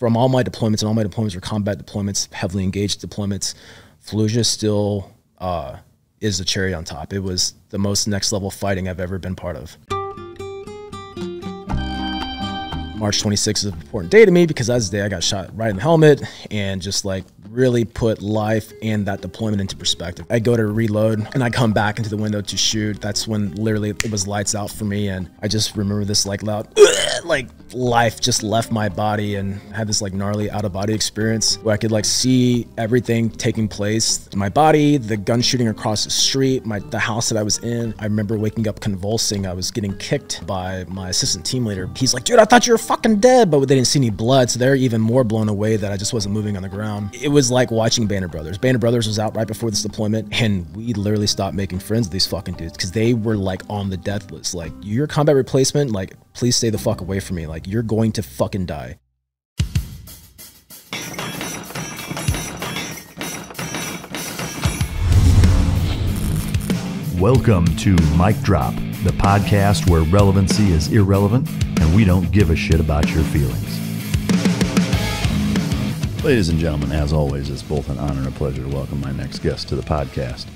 from all my deployments, and all my deployments were combat deployments, heavily engaged deployments. Fallujah still uh, is the cherry on top. It was the most next level fighting I've ever been part of. March 26th is an important day to me because that's the day I got shot right in the helmet and just like really put life and that deployment into perspective. I go to reload and I come back into the window to shoot. That's when literally it was lights out for me. And I just remember this like loud, like life just left my body and had this like gnarly out of body experience where I could like see everything taking place my body, the gun shooting across the street, my the house that I was in. I remember waking up convulsing. I was getting kicked by my assistant team leader. He's like, dude, I thought you were fucking dead, but they didn't see any blood. So they're even more blown away that I just wasn't moving on the ground. It was like watching Band of Brothers. Band of Brothers was out right before this deployment, and we literally stopped making friends with these fucking dudes because they were like on the death list. Like, you're combat replacement. Like, please stay the fuck away from me. Like, you're going to fucking die. Welcome to Mike Drop, the podcast where relevancy is irrelevant and we don't give a shit about your feelings. Ladies and gentlemen, as always, it's both an honor and a pleasure to welcome my next guest to the podcast.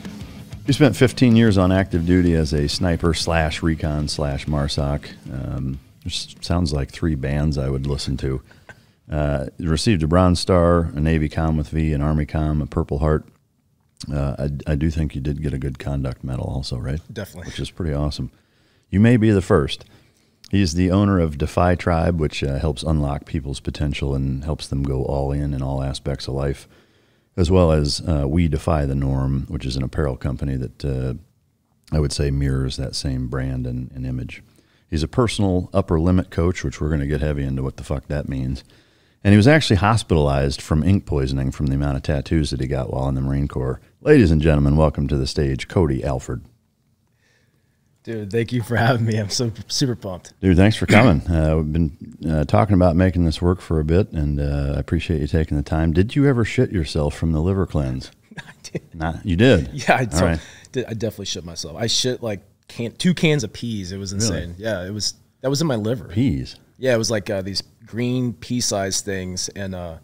He spent 15 years on active duty as a sniper slash recon slash MARSOC. Um, sounds like three bands I would listen to. Uh, received a Bronze Star, a Navy Com with V, an Army Com, a Purple Heart, uh, I, I do think you did get a good conduct medal, also, right? Definitely. Which is pretty awesome. You may be the first. He's the owner of Defy Tribe, which uh, helps unlock people's potential and helps them go all in in all aspects of life, as well as uh, We Defy the Norm, which is an apparel company that uh, I would say mirrors that same brand and, and image. He's a personal upper limit coach, which we're going to get heavy into what the fuck that means. And he was actually hospitalized from ink poisoning from the amount of tattoos that he got while in the Marine Corps. Ladies and gentlemen, welcome to the stage, Cody Alford. Dude, thank you for having me. I'm so super pumped. Dude, thanks for coming. Uh, we've been uh, talking about making this work for a bit, and uh, I appreciate you taking the time. Did you ever shit yourself from the liver cleanse? I did. Not, you did. Yeah, I, right. did, I definitely shit myself. I shit like can, two cans of peas. It was insane. Yeah, it was that was in my liver. Peas. Yeah, it was like uh, these green pea-sized things, and uh,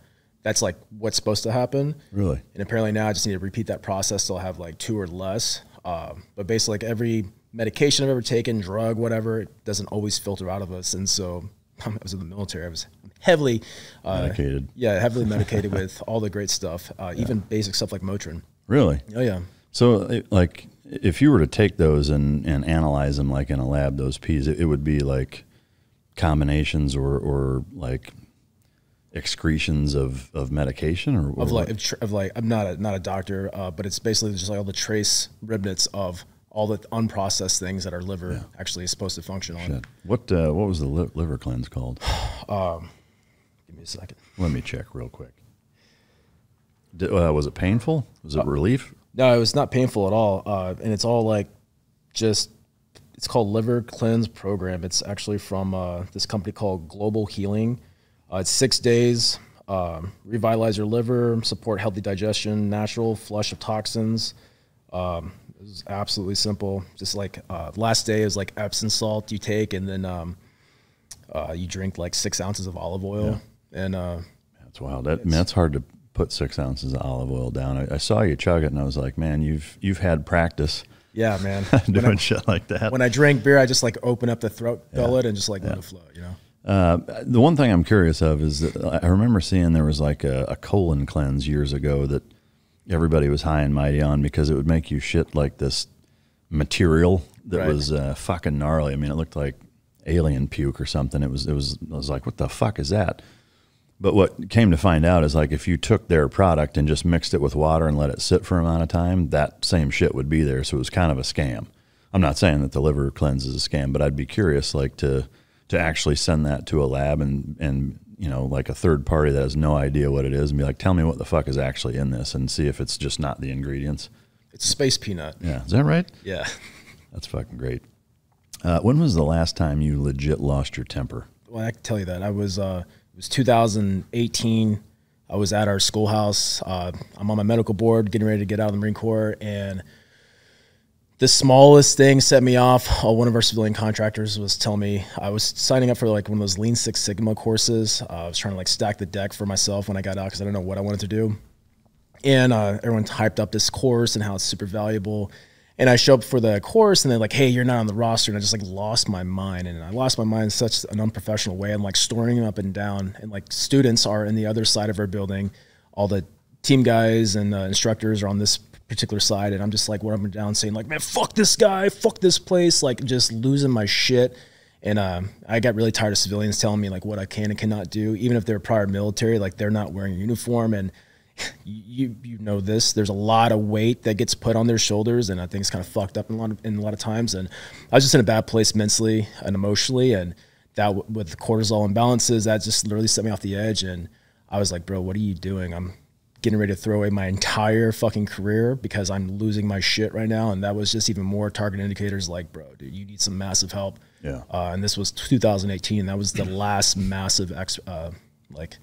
that's like what's supposed to happen. Really? And apparently now I just need to repeat that process till I have like two or less. Um, but basically, like every medication I've ever taken, drug, whatever, it doesn't always filter out of us. And so I was in the military. I was heavily uh, Medicated. Yeah, heavily medicated with all the great stuff, uh, even basic stuff like Motrin. Really? Oh yeah. So, like, if you were to take those and, and analyze them, like in a lab, those peas, it, it would be like combinations or, or like excretions of, of medication or, of like of, tr- of like I'm not a not a doctor, uh, but it's basically just like all the trace remnants of all the unprocessed things that our liver actually is supposed to function on. Shit. What uh, what was the li- liver cleanse called? Give me a second. Let me check real quick. Did, uh, was it painful? Was it relief? No, it was not painful at all, uh, and it's all like just it's called Liver Cleanse Program. It's actually from uh, this company called Global Healing. Uh, it's six days. Um, revitalize your liver, support healthy digestion, natural flush of toxins. Um, it was absolutely simple. Just like uh, last day is like Epsom salt you take, and then um, uh, you drink like six ounces of olive oil. And uh, That's wild. That, I mean, that's hard to put six ounces of olive oil down. I, I saw you chug it, and I was like, man, you've you've had practice yeah, man. doing I, shit like that. when I drink beer, I just like open up the throat gullet and just like let it flow. You know. Uh, the one thing I'm curious of is that I remember seeing there was like a, a colon cleanse years ago that everybody was high and mighty on because it would make you shit like this material that Right. was uh, fucking gnarly. I mean, it looked like alien puke or something. It was it was I was like, what the fuck is that? But what came to find out is like if you took their product and just mixed it with water and let it sit for an amount of time, that same shit would be there. So it was kind of a scam. I'm not saying that the liver cleanse is a scam, but I'd be curious like to to actually send that to a lab and and you know like a third party that has no idea what it is and be like, tell me what the fuck is actually in this and see if it's just not the ingredients. It's space peanut. Yeah, is that right? Yeah. That's fucking great. Uh, when was the last time you legit lost your temper? Well, I can tell you that. I was uh it was 2018. I was at our schoolhouse. Uh, I'm on my medical board, getting ready to get out of the Marine Corps, and the smallest thing set me off. Uh, one of our civilian contractors was telling me I was signing up for like one of those Lean Six Sigma courses. Uh, I was trying to like stack the deck for myself when I got out because I didn't know what I wanted to do. And uh, everyone hyped up this course and how it's super valuable. And I show up for the course and they're like, hey, you're not on the roster. And I just like lost my mind. And I lost my mind in such an unprofessional way. I'm like storing them up and down. And like students are in the other side of our building. All the team guys and uh, instructors are on this particular side, and I'm just like where I'm down saying like, man, fuck this guy, fuck this place, like just losing my shit. And uh, I got really tired of civilians telling me like what I can and cannot do, even if they're prior military, like they're not wearing a uniform. And you you know this, there's a lot of weight that gets put on their shoulders, and I think it's kind of fucked up in a lot of, in a lot of times. And I was just in a bad place mentally and emotionally, and that with cortisol imbalances, that just literally set me off the edge. And I was like, bro, what are you doing? I'm getting ready to throw away my entire fucking career because I'm losing my shit right now. And that was just even more target indicators like, bro, dude, you need some massive help. Yeah. Uh, and this was 2018. That was the last massive, ex, uh, like,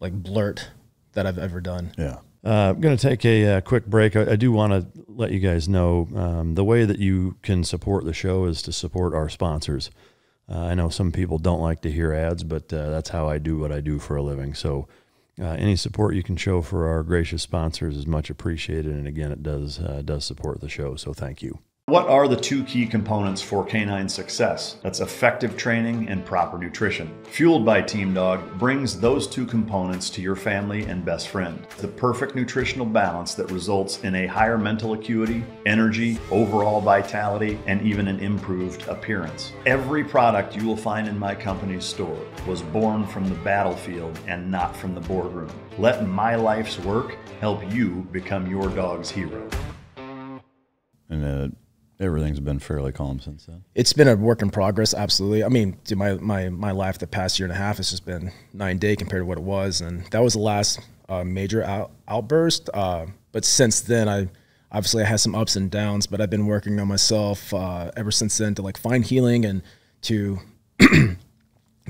like blurt that I've ever done. Yeah. Uh, I'm going to take a, uh, quick break. I, I do want to let you guys know um, the way that you can support the show is to support our sponsors. Uh, I know some people don't like to hear ads, but uh, that's how I do what I do for a living. So uh, any support you can show for our gracious sponsors is much appreciated, and again, it does uh, does support the show. So thank you. What are the two key components for canine success? That's effective training and proper nutrition. Fueled by Team Dog brings those two components to your family and best friend. The perfect nutritional balance that results in a higher mental acuity, energy, overall vitality, and even an improved appearance. Every product you will find in my company's store was born from the battlefield and not from the boardroom. Let my life's work help you become your dog's hero. And uh, everything's been fairly calm since then. It's been a work in progress, absolutely. I mean, dude, my my my life the past year and a half has just been nine day compared to what it was, and that was the last uh, major out, outburst. Uh, but since then, I obviously I had some ups and downs, but I've been working on myself uh, ever since then to like find healing and to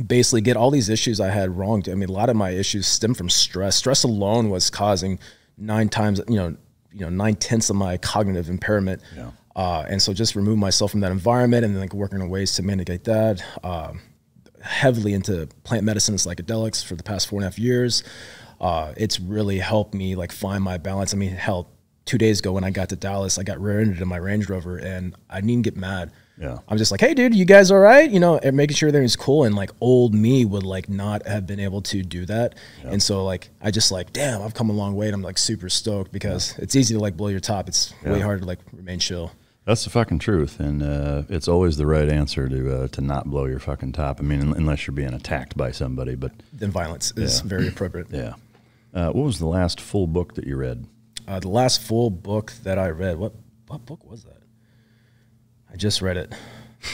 basically get all these issues I had wronged. I mean, a lot of my issues stem from stress. Stress alone was causing nine times, you know, you know, nine tenths of my cognitive impairment. Yeah. Uh, and so just remove myself from that environment and then like working on ways to mitigate that. Um, heavily into plant medicine and psychedelics for the past four and a half years. Uh, it's really helped me like find my balance. I mean, hell, two days ago when I got to Dallas, I got rear-ended in my Range Rover and I didn't even get mad. Yeah. I'm just like, hey, dude, you guys all right? You know, and making sure everything's cool. And like old me would like not have been able to do that. And so like, I just like, damn, I've come a long way. And I'm like super stoked because it's easy to like blow your top. It's way Yeah. harder to like remain chill. That's the fucking truth, and uh, it's always the right answer to uh, to not blow your fucking top. I mean, unless you're being attacked by somebody. But Then violence is Yeah. very appropriate. yeah, uh, what was the last full book that you read? Uh, the last full book that I read, what what book was that? I just read it.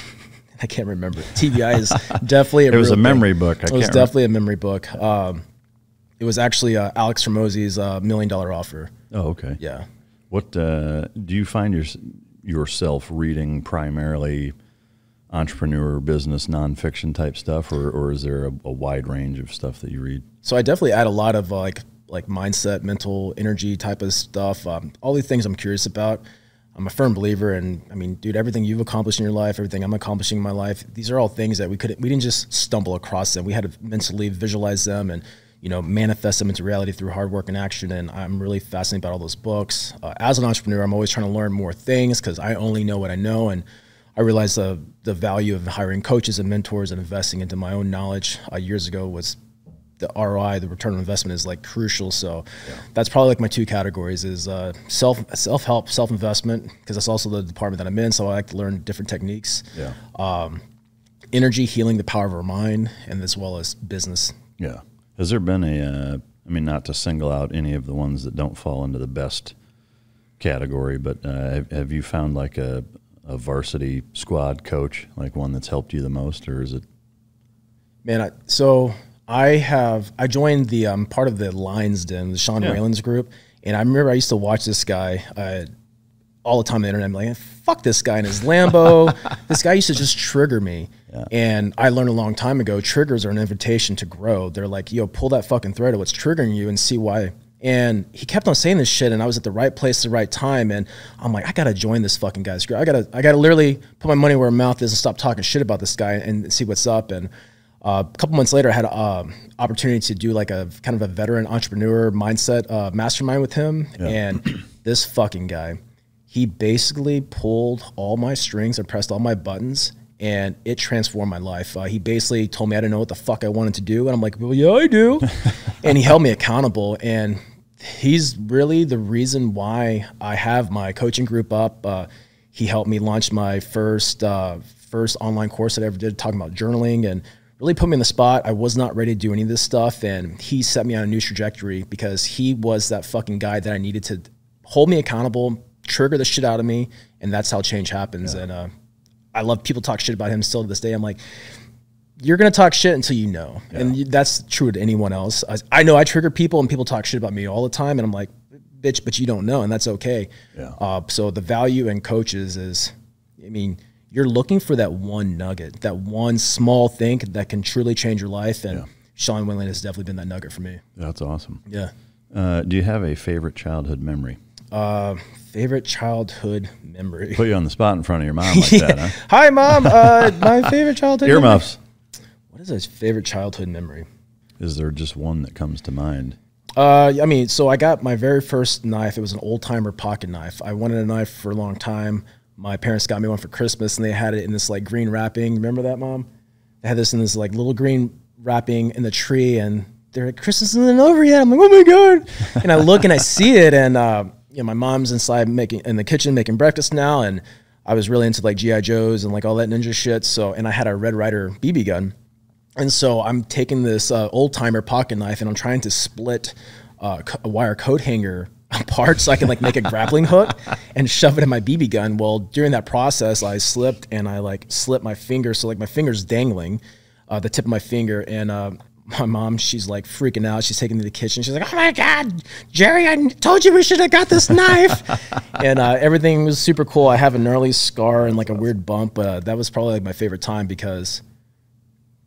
I can't remember. TBI is definitely a It was a memory book. I it was definitely a memory book. Um, it was actually uh, Alex Hormozi's uh, Million Dollar Offer. Oh, okay. Yeah. What uh, do you find your, yourself reading primarily? Entrepreneur, business, nonfiction type stuff, or, or is there a, a wide range of stuff that you read? So I definitely add a lot of uh, like like mindset, mental energy type of stuff. Um, all these things I'm curious about. I'm a firm believer, and I mean, dude, everything you've accomplished in your life, everything I'm accomplishing in my life, these are all things that we couldn't we didn't just stumble across them. We had to mentally visualize them and you know manifest them into reality through hard work and action. And I'm really fascinated about all those books. Uh, as an entrepreneur, I'm always trying to learn more things because I only know what I know and. I realized the the value of hiring coaches and mentors and investing into my own knowledge uh, years ago was the ROI, the return on investment is like crucial. So that's probably like my two categories is uh, self self help, self investment because that's also the department that I'm in. So I like to learn different techniques. Yeah. Um, Energy, healing the power of our mind, and as well as business. Yeah. Has there been a, uh, I mean, not to single out any of the ones that don't fall into the best category, but uh, have, have you found like a, a varsity squad coach, like one that's helped you the most, or is it? Man, I, so I have I joined the um, part of the Lions Den, the Sean Yeah. Whalen's group, and I remember I used to watch this guy uh, all the time on the internet. I'm like, fuck this guy and his Lambo. this guy used to just trigger me. And I learned a long time ago, triggers are an invitation to grow. They're like, yo, pull that fucking thread of what's triggering you and see why And he kept on saying this shit, and I was at the right place at the right time. And I'm like, I gotta join this fucking guy's group. I gotta, I gotta literally put my money where my mouth is and stop talking shit about this guy and see what's up. And uh, a couple months later, I had an um, opportunity to do like a kind of a veteran entrepreneur mindset uh, mastermind with him. And this fucking guy, he basically pulled all my strings and pressed all my buttons and it transformed my life. Uh, he basically told me I didn't know what the fuck I wanted to do, and I'm like, well, yeah, I do. and he held me accountable, and he's really the reason why I have my coaching group up. Uh, he helped me launch my first uh, first online course that I ever did, talking about journaling, and really put me in the spot. I was not ready to do any of this stuff, and he set me on a new trajectory because he was that fucking guy that I needed to hold me accountable, trigger the shit out of me, and that's how change happens. Yeah. And uh, I love people talk shit about him still to this day. I'm like, you're gonna talk shit until you know, yeah. and that's true to anyone else. I, I, know I trigger people, and people talk shit about me all the time, and I'm like, bitch, but you don't know, and that's okay. Yeah. Uh, so the value in coaches is, I mean, you're looking for that one nugget, that one small thing that can truly change your life, and yeah. Sean Whalen has definitely been that nugget for me. That's awesome. Yeah. Uh, do you have a favorite childhood memory? Uh, favorite childhood memory. Put you on the spot in front of your mom like yeah. that, huh? Hi, mom. Uh, my favorite childhood. Earmuffs. Memory. What is his favorite childhood memory? Is there just one that comes to mind? Uh, I mean, so I got my very first knife. It was an old timer pocket knife. I wanted a knife for a long time. My parents got me one for Christmas, and they had it in this like green wrapping. Remember that, mom? They had this in this like little green wrapping in the tree, and they're like, "Christmas isn't over yet." I'm like, "Oh my god!" and I look and I see it, and uh, you know, my mom's inside making in the kitchen making breakfast now, and I was really into like GI Joes and like all that ninja shit. So, and I had a Red Ryder BB gun, and so I'm taking this uh, old timer pocket knife and I'm trying to split uh, a wire coat hanger apart so I can like make a grappling hook and shove it in my BB gun. Well, during that process, I slipped and I like slipped my finger, so like my finger's dangling, uh, the tip of my finger, and uh, my mom, she's like freaking out. She's taking me to the kitchen. She's like, "Oh my god, Jerry! I told you we should have got this knife." and uh, everything was super cool. I have a gnarly scar and like a weird bump. Uh, that was probably like my favorite time because,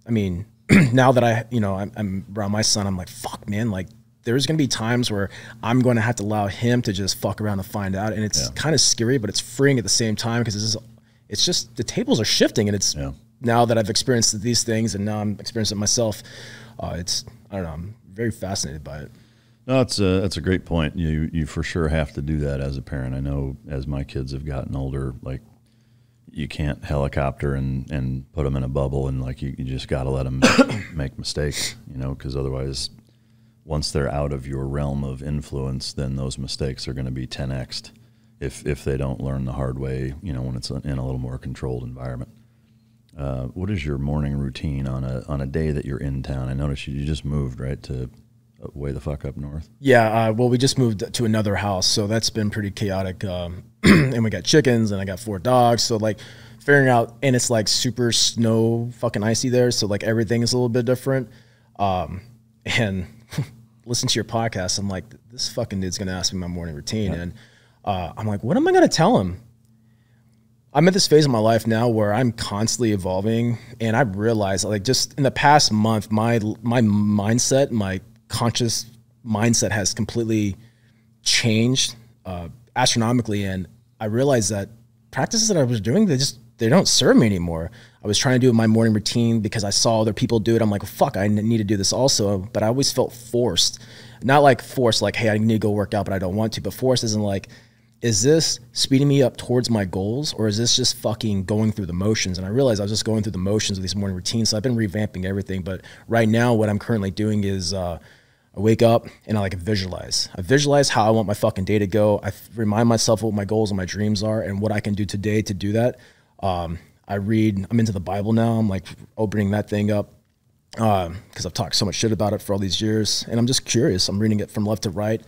I mean, now that I, you know, I'm, I'm around my son, I'm like, "Fuck, man!" Like, there's gonna be times where I'm going to have to allow him to just fuck around and find out, and it's yeah. kind of scary, but it's freeing at the same time because it's it's just the tables are shifting, and it's yeah. now that I've experienced these things, and now I'm experiencing it myself uh, it's I don't know. I'm very fascinated by it. No, that's a that's a great point. You you for sure have to do that as a parent. I know as my kids have gotten older, like you can't helicopter and and put them in a bubble, and like you, you just got to let them make mistakes, you know, because otherwise, once they're out of your realm of influence, then those mistakes are going to be 10xed if if they don't learn the hard way, you know, when it's in a little more controlled environment. Uh, what is your morning routine on a on a day that you're in town? I noticed you, you just moved right to uh, way the fuck up north. Yeah, uh, well, we just moved to another house, so that's been pretty chaotic. Um, and we got chickens, and I got four dogs, so like figuring out, and it's like super snow fucking icy there, so like everything is a little bit different. Um, and listen to your podcast, I'm like, this fucking dude's gonna ask me my morning routine, and uh, I'm like, what am I gonna tell him? I'm at this phase of my life now where I'm constantly evolving, and I realize like just in the past month, my my mindset, my conscious mindset has completely changed uh, astronomically, and I realized that practices that I was doing they just they don't serve me anymore. I was trying to do my morning routine because I saw other people do it. I'm like, fuck, I need to do this also. But I always felt forced, not like forced, like, hey, I need to go work out, but I don't want to. But forced isn't like is this speeding me up towards my goals or is this just fucking going through the motions? And I realized I was just going through the motions of these morning routines. So I've been revamping everything. But right now, what I'm currently doing is uh, I wake up and I like visualize. I visualize how I want my fucking day to go. I remind myself what my goals and my dreams are and what I can do today to do that. Um, I read, I'm into the Bible now. I'm like opening that thing up because um, I've talked so much shit about it for all these years. And I'm just curious. I'm reading it from left to right.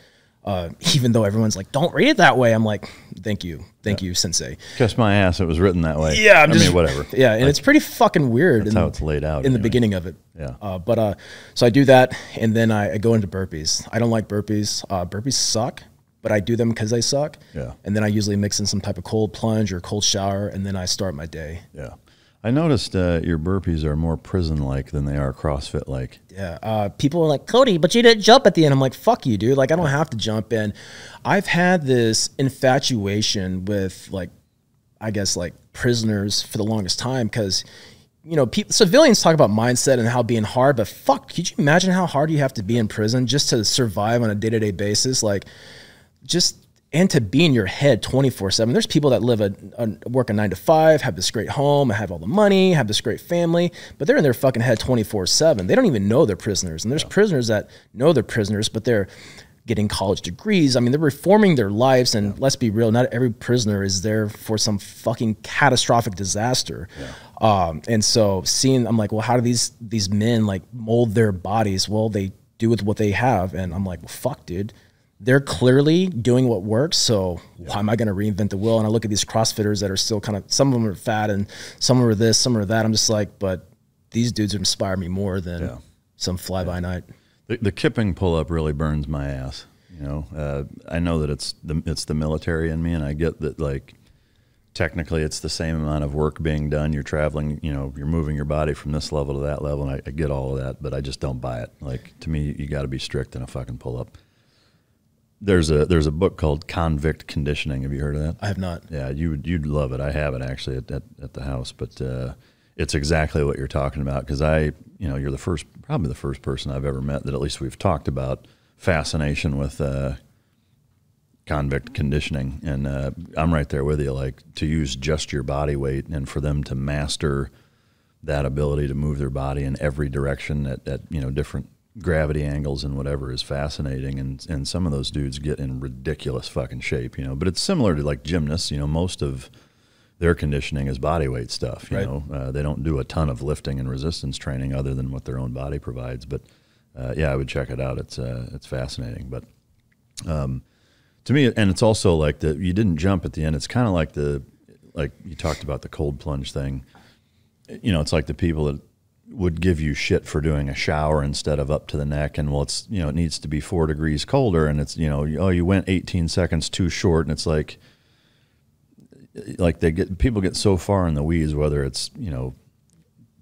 Uh, even though everyone's like, "Don't read it that way," I'm like, "Thank you, thank yeah. you, Sensei." Kiss my ass. It was written that way. Yeah, I'm i just, mean, whatever. Yeah, and like, it's pretty fucking weird. That's in, how it's laid out in anyway. the beginning of it. Yeah. Uh, but uh, so I do that, and then I, I, go into burpees. I don't like burpees. Uh, burpees suck, but I do them because they suck. Yeah. And then I usually mix in some type of cold plunge or cold shower, and then I start my day. Yeah. I noticed uh, your burpees are more prison-like than they are CrossFit-like. Yeah. Uh, people are like, Cody, but you didn't jump at the end. I'm like, fuck you, dude. Like, I don't have to jump in. I've had this infatuation with, like, I guess, like prisoners for the longest time because, you know, people, civilians talk about mindset and how being hard, but fuck, could you imagine how hard you have to be in prison just to survive on a day to day basis? Like, just and to be in your head 24 7 there's people that live a, a, work a nine to five have this great home have all the money have this great family but they're in their fucking head 24 7 they don't even know they're prisoners and there's yeah. prisoners that know they're prisoners but they're getting college degrees i mean they're reforming their lives and yeah. let's be real not every prisoner is there for some fucking catastrophic disaster yeah. um, and so seeing i'm like well how do these these men like mold their bodies well they do with what they have and i'm like well fuck dude they're clearly doing what works. So yeah. why am I going to reinvent the wheel? And I look at these CrossFitters that are still kind of, some of them are fat and some are this, some are that. I'm just like, but these dudes inspire me more than yeah. some fly by night. The, the, kipping pull up really burns my ass. You know, uh, I know that it's the, it's the military in me and I get that like, technically it's the same amount of work being done. You're traveling, you know, you're moving your body from this level to that level. And I, I get all of that, but I just don't buy it. Like to me, you got to be strict in a fucking pull up. There's a there's a book called Convict Conditioning. Have you heard of that? I have not. Yeah, you would you'd love it. I have it actually at at, at the house, but uh, it's exactly what you're talking about because I you know you're the first probably the first person I've ever met that at least we've talked about fascination with uh, convict conditioning, and uh, I'm right there with you. Like to use just your body weight and for them to master that ability to move their body in every direction at, at you know different gravity angles and whatever is fascinating and and some of those dudes get in ridiculous fucking shape you know. But it's similar to like gymnasts you know most of their conditioning is body weight stuff you right. know. Uh, they don't do a ton of lifting and resistance training other than what their own body provides but uh, yeah I would check it out. It's uh, it's fascinating but um, to me and it's also like the you didn't jump at the end. It's kind of like the like you talked about the cold plunge thing. You know it's like the people that would give you shit for doing a shower instead of up to the neck and well it's you know it needs to be four degrees colder and it's you know oh you went 18 seconds too short and it's like like they get people get so far in the weeds whether it's you know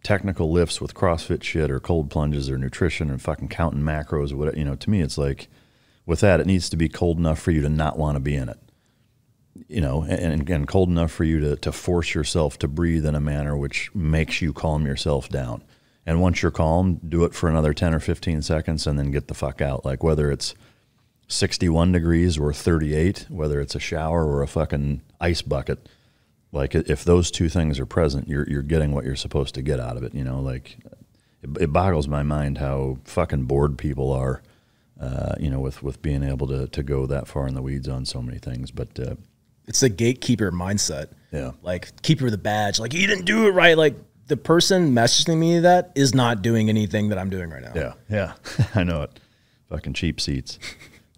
technical lifts with CrossFit shit or cold plunges or nutrition and fucking counting macros or whatever you know to me it's like with that it needs to be cold enough for you to not want to be in it you know, and again, cold enough for you to, to force yourself to breathe in a manner which makes you calm yourself down. And once you're calm, do it for another 10 or 15 seconds and then get the fuck out. Like whether it's 61 degrees or 38, whether it's a shower or a fucking ice bucket, like if those two things are present, you're, you're getting what you're supposed to get out of it. You know, like it, it boggles my mind how fucking bored people are, uh, you know, with, with being able to, to go that far in the weeds on so many things. But, uh, it's the gatekeeper mindset. Yeah. Like keeper of the badge. Like you didn't do it right. Like the person messaging me that is not doing anything that I'm doing right now. Yeah, yeah, I know it. Fucking cheap seats.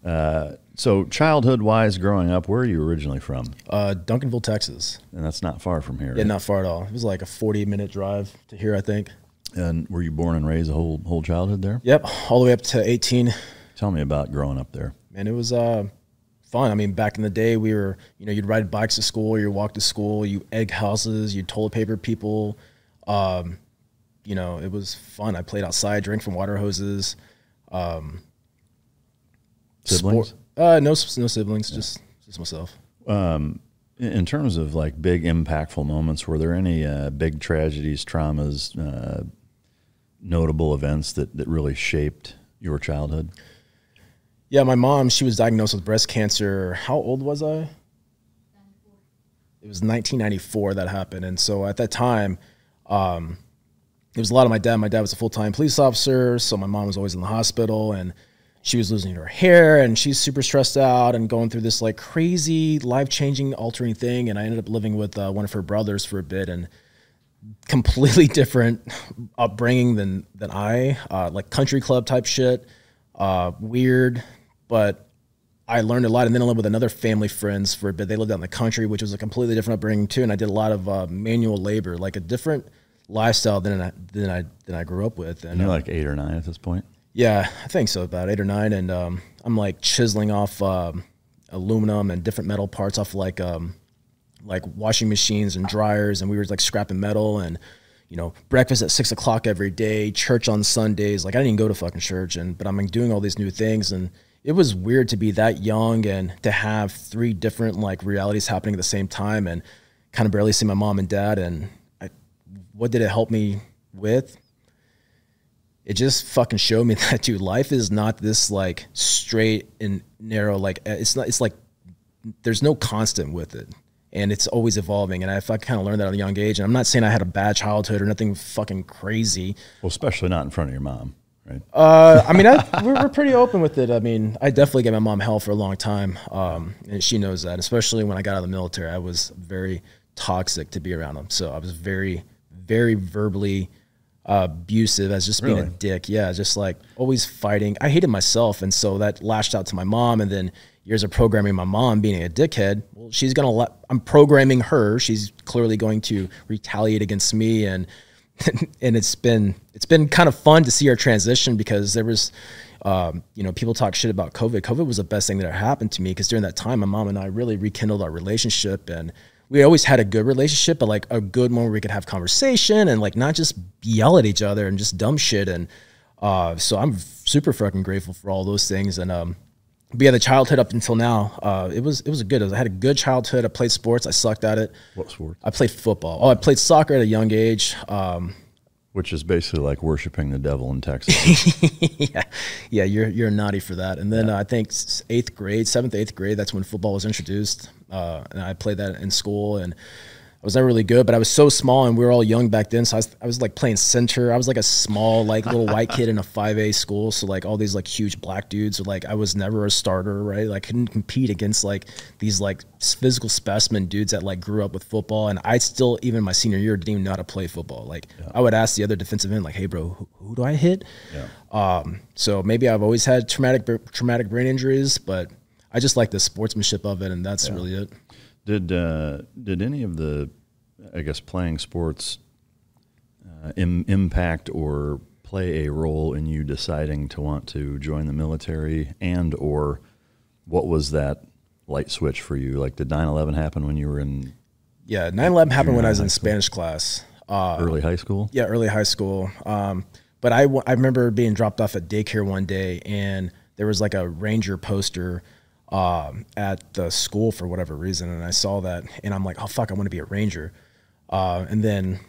Uh, so, childhood wise, growing up, where are you originally from? Uh, Duncanville, Texas. And that's not far from here. Yeah, right? not far at all. It was like a 40 minute drive to here, I think. And were you born and raised a whole whole childhood there? Yep, all the way up to 18. Tell me about growing up there. Man, it was uh, fun. I mean, back in the day, we were, you know, you'd ride bikes to school, you walk to school, you egg houses, you toilet paper people. Um, you know, it was fun. I played outside, drank from water hoses. Um, siblings? Sport, uh, no, no siblings, yeah. just just myself. Um, in terms of like big impactful moments, were there any uh, big tragedies, traumas, uh, notable events that that really shaped your childhood? Yeah, my mom, she was diagnosed with breast cancer. How old was I? It was 1994 that happened, and so at that time um, it was a lot of my dad. My dad was a full time police officer, so my mom was always in the hospital, and she was losing her hair, and she's super stressed out and going through this like crazy, life changing, altering thing. And I ended up living with uh, one of her brothers for a bit, and completely different upbringing than than I, uh, like country club type shit, uh, weird, but I learned a lot, and then I lived with another family friends for a bit. They lived out in the country, which was a completely different upbringing too. And I did a lot of uh, manual labor, like a different lifestyle than I than I than I grew up with. And you're uh, like eight or nine at this point. Yeah, I think so, about eight or nine. And um, I'm like chiseling off um, aluminum and different metal parts off like um, like washing machines and dryers, and we were like scrapping metal and you know, breakfast at six o'clock every day, church on Sundays. Like I didn't even go to fucking church, and but I'm like, doing all these new things, and it was weird to be that young and to have three different like realities happening at the same time, and kind of barely see my mom and dad. And I, what did it help me with? It just fucking showed me that dude, life is not this like straight and narrow. Like eh, it's not. It's like there's no constant with it and it's always evolving. And I, I kind of learned that at a young age. And I'm not saying I had a bad childhood or nothing fucking crazy. Well, especially not in front of your mom, right? Uh, I mean, I, we're, we're, pretty open with it. I mean, I definitely gave my mom hell for a long time, um, and she knows that. Especially when I got out of the military, I was very toxic to be around them. So I was very, very verbally uh, abusive as just being really? a dick. Yeah, just like always fighting. I hated myself, and so that lashed out to my mom, and then years of programming my mom being a dickhead, well, she's gonna let I'm programming her. She's clearly going to retaliate against me, and and it's been it's been kind of fun to see our transition because there was. Um, you know, people talk shit about COVID. COVID was the best thing that happened to me because during that time, my mom and I really rekindled our relationship, and we always had a good relationship, but like a good one where we could have conversation and like not just yell at each other and just dumb shit. And uh, so I'm super fucking grateful for all those things. And um, but yeah, the childhood up until now, uh, it was it was a good. I had a good childhood. I played sports. I sucked at it. What sport? I played football. Oh, I played soccer at a young age. Um, Which is basically like worshiping the devil in Texas. yeah, yeah, you're you're naughty for that. And then yeah. uh, I think eighth grade, seventh, eighth grade, that's when football was introduced, uh, and I played that in school and was never really good, but I was so small and we were all young back then. So I was, I was like playing center. I was like a small, like little white kid in a 5A school. So like all these like huge black dudes like, I was never a starter, right? Like I couldn't compete against like these like physical specimen dudes that like grew up with football. And I still, even my senior year, didn't even know how to play football. Like yeah. I would ask the other defensive end, like, hey, bro, who, who do I hit? Yeah. Um, so maybe I've always had traumatic, traumatic brain injuries, but I just like the sportsmanship of it. And that's yeah. really it. Did uh, did any of the, I guess, playing sports uh, Im- impact or play a role in you deciding to want to join the military, and or what was that light switch for you? Like, did 9-11 happen when you were in? Yeah, 9-11 happened when I was in Spanish class. Uh, early high school. Yeah, early high school. Um, but I, I remember being dropped off at daycare one day, and there was like a ranger poster um, at the school for whatever reason, and I saw that, and I'm like, oh fuck, I want to be a ranger. Uh, and then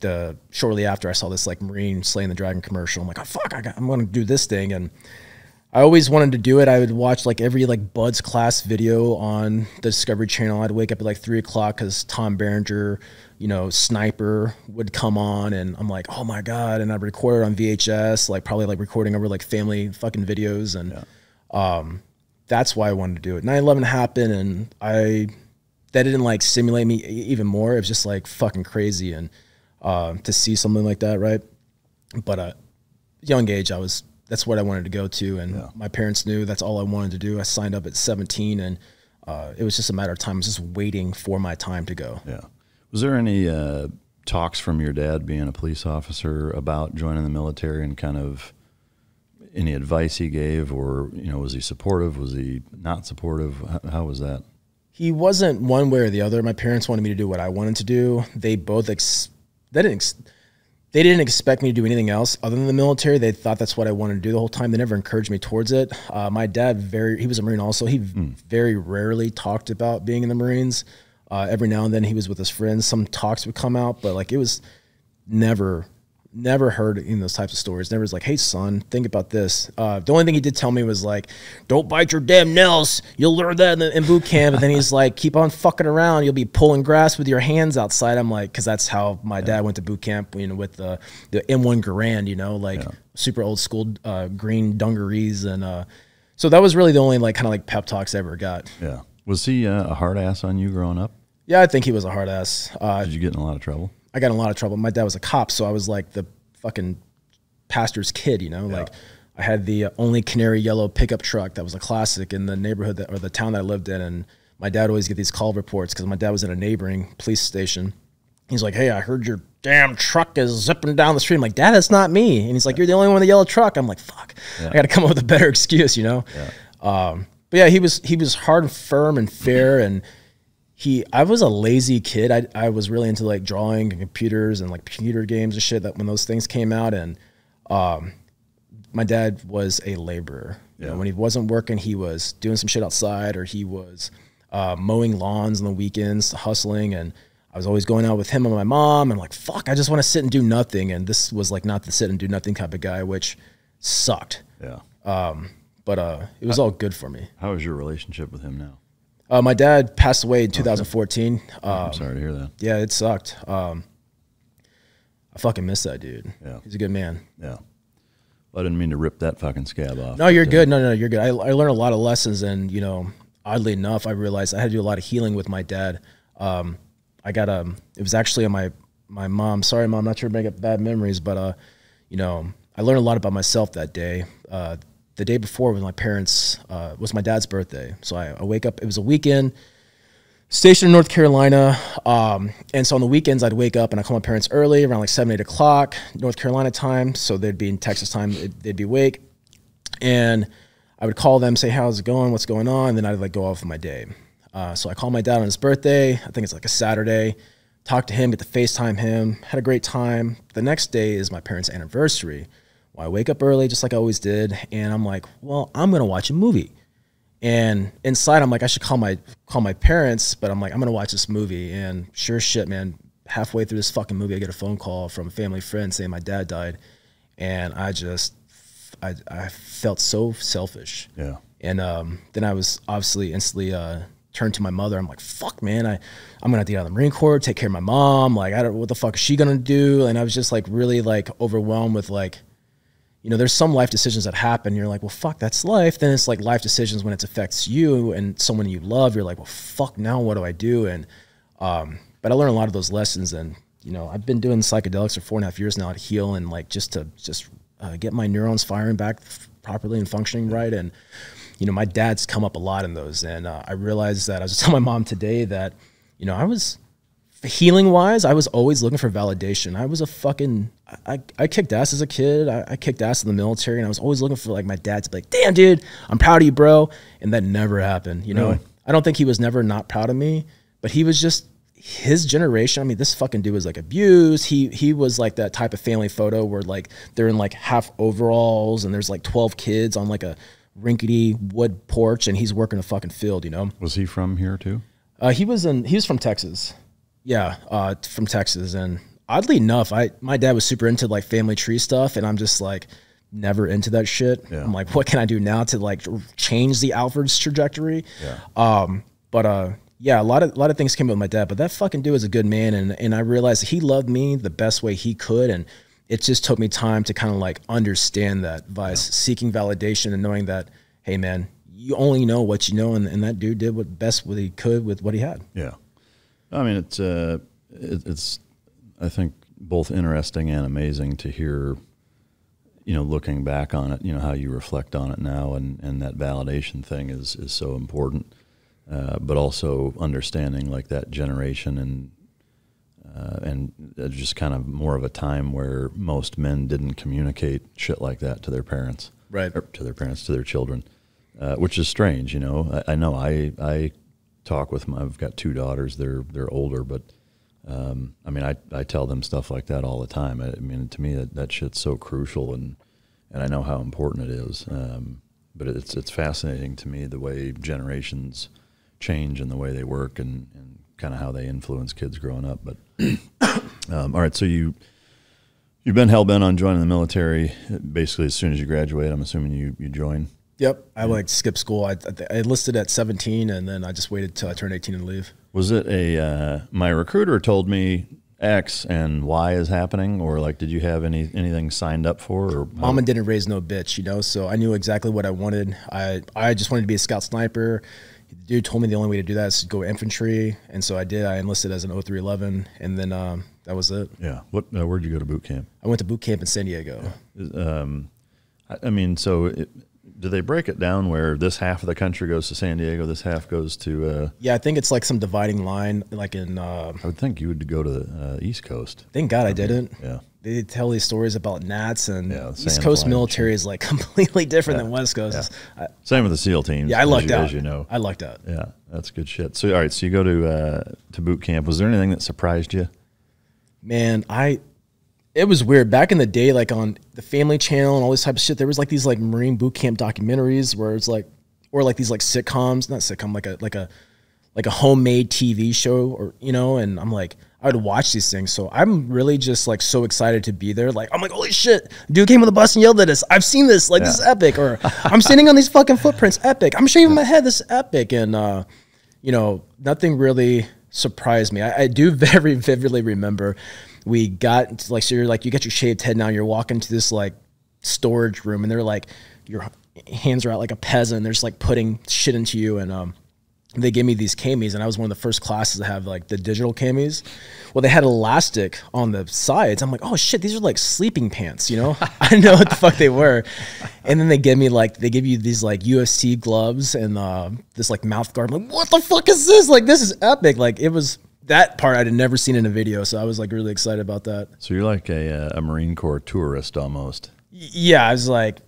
the shortly after, I saw this like Marine slaying the dragon commercial. I'm like, oh fuck, I am going to do this thing, and I always wanted to do it. I would watch like every like BUD/S class video on the Discovery Channel. I'd wake up at like three o'clock because Tom Berenger, you know, sniper would come on, and I'm like, oh my god! And I'd record it on VHS, like probably like recording over like family fucking videos, and yeah. um, that's why I wanted to do it. 9/11 happened, and I that didn't like simulate me even more. It was just like fucking crazy, and uh, to see something like that, right? But at uh, young age, I was that's what I wanted to go to, and yeah. my parents knew that's all I wanted to do. I signed up at 17, and uh, it was just a matter of time. I was just waiting for my time to go. Yeah. Was there any uh, talks from your dad being a police officer about joining the military and kind of any advice he gave, or you know, was he supportive? Was he not supportive? How, how was that? He wasn't one way or the other. My parents wanted me to do what I wanted to do. They both ex- they didn't ex- they didn't expect me to do anything else other than the military. They thought that's what I wanted to do the whole time. They never encouraged me towards it. Uh, my dad very he was a Marine also. He mm. very rarely talked about being in the Marines. Uh, every now and then he was with his friends. Some talks would come out, but like it was never never heard in those types of stories. Never was like, hey, son, think about this. Uh, the only thing he did tell me was like, don't bite your damn nails. You'll learn that in, the, in boot camp. And then he's like, keep on fucking around. You'll be pulling grass with your hands outside. I'm like, because that's how my yeah. dad went to boot camp, you know, with the, the M1 Garand, you know, like yeah. super old school uh, green dungarees. And uh, so that was really the only like kind of like pep talks I ever got. Yeah. Was he uh, a hard ass on you growing up? Yeah, I think he was a hard ass. Uh, did you get in a lot of trouble? I got in a lot of trouble. My dad was a cop, so I was like the fucking pastor's kid, you know, yeah. like I had the only canary yellow pickup truck that was a classic in the neighborhood that, or the town that I lived in. And my dad always get these call reports because my dad was in a neighboring police station. He's like, Hey, I heard your damn truck is zipping down the street. I'm like, Dad, that's not me. And he's like, You're the only one with a yellow truck. I'm like, Fuck, yeah. I got to come up with a better excuse, you know? Yeah. Um, but yeah, he was, he was hard and firm and fair. and he I was a lazy kid. I I was really into like drawing and computers and like computer games and shit that when those things came out and um my dad was a laborer. You know, Yeah. when he wasn't working, he was doing some shit outside or he was uh, mowing lawns on the weekends, hustling and I was always going out with him and my mom and like fuck, I just want to sit and do nothing and this was like not the sit and do nothing type of guy which sucked. Yeah. Um, But uh it was all good for me. How is your relationship with him now? Uh, my dad passed away in 2014. Uh, I'm sorry to hear that. yeah, it sucked. Um, I fucking miss that dude. Yeah. He's a good man. Yeah. Well, I didn't mean to rip that fucking scab off. No, you're uh, good. No, no, you're good. I, I learned a lot of lessons, and you know, oddly enough, I realized I had to do a lot of healing with my dad. Um, I got um, it was actually on my my mom. Sorry, mom, not sure to make up bad memories, but uh, you know, I learned a lot about myself that day. Uh, the day before was my parents uh, was my dad's birthday, so I, I wake up. It was a weekend. stationed in North Carolina. Um, and so on the weekends, I'd wake up and I call my parents early, around like seven, eight o'clock, North Carolina time. So they'd be in Texas time, they'd, be awake. And I would call them, say, how's it going? What's going on? And then I'd like go off my day. Uh, so I call my dad on his birthday. I think it's like a Saturday. Talk to him, get to FaceTime him. Had a great time. The next day is my parents' anniversary. Well, I wake up early, just like I always did. And I'm like, well, I'm going to watch a movie. And inside, I'm like, I should call my call my parents, but I'm like, I'm gonna watch this movie. And sure shit, man, halfway through this fucking movie, I get a phone call from a family friend saying my dad died, and I just, I, I felt so selfish. Yeah. And um, then I was obviously instantly uh, turned to my mother. I'm like, fuck, man, I, I'm gonna have to get out of the Marine Corps, take care of my mom. Like, I don't, what the fuck is she gonna do? And I was just like really like overwhelmed with like, you know, there's some life decisions that happen. You're like, well, fuck, that's life. Then it's like life decisions when it affects you and someone you love. You're like, well, fuck, now what do I do? And, um, but I learned a lot of those lessons. And, you know, I've been doing psychedelics for four and a half years now to heal and like just to just uh, get my neurons firing back properly and functioning right. And, you know, my dad's come up a lot in those. And uh, I realized that I was telling my mom today that, you know, I was, healing wise, I was always looking for validation. I was a fucking I, I kicked ass as a kid. I, I kicked ass in the military, and I was always looking for like my dad to be like, "Damn, dude, I'm proud of you, bro." And that never happened. You know, Really? I don't think he was never not proud of me, but he was just his generation. I mean, this fucking dude was like abused. He he was like that type of family photo where like they're in like half overalls and there's like twelve kids on like a rinkety wood porch, and he's working a fucking field. You know. Was he from here too? Uh, he was in. He was from Texas. Yeah, uh, from Texas. And oddly enough, I my dad was super into like family tree stuff, and I'm just like never into that shit. Yeah. I'm like, what can I do now to like change the Alford's trajectory? Yeah. Um, but uh, yeah, a lot of a lot of things came up with my dad, but that fucking dude was a good man, and and I realized he loved me the best way he could, and it just took me time to kind of like understand that by seeking validation and knowing that, hey man, you only know what you know, and, and that dude did what best what he could with what he had. Yeah. I mean, it's uh, it, it's I think both interesting and amazing to hear. You know, looking back on it, you know how you reflect on it now, and, and that validation thing is is so important. Uh, but also understanding like that generation and uh, and uh, just kind of more of a time where most men didn't communicate shit like that to their parents, Right. or to their parents, to their children, uh, which is strange. You know, I, I know I I talk with my. I've got two daughters. They're they're older, but um, I mean, I, I tell them stuff like that all the time. I, I mean, to me, that, that shit's so crucial, and and I know how important it is. Um, but it's it's fascinating to me the way generations change and the way they work, and, and kind of how they influence kids growing up. But um, all right, so you you've been hell bent on joining the military. Basically, as soon as you graduate, I'm assuming you you join. Yep. I like skipped school. I, I enlisted at 17 and then I just waited till I turned 18 and leave. Was it a uh, my recruiter told me X and Y is happening, or like did you have any anything signed up for? Or Mama didn't raise no bitch, you know, so I knew exactly what I wanted. I, I just wanted to be a scout sniper. The dude told me the only way to do that is to go infantry. And so I did. I enlisted as an 0311 and then um, that was it. yeah, what uh, where'd you go to boot camp? I went to boot camp in San Diego. Um, I, I mean, so it, do they break it down where this half of the country goes to San Diego, this half goes to? Uh, Yeah, I think it's like some dividing line, like in. Uh, I would think you would go to the uh, East Coast. thank God I didn't. Yeah, they tell these stories about gnats and Yeah, East Coast military is like completely different than West Coast. I, Same with the SEAL teams. yeah, I lucked you, out. as you know. I lucked out. Yeah, that's good shit. So, all right, so you go to uh, to boot camp. Was there anything that surprised you? Man, I it was weird back in the day, like on the Family Channel and all this type of shit. There was like these like Marine boot camp documentaries where it's like, or like these like sitcoms, not sitcom, like a like a like a homemade TV show, or you know. And I'm like, I would watch these things. So I'm really just like so excited to be there. Like I'm like, holy shit, dude came with a bus and yelled at us. I've seen this. Like this is epic. Or I'm standing on these fucking footprints. Epic. I'm shaving my head. This is epic. And uh, you know, nothing really surprised me. I, I do very vividly remember we got like so you're like you got your shaved head now. You're walking to this like storage room and they're like your hands are out like a peasant. They're just like putting shit into you and um they gave me these camis and I was one of the first classes to have like the digital camis. Well, they had elastic on the sides. I'm like, oh shit, these are like sleeping pants, you know? I know what the fuck they were. And then they give me like they give you these like UFC gloves and uh, this like mouth guard. I'm like, what the fuck is this? Like this is epic. Like it was that part I'd never seen in a video, so I was like really excited about that. So you're like a, uh, a Marine Corps tourist almost. Yeah, I was like,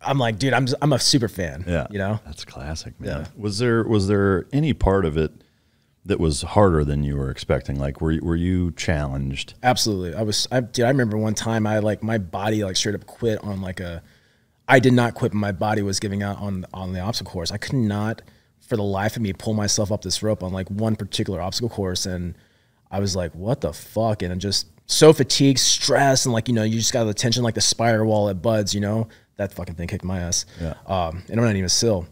I'm like, dude, I'm I'm a super fan. Yeah, you know. that's classic, man. Yeah. Was there was there any part of it that was harder than you were expecting? Like, were you- were you challenged? Absolutely. I was I dude, I remember one time I like my body like straight up quit on like a I did not quit, but my body was giving out on on the obstacle course. I could not for the life of me pull myself up this rope on like one particular obstacle course and I was like, what the fuck? And I'm just so fatigued, stressed, and like, you know, you just got the tension like the spider wall at BUD/S, you know? That fucking thing kicked my ass. Yeah. Um, and I'm not even still.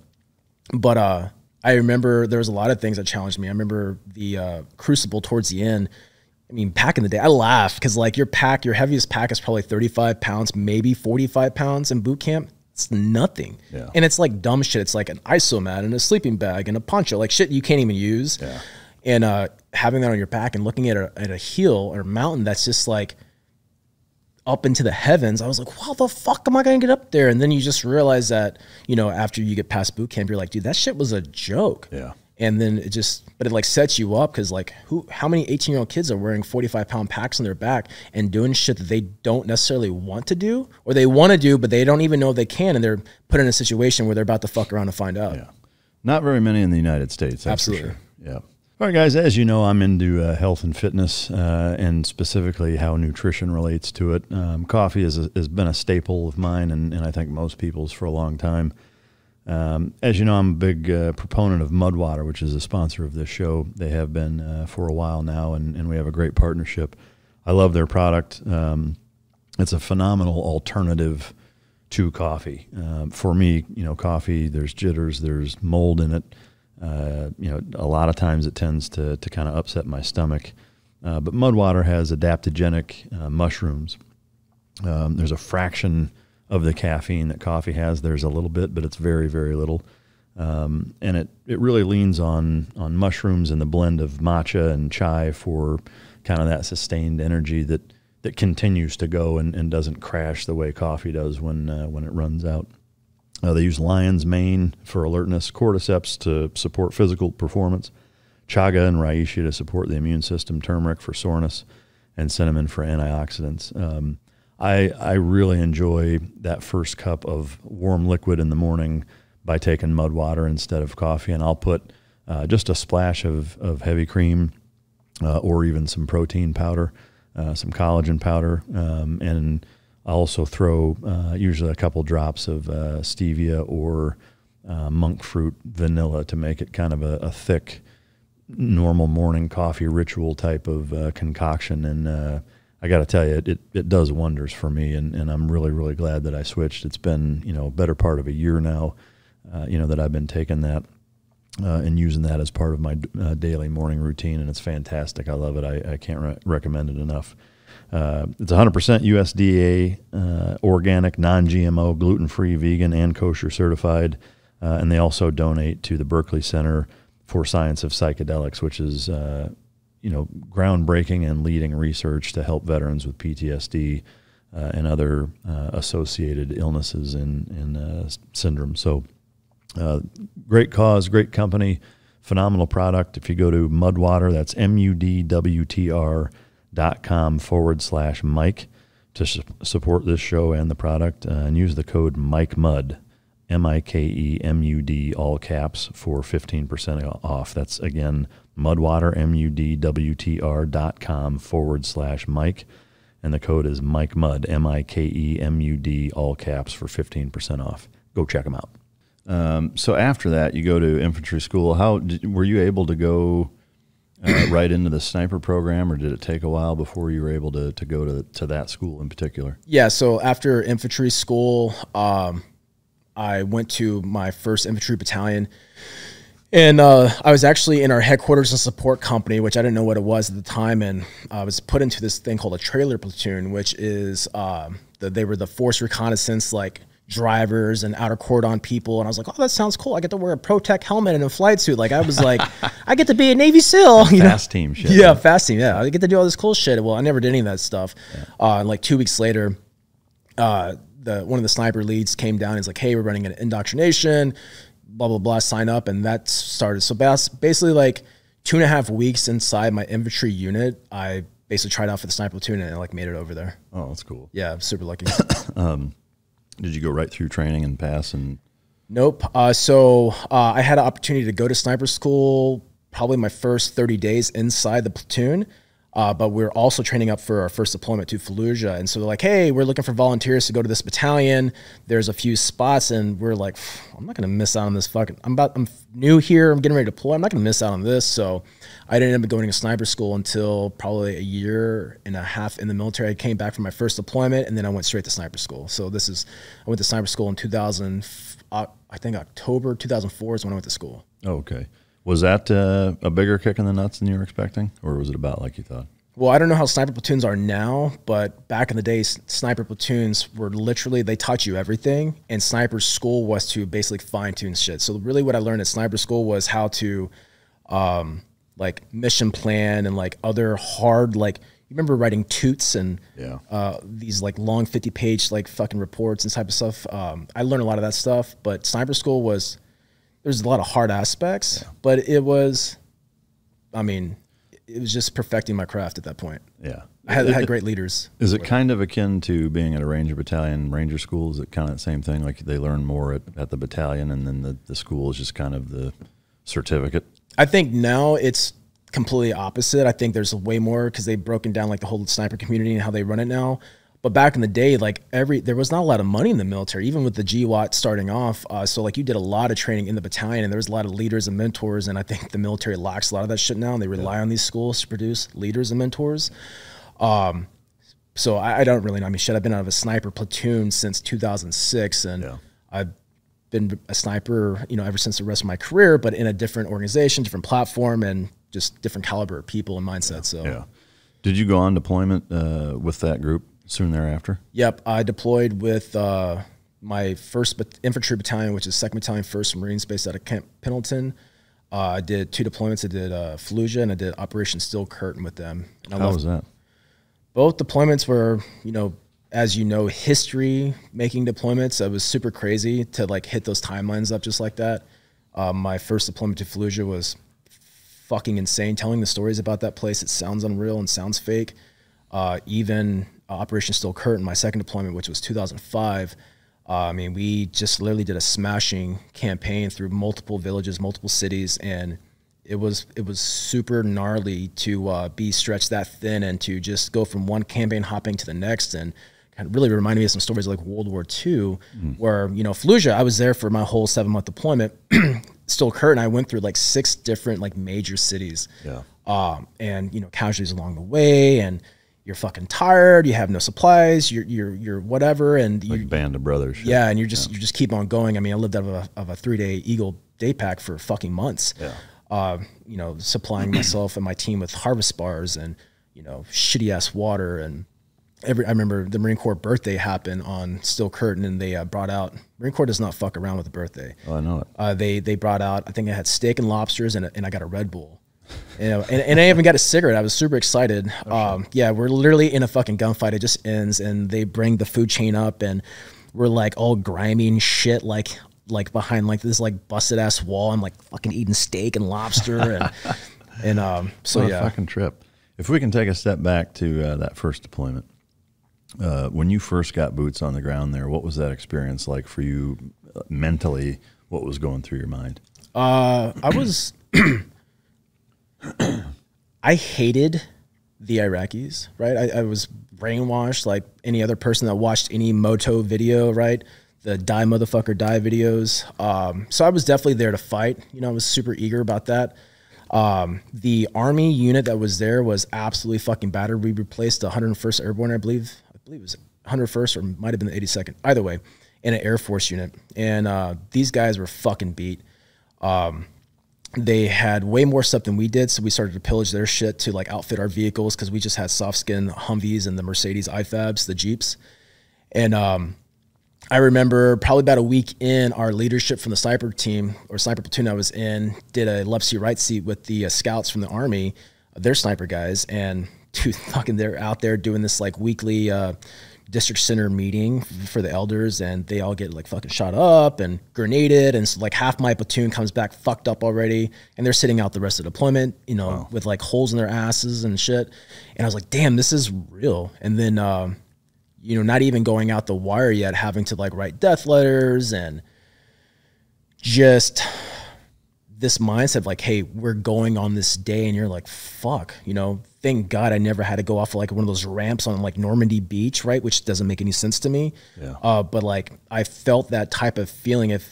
But uh I remember there was a lot of things that challenged me. I remember the uh, crucible towards the end. I mean, back in the day, I laugh because like your pack, your heaviest pack is probably 35 pounds, maybe 45 pounds in boot camp. It's nothing. Yeah. And it's like dumb shit. It's like an isomat and a sleeping bag and a poncho, like shit you can't even use. Yeah. And uh, having that on your back and looking at a, at a hill or a mountain that's just like up into the heavens, I was like, how the fuck am I gonna get up there? And then you just realize that, you know, after you get past boot camp, you're like, dude, that shit was a joke. Yeah. And then it just, but it like sets you up because like, who, how many 18 year old kids are wearing 45 pound packs on their back and doing shit that they don't necessarily want to do or they want to do, but they don't even know they can. And they're put in a situation where they're about to fuck around and find out. Yeah. Not very many in the United States. That's Absolutely. For sure. Yeah. All right, guys. As you know, I'm into uh, health and fitness, uh, and specifically how nutrition relates to it. Um, coffee is a, has been a staple of mine, and, and I think most people's for a long time. Um, as you know, I'm a big uh, proponent of Mudwater, which is a sponsor of this show. They have been uh, for a while now, and, and we have a great partnership. I love their product. Um, it's a phenomenal alternative to coffee. Um, for me, you know, coffee, there's jitters, there's mold in it. Uh, you know, a lot of times it tends to, to kind of upset my stomach. Uh, but Mudwater has adaptogenic uh, mushrooms. Um, there's a fraction of the caffeine that coffee has. There's a little bit, but it's very, very little. Um, and it, it really leans on on mushrooms and the blend of matcha and chai for kind of that sustained energy that that continues to go and, and doesn't crash the way coffee does when uh, when it runs out. Uh, they use lion's mane for alertness, cordyceps to support physical performance, chaga and reishi to support the immune system, turmeric for soreness, and cinnamon for antioxidants. Um, I I really enjoy that first cup of warm liquid in the morning by taking mud water instead of coffee, and I'll put uh, just a splash of of heavy cream uh, or even some protein powder, uh, some collagen powder, um, and I also throw uh, usually a couple drops of uh, stevia or uh, monk fruit vanilla to make it kind of a, a thick, normal morning coffee ritual type of concoction. And I got to tell you, it, it, it does wonders for me, and, and I'm really really glad that I switched. It's been you know a better part of a year now, uh, you know that I've been taking that uh, and using that as part of my uh, daily morning routine, and it's fantastic. I love it. I, I can't re- recommend it enough. Uh, it's 100% USDA uh, organic, non-GMO, gluten-free, vegan, and kosher certified, uh, and they also donate to the Berkeley Center for Science of Psychedelics, which is you know groundbreaking and leading research to help veterans with PTSD uh, and other uh, associated illnesses and, and uh, syndromes. So. Uh, great cause, great company, phenomenal product. If you go to Mudwater, that's M U D W T R dot com forward slash Mike to su- support this show and the product, uh, and use the code Mike Mud, M I K E M U D, all caps for fifteen percent off. That's again Mudwater M U D W T R dot com forward slash Mike, and the code is Mike Mud, M I K E M U D, all caps for fifteen percent off. Go check them out. Um, so after that, you go to infantry school. How did, were you able to go? uh, right into the sniper program, or did it take a while before you were able to, to go to, to that school in particular? Yeah, so after infantry school, um, I went to my first infantry battalion. And uh, I was actually in our headquarters and support company, which I didn't know what it was at the time. And I was put into this thing called a trailer platoon, which is um, the, they were the force reconnaissance, like drivers and outer cordon people. And I was like, oh, that sounds cool. I get to wear a Protec helmet and a flight suit. Like I was like, I get to be a Navy SEAL. You Fast team shit. Yeah, fast team. Yeah, I get to do all this cool shit. Well, I never did any of that stuff. Uh, and like two weeks later, uh, the one of the sniper leads came down. He's like, "Hey, we're running an indoctrination, blah blah blah. Sign up." And that started. So bas- basically, like two and a half weeks inside my infantry unit, I basically tried out for the sniper platoon and like made it over there. Oh, that's cool. Yeah, I'm super lucky. Did you go right through training and pass? And Nope. Uh, so uh, I had an opportunity to go to sniper school probably my first 30 days inside the platoon. Uh, but we're also training up for our first deployment to Fallujah. And so they're like, hey, we're looking for volunteers to go to this battalion. There's a few spots. And we're like, I'm not going to miss out on this fucking, I'm about, I'm new here. I'm getting ready to deploy. I'm not going to miss out on this. So I didn't end up going to sniper school until probably a year and a half in the military. I came back from my first deployment and then I went straight to sniper school. So this is, I went to sniper school in 2000, uh, I think October 2004 is when I went to school. oh, okay, was that uh, a bigger kick in the nuts than you were expecting, or was it about like you thought? Well, I don't know how sniper platoons are now, but back in the day, sniper platoons were literally they taught you everything, and sniper school was to basically fine tune shit. So really, what I learned at sniper school was how to, um, like mission plan and like other hard like you remember writing toots and Yeah. uh, these like long fifty page like fucking reports and type of stuff. Um, I learned a lot of that stuff, but sniper school was there's a lot of hard aspects, but it was, I mean, it was just perfecting my craft at that point. Yeah. I had, I had great leaders. Is it kind of akin to being at a Ranger battalion, Ranger school? Is it kind of the same thing? Like they learn more at, at the battalion, and then the, the school is just kind of the certificate. I think now it's completely opposite. I think there's way more because they've broken down like the whole sniper community and how they run it now. But back in the day, like every there was not a lot of money in the military, even with the GWOT starting off. Uh, so like you did a lot of training in the battalion, and there was a lot of leaders and mentors. And I think the military lacks a lot of that shit now, and they rely on these schools to produce leaders and mentors. Um, so I, I don't really know. I mean, shit, I've been out of a sniper platoon since 2006, and Yeah. I've been a sniper, you know, ever since the rest of my career, but in a different organization, different platform, and just different caliber of people and mindset. So, Yeah. Did you go on deployment uh, with that group soon thereafter? yep, I deployed with uh, my first infantry battalion, which is Second Battalion, First Marines, based out of Camp Pendleton. Uh, I did two deployments. I did uh, Fallujah and I did Operation Steel Curtain with them. And I How was that? both deployments were, you know, as you know, history making deployments. It was super crazy to like hit those timelines up just like that. Um, my first deployment to Fallujah was fucking insane. Telling the stories about that place, it sounds unreal and sounds fake. Uh, even uh, Operation Steel Curtain, my second deployment, which was 2005. Uh, I mean, we just literally did a smashing campaign through multiple villages, multiple cities, and it was it was super gnarly to uh, be stretched that thin and to just go from one campaign hopping to the next and kind of really reminded me of some stories like World War II, where you know Fallujah, I was there for my whole seven month deployment. Steel Curtain, I went through like six different like major cities Yeah. um, and you know casualties along the way, and you're fucking tired, you have no supplies, you're you're you're whatever, and you Like band of brothers. shit. yeah, and you're just you just keep on going. I mean, I lived out of a of a three day Eagle day pack for fucking months. Yeah. Uh, you know, supplying myself and my team with harvest bars and you know shitty ass water and every. I remember the Marine Corps birthday happened on Steel Curtain, and they uh, brought out Marine Corps does not fuck around with a birthday Oh, I know it. uh, they they brought out I think I had steak and lobsters and, a, and I got a Red Bull. You know, and, and I even got a cigarette. I was super excited. Um, yeah, we're literally in a fucking gunfight. It just ends, and they bring the food chain up, and we're like all grimy and shit, like like behind like this like busted ass wall. I'm like fucking eating steak and lobster, and and um, so What a yeah, fucking trip. If we can take a step back to uh, that first deployment, Uh, when you first got boots on the ground there, what was that experience like for you uh, mentally? What was going through your mind? Uh, I was, I hated the Iraqis, right? I, I, was brainwashed like any other person that watched any moto video, right? The die motherfucker die videos. Um, so I was definitely there to fight. You know, I was super eager about that. Um, the army unit that was there was absolutely fucking battered. We replaced the 101st Airborne, I believe. I believe it was 101st or might have been the 82nd. Either way, in an Air Force unit, and uh, these guys were fucking beat. Um, they had way more stuff than we did, so we started to pillage their shit to like outfit our vehicles because we just had soft skin Humvees and the Mercedes IFAVs, the Jeeps, and um, I remember probably about a week in, our leadership from the sniper team or sniper platoon I was in did a left seat, right seat with the uh, scouts from the army, their sniper guys, and dude, fucking they're out there doing this like weekly uh, district center meeting for the elders and they all get like fucking shot up and grenaded and so like half my platoon comes back fucked up already and they're sitting out the rest of the deployment you know wow. with like holes in their asses and shit. And i was like damn this is real. And then um, you know not even going out the wire yet having to like write death letters and just this mindset of like, hey, we're going on this day, and you're like, fuck, you know, thank God I never had to go off of like one of those ramps on like Normandy Beach, right? Which doesn't make any sense to me. Yeah. Uh, but like I felt that type of feeling of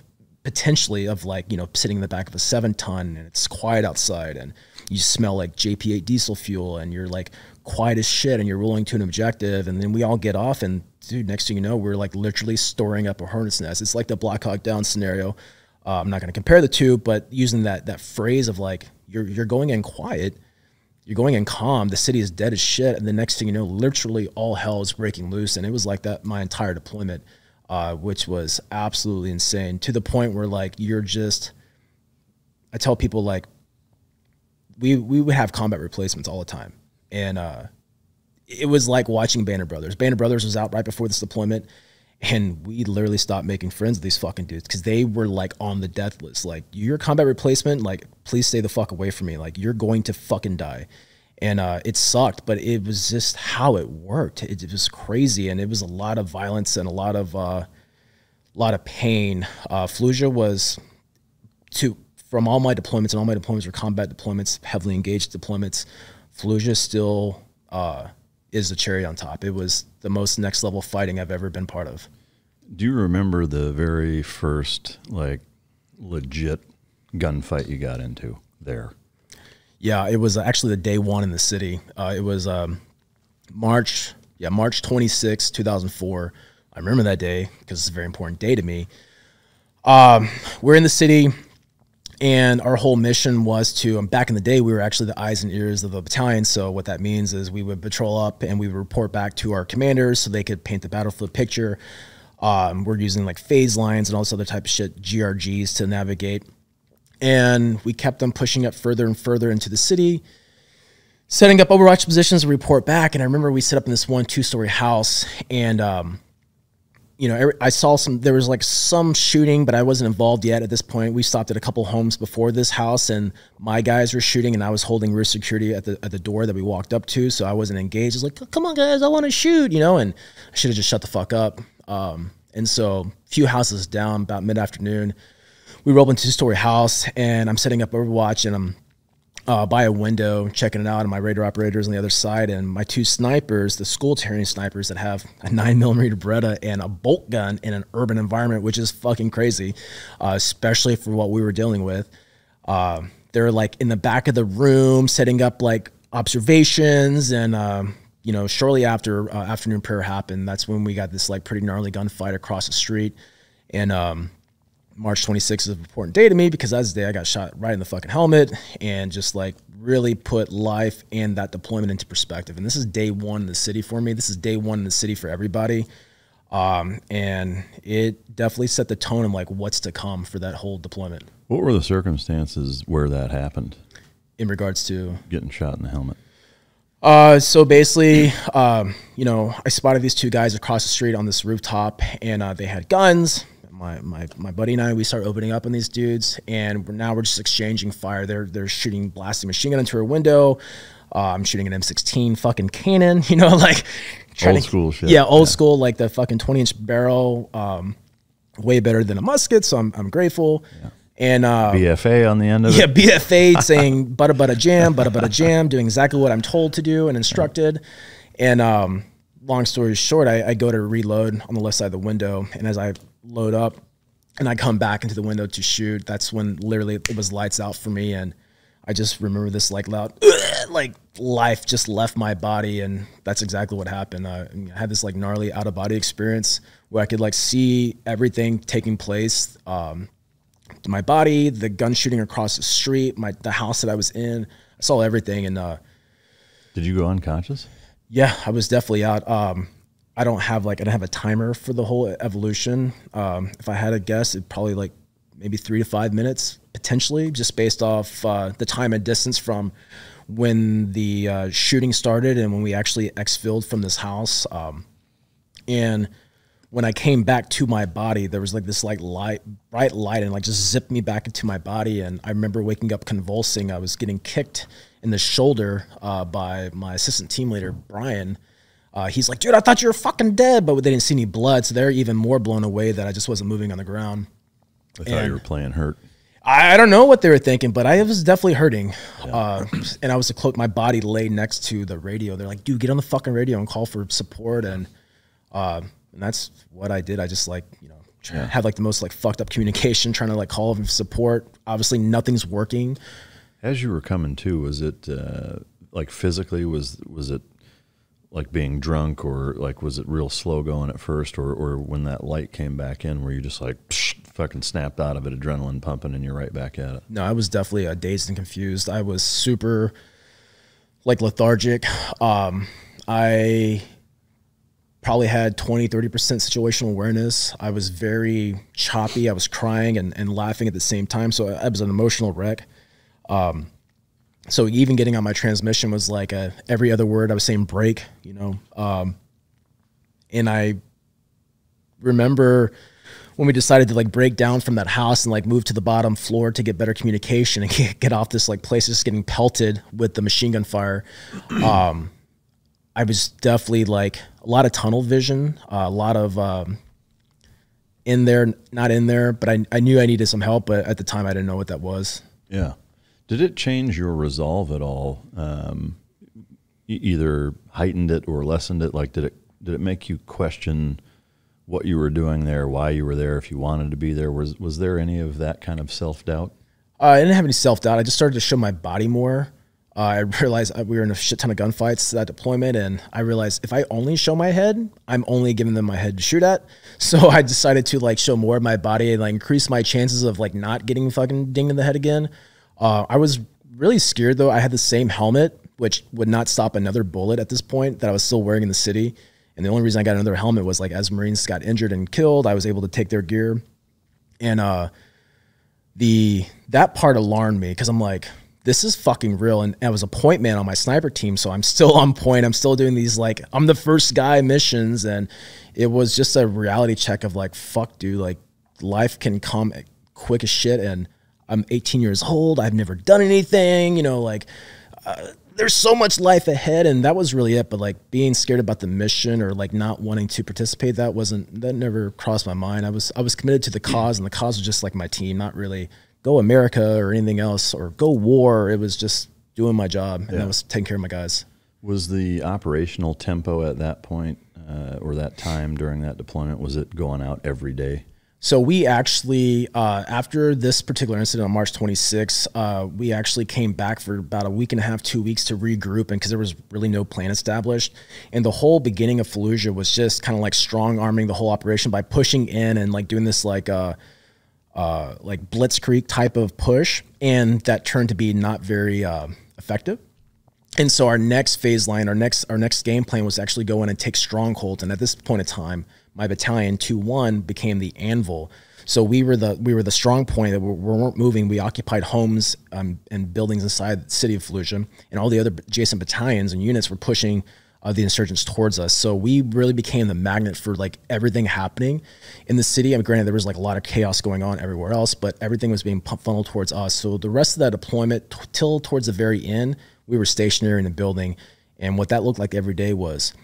potentially of like, you know, sitting in the back of a seven ton and it's quiet outside and you smell like JP8 diesel fuel and you're like quiet as shit and you're rolling to an objective and then we all get off and dude, next thing you know, we're like literally storing up a hornet's nest. It's like the Black Hawk Down scenario uh, I'm not going to compare the two, but using that that phrase of like you're you're going in quiet, you're going in calm. The city is dead as shit, and the next thing you know, literally all hell is breaking loose, and it was like that my entire deployment, uh, which was absolutely insane to the point where like you're just. I tell people like we we would have combat replacements all the time, and uh, it was like watching Band of Brothers. Band of Brothers was out right before this deployment and we literally stopped making friends with these fucking dudes because they were like on the death list. Like, you your combat replacement, like, please stay the fuck away from me. Like, you're going to fucking die. And uh, it sucked, but it was just how it worked. It, it, was crazy, and it was a lot of violence and a lot of, uh, lot of pain. Uh, Fallujah was to from all my deployments, and all my deployments were combat deployments, heavily engaged deployments. Fallujah still uh, is the cherry on top. It was the most next level fighting I've ever been part of. Do you remember the very first like legit gunfight you got into there? Yeah, it was actually the day one in the city. Uh, it was um, March, yeah, March 26, 2004. I remember that day because it's a very important day to me. Um, we're in the city and our whole mission was to um, back in the day we were actually the eyes and ears of the battalion. So what that means is we would patrol up and we would report back to our commanders so they could paint the battlefield picture. Um, we're using like phase lines and all this other type of shit GRGs to navigate. And we kept them pushing up further and further into the city setting up overwatch positions to report back. And i remember we set up in this one two story house and um, you know, I saw some, there was like some shooting, but I wasn't involved yet at this point. We stopped at a couple homes before this house and my guys were shooting and I was holding rear security at the, at the door that we walked up to. So I wasn't engaged. I was like, come on guys, I want to shoot, you know, and I should have just shut the fuck up. Um, and so a few houses down about mid afternoon, we roll into a two story house and I'm setting up Overwatch and I'm uh, by a window, checking it out, and my radar operators on the other side, and my two snipers, the school tearing snipers that have a nine millimeter Beretta and a bolt gun in an urban environment, which is fucking crazy, uh, especially for what we were dealing with. Uh, they're like in the back of the room, setting up like observations, and um, you know, shortly after uh, afternoon prayer happened, that's when we got this like pretty gnarly gunfight across the street, and um, March 26th is an important day to me because that's the day I got shot right in the fucking helmet and just like really put life and that deployment into perspective. And this is day one in the city for me. This is day one in the city for everybody. Um, and it definitely set the tone of like what's to come for that whole deployment. What were the circumstances where that happened? In regards to getting shot in the helmet? Uh, so basically, um, you know, I spotted these two guys across the street on this rooftop, and uh, they had guns my my my buddy and I we start opening up on these dudes, and we're, now we're just exchanging fire. They're they're shooting blasting machine gun into our window. Uh, I'm shooting an M16 fucking cannon, you know, like Old school shit. Yeah, old school, like the fucking 20 inch barrel. Um, way better than a musket, so I'm I'm grateful. And uh, BFA on the end of yeah, it. BFA saying butter butter jam, butter butter jam, doing exactly what I'm told to do and instructed. And um, long story short, I, I go to reload on the left side of the window, and as I load up and I come back into the window to shoot, that's when literally it was lights out for me, and I just remember this like loud, like life just left my body, and that's exactly what happened. Uh, I had this like gnarly out of body experience where I could like see everything taking place. Um, my body, the gun shooting across the street, my the house that I was in. I saw everything, and uh, Did you go unconscious? yeah, I was definitely out. Um, I don't have like I don't have a timer for the whole evolution. Um, if I had a guess, it'd probably like maybe three to five minutes potentially, just based off uh, the time and distance from when the uh, shooting started and when we actually exfilled from this house. Um, and when I came back to my body, there was like this like light, bright light, and like just zipped me back into my body. And I remember waking up convulsing. I was getting kicked in the shoulder uh, by my assistant team leader, Brian. Uh, he's like, dude, I thought you were fucking dead, but they didn't see any blood, so they're even more blown away that I just wasn't moving on the ground. I thought And- you were playing hurt. I, I don't know what they were thinking, but I was definitely hurting. Uh, and I was close, my body lay next to the radio. They're like, dude, get on the fucking radio and call for support. And, uh, and that's what I did. I just like, you know, had like the most like fucked up communication, trying to like call for support. Obviously, nothing's working. As you were coming to, was it uh, like physically? Was was it like being drunk, or like was it real slow going at first, or or when that light came back in, where you just like psh, fucking snapped out of it, adrenaline pumping, and you're right back at it? No, I was definitely uh, dazed and confused. I was super like lethargic. Um, I probably had 20, 30% situational awareness. I was very choppy. I was crying and, and laughing at the same time. So I was an emotional wreck. Um, so even getting on my transmission was like a, every other word I was saying break, you know. Um, and I remember when we decided to like break down from that house and like move to the bottom floor to get better communication and get, off this like place just getting pelted with the machine gun fire um i was definitely like a lot of tunnel vision uh, a lot of um in there not in there but I, I knew i needed some help but at the time i didn't know what that was Yeah. Did it change your resolve at all? Um, either heightened it or lessened it? Like, did it did it make you question what you were doing there, why you were there, if you wanted to be there? Was was there any of that kind of self doubt? Uh, I didn't have any self doubt. I just started to show my body more. Uh, I realized uh, we were in a shit ton of gunfights that deployment, and I realized if I only show my head, I'm only giving them my head to shoot at. So I decided to like show more of my body and like increase my chances of like not getting fucking dinged in the head again. Uh, I was really scared though. I had the same helmet, which would not stop another bullet at this point that I was still wearing in the city. And the only reason I got another helmet was like as Marines got injured and killed, I was able to take their gear. And uh, the that part alarmed me because I'm like, this is fucking real. And I was a point man on my sniper team, so I'm still on point. I'm still doing these like I'm the first guy missions, and it was just a reality check of like, fuck, dude, like life can come quick as shit, and I'm 18 years old. I've never done anything, you know, like. Uh, there's so much life ahead and that was really it but like being scared about the mission or like not wanting to participate that wasn't that never crossed my mind i was i was committed to the cause and the cause was just like my team not really go america or anything else or go war it was just doing my job and Yeah. i was taking care of my guys Was the operational tempo at that point uh, or that time during that deployment was it going out every day? So we actually, uh, after this particular incident on March 26, uh, we actually came back for about a week and a half, two weeks to regroup, and because there was really no plan established, and the whole beginning of Fallujah was just kind of like strong arming the whole operation by pushing in and like doing this like uh, uh, like blitzkrieg type of push, and that turned to be not very uh, effective. And so our next phase line, our next our next game plan was actually go in and take strongholds. And at this point in time, my battalion two one became the anvil. So we were the we were the strong point that we weren't moving. We occupied homes um, and buildings inside the city of Fallujah, and all the other adjacent battalions and units were pushing uh, the insurgents towards us. So we really became the magnet for like everything happening in the city. I mean, granted, there was like a lot of chaos going on everywhere else, but everything was being funneled towards us. So the rest of that deployment, till towards the very end, we were stationary in the building, and what that looked like every day was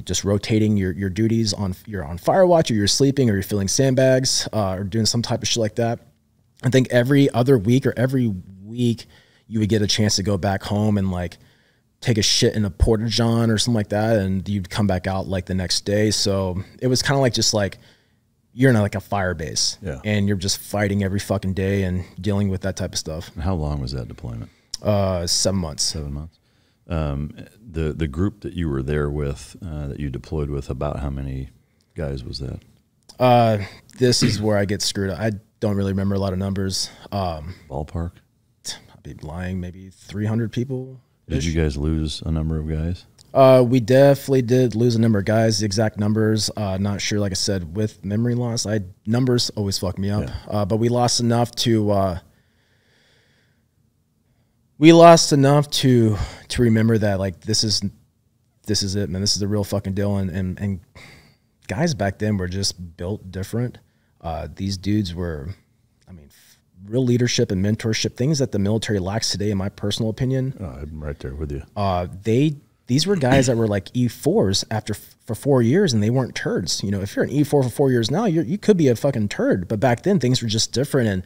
just rotating your, your duties on you're on fire watch or you're sleeping or you're filling sandbags uh, or doing some type of shit like that. I think every other week or every week you would get a chance to go back home and like take a shit in a porta john or something like that, and you'd come back out like the next day. So it was kind of like just like you're in like a fire base, Yeah. and you're just fighting every fucking day and dealing with that type of stuff. How long was that deployment? Uh, seven months. Seven months. Um, the the group that you were there with, uh, that you deployed with, about how many guys was that? Uh, this is where I get screwed. up. I don't really remember a lot of numbers. Um, Ballpark. I'd be lying. Maybe 300 people. Did you guys lose a number of guys? Uh, we definitely did lose a number of guys. The exact numbers, uh, not sure. Like I said, with memory loss, I numbers always fuck me up. Yeah. Uh, but we lost enough to. We lost enough to to remember that like this is this is it, man. This is the real fucking deal. And and and guys back then were just built different. Uh, these dudes were, I mean, f- real leadership and mentorship things that the military lacks today, in my personal opinion Oh, I'm right there with you. uh, they these were guys that were like E4s after for four years and they weren't turds. You know, if you're an E4 for four years now, you you could be a fucking turd. But back then things were just different and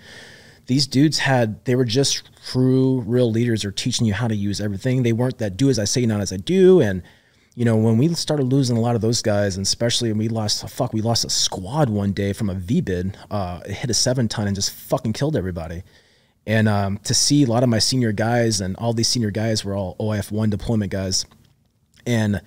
these dudes had they were just true real leaders are teaching you how to use everything. They weren't that do as I say, not as I do. And you know, when we started losing a lot of those guys, and especially when we lost, a fuck, we lost a squad one day from a VBIED. Uh, it hit a seven ton and just fucking killed everybody. And um, to see a lot of my senior guys and all these senior guys were all OIF one deployment guys, and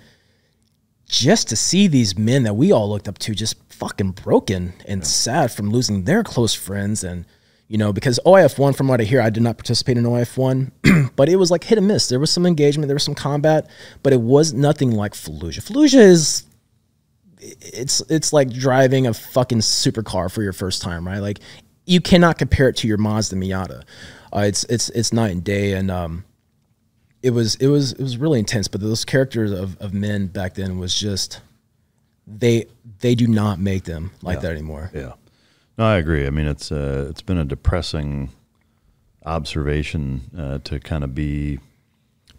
just to see these men that we all looked up to just fucking broken and sad from losing their close friends and you know because OIF one from what I hear I did not participate in OIF one but it was like hit and miss. There was some engagement there was some combat but it was nothing like Fallujah. Fallujah is it's it's like driving a fucking supercar for your first time right? Like you cannot compare it to your Mazda Miata. Uh, it's it's it's night and day and um it was it was it was really intense but those characters of, of men back then was just they they do not make them like Yeah. that anymore. Yeah. No, I agree. I mean, it's uh, it's been a depressing observation uh, to kind of be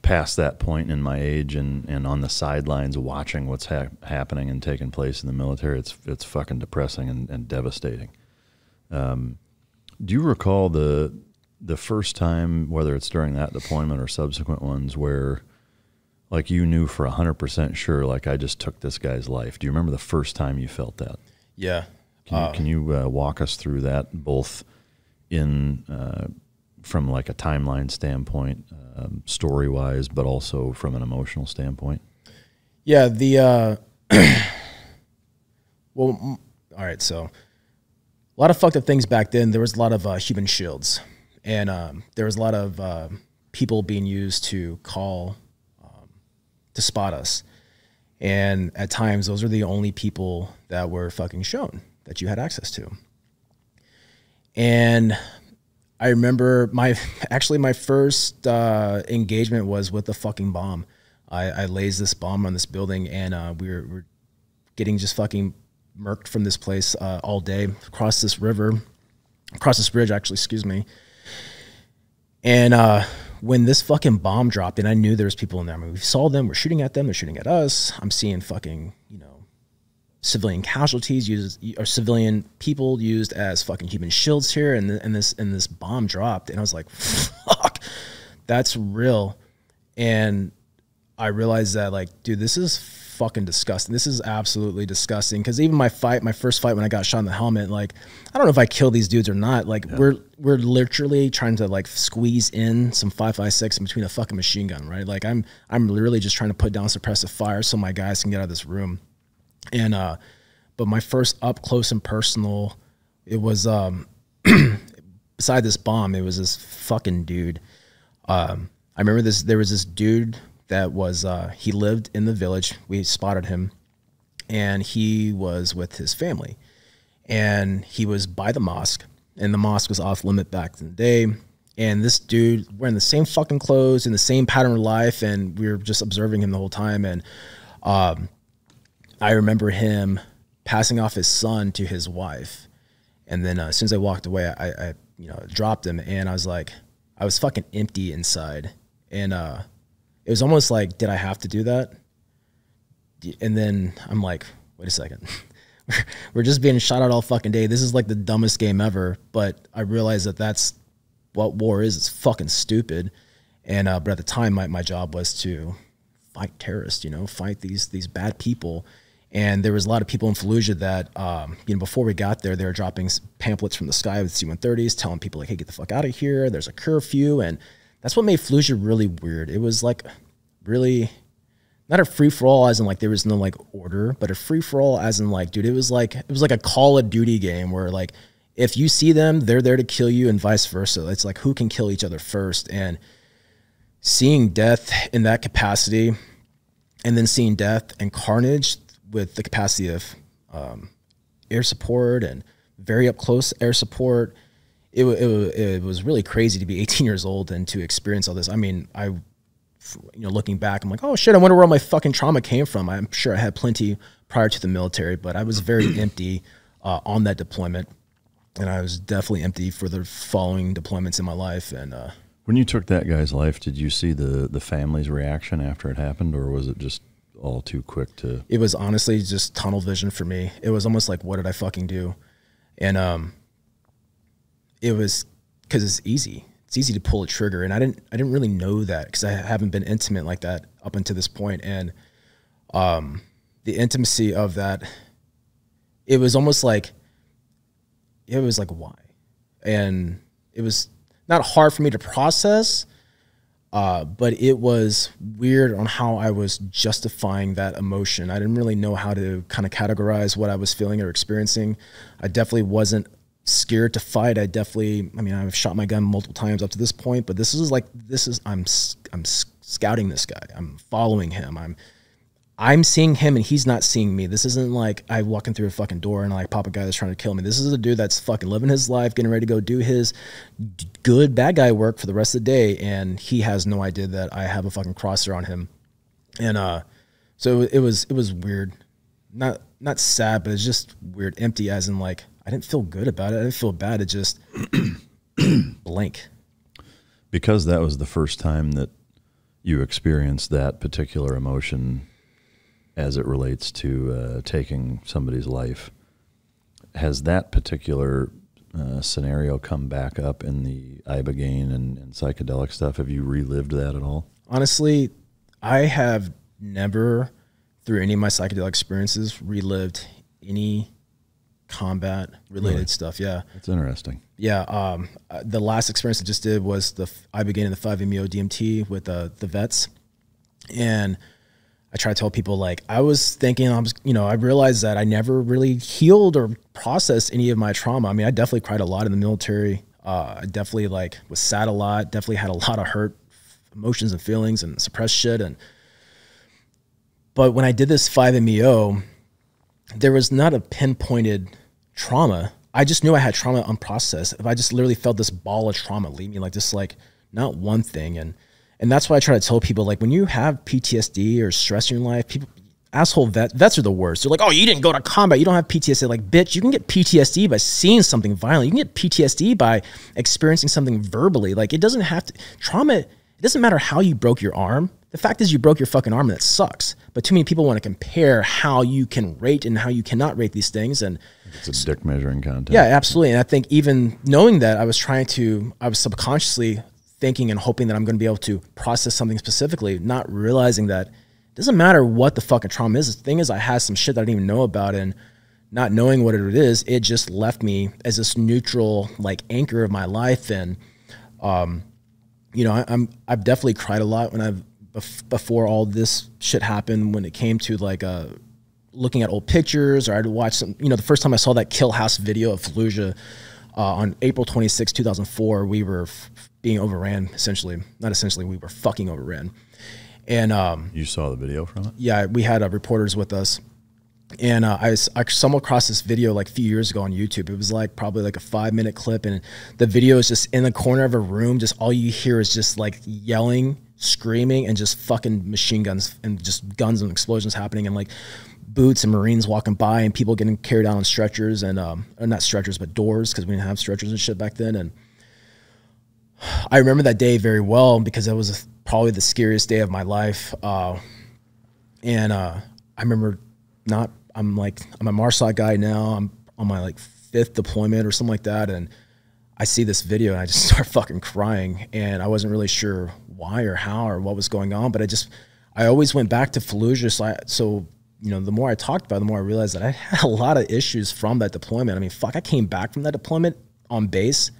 past that point in my age and, and on the sidelines watching what's hap happening and taking place in the military. It's it's fucking depressing and, and devastating. Um, do you recall the the first time, whether it's during that deployment or subsequent ones, where like you knew for hundred percent sure, like I just took this guy's life? Do you remember the first time you felt that? yeah Can you, can you uh, walk us through that, both in uh, from like a timeline standpoint, um, story wise, but also from an emotional standpoint? Yeah, the uh well, all right. So a lot of fucked up things back then. There was a lot of uh, human shields, and um, there was a lot of uh, people being used to call um, to spot us. And at times, those were the only people that were fucking shown that you had access to. And I remember my actually my first uh, engagement was with the fucking bomb. I, I lays this bomb on this building, and uh, we were, we're getting just fucking murked from this place uh, all day across this river, across this bridge, actually. Excuse me. And uh, when this fucking bomb dropped, and I knew there was people in there. I mean, we saw them. We're shooting at them. They're shooting at us. I'm seeing fucking you know civilian casualties used or civilian people used as fucking human shields here and, and this and this bomb dropped and I was like fuck that's real. And I realized that like dude this is fucking disgusting. This is absolutely disgusting because even my fight my first fight when I got shot in the helmet like I don't know if I kill these dudes or not like we're we're literally trying to like squeeze in some 556 in between a fucking machine gun right? Like I'm I'm literally just trying to put down suppressive fire so my guys can get out of this room and uh but my first up close and personal it was um beside this bomb it was this fucking dude. Um i remember this there was this dude that was uh he lived in the village. We spotted him. And he was with his family. And he was by the mosque. And the mosque was off limit back in the day. And this dude wearing the same fucking clothes and the same pattern of life. And we were just observing him the whole time. And Um, I remember him passing off his son to his wife, and then uh, as soon as I walked away, I, I you know dropped him, and I was like, I was fucking empty inside, and uh, it was almost like, did I have to do that? And then I'm like, wait a second. We're just being shot out all fucking day. This is like the dumbest game ever. But I realized that that's what war is. It's fucking stupid. And uh, but at the time, my, my job was to fight terrorists. You know, fight these these bad people. And there was a lot of people in Fallujah that, um, you know, before we got there, they were dropping pamphlets from the sky with C-130s, telling people like, "Hey, get the fuck out of here." There's a curfew, and that's what made Fallujah really weird. It was like really not a free for all as in like there was no like order, but a free for all as in like, dude, it was like it was like a Call of Duty game where like if you see them, they're there to kill you, and vice versa. It's like who can kill each other first, and seeing death in that capacity, and then seeing death and carnage with the capacity of um, air support and very up close air support. It, it, it was really crazy to be 18 years old and to experience all this. I mean, I you know, looking back, I'm like, oh shit, I wonder where all my fucking trauma came from. I'm sure I had plenty prior to the military, but I was very empty uh, on that deployment, and I was definitely empty for the following deployments in my life. And uh, when you took that guy's life, did you see the the family's reaction after it happened, or was it just all too quick to? It was honestly just tunnel vision for me. It was almost like, what did I fucking do? And um, it was because it's easy it's easy to pull a trigger and i didn't i didn't really know that because i haven't been intimate like that up until this point and um the intimacy of that it was almost like it was like why and it was not hard for me to process uh, but it was weird on how I was justifying that emotion. I didn't really know how to kind of categorize what I was feeling or experiencing. I definitely wasn't scared to fight. I definitely, I mean, I've shot my gun multiple times up to this point, but this is like, this is, I'm, I'm scouting this guy. I'm following him. I'm, I'm seeing him and he's not seeing me. This isn't like I'm walking through a fucking door and I like pop a guy that's trying to kill me. This is a dude that's fucking living his life, getting ready to go do his good bad guy work for the rest of the day, and he has no idea that I have a fucking crosshair on him. And uh, so it was it was weird, not not sad, but it's just weird, empty, as in like I didn't feel good about it. I didn't feel bad. It just blank. Because that was the first time that you experienced that particular emotion as it relates to uh, taking somebody's life. Has that particular uh, scenario come back up in the ibogaine and, and psychedelic stuff? Have you relived that at all? Honestly, I have never, through any of my psychedelic experiences, relived any combat related really? stuff. Yeah, that's interesting. Yeah, um, uh, the last experience I just did was the ibogaine in the five MEO DMT with uh, the vets, and I try to tell people like I was thinking I was, you know, I realized that I never really healed or processed any of my trauma. I mean, I definitely cried a lot in the military. Uh, I definitely like was sad a lot. Definitely had a lot of hurt emotions and feelings and suppressed shit. And but when I did this five MEO, there was not a pinpointed trauma. I just knew I had trauma unprocessed. If I just literally felt this ball of trauma leave me like this, like not one thing. And and that's why I try to tell people like when you have PTSD or stress in your life, people asshole vet vets are the worst. They're like, oh, you didn't go to combat, you don't have PTSD. Like, bitch, you can get PTSD by seeing something violent. You can get PTSD by experiencing something verbally. Like, it doesn't have to trauma. It doesn't matter how you broke your arm. The fact is, you broke your fucking arm, and that sucks. But too many people want to compare how you can rate and how you cannot rate these things. And it's a dick measuring contest. Yeah, absolutely. And I think even knowing that, I was trying to, I was subconsciously thinking and hoping that I'm going to be able to process something specifically, not realizing that it doesn't matter what the fucking trauma is. The thing is, I had some shit that I didn't even know about, and not knowing what it is, it just left me as this neutral like anchor of my life. And, um, you know, I, I'm I've definitely cried a lot when I've before all this shit happened when it came to like uh, looking at old pictures or I'd watch some, you know, the first time I saw that Kill House video of Fallujah uh, on April 26, 2004, we were being overran essentially. Not essentially, we were fucking overran. And um, you saw the video from it? Yeah, we had uh, reporters with us. And uh, I, I stumbled across this video like a few years ago on YouTube. It was like probably like a five minute clip, and the video is just in the corner of a room. Just all you hear is just like yelling screaming and just fucking machine guns and just guns and explosions happening and like boots and Marines walking by and people getting carried out on stretchers and um, not stretchers but doors because we didn't have stretchers and shit back then. And I remember that day very well because it was probably the scariest day of my life. Uh, and uh, I remember not. I'm like I'm a MARSOC guy now. I'm on my like fifth deployment or something like that, and I see this video and I just start fucking crying. And I wasn't really sure why or how or what was going on, but I just I always went back to Fallujah. So, I, so you know, the more I talked about, it, the more I realized that I had a lot of issues from that deployment. I mean, fuck, I came back from that deployment on base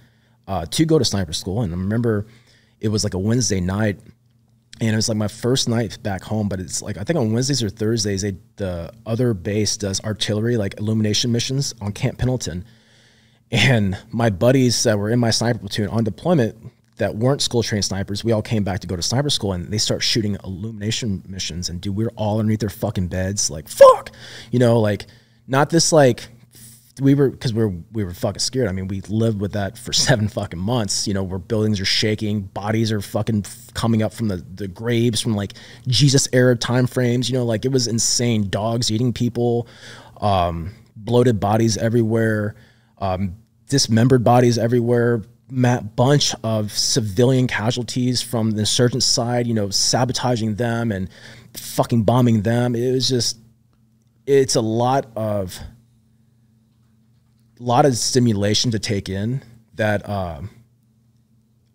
uh, to go to sniper school, and I remember it was like a Wednesday night, and it was like my first night back home. But it's like I think on Wednesdays or Thursdays, they, the other base does artillery like illumination missions on Camp Pendleton, and my buddies that were in my sniper platoon on deployment that weren't school trained snipers, we all came back to go to sniper school and they start shooting illumination missions. And dude, we are all underneath their fucking beds, like, fuck, you know, like, not this like, we were because we were we were fucking scared. I mean, we lived with that for seven fucking months. You know, where buildings are shaking, bodies are fucking coming up from the the graves from like Jesus era time frames. You know, like it was insane. Dogs eating people, um, bloated bodies everywhere, um, dismembered bodies everywhere, a bunch of civilian casualties from the insurgent side, you know, sabotaging them and fucking bombing them. It was just, it's a lot of, lot of stimulation to take in that um,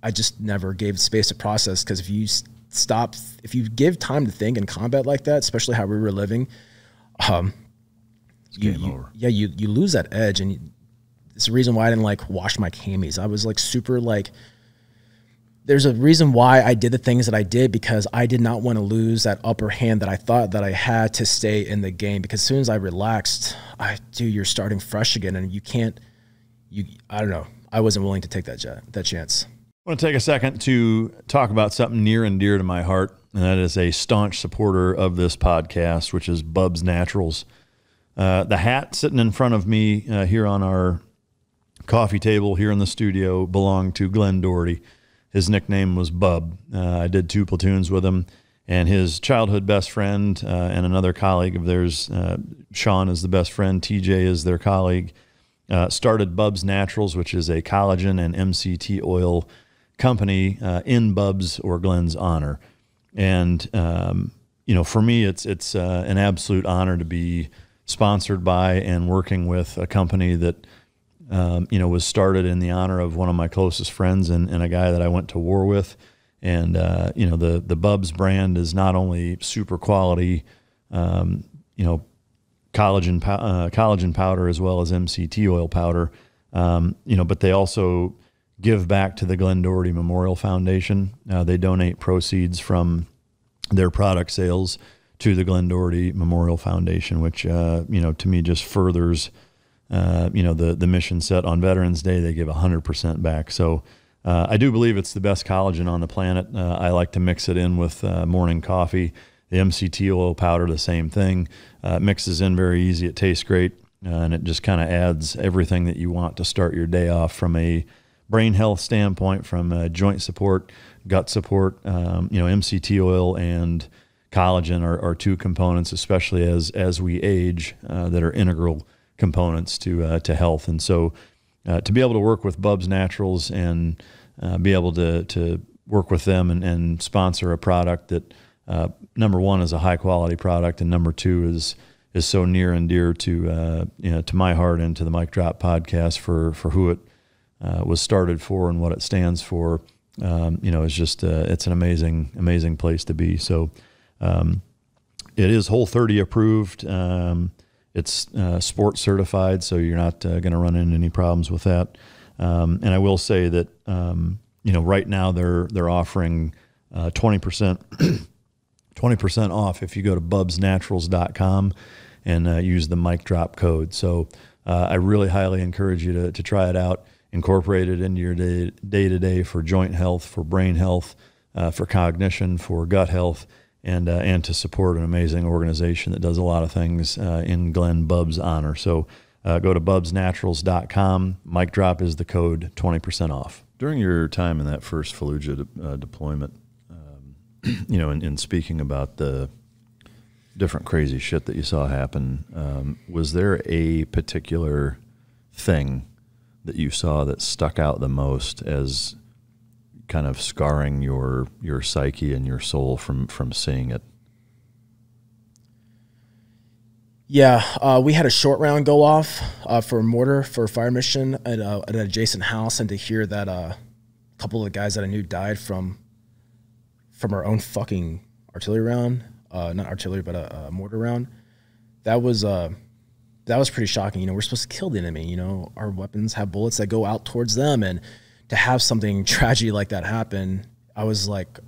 I just never gave space to process. Because if you stop, if you give time to think in combat like that, especially how we were living, um, you, you, yeah, you you lose that edge, and you, it's the reason why I didn't like wash my camis. I was like super like there's a reason why I did the things that I did because I did not want to lose that upper hand that I thought that I had to stay in the game. Because as soon as I relaxed, I do you're starting fresh again, and you can't. You I don't know. I wasn't willing to take that that chance. I want to take a second to talk about something near and dear to my heart, and that is a staunch supporter of this podcast, which is Bubs Naturals. Uh, the hat sitting in front of me uh, here on our coffee table here in the studio belonged to Glenn Doherty. His nickname was Bub. Uh, I did two platoons with him, and his childhood best friend uh, and another colleague of theirs, uh, Sean is the best friend, TJ is their colleague, uh, started Bub's Naturals, which is a collagen and MCT oil company uh, in Bub's or Glenn's honor. And um, you know, for me, it's it's an absolute honor to be sponsored by and working with a company that um, you know, was started in the honor of one of my closest friends and, and a guy that I went to war with. And uh, you know, the the Bubs brand is not only super quality, um, you know, collagen uh, collagen powder as well as MCT oil powder. Um, you know, but they also give back to the Glenn Doherty Memorial Foundation. Uh, they donate proceeds from their product sales to the Glenn Doherty Memorial Foundation, which uh, you know to me just furthers uh, you know, the the mission set on Veterans Day, they give 100% back. So uh, I do believe it's the best collagen on the planet. Uh, I like to mix it in with uh, morning coffee. The MCT oil powder, the same thing. Uh, mixes in very easy. It tastes great, and it just kind of adds everything that you want to start your day off from a brain health standpoint, from joint support, gut support. Um, you know, MCT oil and collagen are, are, two components, especially as as we age, that are integral components to uh, to health. And so, uh, to be able to work with Bubs Naturals and uh, be able to to work with them and, and sponsor a product that uh, number one is a high quality product, and number two is is so near and dear to uh, you know to my heart and to the Mike Drop podcast for for who it uh, was started for and what it stands for. Um, you know, it's just it's an amazing amazing place to be. So. Um, it is Whole 30 approved. Um, it's uh, sports certified, so you're not uh, going to run into any problems with that. Um, and I will say that um, you know right now they're they're offering uh, twenty percent twenty percent off if you go to bubsnaturals.com and uh, use the mic drop code. So uh, I really highly encourage you to to try it out, incorporate it into your day day to day for joint health, for brain health, uh, for cognition, for gut health and uh, and to support an amazing organization that does a lot of things uh, in Glenn Bub's honor. So uh, go to bubsnaturals.com. Mic drop is the code, 20% off. During your time in that first Fallujah de- uh, deployment, um, you know, in, in speaking about the different crazy shit that you saw happen, um, was there a particular thing that you saw that stuck out the most as kind of scarring your your psyche and your soul from from seeing it? Yeah, uh, we had a short round go off uh, for a mortar for a fire mission at, uh, at an adjacent house, and to hear that uh, a couple of the guys that I knew died from from our own fucking artillery round, uh, not artillery, but a, a, mortar round, that was that was pretty shocking. You know, we're supposed to kill the enemy. You know, our weapons have bullets that go out towards them, and to have something tragedy like that happen, I was like,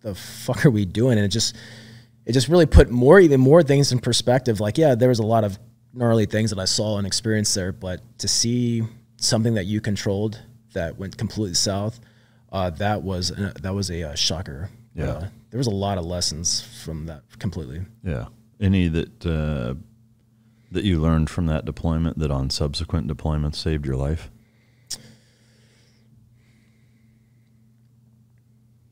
"The fuck are we doing?" And it just it just really put more even more things in perspective. Like, yeah, there was a lot of gnarly things that I saw and experienced there, but to see something that you controlled that went completely south, uh, that was uh, that was a uh, shocker. Yeah, uh, there was a lot of lessons from that completely. Yeah, any that uh, that you learned from that deployment that on subsequent deployments saved your life.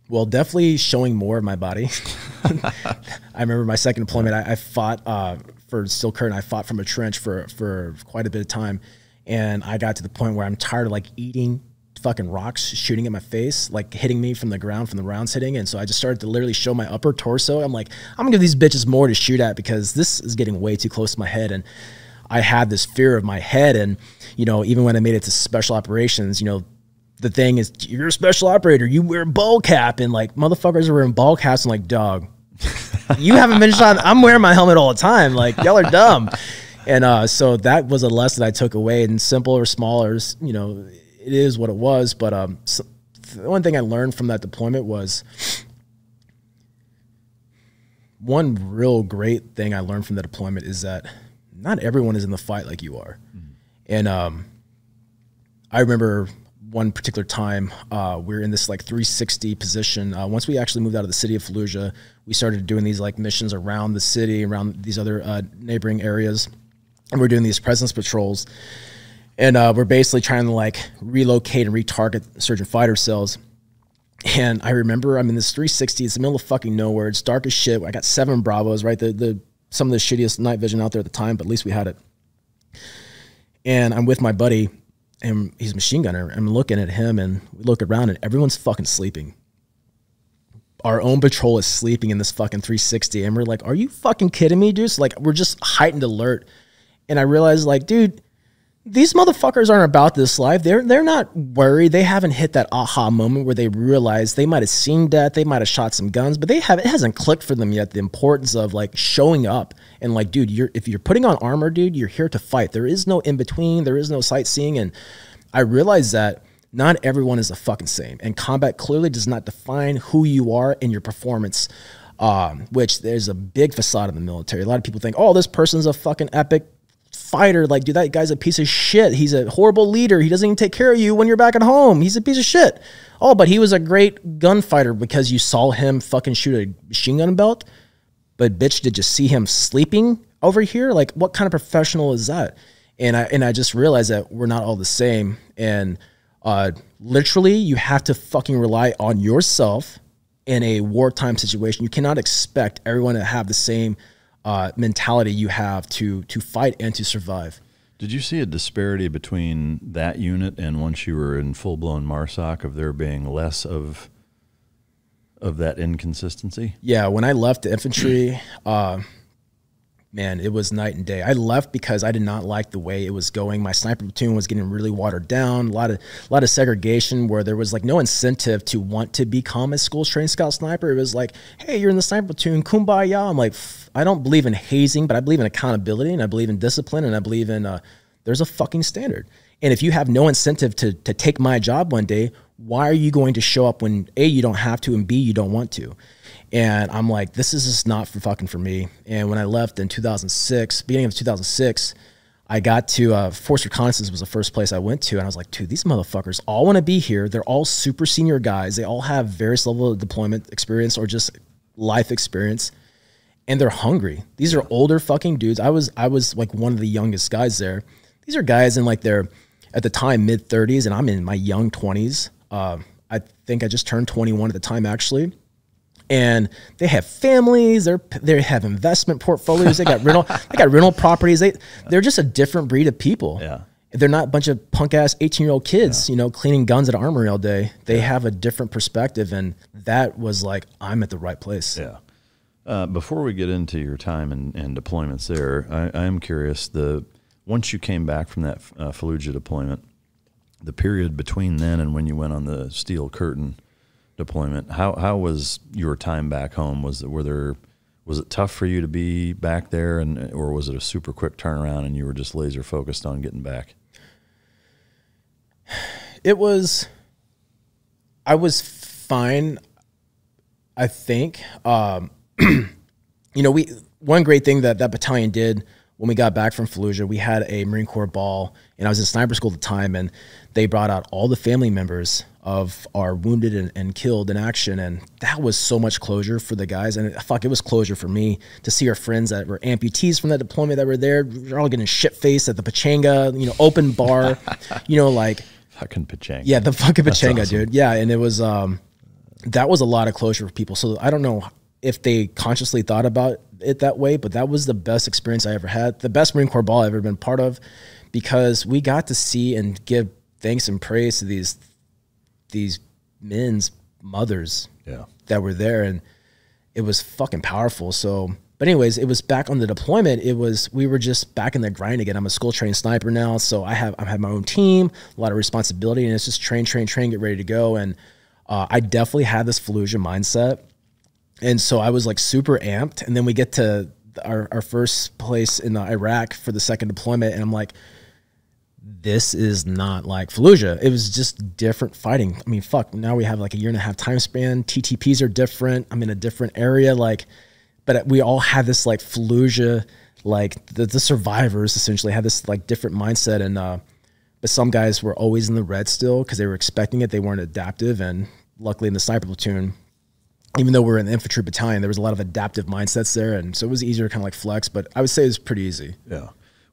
Well, definitely showing more of my body. I remember my second deployment. I, I fought uh, for Steel Curtain. I fought from a trench for for quite a bit of time, and I got to the point where I'm tired of like eating fucking rocks shooting at my face, like hitting me from the ground from the rounds hitting. And so I just started to literally show my upper torso. I'm like, I'm gonna give these bitches more to shoot at because this is getting way too close to my head. And I had this fear of my head. And, you know, even when I made it to special operations, you know, the thing is, you're a special operator, you wear a ball cap, and like motherfuckers are wearing ball caps and like, dog, you haven't been shot. I'm wearing my helmet all the time. Like y'all are dumb. And uh, so that was a lesson I took away. And simple or smaller, you know, it is what it was. But um, so the one thing I learned from that deployment was one real great thing I learned from the deployment is that not everyone is in the fight like you are. Mm-hmm. And um, I remember one particular time, uh, we are in this like 360 position. Uh, once we actually moved out of the city of Fallujah, we started doing these like missions around the city, around these other uh, neighboring areas, and we're doing these presence patrols. And uh, we're basically trying to like relocate and retarget surgeon fighter cells. And I remember I'm in this 360. It's the middle of fucking nowhere. It's dark as shit. I got seven Bravos, right? The the some of the shittiest night vision out there at the time, but at least we had it. And I'm with my buddy and he's a machine gunner. I'm looking at him and we look around and everyone's fucking sleeping. Our own patrol is sleeping in this fucking 360. And we're like, are you fucking kidding me, dude? So like, we're just heightened alert. And I realized, like, dude, these motherfuckers aren't about this life. They're they're not worried. They haven't hit that aha moment where they realize they might have seen death, they might have shot some guns, but they have it hasn't clicked for them yet the importance of like showing up and like, dude, you're if you're putting on armor, dude, you're here to fight. There is no in between. There is no sightseeing, and I realize that not everyone is the fucking same, and combat clearly does not define who you are and your performance. Um, which there's a big facade in the military. A lot of people think, oh, this person's a fucking epic fighter. Like, dude, that guy's a piece of shit. He's a horrible leader. He doesn't even take care of you when you're back at home. He's a piece of shit. Oh, but he was a great gunfighter because you saw him fucking shoot a machine gun belt. But bitch, did you see him sleeping over here? Like, what kind of professional is that? And I and I just realized that we're not all the same. And uh, literally, you have to fucking rely on yourself in a wartime situation. You cannot expect everyone to have the same uh, mentality you have to to fight and to survive. Did you see a disparity between that unit and once you were in full blown MARSOC of there being less of of that inconsistency? Yeah, when I left the infantry, uh, man, it was night and day. I left because I did not like the way it was going. My sniper platoon was getting really watered down. A lot of a lot of segregation where there was like no incentive to want to become a school trained scout sniper. It was like, hey, you're in the sniper platoon, kumbaya. I'm like, I don't believe in hazing, but I believe in accountability and I believe in discipline and I believe in uh, there's a fucking standard. And if you have no incentive to to take my job one day, why are you going to show up when a you don't have to and b you don't want to? And I'm like, this is just not for fucking for me. And when I left in 2006, beginning of 2006, I got to uh, Force Reconnaissance was the first place I went to, and I was like, dude, these motherfuckers all want to be here. They're all super senior guys. They all have various level of deployment experience or just life experience, and they're hungry. These are older fucking dudes. I was I was like one of the youngest guys there. These are guys in like their at the time mid 30s, and I'm in my young 20s. Uh, I think I just turned 21 at the time actually and they have families. They're they have investment portfolios. They got rental. They got rental properties. They they're just a different breed of people. Yeah. They're not a bunch of punk ass 18 year old kids, you know, cleaning guns at Armory all day. They have a different perspective. And that was like, I'm at the right place. Yeah. Uh, before we get into your time and, and deployments there, I, I am curious. The once you came back from that uh, Fallujah deployment, the period between then and when you went on the Steel Curtain deployment, how how was your time back home? Was were there was it tough for you to be back there, and or was it a super quick turnaround and you were just laser focused on getting back? It was, I was fine, I think. Um, you know, we one great thing that that battalion did when we got back from Fallujah, we had a Marine Corps ball, and I was in sniper school at the time, and they brought out all the family members of our wounded and, and killed in action, and that was so much closure for the guys, and fuck, it was closure for me to see our friends that were amputees from that deployment that were there. They're all getting shit faced at the pachanga, you know, open bar, you know, like Fucking pachanga. yeah, the fucking pachanga, awesome. dude. Yeah, and it was um that was a lot of closure for people. So I don't know if they consciously thought about it that way, but that was the best experience I ever had. The best Marine Corps ball I've ever been part of because we got to see and give thanks and praise to these these men's mothers Yeah. that were there and it was fucking powerful. So, but anyways, it was back on the deployment. It was we were just back in the grind again. I'm a school trained sniper now, so I have I have my own team, a lot of responsibility, and it's just train, train, train, get ready to go. And uh, I definitely had this Fallujah mindset, and so I was like super amped. And then we get to our our first place in Iraq for the second deployment, and I'm like, this is not like Fallujah. It was just different fighting. I mean, fuck. Now we have like a year and a half time span. TTPs are different. I'm in a different area. Like, but we all had this like Fallujah, like the, the survivors essentially had this like different mindset. And, uh, but some guys were always in the red still because they were expecting it. They weren't adaptive. And luckily in the sniper platoon, even though we're an infantry battalion, there was a lot of adaptive mindsets there. And so it was easier to kind of like flex, but I would say it was pretty easy. Yeah.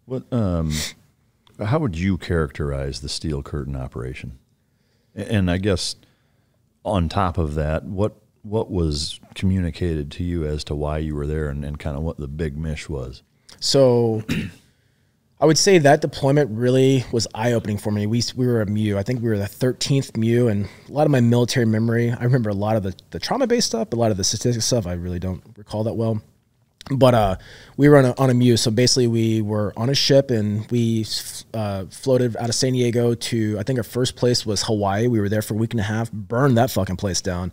What um how would you characterize the steel curtain operation? And I guess on top of that, what what was communicated to you as to why you were there and, and kind of what the big mish was? So I would say that deployment really was eye opening for me. We, we were a MEU. I think we were the 13th MEU, and a lot of my military memory, I remember a lot of the, the trauma based stuff, but a lot of the statistics stuff, I really don't recall that well. But uh, we were on a, on a MEU. So basically, we were on a ship and we uh, floated out of San Diego to, I think our first place was Hawaii. We were there for a week and a half, burned that fucking place down.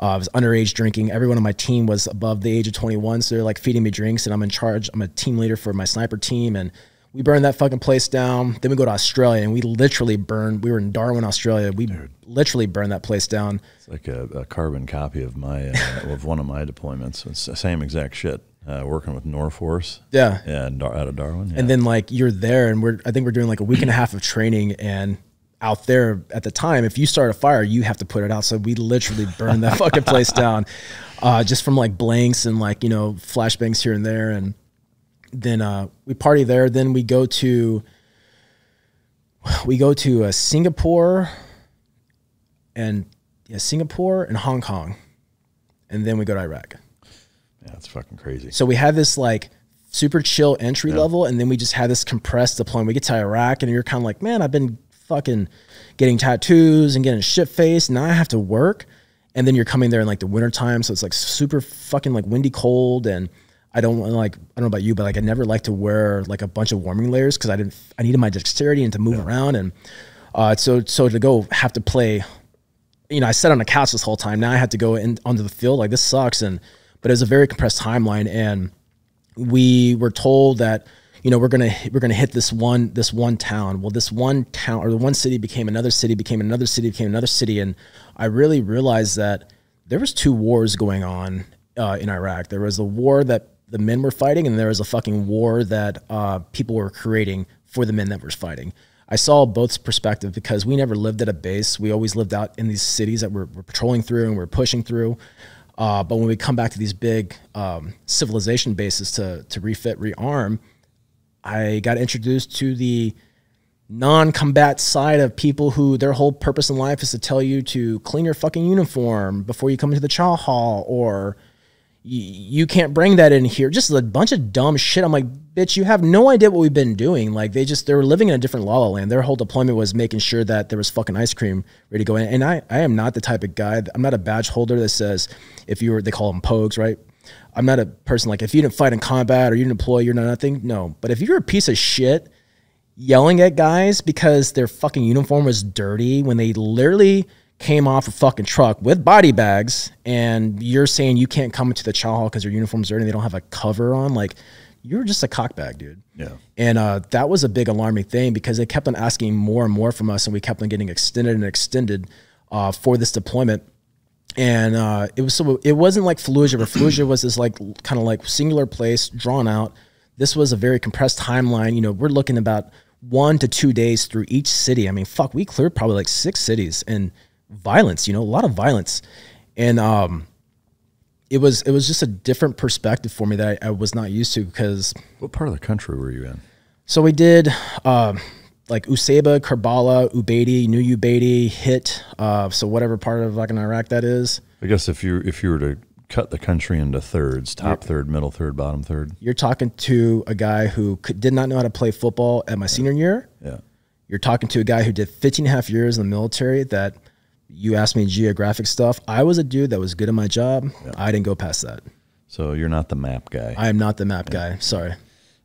Uh, I was underage drinking. Everyone on my team was above the age of 21. So they're like feeding me drinks, and I'm in charge. I'm a team leader for my sniper team. And we burned that fucking place down. Then we go to Australia, and we literally burned. We were in Darwin, Australia. We literally burned that place down. It's like a, a carbon copy of my uh, of one of my deployments. It's the same exact shit. Uh, working with Norforce. Yeah. Yeah, Dar- out of Darwin. Yeah. And then like you're there, and we're I think we're doing like a week and a half of training, and out there at the time, if you start a fire, you have to put it out. So we literally burned that fucking place down, uh, just from like blanks and like you know flashbangs here and there, and then uh, we party there. Then we go to we go to uh, Singapore, and yeah, Singapore and Hong Kong, and then we go to Iraq. Yeah, it's fucking crazy. So we had this like super chill entry level, and then we just had this compressed deployment. We get to Iraq, and you're kind of like, man, I've been fucking getting tattoos and getting shit faced. Now I have to work. And then you're coming there in like the wintertime, so it's like super fucking like windy cold and I don't want like I don't know about you, but like I never like to wear like a bunch of warming layers because I didn't I needed my dexterity and to move around and uh so so to go have to play you know, I sat on a couch this whole time. Now I had to go in onto the field. Like this sucks. And but it was a very compressed timeline, and we were told that you know we're gonna we're gonna hit this one this one town. Well, this one town or the one city became another city, became another city, became another city, and I really realized that there was two wars going on uh, in Iraq. There was a war that the men were fighting, and there was a fucking war that uh, people were creating for the men that were fighting. I saw both perspective because we never lived at a base. We always lived out in these cities that we're, we're patrolling through and we're pushing through. Uh, but when we come back to these big um, civilization bases to to refit, rearm, I got introduced to the non-combat side of people who their whole purpose in life is to tell you to clean your fucking uniform before you come into the chow hall or you can't bring that in here. Just a bunch of dumb shit. I'm like, bitch, you have no idea what we've been doing. Like they just they were living in a different la la land. Their whole deployment was making sure that there was fucking ice cream ready to go in. And I I am not the type of guy. I'm not a badge holder that says if you were they call them pogues, right? I'm not a person like if you didn't fight in combat or you didn't deploy, you're not nothing. No, but if you're a piece of shit yelling at guys because their fucking uniform was dirty when they literally came off a fucking truck with body bags and you're saying you can't come into the chow hall because your uniform's dirty and they don't have a cover on, like you're just a cockbag, dude. Yeah. And uh, that was a big alarming thing because they kept on asking more and more from us and we kept on getting extended and extended uh, for this deployment. And uh, it was so it wasn't like Fallujah, where Fallujah was this like kind of like singular place drawn out. This was a very compressed timeline. You know, we're looking about one to two days through each city. I mean, fuck, we cleared probably like six cities and violence, you know, a lot of violence. And um, it was it was just a different perspective for me that I, I, was not used to because what part of the country were you in? So we did uh, like Husaybah, Karbala, Ubaidi, New Ubaidi, Hit. Uh, so whatever part of fucking Iraq that is. I guess if you if you were to cut the country into thirds, top third, middle third, bottom third. You're talking to a guy who could, did not know how to play football at my yeah. senior year. Yeah. You're talking to a guy who did 15 and a half years in the military that you asked me geographic stuff. I was a dude that was good at my job. Yeah. I didn't go past that. So you're not the map guy. I am not the map yeah. guy. Sorry.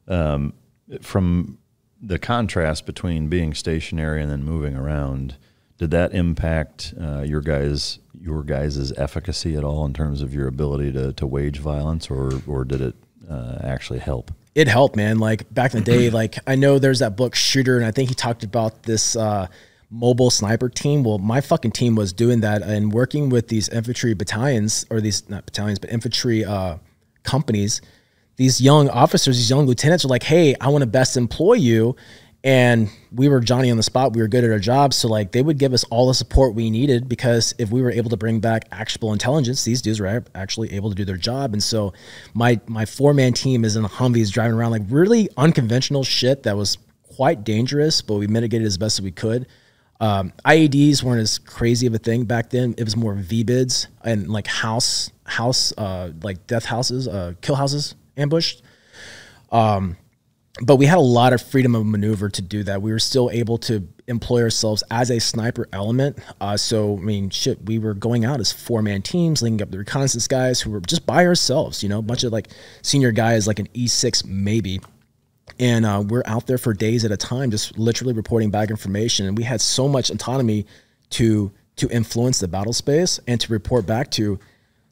Um, from the contrast between being stationary and then moving around, did that impact uh, your guys your guys' efficacy at all in terms of your ability to, to wage violence, or or did it uh, actually help? It helped, man. Like back in the day, like I know there's that book Shooter, and I think he talked about this. Uh, mobile sniper team. Well, my fucking team was doing that and working with these infantry battalions or these not battalions, but infantry uh, companies. These young officers, these young lieutenants are like, "Hey, I want to best employ you." And we were Johnny on the spot. We were good at our jobs, so like they would give us all the support we needed because if we were able to bring back actionable intelligence, these dudes were actually able to do their job. And so my my four man team is in the Humvees driving around like really unconventional shit that was quite dangerous, but we mitigated as best as we could. Um, IEDs weren't as crazy of a thing back then. It was more VBIEDs and like house house uh, like death houses, uh, kill houses ambushed. Um, but we had a lot of freedom of maneuver to do that. We were still able to employ ourselves as a sniper element. Uh, so I mean, shit, we were going out as four man teams, linking up the reconnaissance guys who were just by ourselves. You know, a bunch of like senior guys, like an E six maybe and uh, we're out there for days at a time just literally reporting back information. And we had so much autonomy to to influence the battle space and to report back to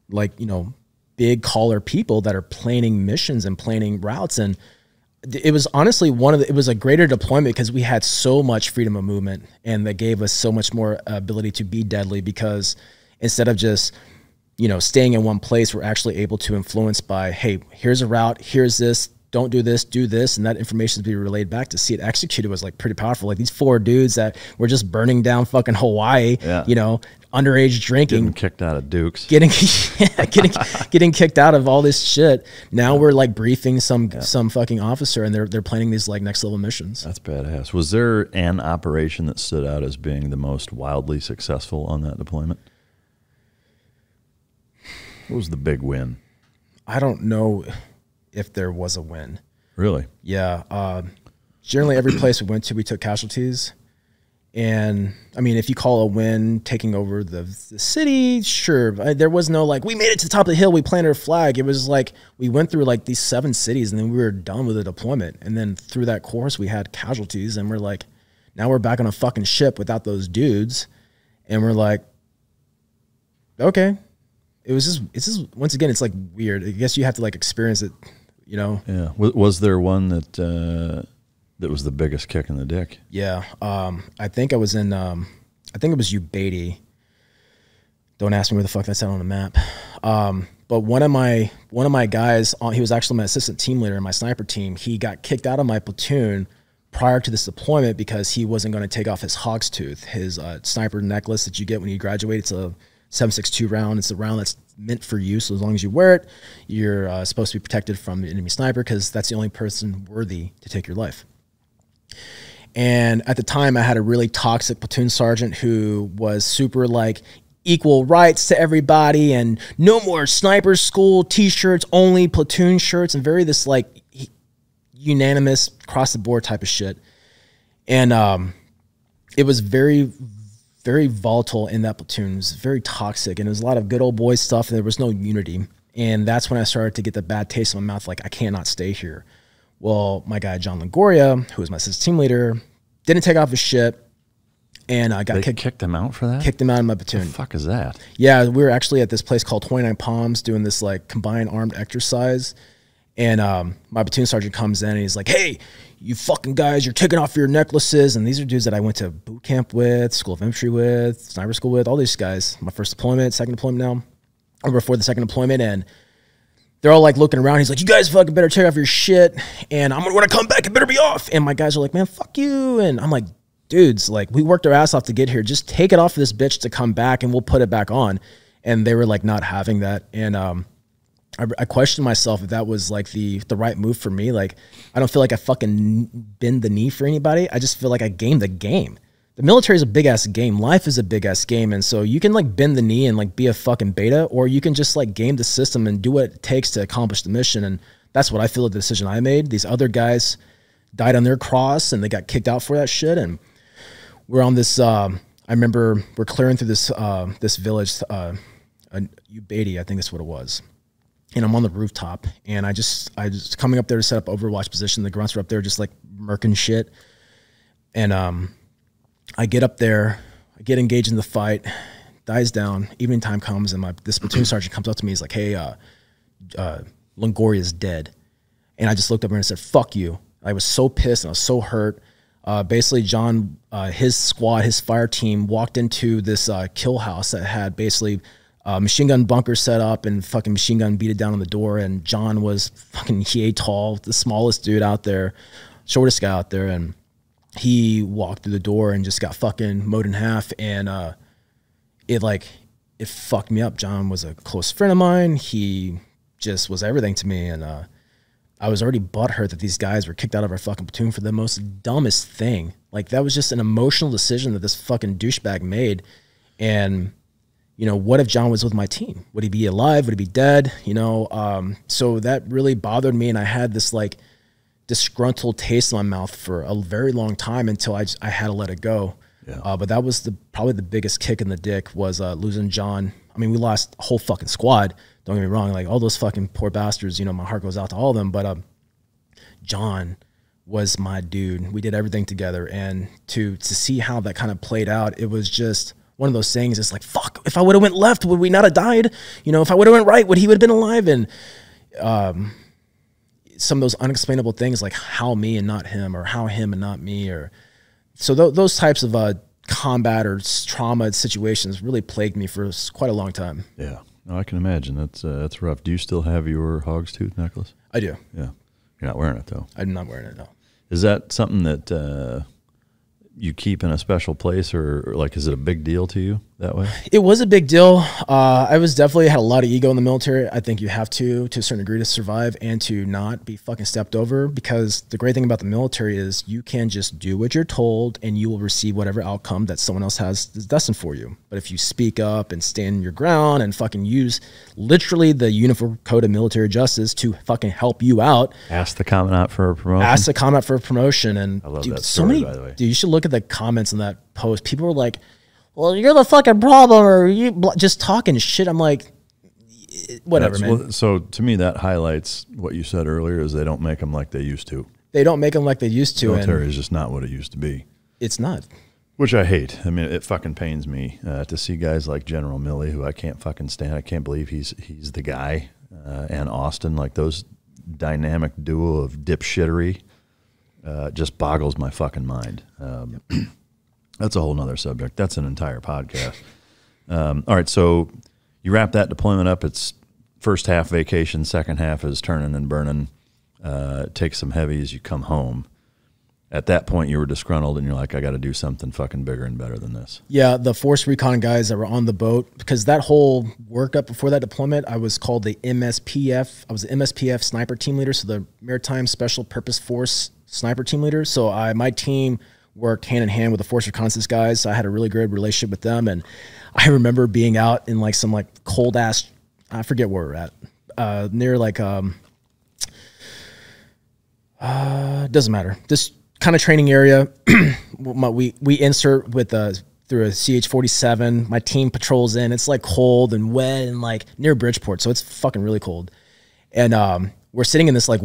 like you know big caller people that are planning missions and planning routes. And it was honestly one of the, it was a greater deployment because we had so much freedom of movement and that gave us so much more ability to be deadly because instead of just you know staying in one place we're actually able to influence by hey here's a route here's this don't do this, do this, and that information to be relayed back to see it executed was like pretty powerful. Like these four dudes that were just burning down fucking Hawaii, yeah. you know, underage drinking, getting kicked out of Dukes, getting yeah, getting getting kicked out of all this shit. Now we're like briefing some yeah. some fucking officer, and they're they're planning these like next level missions. That's badass. Was there an operation that stood out as being the most wildly successful on that deployment? What was the big win? I don't know if there was a win. Really? Yeah. Uh, generally, every place we went to, we took casualties. And I mean, if you call a win taking over the, the city, sure. There was no like, we made it to the top of the hill, we planted a flag. It was like we went through like these seven cities and then we were done with the deployment. And then through that course, we had casualties and we're like, now we're back on a fucking ship without those dudes. And we're like, okay. It was just, it's just, once again, it's like weird. I guess you have to like experience it you know. Yeah. Was there one that uh, that was the biggest kick in the dick? Yeah. Um, I think I was in. Um, I think it was Ubaidi. Don't ask me where the fuck that's at on the map. Um, but one of my one of my guys, uh, he was actually my assistant team leader in my sniper team. He got kicked out of my platoon prior to this deployment because he wasn't going to take off his hog's tooth, his uh, sniper necklace that you get when you graduate. It's a 762 round. It's a round that's meant for you. So as long as you wear it, you're uh, supposed to be protected from the enemy sniper because that's the only person worthy to take your life. And at the time, I had a really toxic platoon sergeant who was super like equal rights to everybody and no more sniper school t-shirts, only platoon shirts, and very this like unanimous across the board type of shit. And um, it was very, very volatile in that platoon. It was very toxic, and it was a lot of good old boy stuff, and there was no unity. And that's when I started to get the bad taste in my mouth, like I cannot stay here. Well, my guy John Longoria, who was my assistant team leader, didn't take off his shit, and I got They kicked, kicked him out for that. kicked him out of my the platoon. fuck is that? Yeah, we were actually at this place called 29 Palms doing this like combined armed exercise. And um, my platoon sergeant comes in and he's like, Hey, you fucking guys, you're taking off your necklaces. And these are dudes that I went to boot camp with, school of infantry with, sniper school with, all these guys. My first deployment, second deployment now, or before the second deployment. And they're all like looking around. He's like, You guys fucking better take off your shit. And I'm gonna come back, it better be off. And my guys are like, Man, fuck you. And I'm like, dudes, like we worked our ass off to get here. Just take it off of this bitch to come back and we'll put it back on. And they were like not having that. And um I, I questioned myself if that was like the the right move for me. Like I don't feel like I fucking bend the knee for anybody. I just feel like I game the game. The military is a big ass game. Life is a big ass game, and so you can like bend the knee and like be a fucking beta, or you can just like game the system and do what it takes to accomplish the mission. And that's what I feel the decision I made. These other guys died on their cross and they got kicked out for that shit. And we're on this. Um, I remember we're clearing through this uh, this village, uh, uh, Ubaidi, I think that's what it was. And I'm on the rooftop, and I just I just coming up there to set up Overwatch position. The grunts are up there just like murking shit, and um, I get up there, I get engaged in the fight, dies down. Evening time comes, and my this platoon sergeant comes up to me. He's like, "Hey, uh, uh, Longoria is dead," and I just looked up and said, "Fuck you." I was so pissed and I was so hurt. Uh, basically, John, uh, his squad, his fire team walked into this uh, kill house that had basically uh, machine gun bunker set up and fucking machine gun beat it down on the door. And John was fucking yay tall, the smallest dude out there, shortest guy out there, and he walked through the door and just got fucking mowed in half. And uh, it like it fucked me up. John was a close friend of mine. He just was everything to me, and uh, I was already butthurt that these guys were kicked out of our fucking platoon for the most dumbest thing. Like that was just an emotional decision that this fucking douchebag made. And you know, what if John was with my team? Would he be alive? Would he be dead? You know, um, so that really bothered me, and I had this like disgruntled taste in my mouth for a very long time until I just, I had to let it go. Yeah. Uh, but that was the probably the biggest kick in the dick was uh, losing John. I mean, we lost a whole fucking squad. Don't get me wrong, like all those fucking poor bastards. You know, my heart goes out to all of them. But um, John was my dude. We did everything together, and to to see how that kind of played out, it was just one of those things. It's like fuck. If I would have went left, would we not have died? You know, if I would have went right, would he would have been alive? And um, some of those unexplainable things, like how me and not him, or how him and not me, or so th- those types of uh, combat or trauma situations really plagued me for quite a long time. Yeah. No, I can imagine. That's uh, that's rough. Do you still have your hog's tooth necklace? I do. Yeah. You're not wearing it though. I'm not wearing it now. Is that something that uh, you keep in a special place, or, or like is it a big deal to you that way? It was a big deal. Uh, I was definitely had a lot of ego in the military. I think you have to, to a certain degree, to survive and to not be fucking stepped over. Because the great thing about the military is you can just do what you're told, and you will receive whatever outcome that someone else has destined for you. But if you speak up and stand your ground and fucking use literally the uniform code of military justice to fucking help you out, Ask the commandant for a promotion. ask the comment for a promotion. And I love dude, that so many, by the way. dude, you should look at the comments on that post. People were like, "Well, you're the fucking problem," or you just talking shit. I'm like, whatever, That's- man. well, so to me, that highlights what you said earlier: is they don't make them like they used to. they don't make them like they used to, The Military is just not what it used to be. it's not. Which I hate. I mean, it fucking pains me uh, to see guys like General Milley, who I can't fucking stand. I can't believe he's he's the guy, uh, and Austin, like those dynamic duo of dipshittery, uh, just boggles my fucking mind. Um, that's a whole nother subject. That's an entire podcast. Um, all right, so you wrap that deployment up. It's first half vacation, second half is turning and burning. Uh, take some heavies. You come home at that point you were disgruntled and you're like, I got to do something fucking bigger and better than this. Yeah, the force recon guys that were on the boat because that whole workup before that deployment, I was called the MSPF. I was the MSPF sniper team leader, so the Maritime Special Purpose Force sniper team leader. So I my team worked hand in hand with the force of reconnaissance guys. So I had a really good relationship with them, and I remember being out in like some like cold ass, I forget where we're at, uh, near like um, uh, doesn't matter. This kind of training area, we we insert with a through a CH forty seven. My team patrols in. It's like cold and wet and like near Bridgeport, so it's fucking really cold. And um, we're sitting in this like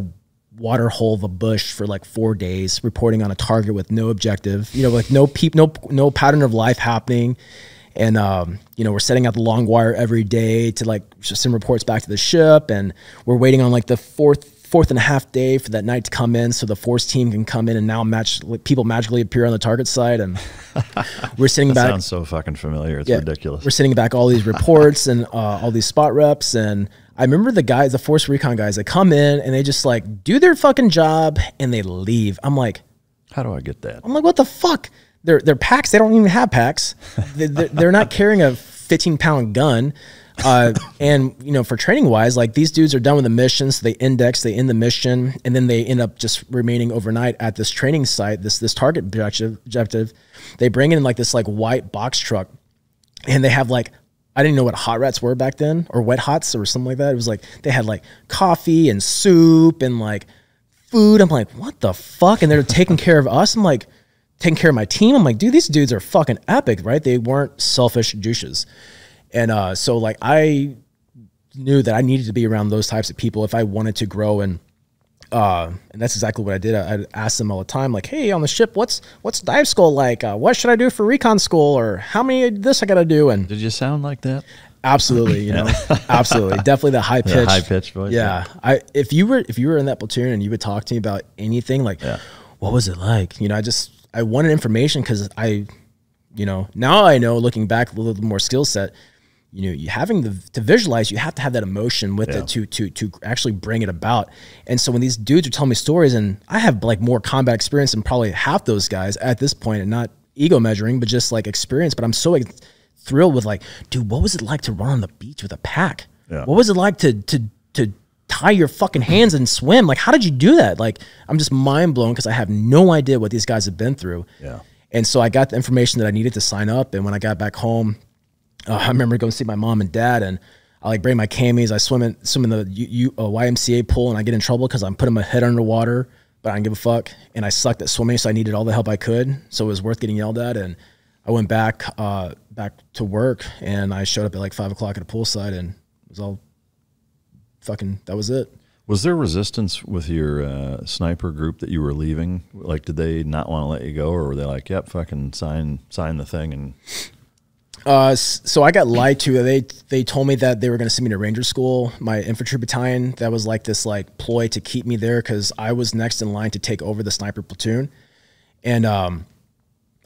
water hole of a bush for like four days, reporting on a target with no objective. You know, like no peep, no no pattern of life happening. And um, you know, we're setting out the long wire every day to like send reports back to the ship, and we're waiting on like the fourth fourth and a half day for that night to come in so the force team can come in and now match like people magically appear on the target side and we're sitting back sounds so fucking familiar it's yeah, ridiculous we're sitting back all these reports and uh, all these spot reps and i remember the guys the force recon guys that come in and they just like do their fucking job and they leave. I'm like how do i get that? I'm like what the fuck? They're, they're packs. They don't even have packs. They're, they're not carrying a 15 pound gun. Uh, and you know, for training wise, like these dudes are done with the mission, so they index, they end the mission, and then they end up just remaining overnight at this training site, this this target objective. objective. They bring in like this like white box truck, and they have like I didn't know what hot rats were back then, or wet hots, or something like that. It was like they had like coffee and soup and like food. I'm like, what the fuck? And they're taking care of us. I'm like, taking care of my team. I'm like, dude, these dudes are fucking epic, right? They weren't selfish douches. And uh, so like I knew that I needed to be around those types of people if I wanted to grow and uh, and that's exactly what I did. I, would ask them all the time, like, "Hey, on the ship, what's what's dive school like? Uh, what should I do for recon school, or how many of this I got to do?" And did you sound like that? Absolutely, you know, absolutely, definitely the high pitch, high pitch voice. Yeah. yeah, I if you were if you were in that platoon and you would talk to me about anything, like, yeah. what was it like? You know, I just I wanted information because I, you know, now I know looking back a little more skill set you know, you having the, to visualize, you have to have that emotion with yeah. it to to to actually bring it about. And so when these dudes are telling me stories, and I have like more combat experience than probably half those guys at this point, and not ego measuring, but just like experience. But I'm so like, thrilled with like, dude, what was it like to run on the beach with a pack? Yeah. What was it like to to to tie your fucking hands and swim? Like, how did you do that? Like, I'm just mind blown because I have no idea what these guys have been through. Yeah. And so I got the information that I needed to sign up. And when I got back home, uh, I remember going to see my mom and dad, and I like bring my camis. I swim in swim in the U, U, uh, YMCA pool, and I get in trouble because I'm putting my head underwater, but I don't give a fuck. And I sucked at swimming, so I needed all the help I could. So it was worth getting yelled at. And I went back uh, back to work, and I showed up at like five o'clock at a poolside, and it was all fucking. That was it. Was there resistance with your uh, sniper group that you were leaving? Like, did they not want to let you go, or were they like, "Yep, fucking sign sign the thing"? And uh, so I got lied to. They they told me that they were going to send me to Ranger School, my infantry battalion. That was like this like ploy to keep me there because I was next in line to take over the sniper platoon, and um,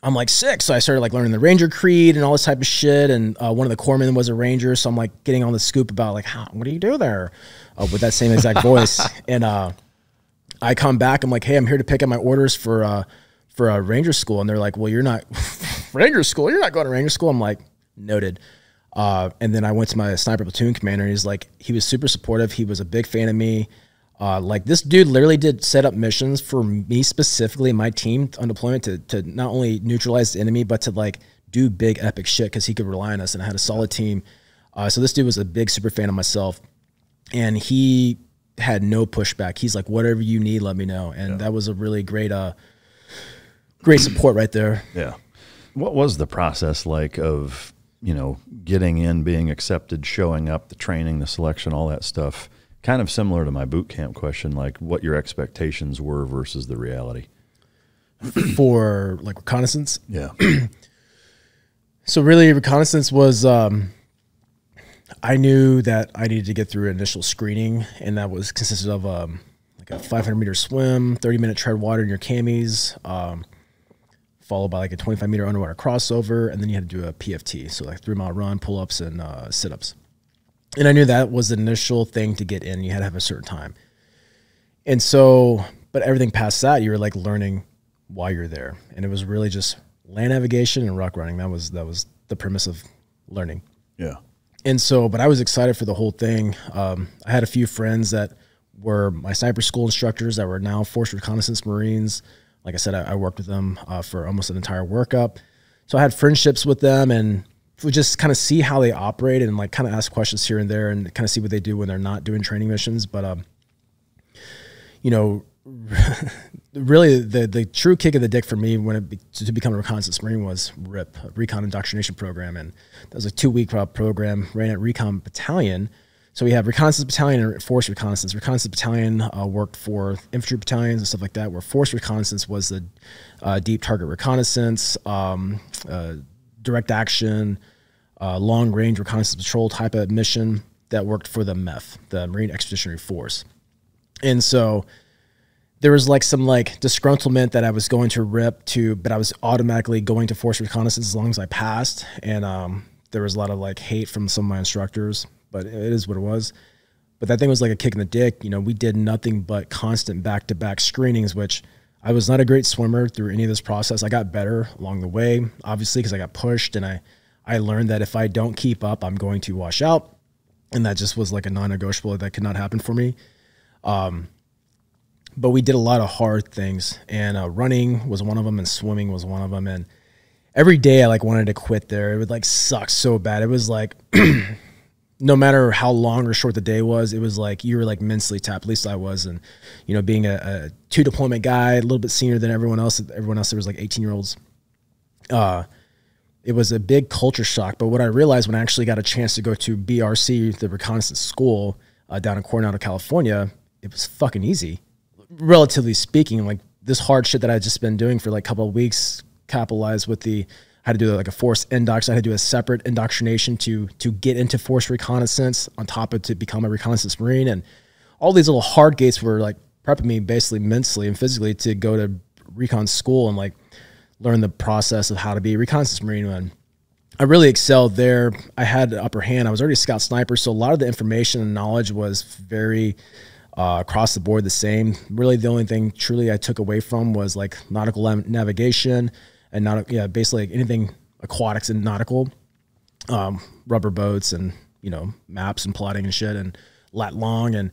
I'm like sick. So I started like learning the Ranger Creed and all this type of shit. And uh, one of the corpsmen was a Ranger, so I'm like getting on the scoop about like, how, what do you do there, uh, with that same exact voice. And uh, I come back. I'm like, hey, I'm here to pick up my orders for uh, for a Ranger School, and they're like, well, you're not Ranger School. You're not going to Ranger School. I'm like noted. Uh, and then I went to my sniper platoon commander, and he's like, he was super supportive. He was a big fan of me. Uh, like this dude literally did set up missions for me specifically, my team on deployment to to not only neutralize the enemy, but to like do big epic shit because he could rely on us, and I had a solid team. Uh, so this dude was a big super fan of myself, and he had no pushback. He's like, whatever you need, let me know, and yeah. that was a really great, uh, great support right there. Yeah. What was the process like of you know, getting in, being accepted, showing up, the training, the selection, all that stuff. Kind of similar to my boot camp question, like what your expectations were versus the reality. For like reconnaissance? Yeah. so really reconnaissance was um, I knew that I needed to get through initial screening and that was consisted of um, like a 500 meter swim, 30 minute tread water in your camis, um, followed by like a 25 meter underwater crossover, and then you had to do a PFT, so like three mile run, pull ups, and uh, sit ups. And I knew that was the initial thing to get in. You had to have a certain time. And so, but everything past that, you were like learning why you're there, and it was really just land navigation and rock running. That was that was the premise of learning. Yeah. And so, but I was excited for the whole thing. Um, I had a few friends that were my sniper school instructors that were now Force Reconnaissance Marines. Like I said, I, I worked with them uh, for almost an entire workup. So I had friendships with them and would just kind of see how they operate and like kind of ask questions here and there and kind of see what they do when they're not doing training missions. But, um, you know, really the the true kick of the dick for me when it be, to become a reconnaissance marine was RIP, Recon Indoctrination Program, and that was a two week uh, program ran at Recon Battalion. So we have Reconnaissance Battalion and Force Reconnaissance. Reconnaissance Battalion uh, worked for infantry battalions and stuff like that, where Force Reconnaissance was the uh, deep target reconnaissance, um, uh, direct action, uh, long range reconnaissance patrol type of mission that worked for the MEF, the Marine Expeditionary Force. And so there was like some like disgruntlement that I was going to rip to, but I was automatically going to force reconnaissance as long as I passed. And um, there was a lot of like hate from some of my instructors, but it is what it was. But that thing was like a kick in the dick. You know, we did nothing but constant back to back screenings, which I was not a great swimmer through any of this process. I got better along the way, obviously, because I got pushed and I, I learned that if I don't keep up, I'm going to wash out. And that just was like a non negotiable that could not happen for me. Um, but we did a lot of hard things, and uh, running was one of them, and swimming was one of them. And every day I like wanted to quit there. It would like suck so bad. It was like no matter how long or short the day was, it was like you were like mentally tapped. At least I was, and you know, being a, a two deployment guy, a little bit senior than everyone else. Everyone else there was like eighteen year olds. Uh, it was a big culture shock. But what I realized when I actually got a chance to go to BRC, the reconnaissance school uh, down in Coronado, California, it was fucking easy relatively speaking, like this hard shit that I'd just been doing for like a couple of weeks, capitalized with the how to do like a force indox. I had to do a separate indoctrination to to get into force reconnaissance on top of to become a reconnaissance marine, and all these little hard gates were like prepping me basically mentally and physically to go to recon school and like learn the process of how to be a reconnaissance marine. And I really excelled there. I had the upper hand. I was already a scout sniper, so a lot of the information and knowledge was very uh, across the board the same. Really, the only thing truly I took away from was like nautical navigation and not yeah basically like anything aquatics and nautical, um, rubber boats and you know maps and plotting and shit and lat long and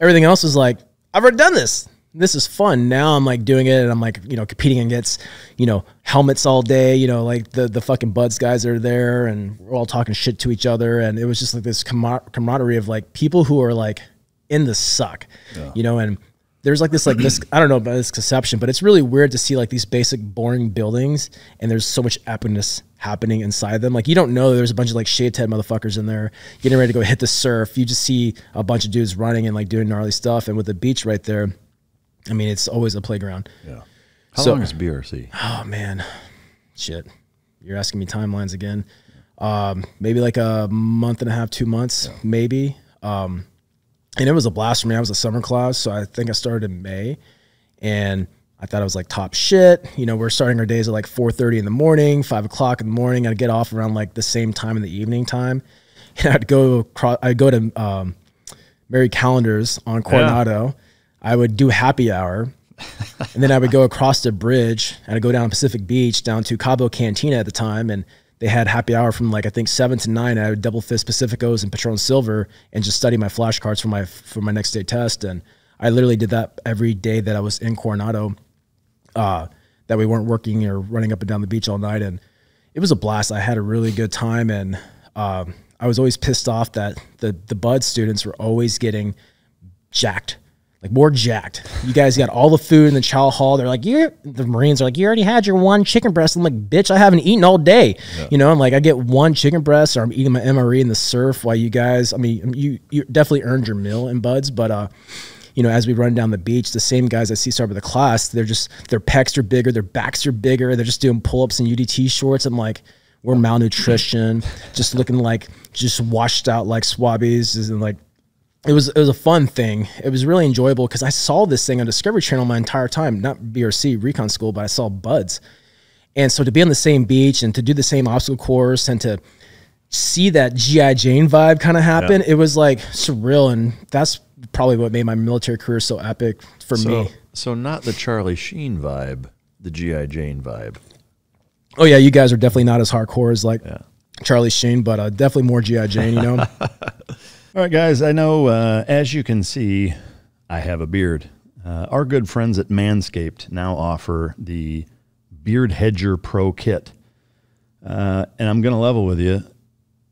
everything else is like I've already done this. This is fun. Now I'm like doing it and I'm like, you know, competing against, you know, helmets all day, you know, like the, the fucking BUD/S guys are there and we're all talking shit to each other. And it was just like this camaraderie of like people who are like in the suck, yeah. you know, and there's like this like this I don't know about this conception, but it's really weird to see like these basic boring buildings and there's so much epicness happening inside them. Like you don't know there's a bunch of like shade head motherfuckers in there getting ready to go hit the surf. You just see a bunch of dudes running and like doing gnarly stuff, and with the beach right there, I mean it's always a playground. Yeah. How so, long is BRC? Oh man, shit. You're asking me timelines again. Um, maybe like a month and a half, two months, yeah. maybe. Um, and it was a blast for me. I was a summer class, so I think I started in May, and I thought I was like top shit. You know, we're starting our days at like 4:30 in the morning, five o'clock in the morning. I'd get off around like the same time in the evening time, and I'd go across. I'd go to um, Marie Callender's on Coronado. Yeah. I would do happy hour, and then I would go across the bridge and I'd go down Pacific Beach down to Cabo Cantina at the time, and they had happy hour from like I think seven to nine. I would double fist Pacificos and Patron Silver and just study my flashcards for my for my next day test. And I literally did that every day that I was in Coronado. Uh, that we weren't working or running up and down the beach all night, and it was a blast. I had a really good time, and uh, I was always pissed off that the the Bud students were always getting jacked like more jacked. You guys got all the food in the chow hall. They're like, you the Marines are like, you already had your one chicken breast. I'm like, bitch, I haven't eaten all day. Yeah. You know, I'm like, I get one chicken breast or I'm eating my MRE in the surf while you guys, I mean, you, you definitely earned your meal in BUD/S, but, uh, you know, as we run down the beach, the same guys I see start with the class, they're just, their pecs are bigger, their backs are bigger. They're just doing pull ups in UDT shorts. I'm like, we're malnutrition, just looking like just washed out like swabbies and like it was it was a fun thing. It was really enjoyable because I saw this thing on Discovery Channel my entire time, not BRC Recon School, but I saw BUD/S, and so to be on the same beach and to do the same obstacle course and to see that GI Jane vibe kind of happen, yeah. it was like surreal, and that's probably what made my military career so epic for so, me. So not the Charlie Sheen vibe, the GI Jane vibe. Oh yeah, you guys are definitely not as hardcore as like yeah. Charlie Sheen, but uh, definitely more GI Jane. You know. All right, guys. I know, uh, as you can see, I have a beard. Uh, our good friends at Manscaped now offer the Beard Hedger Pro Kit. Uh, and I'm going to level with you.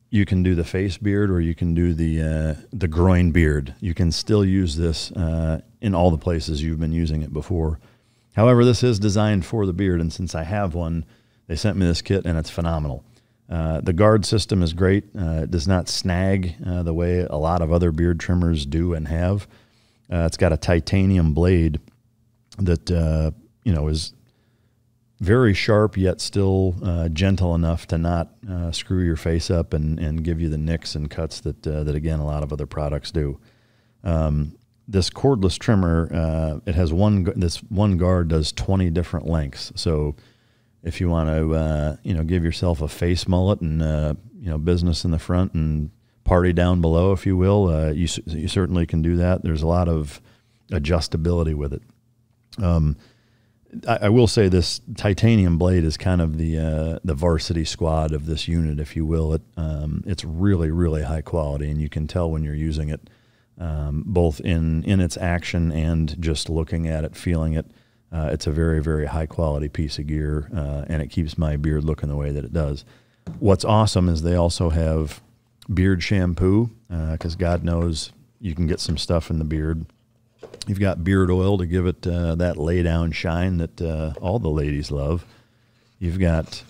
You can do the face beard or you can do the uh, the groin beard. You can still use this uh, in all the places you've been using it before. However, this is designed for the beard, and since I have one, they sent me this kit, and it's phenomenal. Uh, the guard system is great. Uh, it does not snag uh, the way a lot of other beard trimmers do and have. Uh, it's got a titanium blade that uh, you know is very sharp yet still gentle enough to not screw your face up and, and give you the nicks and cuts that that again a lot of other products do. Um, this cordless trimmer it has one this one guard does 20 different lengths. So if you want to uh, you know give yourself a face mullet and uh, you know business in the front and party down below, if you will, you you certainly can do that. There's a lot of adjustability with it. Um, I, I, will say this titanium blade is kind of the uh, the varsity squad of this unit, if you will. It um, it's really really high quality, and you can tell when you're using it, um, both in in its action and just looking at it, feeling it. Uh, it's a very very high quality piece of gear, uh, and it keeps my beard looking the way that it does. What's awesome is they also have beard shampoo because uh, God knows you can get some stuff in the beard You've got beard oil to give it uh, that lay down shine that uh, all the ladies love. You've got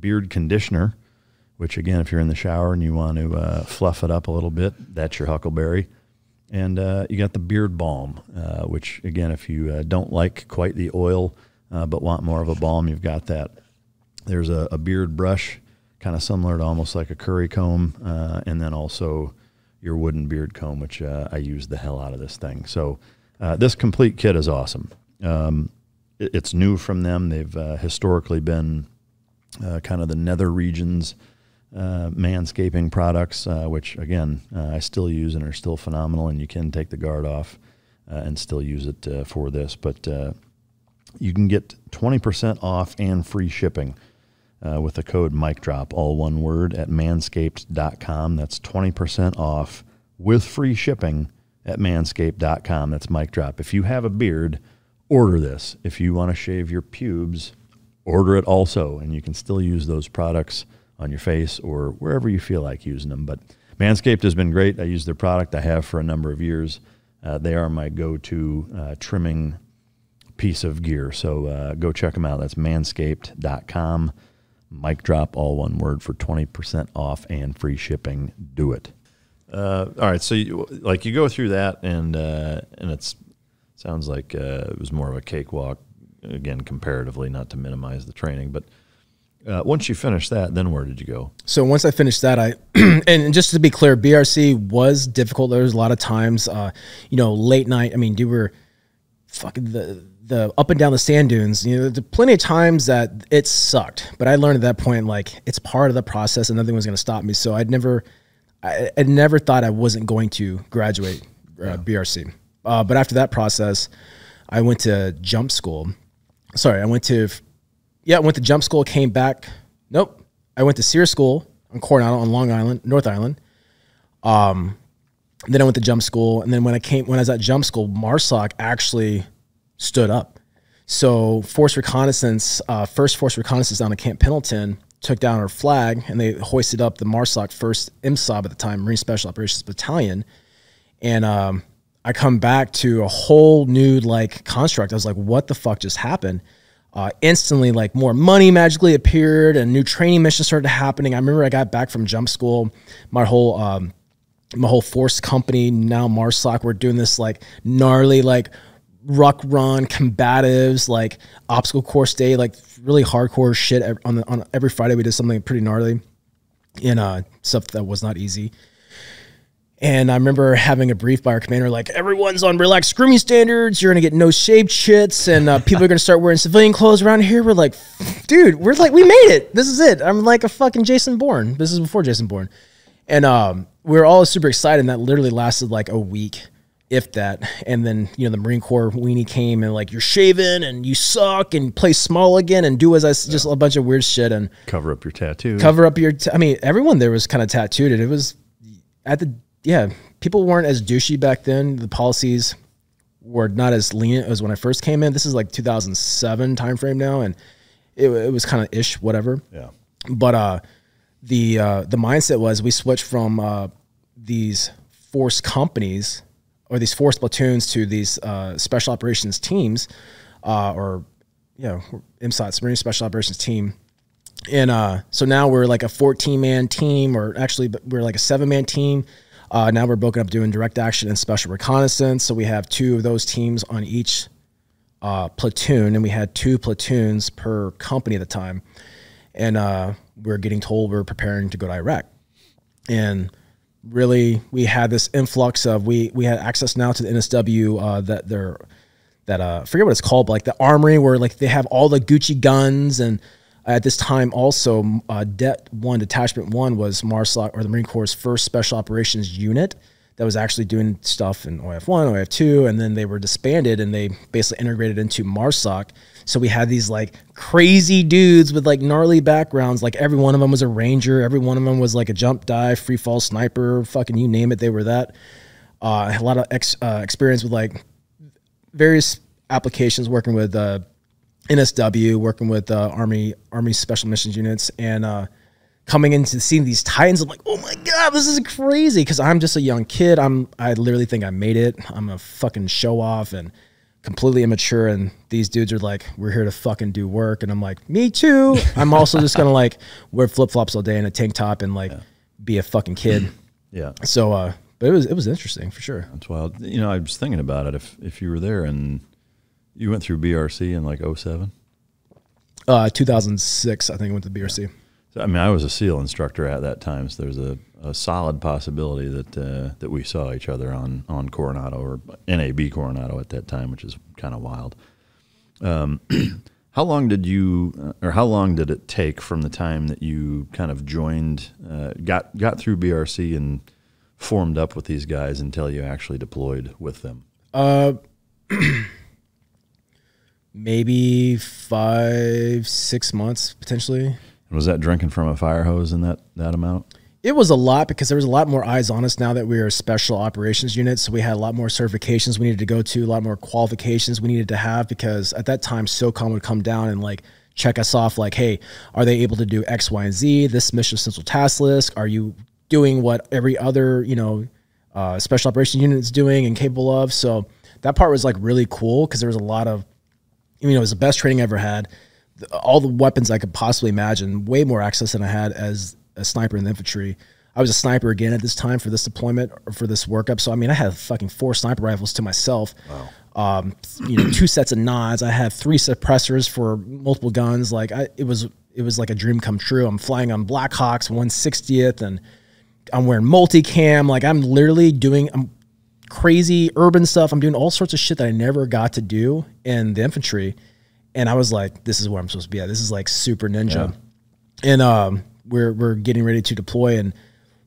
beard conditioner, which again, if you're in the shower and you want to uh, fluff it up a little bit, that's your Huckleberry. And uh, you got the beard balm, uh, which again, if you don't like quite the oil but want more of a balm, you've got that. There's a, a beard brush, kind of similar to almost like a curry comb, and then also your wooden beard comb, which uh, I use the hell out of this thing. So uh, this complete kit is awesome. Um, it, it's new from them. They've uh, historically been uh, kind of the nether regions uh, manscaping products, uh, which again I still use and are still phenomenal. And you can take the guard off and still use it for this, but you can get 20% off and free shipping uh, with the code Mike Drop, all one word, at manscaped.com. That's 20% off with free shipping at manscaped.com. That's Mike Drop. If you have a beard, order this. If you want to shave your pubes, order it also. And you can still use those products on your face or wherever you feel like using them. But Manscaped has been great. I use their product, I have for a number of years. Uh, they are my go to uh, trimming piece of gear. So uh, go check them out. That's manscaped.com. Mike Drop, all one word for 20% off and free shipping. Do it. Uh, all right. So, you, like, you go through that, and uh, and it's sounds like uh, it was more of a cakewalk, again, comparatively, not to minimize the training. But uh, once you finished that, then where did you go? So, once I finished that, I, and just to be clear, BRC was difficult. There was a lot of times, uh, you know, late night. I mean, you were fucking the the up and down the sand dunes, you know, there's plenty of times that it sucked, but I learned at that point like it's part of the process and nothing was going to stop me. So I'd never, I, I never thought I wasn't going to graduate uh, yeah. BRC. Uh, but after that process, I went to jump school. Sorry, I went to, yeah, I went to jump school, came back. Nope. I went to SERE school on Coronado on Long Island, North Island. Um, then I went to jump school. And then when I came, when I was at jump school, MARSOC actually stood up. So force reconnaissance, uh, first force reconnaissance down to Camp Pendleton took down our flag and they hoisted up the MARSOC first MSOB at the time, Marine Special Operations Battalion. And um, I come back to a whole new like construct. I was like, what the fuck just happened? Uh, instantly, like more money magically appeared and new training missions started happening. I remember I got back from jump school, my whole um, my whole force company now MARSOC. We're doing this like gnarly like ruck run combatives like obstacle course day like really hardcore shit on the, on every friday we did something pretty gnarly and uh stuff that was not easy and i remember having a brief by our commander like everyone's on relaxed grooming standards you're gonna get no shaved shits and uh, people are gonna start wearing civilian clothes around here. We're like dude we're like we made it. This is it. I'm like a fucking jason bourne. This is before jason bourne. And um we are all super excited and that literally lasted like a week if that. And then, you know, the Marine Corps weenie came and like, you're shaving and you suck and play small again and do as I just a bunch of weird shit and cover up your tattoo. Cover up your, I mean, everyone there was kind of tattooed and it was at the, yeah, people weren't as douchey back then. The policies were not as lenient as when I first came in. This is like 2007 timeframe now, and it, it was kind of ish, whatever. Yeah. But uh, the uh, the mindset was we switched from uh, these force companies or these force platoons to these uh, special operations teams, uh, or know, MSOTs, Marine Special Operations Team. And uh, so now we're like a 14 man team, or actually, we're like a seven man team. Uh, now we're broken up doing direct action and special reconnaissance. So we have two of those teams on each uh, platoon, and we had two platoons per company at the time. And uh, we're getting told we're preparing to go to Iraq. And really, we had this influx of we we had access now to the NSW uh, that they're that uh, I forget what it's called, but like the armory where like they have all the Gucci guns and at this time also uh, Det One Detachment One was MARSOC or the Marine Corps' first Special Operations unit that was actually doing stuff in OIF One, OIF Two, and then they were disbanded and they basically integrated into MARSOC. So we had these like crazy dudes with like gnarly backgrounds. Like every one of them was a ranger. Every one of them was like a jump dive, free fall sniper, fucking you name it, they were that. Uh, a lot of ex, uh, experience with like various applications working with uh, NSW, working with uh, Army Army Special Missions units, and uh, coming into seeing these Titans. I'm like, oh my god, this is crazy because I'm just a young kid. I'm I literally think I made it. I'm a fucking show off and completely immature. And these dudes are like, we're here to fucking do work, and I'm like, me too. I'm also just gonna like wear flip flops all day and a tank top and like be a fucking kid. Yeah. So, uh, but it was it was interesting for sure. That's wild. You know, I was thinking about it. If if you were there and you went through BRC in like 07? Uh, 2006, I think I went to BRC. So, I mean, I was a SEAL instructor at that time, so there's a, a solid possibility that uh, that we saw each other on on Coronado or NAB Coronado at that time, which is kind of wild. Um, how long did you, uh, or how long did it take from the time that you kind of joined, uh, got got through BRC and formed up with these guys until you actually deployed with them? Uh, maybe five, six months potentially. Was that drinking from a fire hose in that that amount? It was a lot because there was a lot more eyes on us now that we were a special operations unit. So we had a lot more certifications we needed to go to, a lot more qualifications we needed to have because at that time SOCOM would come down and like check us off like, hey, are they able to do X, Y, and Z? This mission central task list. Are you doing what every other, you know, uh, special operations unit is doing and capable of? So that part was like really cool because there was a lot of you know, it was the best training I ever had. All the weapons I could possibly imagine, way more access than I had as a sniper in the infantry. I was a sniper again at this time for this deployment or for this workup. So I mean, I had fucking four sniper rifles to myself. Wow. Um, you know, two sets of nods. I had three suppressors for multiple guns. Like I, it was, it was like a dream come true. I'm flying on Blackhawks 160th, and I'm wearing multicam. Like I'm literally doing. I'm crazy urban stuff. I'm doing all sorts of shit that I never got to do in the infantry. And I was like, this is where I'm supposed to be at. This is like super ninja. Yeah. And um, we're, we're getting ready to deploy. And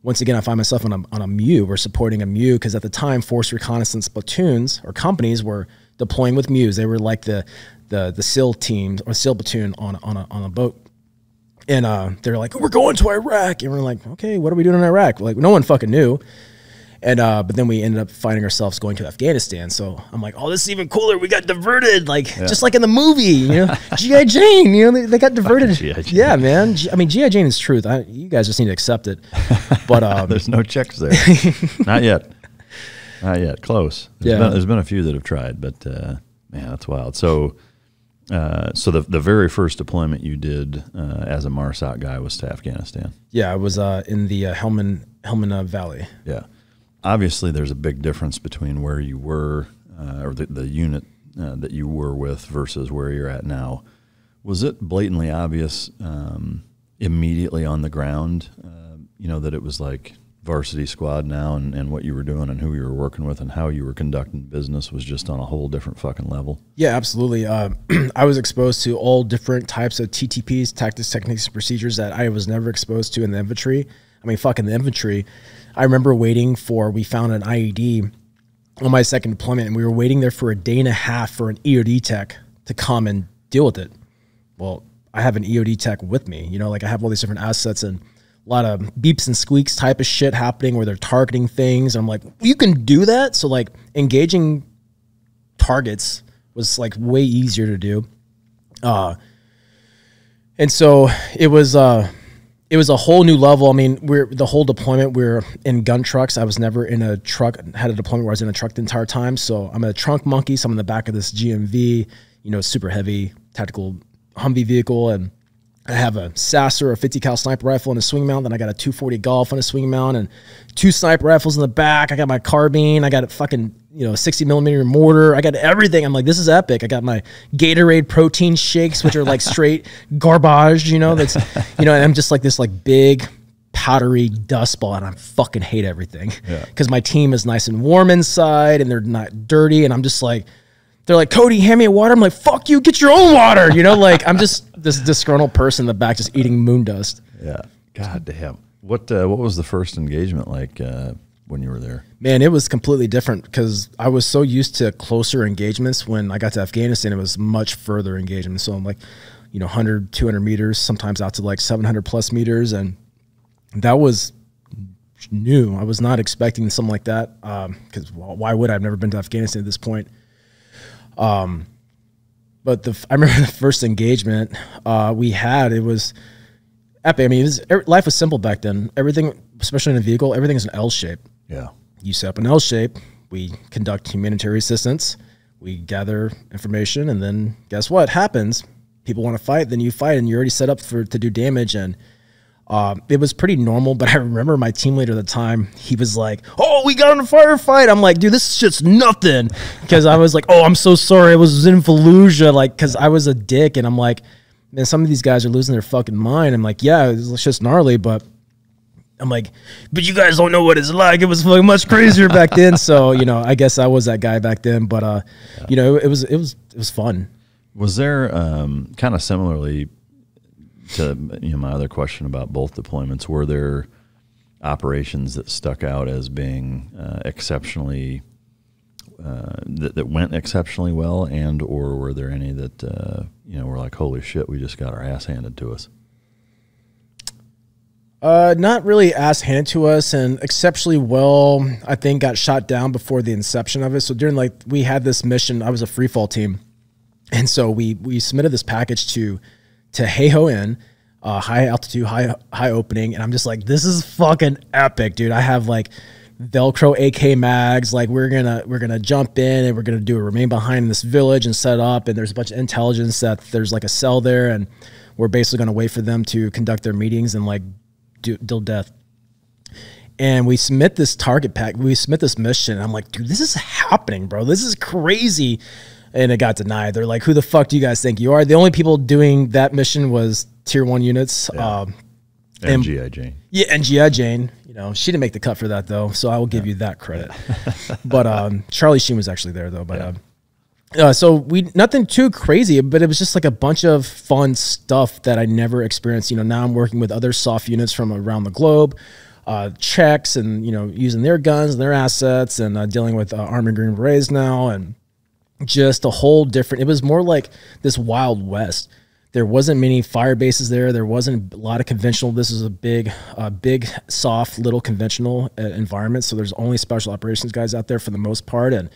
once again, I find myself on a, on a MEU. We're supporting a MEU because at the time, force reconnaissance platoons or companies were deploying with MEUs. They were like the, the, the SEAL teams or SEAL platoon on, on, a, on a boat. And uh, they're like, we're going to Iraq. And we're like, okay, what are we doing in Iraq? Like, no one fucking knew. And uh, but then we ended up finding ourselves going to Afghanistan. So I'm like, oh, this is even cooler. We got diverted, like yeah. just like in the movie, you know, GI Jane. You know, they, they got diverted. Yeah, man. G- I mean, GI Jane is truth. I, you guys just need to accept it. But um, there's no checks there. Not yet. Not yet. Close. There's yeah. Been, there's been a few that have tried, but uh, man, that's wild. So. Uh, so the the very first deployment you did uh, as a MARSOC guy was to Afghanistan. Yeah, I was uh, in the uh, Helmand Helmand Valley. Yeah, obviously there's a big difference between where you were uh, or the, the unit uh, that you were with versus where you're at now. Was it blatantly obvious um, immediately on the ground, uh, you know, that it was like varsity squad now and, and what you were doing and who you were working with and how you were conducting business was just on a whole different fucking level? Yeah, absolutely. Uh, I was exposed to all different types of TTPs, tactics, techniques, and procedures that I was never exposed to in the infantry. I mean, fucking the infantry I remember waiting for, we found an IED on my second deployment, and we were waiting there for a day and a half for an EOD tech to come and deal with it. Well, I have an EOD tech with me, you know, like I have all these different assets and a lot of beeps and squeaks type of shit happening where they're targeting things. I'm like, you can do that. So, like, engaging targets was like way easier to do. Uh, and so it was uh, it was a whole new level. I mean, we're the whole deployment. We're in gun trucks. I was never in a truck. Had a deployment where I was in a truck the entire time. So I'm a trunk monkey. So I'm in the back of this GMV. You know, super heavy tactical Humvee vehicle, and I have a SASR, a 50 cal sniper rifle and a swing mount. Then I got a 240 Golf on a swing mount and two sniper rifles in the back. I got my carbine. I got a fucking you know 60 millimeter mortar. I got everything. I'm like, this is epic. I got my Gatorade protein shakes, which are like straight garbage. You know, that's you know, and I'm just like this like big powdery dust ball, and I fucking hate everything because my team is nice and warm inside, and they're not dirty, and I'm just like they're like, Cody, hand me a water. I'm like, fuck you, get your own water. You know, like I'm just this disgruntled person in the back just eating moon dust. Yeah. God damn. What uh, What was the first engagement like uh, when you were there? Man, it was completely different because I was so used to closer engagements. When I got to Afghanistan, it was much further engagement. So I'm like, you know, 100, 200 meters, sometimes out to like 700 plus meters. And that was new. I was not expecting something like that because well, why would I? I've never been to Afghanistan at this point. Um, but the I remember the first engagement uh, we had. It was epic. I mean, was, er, life was simple back then. Everything, especially in a vehicle, everything is an L shape. Yeah. You set up an L shape. We conduct humanitarian assistance. We gather information, and then guess what happens? People want to fight, then you fight, and you're already set up for to do damage. And um, it was pretty normal, but I remember my team leader at the time. He was like, "Oh, we got in a firefight." I'm like, "Dude, this is just nothing," because I was like, "Oh, I'm so sorry. It was in Fallujah," like, because I was a dick, and I'm like, "Man, some of these guys are losing their fucking mind." I'm like, "Yeah, it's just gnarly," but I'm like, "But you guys don't know what it's like. It was much crazier back then." So you know, I guess I was that guy back then, but uh, you know, it was it was it was fun. Was there um, kind of similarly to you know my other question about both deployments? Were there operations that stuck out as being uh, exceptionally uh, that, that went exceptionally well, and or were there any that uh, you know were like, holy shit, we just got our ass handed to us? Uh, not really ass handed to us, and exceptionally well. I think got shot down before the inception of it. So during like we had this mission, I was a free fall team, and so we we submitted this package to to HAHO Inn, uh, high altitude, high high opening, and I'm just like, this is fucking epic, dude. I have like Velcro AK mags. Like we're gonna we're gonna jump in and we're gonna do a remain behind in this village and set up. And there's a bunch of intelligence that there's like a cell there, and we're basically gonna wait for them to conduct their meetings and like do deal death. And we submit this target pack. We submit this mission. And I'm like, dude, this is happening, bro. This is crazy. And it got denied. They're like, who the fuck do you guys think you are? The only people doing that mission was tier one units. Yeah. Um, And And- GI Jane. yeah, and G.I. Jane, you know, she didn't make the cut for that though, so I will give you that credit. but um, Charlie Sheen was actually there though. But um, uh, so we nothing too crazy, but it was just like a bunch of fun stuff that I never experienced. You know, now I'm working with other soft units from around the globe, uh, checks, and you know, using their guns and their assets, and uh, dealing with uh, Army Green Berets now, and just a whole different. It was more like this Wild West. There wasn't many fire bases there. There wasn't a lot of conventional. This is a big, uh, big, soft, little conventional uh, environment. So there's only special operations guys out there for the most part, and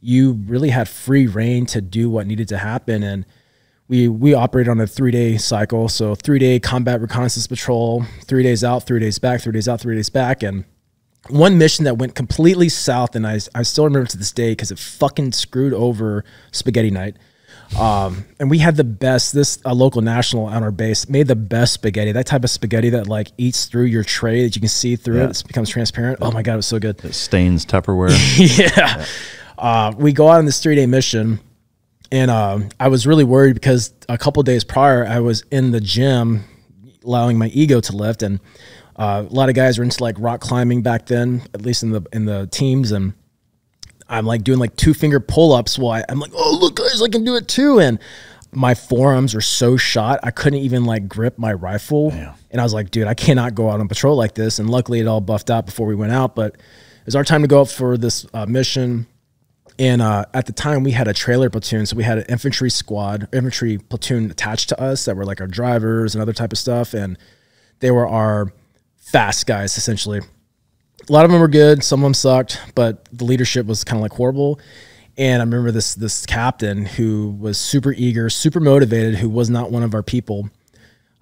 you really had free reign to do what needed to happen. And we we operate on a three day cycle. So three day combat reconnaissance patrol, three days out, three days back, three days out, three days back, and one mission that went completely south, and I, I still remember to this day because it fucking screwed over Spaghetti Night. Um, and we had the best. This a local national on our base made the best spaghetti. That type of spaghetti that like eats through your tray that you can see through Yeah. it. It becomes transparent. Oh my god, it was so good. It stains Tupperware. yeah. Uh, we go out on this three day mission, and um, I was really worried because a couple days prior, I was in the gym allowing my ego to lift, and uh, a lot of guys were into like rock climbing back then, at least in the in the teams, and I'm like doing like two finger pull ups while I, I'm like, oh look guys, I can do it too, and my forearms are so shot I couldn't even like grip my rifle, and I was like, dude, I cannot go out on patrol like this, and luckily it all buffed out before we went out, but it was our time to go up for this uh, mission. And uh, at the time, we had a trailer platoon, so we had an infantry squad, infantry platoon attached to us that were like our drivers and other type of stuff, and they were our fast guys essentially. A lot of them were good, some of them sucked, but the leadership was kind of like horrible. And I remember this this captain who was super eager, super motivated, who was not one of our people.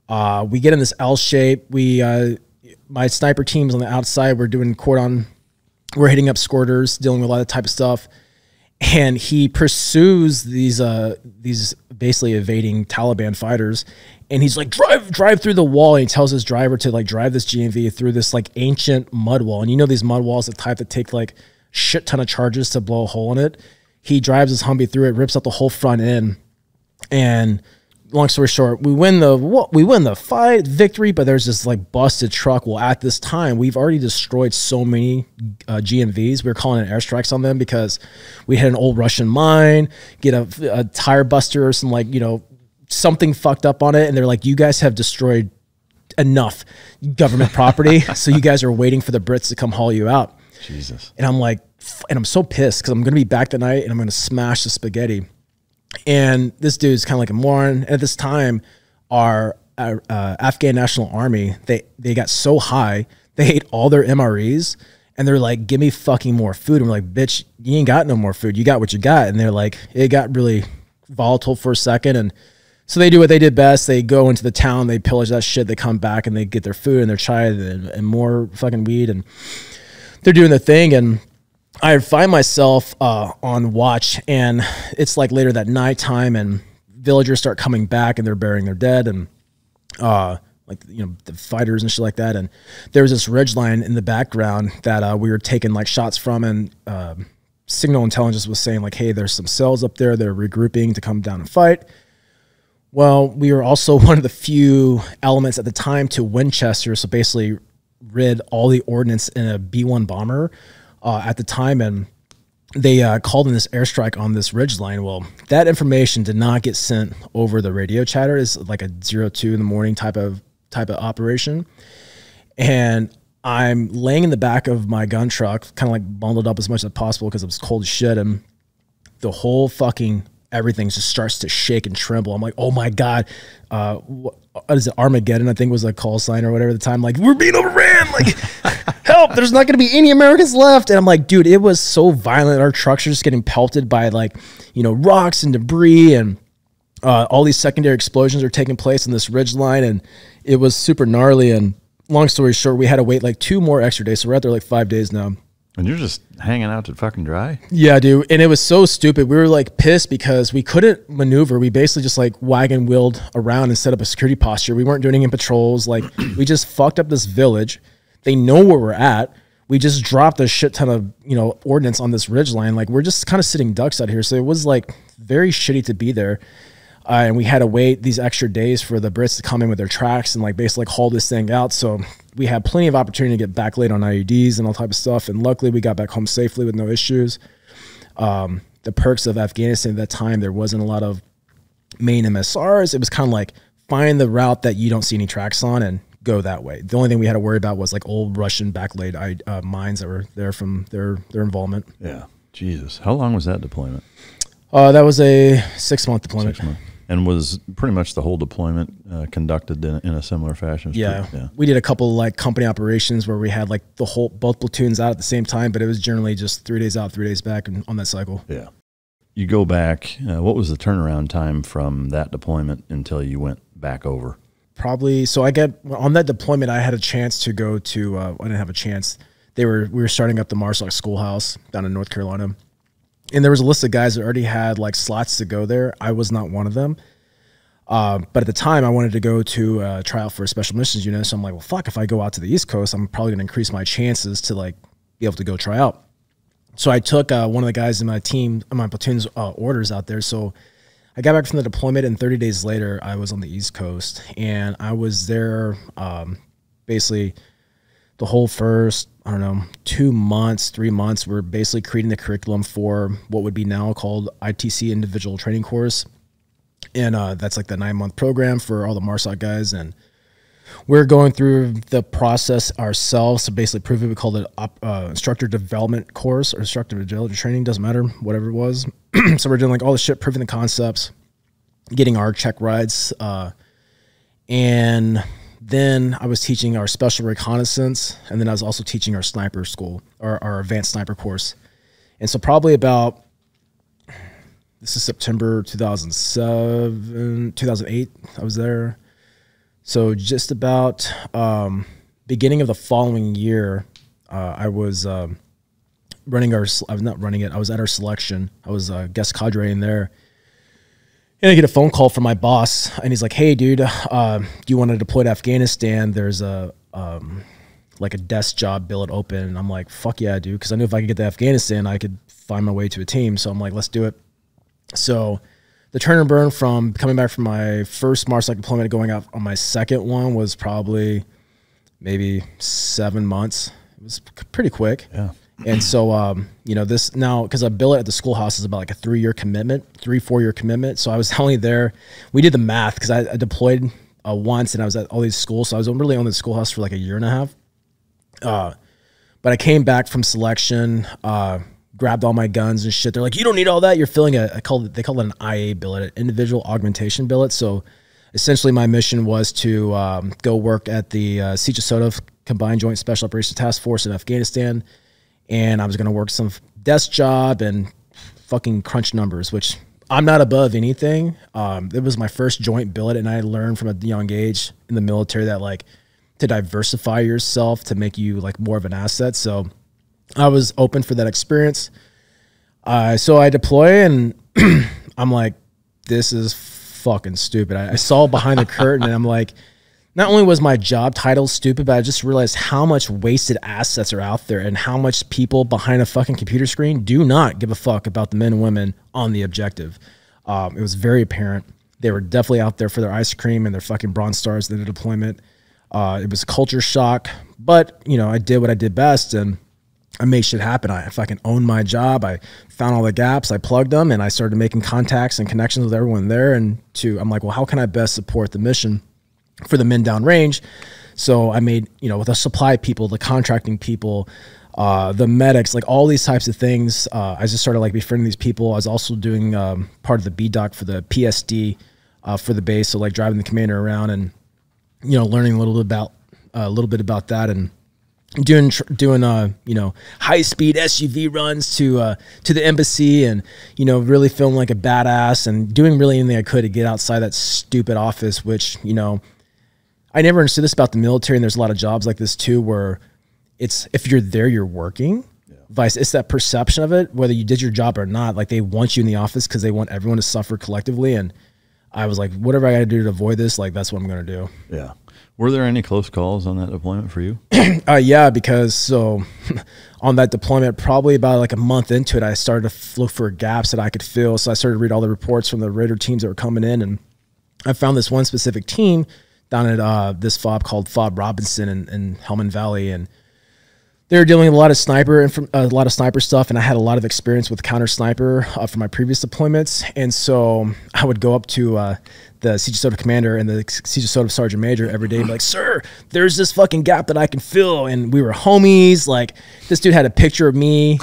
Uh, we get in this L shape. We uh, my sniper team's on the outside. We're doing cordon. We're hitting up squirters, dealing with a lot of type of stuff. And he pursues these uh these basically evading Taliban fighters, and he's like drive drive through the wall. And he tells his driver to like drive this GMV through this like ancient mud wall. And you know these mud walls, the type that take like shit ton of charges to blow a hole in it. He drives his Humvee through it, rips out the whole front end, and long story short, we win the what we win the fight victory, but there's this like busted truck. Well, at this time, we've already destroyed so many uh, GMVs. We were calling in airstrikes on them because we hit an old Russian mine, get a, a tire buster or some like you know something fucked up on it, and they're like, "You guys have destroyed enough government property, so you guys are waiting for the Brits to come haul you out." Jesus. And I'm like, and I'm so pissed because I'm gonna be back tonight and I'm gonna smash the spaghetti and this dude's kind of like a moron. And at this time, our uh, Afghan National Army they they got so high they ate all their MREs, and they're like, "Give me fucking more food." And we're like, "Bitch, you ain't got no more food. You got what you got." And they're like, it got really volatile for a second, and so they do what they did best. They go into the town, they pillage that shit, they come back and they get their food and their chai and, and more fucking weed, and they're doing the thing and I find myself uh, on watch, and it's like later that night time, and villagers start coming back, and they're burying their dead, and uh, like you know the fighters and shit like that. And there was this ridge line in the background that uh, we were taking like shots from, and uh, signal intelligence was saying like, "Hey, there's some cells up there. They're regrouping to come down and fight." Well, we were also one of the few elements at the time to Winchester, so basically rid all the ordnance in a B one bomber uh, at the time, and they uh, called in this airstrike on this ridge line. Well, that information did not get sent over the radio chatter. It's like a zero two in the morning type of type of operation, and I'm laying in the back of my gun truck, kind of like bundled up as much as possible because it was cold as shit, and the whole fucking everything just starts to shake and tremble. I'm like, oh my god, uh, what is it? Armageddon, I think was a call sign or whatever at the time. Like, we're being overran. Like, help! There's not going to be any Americans left. And I'm like, dude, it was so violent. Our trucks are just getting pelted by like, you know, rocks and debris and. Uh, all these secondary explosions are taking place in this ridge line, and it was super gnarly. And long story short, we had to wait like two more extra days. So we're out there like five days now. And you're just hanging out to fucking dry? Yeah, dude. And it was so stupid. We were like pissed because we couldn't maneuver. We basically just like wagon wheeled around and set up a security posture. We weren't doing any patrols. Like we just fucked up this village. They know where we're at. We just dropped a shit ton of, you know, ordnance on this ridge line. Like we're just kind of sitting ducks out here. So it was like very shitty to be there. Uh, and we had to wait these extra days for the Brits to come in with their tracks and like basically like haul this thing out. So we had plenty of opportunity to get back late on IEDs and all type of stuff. And luckily, we got back home safely with no issues. Um, the perks of Afghanistan at that time, there wasn't a lot of main MSRs. It was kind of like find the route that you don't see any tracks on and go that way. The only thing we had to worry about was like old Russian backlaid uh, mines that were there from their their involvement. Yeah, Jesus. How long was that deployment? Uh, that was a six month deployment. Six months and was pretty much the whole deployment uh, conducted in, in, a similar fashion. Yeah. yeah. we did a couple like company operations where we had like the whole both platoons out at the same time, but it was generally just three days out, three days back, on that cycle. Yeah. You go back. Uh, what was the turnaround time from that deployment until you went back over? Probably. So I get on that deployment. I had a chance to go to. Uh, I didn't have a chance. They were we were starting up the MARSOC schoolhouse down in North Carolina and there was a list of guys that already had like slots to go there. I was not one of them. Uh, but at the time, I wanted to go to uh, try out for a special missions unit. So I'm like, well, fuck, if I go out to the East Coast, I'm probably going to increase my chances to like be able to go try out. So I took uh, one of the guys in my team, my platoon's uh, orders out there. So I got back from the deployment, and 30 days later, I was on the East Coast, and I was there um, basically the whole first, I don't know, two months, three months, we're basically creating the curriculum for what would be now called ITC individual training course. And uh, that's like the nine month program for all the MARSOC guys. And we're going through the process ourselves to basically prove it. We called it uh, instructor development course or instructor agility training, doesn't matter, whatever it was. so we're doing like all the shit, proving the concepts, getting our check rides. Uh, and then I was teaching our special reconnaissance, and then I was also teaching our sniper school, or our advanced sniper course. And so probably about this is September 2007, 2008. I was there. So just about um, beginning of the following year, uh, I was um, running our. I was not running it. I was at our selection. I was a guest cadre in there. And I get a phone call from my boss, and he's like, "Hey, dude, uh, do you want to deploy to Afghanistan? There's a um, like a desk job billet open." And I'm like, "Fuck yeah, dude!" Because I knew if I could get to Afghanistan, I could find my way to a team. So I'm like, "Let's do it." So the turn and burn from coming back from my first MARSOC deployment going out on my second one was probably maybe seven months. It was pretty quick. Yeah. And so, um, you know, this now because a billet at the schoolhouse is about like a three year commitment, three four year commitment. So I was only there. We did the math because I, I, deployed uh, once and I was at all these schools, so I was really on the schoolhouse for like a year and a half. Uh, but I came back from selection, uh, grabbed all my guns and shit. They're like, you don't need all that. You're filling a. Call. They call it an IA billet, an individual augmentation billet. So essentially, my mission was to um, go work at the uh, CJSOTF Combined Joint Special Operations Task Force in Afghanistan and I was going to work some desk job and fucking crunch numbers, which I'm not above anything. Um, it was my first joint billet, and I learned from a young age in the military that like to diversify yourself to make you like more of an asset. So I was open for that experience. Uh, so I deploy, and I'm like, this is fucking stupid. I, I saw behind the curtain, and I'm like not only was my job title stupid, but I just realized how much wasted assets are out there and how much people behind a fucking computer screen do not give a fuck about the men and women on the objective. Um, it was very apparent. They were definitely out there for their ice cream and their fucking bronze stars in the deployment. Uh, it was culture shock, but you know, I did what I did best and I made shit happen. I fucking owned my job. I found all the gaps, I plugged them, and I started making contacts and connections with everyone there. And to, I'm like, well, how can I best support the mission? For the men down range. So I made, you know, with the supply people, the contracting people, uh, the medics, like all these types of things. Uh, I just started like befriending these people. I was also doing um, part of the B doc for the PSD uh, for the base. So like driving the commander around and, you know, learning a little bit about, uh, a little bit about that and doing doing uh you know high speed SUV runs to uh to the embassy and you know really feeling like a badass and doing really anything I could to get outside that stupid office which you know I never understood this about the military, and there's a lot of jobs like this too, where it's if you're there, you're working. Yeah. Vice, it's that perception of it, whether you did your job or not. Like they want you in the office because they want everyone to suffer collectively. And I was like, whatever I got to do to avoid this, like that's what I'm going to do. Yeah. Were there any close calls on that deployment for you? uh, yeah, because so on that deployment, probably about like a month into it, I started to look for gaps that I could fill. So I started to read all the reports from the Raider teams that were coming in, and I found this one specific team down at uh, this fob called Fob Robinson in, in Helmand Valley, and they were dealing with a lot of sniper and a lot of sniper stuff. And I had a lot of experience with counter sniper uh, from my previous deployments, and so I would go up to uh, the CJSOTF commander and the CJSOTF sergeant major every day, and be like, "Sir, there's this fucking gap that I can fill," and we were homies. Like this dude had a picture of me.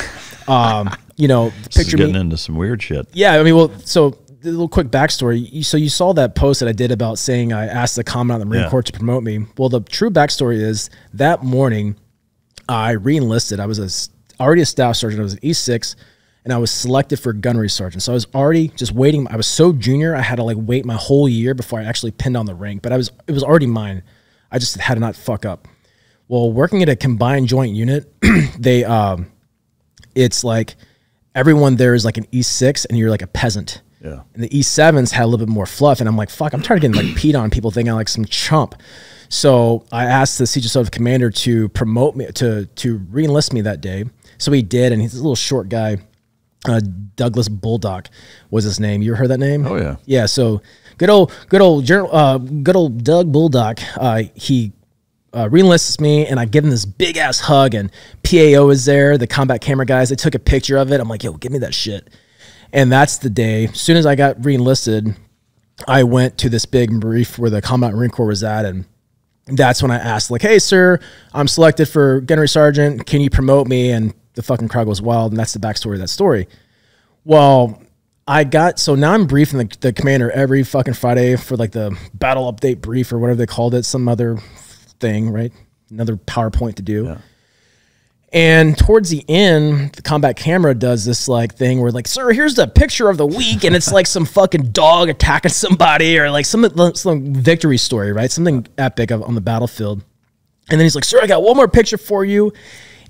Um, you know, picture getting me. into some weird shit. Yeah, I mean, well, so a little quick backstory. So you saw that post that I did about saying I asked the commandant of the Marine yeah. Corps to promote me. Well, the true backstory is that morning I re-enlisted. I was a, already a staff sergeant. I was an E6 and I was selected for gunnery sergeant. So I was already just waiting. I was so junior. I had to like wait my whole year before I actually pinned on the rank, but I was, it was already mine. I just had to not fuck up. Well, working at a combined joint unit, they, um, it's like everyone there is like an E6 and you're like a peasant yeah. And the E7s had a little bit more fluff. And I'm like, fuck, I'm tired of getting like peed on people thinking I'm like some chump. So I asked the CJSOTF commander to promote me, to, to re-enlist me that day. So he did. And he's a little short guy. Uh, Douglas Bulldog was his name. You ever heard that name? Oh yeah. Yeah. So good old, good old, uh, good old Doug Bulldog. Uh, he uh, reenlists me and I give him this big ass hug and PAO is there, the combat camera guys. They took a picture of it. I'm like, yo, give me that shit. And that's the day, as soon as I got reenlisted, I went to this big brief where the Combat Marine Corps was at. And that's when I asked, like, hey, sir, I'm selected for gunnery sergeant. Can you promote me? And the fucking crowd goes wild. And that's the backstory of that story. Well, I got, so now I'm briefing the, the commander every fucking Friday for like the battle update brief or whatever they called it, some other thing, right? Another PowerPoint to do. Yeah. And towards the end, the combat camera does this like thing where like, sir, here's the picture of the week, and it's like some fucking dog attacking somebody or like some some victory story, right? Something epic on the battlefield. And then he's like, sir, I got one more picture for you.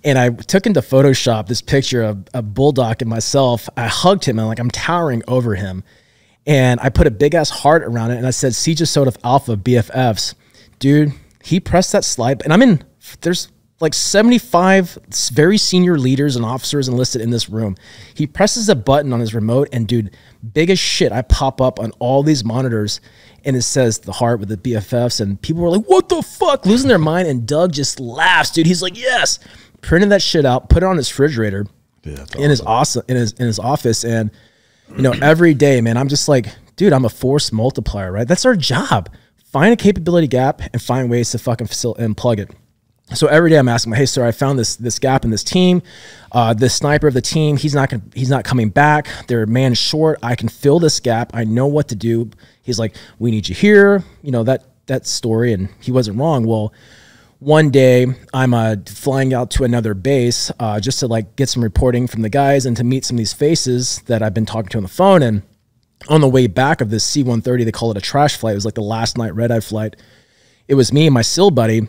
And I took into Photoshop this picture of a bulldog and myself. I hugged him and like I'm towering over him. And I put a big ass heart around it and I said, Siege of Alpha BFFs. Dude, he pressed that slide. And I'm in, there's like 75 very senior leaders and officers enlisted in this room. He presses a button on his remote, and dude, big as shit, I pop up on all these monitors, and it says the heart with the BFFs, and people were like, "What the fuck?" losing their mind. And Doug just laughs, dude. He's like, "Yes," printed that shit out, put it on his refrigerator, yeah, in awesome. his awesome in his in his office, and you know, every day, man, I'm just like, dude, I'm a force multiplier, right? That's our job. Find a capability gap and find ways to fucking facilitate and plug it. So every day I'm asking, hey, sir, I found this this gap in this team. Uh, the sniper of the team, he's not gonna, he's not coming back. They're man short. I can fill this gap. I know what to do. He's like, we need you here. You know that that story, and he wasn't wrong. Well, one day I'm uh, flying out to another base uh, just to like get some reporting from the guys and to meet some of these faces that I've been talking to on the phone. And on the way back of this C-130, they call it a trash flight. It was like the last night red eye flight. It was me and my SEAL buddy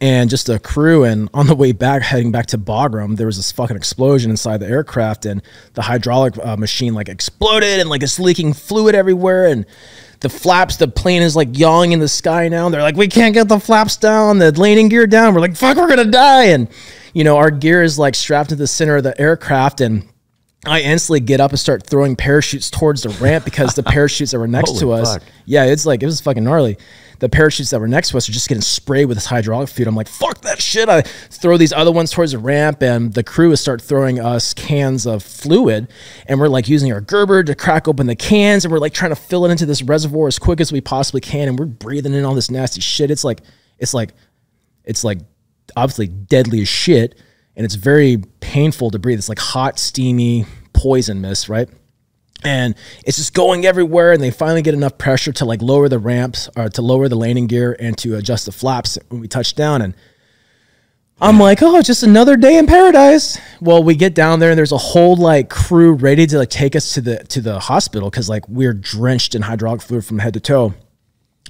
and just a crew. And on the way back, heading back to Bagram, there was this fucking explosion inside the aircraft, and the hydraulic uh, machine like exploded, and like it's leaking fluid everywhere, and the flaps, the plane is like yawing in the sky now. They're like, we can't get the flaps down, the landing gear down. We're like, fuck, we're gonna die. And you know, our gear is like strapped to the center of the aircraft, and I instantly get up and start throwing parachutes towards the ramp because the parachutes that were next to us. Fuck. Yeah, it's like it was fucking gnarly the parachutes that were next to us are just getting sprayed with this hydraulic fluid. I'm like, fuck that shit. I throw these other ones towards the ramp, and the crew is start throwing us cans of fluid, and we're like using our Gerber to crack open the cans, and we're like trying to fill it into this reservoir as quick as we possibly can, and we're breathing in all this nasty shit. It's like, it's like, it's like obviously deadly as shit, and it's very painful to breathe. It's like hot, steamy poison mist, right? And it's just going everywhere and they finally get enough pressure to like lower the ramps or to lower the landing gear and to adjust the flaps when we touch down and I'm like, oh, just another day in paradise. Well, we get down there and there's a whole like crew ready to like take us to the to the hospital because like we're drenched in hydraulic fluid from head to toe.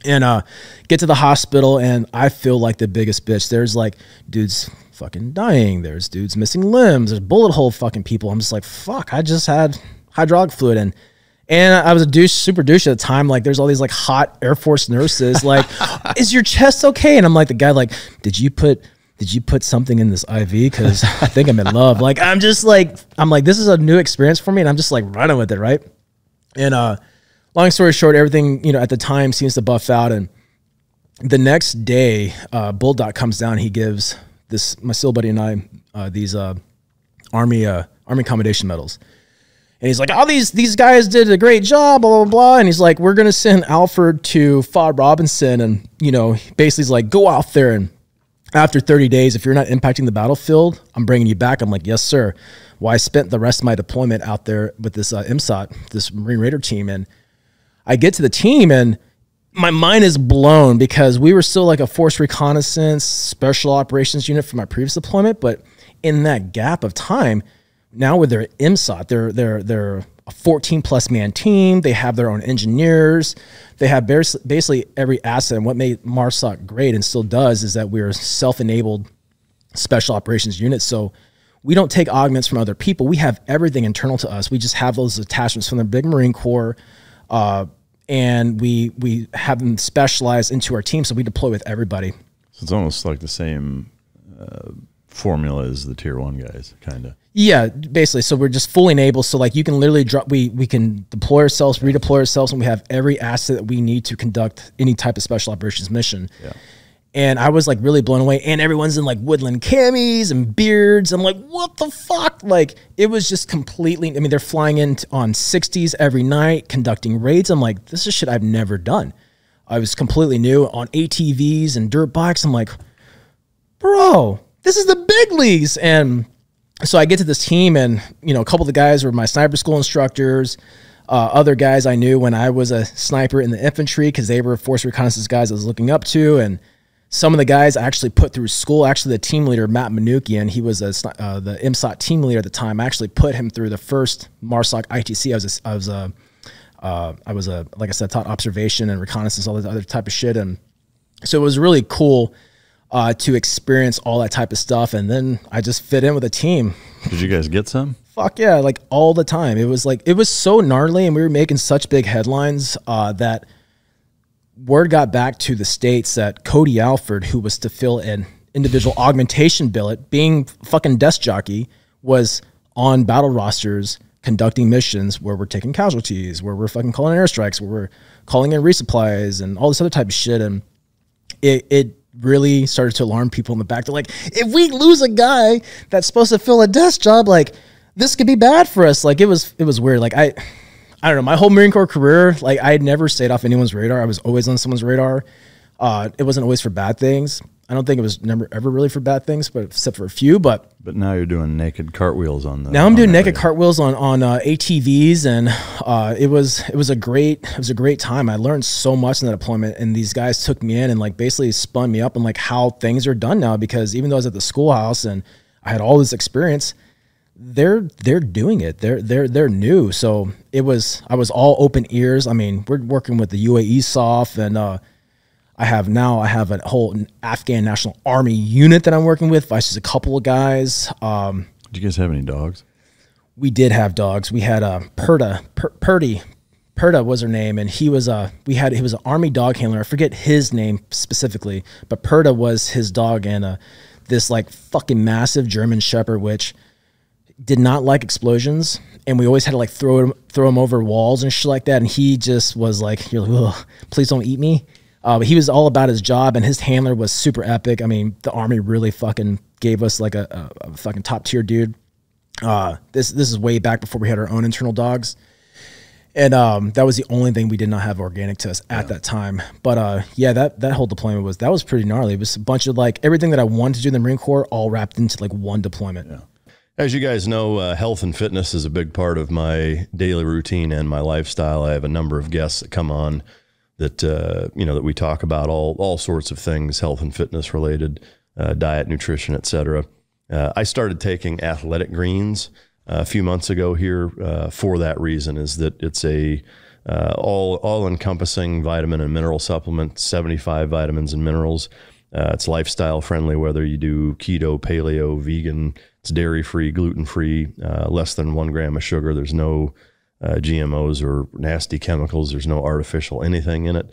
And uh get to the hospital and I feel like the biggest bitch. There's like dudes fucking dying. There's dudes missing limbs. There's bullet hole fucking people. I'm just like, fuck, I just had hydraulic fluid in. And I was a douche, super douche at the time. Like, there's all these like hot Air Force nurses. Like, is your chest okay? And I'm like, the guy, like, did you put, did you put something in this IV? Because I think I'm in love. Like, I'm just like, I'm like, this is a new experience for me, and I'm just like running with it, right? And uh, long story short, everything you know at the time seems to buff out, and the next day, uh, Bulldog comes down. He gives this my SEAL buddy and I uh, these uh, army uh, army commendation medals and he's like, "Oh, these these guys did a great job, blah blah blah." And he's like, "We're gonna send Alford to FOB Robinson, and you know, basically, he's like, go out there and after 30 days, if you're not impacting the battlefield, I'm bringing you back." I'm like, "Yes, sir." Well, I spent the rest of my deployment out there with this uh, MSOT, this Marine Raider team, and I get to the team and my mind is blown because we were still like a force reconnaissance special operations unit for my previous deployment, but in that gap of time now with their MSOT, they're they're they're a 14 plus man team. They have their own engineers. They have basically every asset. And what made MARSOC great and still does is that we're self-enabled special operations unit. So we don't take augments from other people. We have everything internal to us. We just have those attachments from the big Marine Corps. Uh, and we we have them specialized into our team, so we deploy with everybody. So it's almost like the same uh, formula as the tier one guys, kind of. Yeah, basically. So we're just fully enabled. So like you can literally drop. We we can deploy ourselves, redeploy ourselves, and we have every asset that we need to conduct any type of special operations mission. Yeah. And I was like really blown away. And everyone's in like woodland camis and beards. I'm like, what the fuck? Like it was just completely. I mean, they're flying in on 60s every night, conducting raids. I'm like, this is shit I've never done. I was completely new on ATVs and dirt bikes. I'm like, bro, this is the big leagues. And so I get to this team, and you know, a couple of the guys were my sniper school instructors. Uh, other guys I knew when I was a sniper in the infantry because they were force reconnaissance guys I was looking up to, and some of the guys I actually put through school. Actually, the team leader Matt Manukian, he was a, uh, the MSOT team leader at the time. I actually put him through the first MARSOC ITC. I was a, I was a uh, I was a like I said taught observation and reconnaissance, all that other type of shit, and so it was really cool uh, to experience all that type of stuff. And then I just fit in with a team. Did you guys get some? Fuck yeah, like all the time. It was like it was so gnarly, and we were making such big headlines uh, that word got back to the states that Cody Alford, who was to fill an individual augmentation billet, being fucking desk jockey, was on battle rosters conducting missions where we're taking casualties, where we're fucking calling airstrikes, where we're calling in resupplies and all this other type of shit. And it it really started to alarm people in the back. They're like, if we lose a guy that's supposed to fill a desk job, like this could be bad for us. Like it was it was weird. Like I I don't know, my whole Marine Corps career, like I had never stayed off anyone's radar. I was always on someone's radar. Uh, it wasn't always for bad things. I don't think it was never ever really for bad things, but except for a few. But But now you're doing naked cartwheels on the. now I'm doing naked radio. cartwheels on on uh, ATVs, and uh, it was it was a great it was a great time. I learned so much in that deployment, and these guys took me in and like basically spun me up on like how things are done now. Because even though I was at the schoolhouse and I had all this experience, they're they're doing it. They're they're they're new. So it was I was all open ears. I mean, we're working with the UAE soft and uh I have now I have a whole Afghan National Army unit that I'm working with. Versus a couple of guys. Um, Did you guys have any dogs? we did have dogs. We had a Perda, per, Purdy, Perda was her name, and he was a we had he was an army dog handler. I forget his name specifically, but Perda was his dog, and uh, this like fucking massive German Shepherd, which did not like explosions, and we always had to like throw him throw him over walls and shit like that. And he just was like, "You're like, please don't eat me." Uh, he was all about his job, and his handler was super epic. I mean, the army really fucking gave us like a, a, a fucking top tier dude. Uh, this this is way back before we had our own internal dogs, and um, that was the only thing we did not have organic to us at that time. But uh, yeah, that that whole deployment was that was pretty gnarly. It was a bunch of like everything that I wanted to do in the Marine Corps all wrapped into like one deployment. As you guys know, uh, health and fitness is a big part of my daily routine and my lifestyle. I have a number of guests that come on that uh, you know that we talk about all all sorts of things, health and fitness related, uh, diet, nutrition, etc. Uh, I started taking athletic greens uh, a few months ago here uh, for that reason. Is that it's a uh, all all encompassing vitamin and mineral supplement, seventy five vitamins and minerals. It's lifestyle friendly, whether you do keto, paleo, vegan. It's dairy free, gluten free, less than one gram of sugar. There's no uh, GMOs or nasty chemicals. There's no artificial anything in it,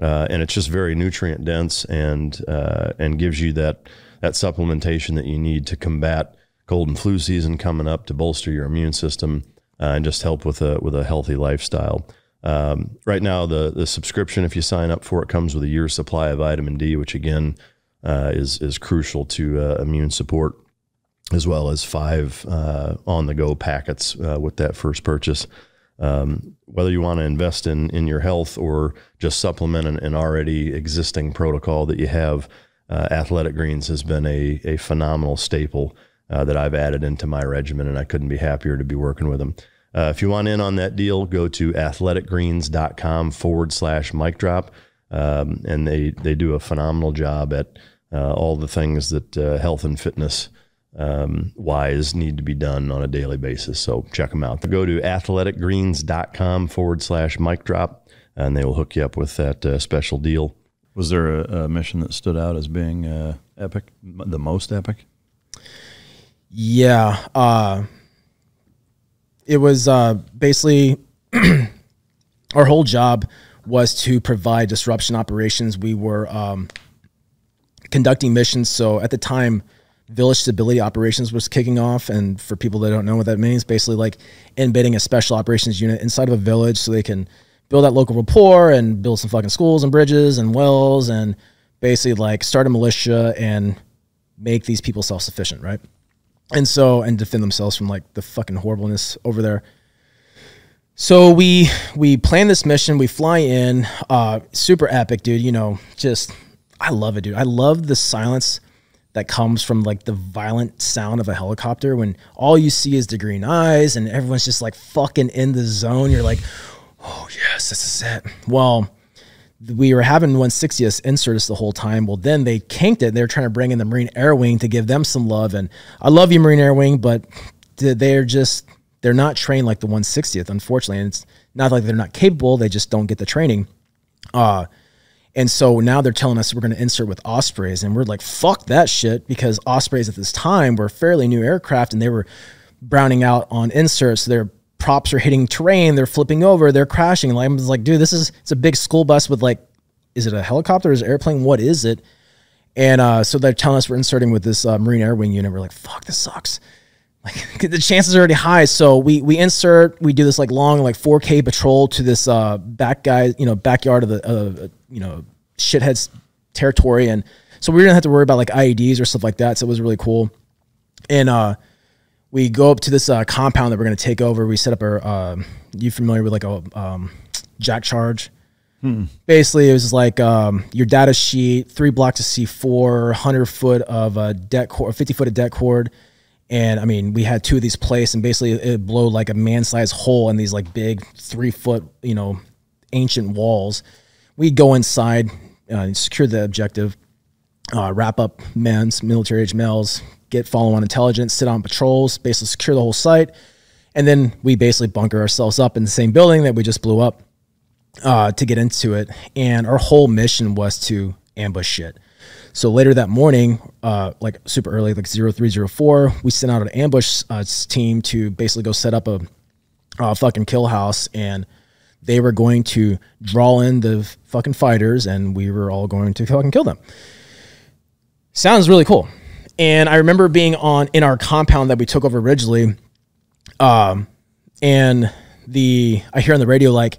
uh, and it's just very nutrient dense and uh, and gives you that that supplementation that you need to combat cold and flu season coming up to bolster your immune system uh, and just help with a with a healthy lifestyle. Um, right now, the the subscription, if you sign up for it, comes with a year's supply of vitamin D, which again uh, is is crucial to uh, immune support, as well as five uh, on the go packets uh, with that first purchase. Um, whether you want to invest in in your health or just supplement an, an already existing protocol that you have, uh, Athletic Greens has been a a phenomenal staple uh, that I've added into my regimen, and I couldn't be happier to be working with them. Uh, if you want in on that deal, go to athleticgreens.com forward slash Mike Drop. Um, and they, they do a phenomenal job at uh, all the things that health and fitness um, wise need to be done on a daily basis. So check them out. Go to athleticgreens.com forward slash Mike Drop, and they will hook you up with that uh, special deal. Was there a, a mission that stood out as being uh, epic, the most epic? Yeah. Uh, it was uh, basically our whole job was to provide disruption operations. We were um, conducting missions. So at the time, village stability operations was kicking off. And for people that don't know what that means, basically like embedding a special operations unit inside of a village so they can build that local rapport and build some fucking schools and bridges and wells and basically like start a militia and make these people self sufficient, right? and so and defend themselves from like the fucking horribleness over there. So we we plan this mission. We fly in, uh, super epic, dude. You know, just I love it, dude. I love the silence that comes from like the violent sound of a helicopter when all you see is the green eyes and everyone's just like fucking in the zone. You're like, oh yes, this is it. Well, we were having 160th insert us the whole time. Well, then they kinked it. They were trying to bring in the Marine Air Wing to give them some love. And I love you, Marine Air Wing, but they're just they're not trained like the 160th, unfortunately. And it's not like they're not capable; they just don't get the training. Uh, and so now they're telling us we're going to insert with Ospreys, and we're like, fuck that shit, because Ospreys at this time were fairly new aircraft, and they were browning out on inserts. Their props are hitting terrain, they're flipping over, they're crashing. Like, I was like, dude, this is it's a big school bus with like, is it a helicopter? Is it an airplane? What is it? And uh, so they're telling us we're inserting with this uh, Marine Air Wing unit. We're like, fuck, this sucks. Like the chances are already high. So we we insert, we do this like long like 4K patrol to this uh, back guy, you know, backyard of the uh, you know shitheads territory, and so we didn't have to worry about like IEDs or stuff like that. So it was really cool. And uh, we go up to this uh, compound that we're gonna take over. We set up our. Uh, you familiar with like a um, jack charge? Hmm. Basically, it was like um, your data sheet, three blocks of C4, 100 foot of a det cord, 50 foot of det cord and I mean, we had two of these placed, and basically it blew like a man-sized hole in these like big three-foot, you know, ancient walls. We go inside, uh, secure the objective, uh, wrap up men's military-age males, get follow-on intelligence, sit on patrols, basically secure the whole site, and then we basically bunker ourselves up in the same building that we just blew up uh, to get into it. And our whole mission was to ambush shit. So later that morning, uh, like super early, like 0304, we sent out an ambush uh, team to basically go set up a, a fucking kill house and they were going to draw in the fucking fighters and we were all going to fucking kill them. Sounds really cool. And I remember being on in our compound that we took over originally. Um, and the I hear on the radio like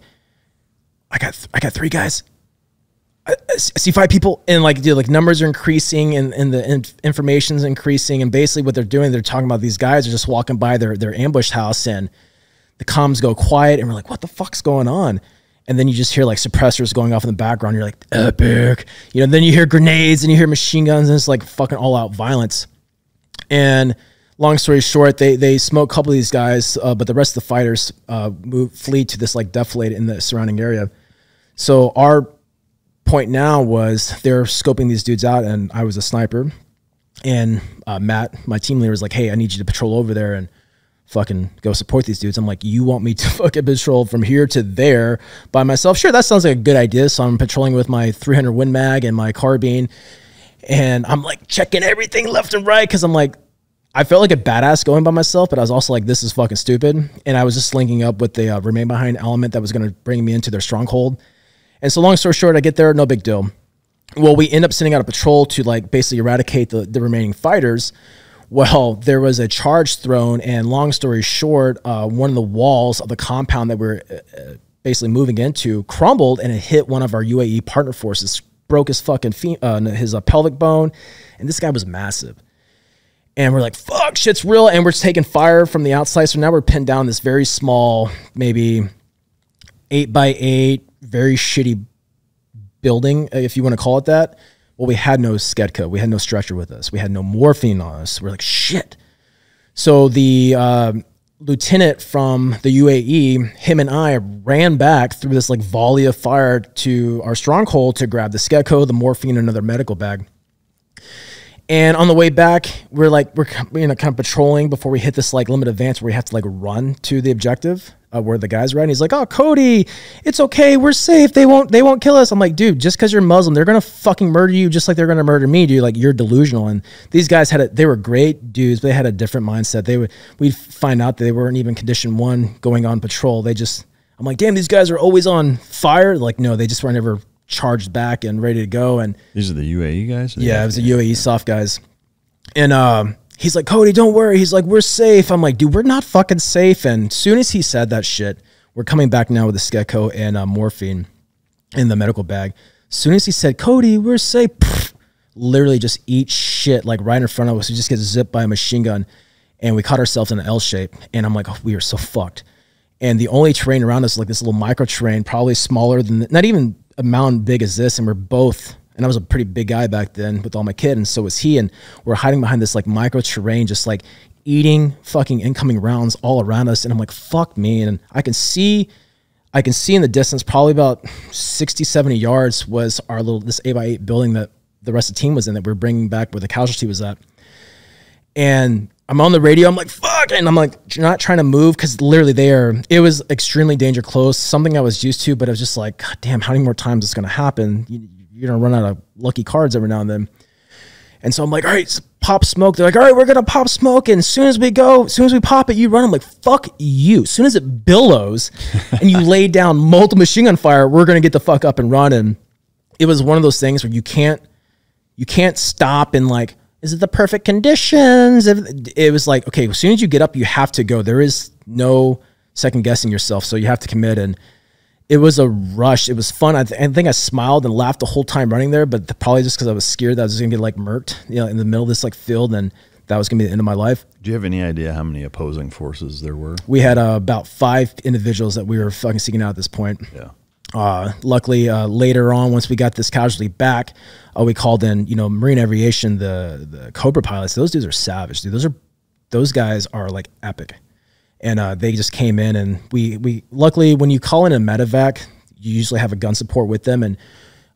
I got th- I got three guys I see five people and like dude, like numbers are increasing and, and the in- information's increasing and basically what they're doing they're talking about these guys are just walking by their their ambush house and the comms go quiet and we're like what the fuck's going on? And then you just hear like suppressors going off in the background. You're like epic. You know then you hear grenades and you hear machine guns and it's like fucking all out violence. And long story short they they smoke a couple of these guys uh, but the rest of the fighters uh, move flee to this like defilade in the surrounding area. So our point now was they're scoping these dudes out, and I was a sniper. And uh, Matt, my team leader, was like, "Hey, I need you to patrol over there and fucking go support these dudes." I'm like, "You want me to fucking patrol from here to there by myself?" Sure, that sounds like a good idea. So I'm patrolling with my 300 Win Mag and my carbine, and I'm like checking everything left and right because I'm like, I felt like a badass going by myself, but I was also like, this is fucking stupid. And I was just linking up with the uh, remain behind element that was going to bring me into their stronghold. And so, long story short, I get there, no big deal. Well, we end up sending out a patrol to like basically eradicate the, the remaining fighters. Well, there was a charge thrown, and long story short, uh, one of the walls of the compound that we are uh, basically moving into crumbled, and it hit one of our UAE partner forces, broke his fucking uh, his uh, pelvic bone, and this guy was massive. And we're like, "Fuck, shit's real!" And we're taking fire from the outside. So now we're pinned down this very small, maybe eight by eight very shitty building, if you want to call it that. Well, we had no SKEDCO. We had no stretcher with us. We had no morphine on us. We're like, shit. So the uh, lieutenant from the UAE, him and I ran back through this like volley of fire to our stronghold to grab the SKEDCO, the morphine, and another medical bag. And on the way back, we're like we're you know kind of patrolling before we hit this like limit advance where we have to like run to the objective uh, where the guys. And he's like, "Oh, Cody, it's okay. We're safe. They won't they won't kill us." I'm like, "Dude, just because you're Muslim, they're gonna fucking murder you just like they're gonna murder me, dude. Like you're delusional." And these guys had a they were great dudes, but they had a different mindset. They would we'd find out that they weren't even condition one going on patrol. They just I'm like, "Damn, these guys are always on fire." Like, no, they just weren't ever charged back and ready to go. And these are the UAE guys. Yeah, it was the UAE soft guys. And um, he's like, Cody, don't worry. He's like, we're safe. I'm like, dude, we're not fucking safe. And soon as he said that shit, we're coming back now with the SKEDCO and uh, morphine in the medical bag. Soon as he said, Cody, we're safe, pff, literally just eat shit like right in front of us. We just get zipped by a machine gun, and we caught ourselves in an L shape. And I'm like, oh, we are so fucked. And the only terrain around us is like this little micro terrain, probably smaller than not even a mountain big as this, and we're both. And I was a pretty big guy back then with all my kid, and so was he. And we're hiding behind this like micro terrain, just like eating fucking incoming rounds all around us. And I'm like, fuck me. And I can see I can see in the distance, probably about 60, 70 yards, was our little this eight by eight building that the rest of the team was in that we are bringing back where the casualty was at. And I'm on the radio. I'm like, fuck. And I'm like, you're not trying to move because literally they are, it was extremely danger close, something I was used to, but it was just like, God damn, how many more times is this going to happen? You, you're going to run out of lucky cards every now and then. And so I'm like, all right, pop smoke. They're like, all right, we're gonna pop smoke, and as soon as we go, as soon as we pop it, you run. I'm like, fuck you. As soon as it billows and you lay down multiple machine gun fire, we're gonna get the fuck up and run. And it was one of those things where you can't, you can't stop and like, is it the perfect conditions? It was like, okay, as soon as you get up, you have to go. There is no second guessing yourself, so you have to commit and it was a rush. It was fun. I, th- I, think I smiled and laughed the whole time running there, but the, probably just because I was scared that I was going to get like murked, you know, in the middle of this like field, and that was going to be the end of my life. Do you have any idea how many opposing forces there were? We had uh, about five individuals that we were fucking seeking out at this point. Yeah. Uh, luckily, uh, later on, once we got this casualty back, uh, we called in, you know, Marine Aviation, the the Cobra pilots. Those dudes are savage, dude. Those are those guys are like epic and uh, they just came in and we we luckily when you call in a medevac you usually have a gun support with them and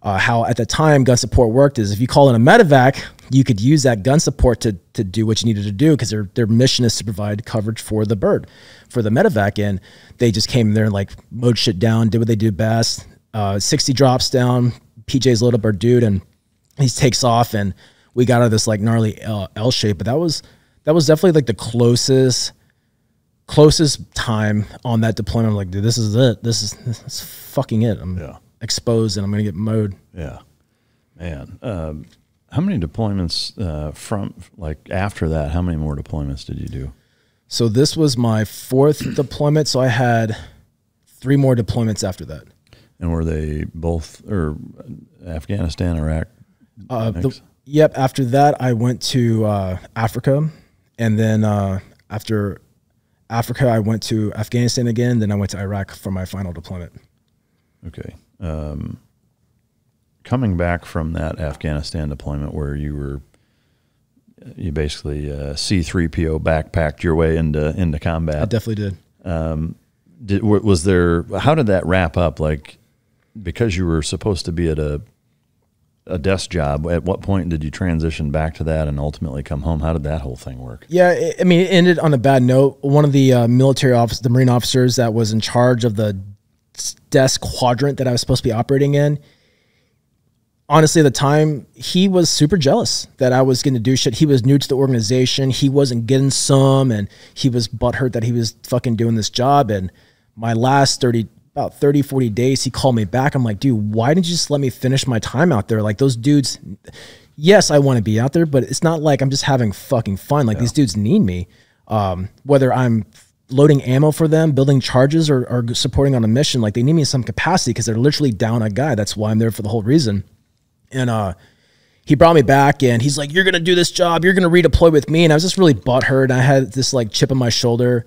uh, how at the time gun support worked is if you call in a medevac you could use that gun support to, to do what you needed to do because their, their mission is to provide coverage for the bird for the medevac and they just came there and like mowed shit down did what they do best uh, 60 drops down pj's load up our dude and he takes off and we got out of this like gnarly uh, L shape but that was that was definitely like the closest closest time on that deployment, I'm like, dude, this is it. This is, this is fucking it. I'm yeah. exposed and I'm going to get mowed. Yeah. Man. Um, how many deployments uh, from like after that? How many more deployments did you do? So this was my fourth deployment. So I had three more deployments after that. And were they both or Afghanistan, Iraq? Uh, the, yep. After that, I went to uh, Africa, and then uh, after Africa, I went to Afghanistan again. Then I went to Iraq for my final deployment. Okay. Um, coming back from that Afghanistan deployment where you were, you basically uh, C3PO backpacked your way into into combat. I definitely did. Um, did was there? How did that wrap up? Like, because you were supposed to be at a a desk job. At what point did you transition back to that and ultimately come home? How did that whole thing work? Yeah, it, I mean, it ended on a bad note. One of the uh, military officers, the Marine officers that was in charge of the desk quadrant that I was supposed to be operating in, honestly, at the time, he was super jealous that I was going to do shit. He was new to the organization. He wasn't getting some, and he was butthurt that he was fucking doing this job. And my last 30, about 30, 40 days, he called me back. I'm like, dude, why didn't you just let me finish my time out there? Like those dudes, yes, I want to be out there, but it's not like I'm just having fucking fun. Like yeah. these dudes need me. Um, whether I'm loading ammo for them, building charges, or, or supporting on a mission, like they need me in some capacity because they're literally down a guy. That's why I'm there for the whole reason. And uh, he brought me back and he's like, You're gonna do this job, you're gonna redeploy with me. And I was just really butthurt. And I had this like chip on my shoulder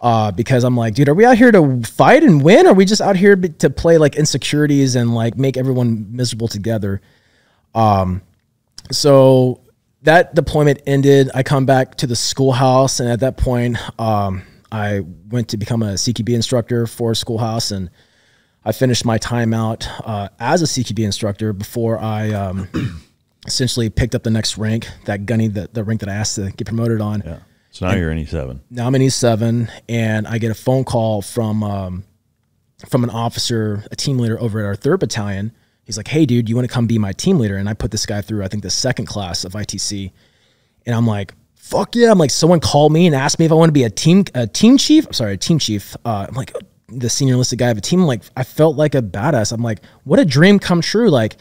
uh, because I'm like, dude, are we out here to fight and win? Or are we just out here to play like insecurities and like make everyone miserable together? Um, so that deployment ended. I come back to the schoolhouse, and at that point, um, I went to become a CQB instructor for schoolhouse, and I finished my time out uh, as a CQB instructor before I um, essentially picked up the next rank, that gunny, the, the rank that I asked to get promoted on. Yeah. So now and you're in E7. Now I'm in E7, and I get a phone call from um, from an officer, a team leader over at our third battalion. He's like, "Hey, dude, you want to come be my team leader?" And I put this guy through, I think, the second class of ITC, and I'm like, "Fuck yeah!" I'm like, someone called me and asked me if I want to be a team a team chief. I'm sorry, a team chief. Uh, I'm like the senior enlisted guy of a team. Like, I felt like a badass. I'm like, what a dream come true. Like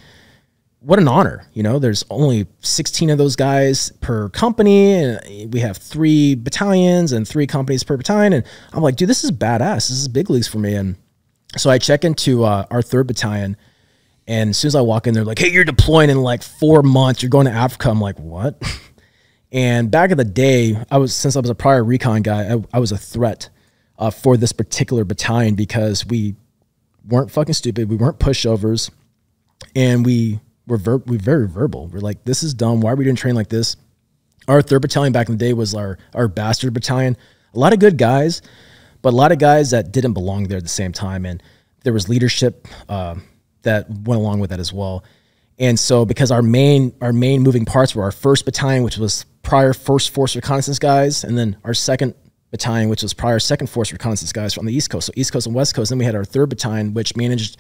what an honor. You know, there's only 16 of those guys per company, and we have three battalions and three companies per battalion. And I'm like, dude, this is badass. This is big leagues for me. And so I check into uh, our third battalion, and as soon as I walk in, they're like, hey, you're deploying in like four months. You're going to Africa. I'm like, what? and back in the day, I was since I was a prior recon guy, I, I was a threat uh, for this particular battalion because we weren't fucking stupid. We weren't pushovers, and we we're, ver- we're very verbal. We're like, this is dumb. Why are we doing train like this? Our third battalion back in the day was our, our bastard battalion. A lot of good guys, but a lot of guys that didn't belong there at the same time. And there was leadership uh, that went along with that as well. And so because our main our main moving parts were our first battalion, which was prior first force reconnaissance guys, and then our second battalion, which was prior second force reconnaissance guys from the East Coast, so East Coast and West Coast. Then we had our third battalion, which managed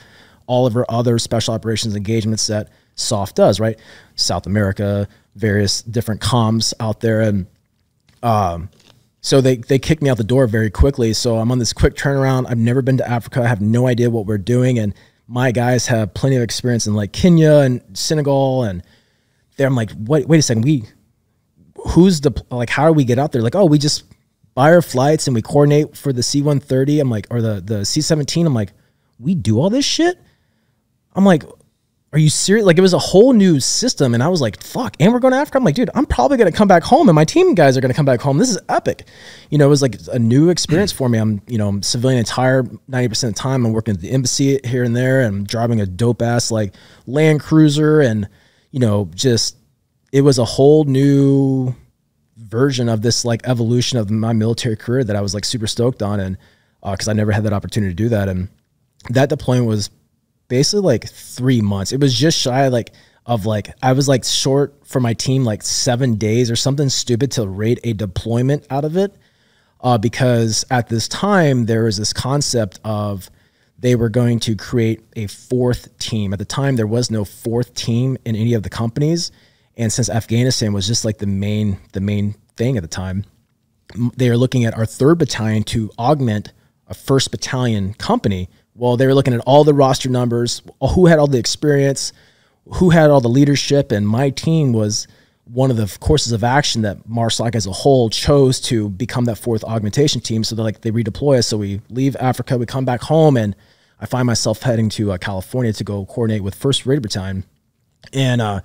all of our other special operations engagements that Soft does, right? South America, various different comms out there, and um, so they they kicked me out the door very quickly. So I'm on this quick turnaround. I've never been to Africa. I have no idea what we're doing, and my guys have plenty of experience in like Kenya and Senegal, and there I'm like, wait, wait a second, we who's the like how do we get out there? Like, oh, we just buy our flights and we coordinate for the C-130. I'm like, or the the C-17. I'm like, we do all this shit. I'm like, are you serious? Like it was a whole new system. And I was like, fuck, and we're going to Africa. I'm like, dude, I'm probably going to come back home and my team guys are going to come back home. This is epic. You know, it was like a new experience for me. I'm, you know, I'm civilian entire 90% of the time. I'm working at the embassy here and there and I'm driving a dope ass like Land Cruiser. And, you know, just, it was a whole new version of this like evolution of my military career that I was like super stoked on. And, uh, cause I never had that opportunity to do that. And that deployment was basically like three months. It was just shy like of like I was like short for my team like seven days or something stupid to rate a deployment out of it. Uh, because at this time there was this concept of they were going to create a fourth team. At the time there was no fourth team in any of the companies, and since Afghanistan was just like the main the main thing at the time, they are looking at our third battalion to augment a first battalion company well, they were looking at all the roster numbers, who had all the experience, who had all the leadership, and my team was one of the courses of action that MARSOC as a whole chose to become that fourth augmentation team. So they're like they redeploy us. So we leave Africa, we come back home, and I find myself heading to uh, California to go coordinate with First Raider Battalion. And uh,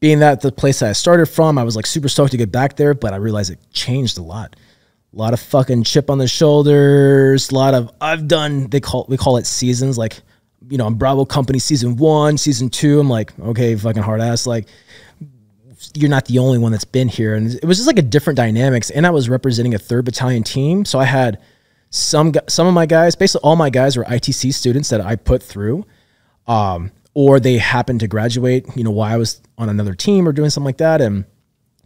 being that the place that I started from, I was like super stoked to get back there, but I realized it changed a lot a lot of fucking chip on the shoulders, a lot of I've done they call we call it seasons like you know, I'm Bravo Company season 1, season 2. I'm like, okay, fucking hard ass like you're not the only one that's been here and it was just like a different dynamics and I was representing a 3rd battalion team, so I had some some of my guys, basically all my guys were ITC students that I put through. Um, or they happened to graduate, you know, while I was on another team or doing something like that and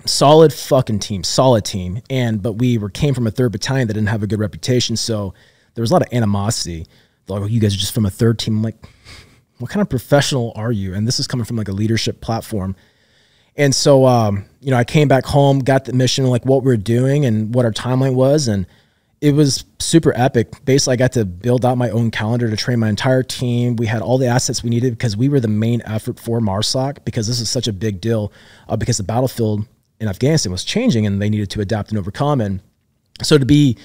solid fucking team, solid team. And but we were came from a third battalion that didn't have a good reputation, so there was a lot of animosity. They're Like, oh, you guys are just from a third team. I'm like, what kind of professional are you? And this is coming from like a leadership platform. And so, um, you know, I came back home, got the mission, like what we are doing and what our timeline was, and it was super epic. Basically, I got to build out my own calendar to train my entire team. We had all the assets we needed because we were the main effort for MARSOC because this is such a big deal. Uh, because the battlefield in Afghanistan was changing and they needed to adapt and overcome. And so to be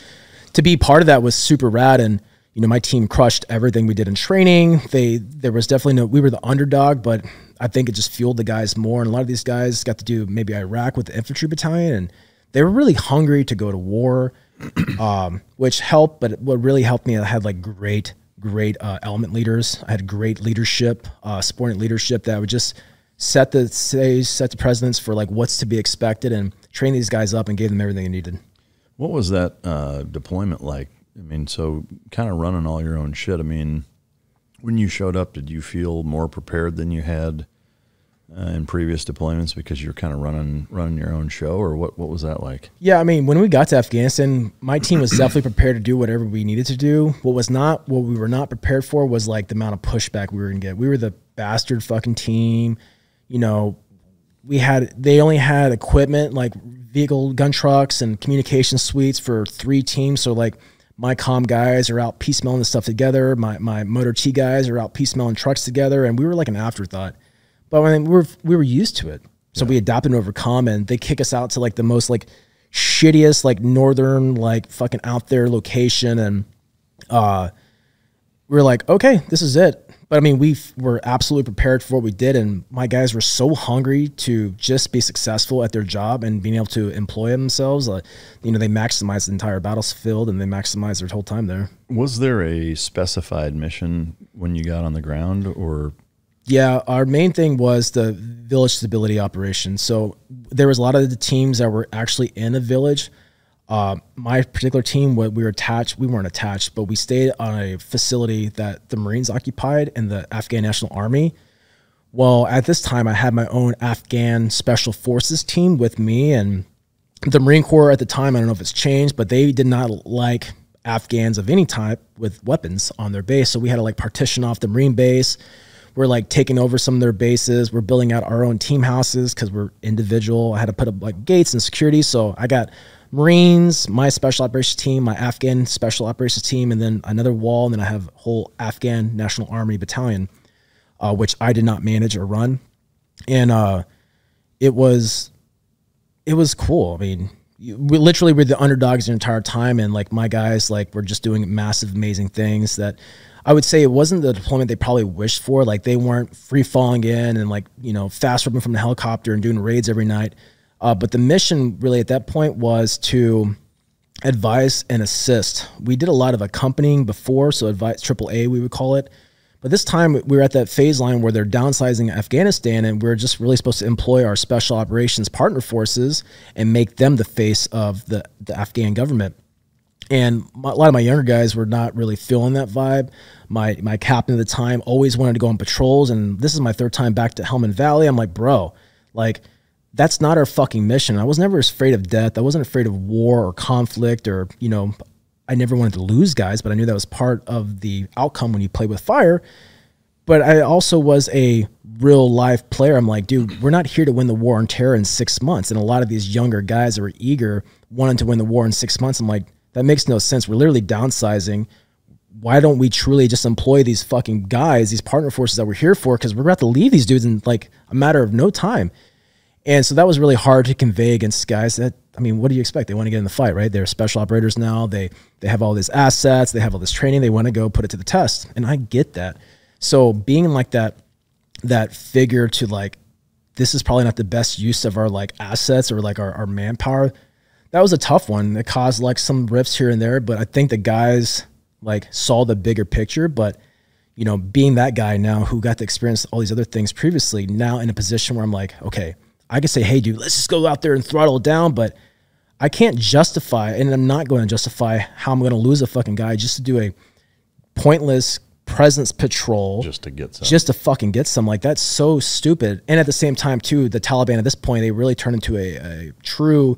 to be part of that was super rad. And you know, my team crushed everything we did in training. They there was definitely no we were the underdog, but I think it just fueled the guys more. And a lot of these guys got to do maybe Iraq with the infantry battalion, and they were really hungry to go to war, um, which helped. But what really helped me, I had like great, great uh, element leaders. I had great leadership, uh, supporting leadership that would just set the say set the precedents for like what's to be expected and train these guys up and gave them everything they needed. What was that uh, deployment like? I mean, so kind of running all your own shit. I mean, when you showed up, did you feel more prepared than you had uh, in previous deployments because you're kind of running running your own show, or what? What was that like? Yeah, I mean, when we got to Afghanistan, my team was definitely prepared to do whatever we needed to do. What was not, what we were not prepared for, was like the amount of pushback we were gonna get. We were the bastard fucking team you know, we had they only had equipment like vehicle gun trucks and communication suites for three teams. So like my com guys are out piecemealing the stuff together. My my motor T guys are out piecemealing trucks together, and we were like an afterthought. But I mean, we were we were used to it, so yeah. we adapted and overcome. And they kick us out to like the most like shittiest like northern like fucking out there location, and uh, we we're like, okay, this is it. But I mean, we were absolutely prepared for what we did, and my guys were so hungry to just be successful at their job and being able to employ themselves. Uh, you know, they maximized the entire battlefield and they maximized their whole time there. Was there a specified mission when you got on the ground, or? Yeah, our main thing was the village stability operation. So there was a lot of the teams that were actually in a village Uh, my particular team, we were attached, we weren't attached, but we stayed on a facility that the Marines occupied and the Afghan National Army. Well, at this time, I had my own Afghan Special Forces team with me, and the Marine Corps at the time, I don't know if it's changed, but they did not like Afghans of any type with weapons on their base. So we had to like partition off the Marine base. We're like taking over some of their bases. We're building out our own team houses because we're individual. I had to put up like gates and security. So I got Marines, my special operations team, my Afghan special operations team, and then another wall. And then I have whole Afghan National Army battalion, uh, which I did not manage or run. And uh, it was, it was cool. I mean, we literally were the underdogs the entire time, and like my guys, like were just doing massive, amazing things that I would say it wasn't the deployment they probably wished for. Like they weren't free falling in and like you know fast ripping from the helicopter and doing raids every night. Uh, but the mission really at that point was to advise and assist. We did a lot of accompanying before, so advise triple A we would call it. But this time we were at that phase line where they're downsizing Afghanistan, and we're just really supposed to employ our special operations partner forces and make them the face of the, the Afghan government. And my, a lot of my younger guys were not really feeling that vibe. My my captain at the time always wanted to go on patrols, and this is my third time back to Helmand Valley. I'm like, bro, like that's not our fucking mission. I was never afraid of death. I wasn't afraid of war or conflict or you know I never wanted to lose guys, but I knew that was part of the outcome when you play with fire. But I also was a real life player. I'm like, dude, we're not here to win the war on terror in six months. And a lot of these younger guys that were eager wanted to win the war in six months. I'm like, that makes no sense. We're literally downsizing. Why don't we truly just employ these fucking guys, these partner forces that we're here for? Because we're about to leave these dudes in like a matter of no time. And so that was really hard to convey against guys that I mean, what do you expect? They want to get in the fight, right? They're special operators now. They they have all these assets. They have all this training. They want to go put it to the test, and I get that. So being like that, that figure to like, this is probably not the best use of our like assets or like our, our manpower. That was a tough one. It caused like some rifts here and there, but I think the guys like saw the bigger picture. But you know, being that guy now who got to experience all these other things previously, now in a position where I'm like, okay, I can say, hey, dude, let's just go out there and throttle it down, but I can't justify, and I'm not going to justify how I'm going to lose a fucking guy just to do a pointless presence patrol just to get some. just to fucking get some. Like that's so stupid. And at the same time, too, the Taliban at this point they really turned into a, a true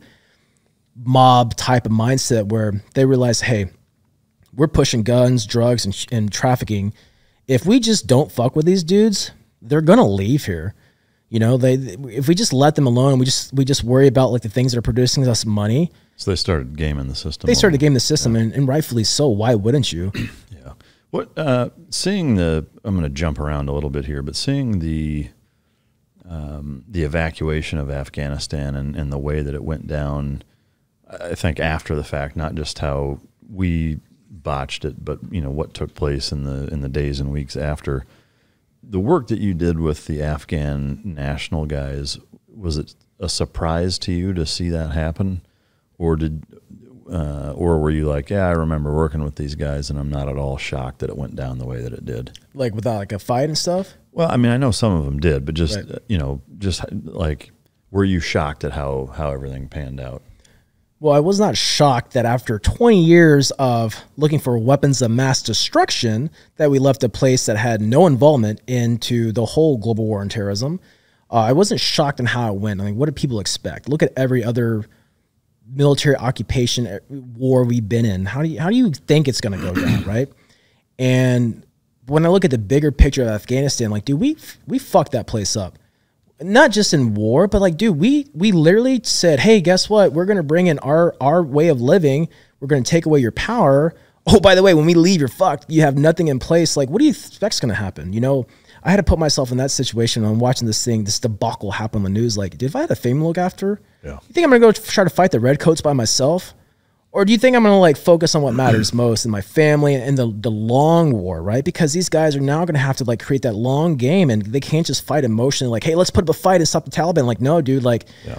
mob type of mindset where they realize, hey, we're pushing guns, drugs, and, and trafficking. If we just don't fuck with these dudes, they're gonna leave here. You know, they if we just let them alone, we just we just worry about like the things that are producing us money. so they started gaming the system. They started gaming the system, and, and rightfully so. Why wouldn't you? Yeah. What uh, seeing the I'm going to jump around a little bit here, but seeing the um, the evacuation of Afghanistan and, and the way that it went down, I think after the fact, not just how we botched it, but you know what took place in the in the days and weeks after. The work that you did with the Afghan national guys was it a surprise to you to see that happen, or did uh, or were you like, yeah, I remember working with these guys, and I'm not at all shocked that it went down the way that it did? Like without like a fight and stuff. Well, I mean, I know some of them did, but just Right. you know, just like, were you shocked at how how everything panned out? Well, I was not shocked that after 20 years of looking for weapons of mass destruction, that we left a place that had no involvement into the whole global war on terrorism. Uh, I wasn't shocked on how it went. I mean, what did people expect? Look at every other military occupation uh, war we've been in. How do you how do you think it's going to go down, right? And when I look at the bigger picture of Afghanistan, like, dude, we we fucked that place up not just in war, but like, dude, we we literally said, hey, guess what? We're gonna bring in our our way of living. We're gonna take away your power. Oh, by the way, when we leave, you're fucked. You have nothing in place. Like, what do you expect's gonna happen? You know, I had to put myself in that situation. I'm watching this thing, this debacle happen on the news. Like, dude, if I had a family to look after, Yeah. you think I'm gonna go try to fight the redcoats by myself? Or do you think I'm gonna like focus on what matters most in my family and the the long war, right? Because these guys are now gonna have to like create that long game and they can't just fight emotionally, like, hey, let's put up a fight and stop the Taliban. Like, no, dude, like Yeah.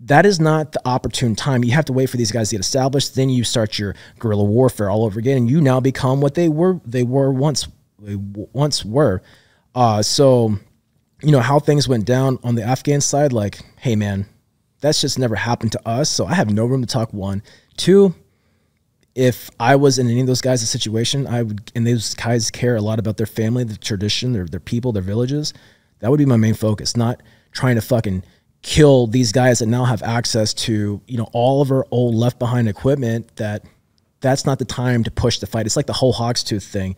that is not the opportune time. You have to wait for these guys to get established. Then you start your guerrilla warfare all over again, and you now become what they were. They were once. They w- once were. Uh, so, you know how things went down on the Afghan side. Like, hey man, that's just never happened to us. So I have no room to talk one. Two, if I was in any of those guys' situation, I would, and those guys care a lot about their family, the tradition, their, their people, their villages. That would be my main focus, not trying to fucking kill these guys that now have access to, you know, all of our old left behind equipment that that's not the time to push the fight. It's like the whole Hawkstooth thing.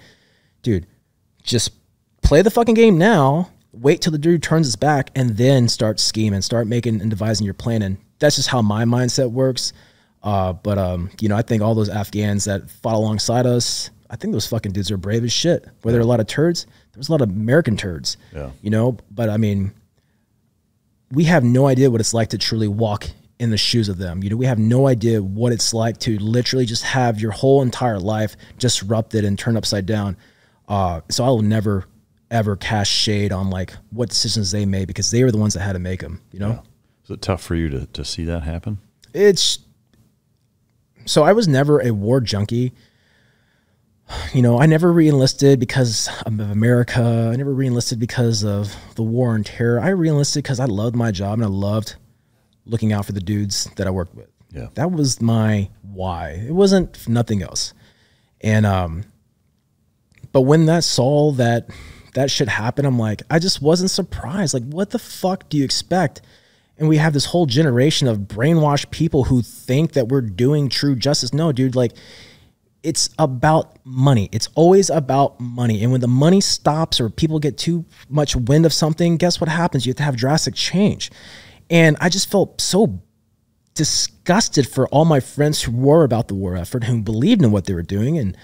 Dude, just play the fucking game now, wait till the dude turns his back, and then start scheming, start making and devising your plan. And that's just how my mindset works. Uh, but um, you know, I think all those Afghans that fought alongside us, I think those fucking dudes are brave as shit. Were there a lot of turds? There was a lot of American turds. Yeah. You know, but I mean, we have no idea what it's like to truly walk in the shoes of them. You know, we have no idea what it's like to literally just have your whole entire life disrupted and turned upside down. Uh, so I will never ever cast shade on like what decisions they made because they were the ones that had to make them. You know, Is it tough for you to, to see that happen? it's so I was never a war junkie. You know, I never reenlisted because of America. I never reenlisted because of the war on terror. I reenlisted because I loved my job and I loved looking out for the dudes that I worked with. Yeah. That was my why. It wasn't nothing else. And um but when that saw that that shit happen, I'm like, I just wasn't surprised. Like, what the fuck do you expect? And we have this whole generation of brainwashed people who think that we're doing true justice. No, dude, like it's about money. It's always about money. And when the money stops or people get too much wind of something, guess what happens? You have to have drastic change. And I just felt so disgusted for all my friends who were about the war effort, who believed in what they were doing. And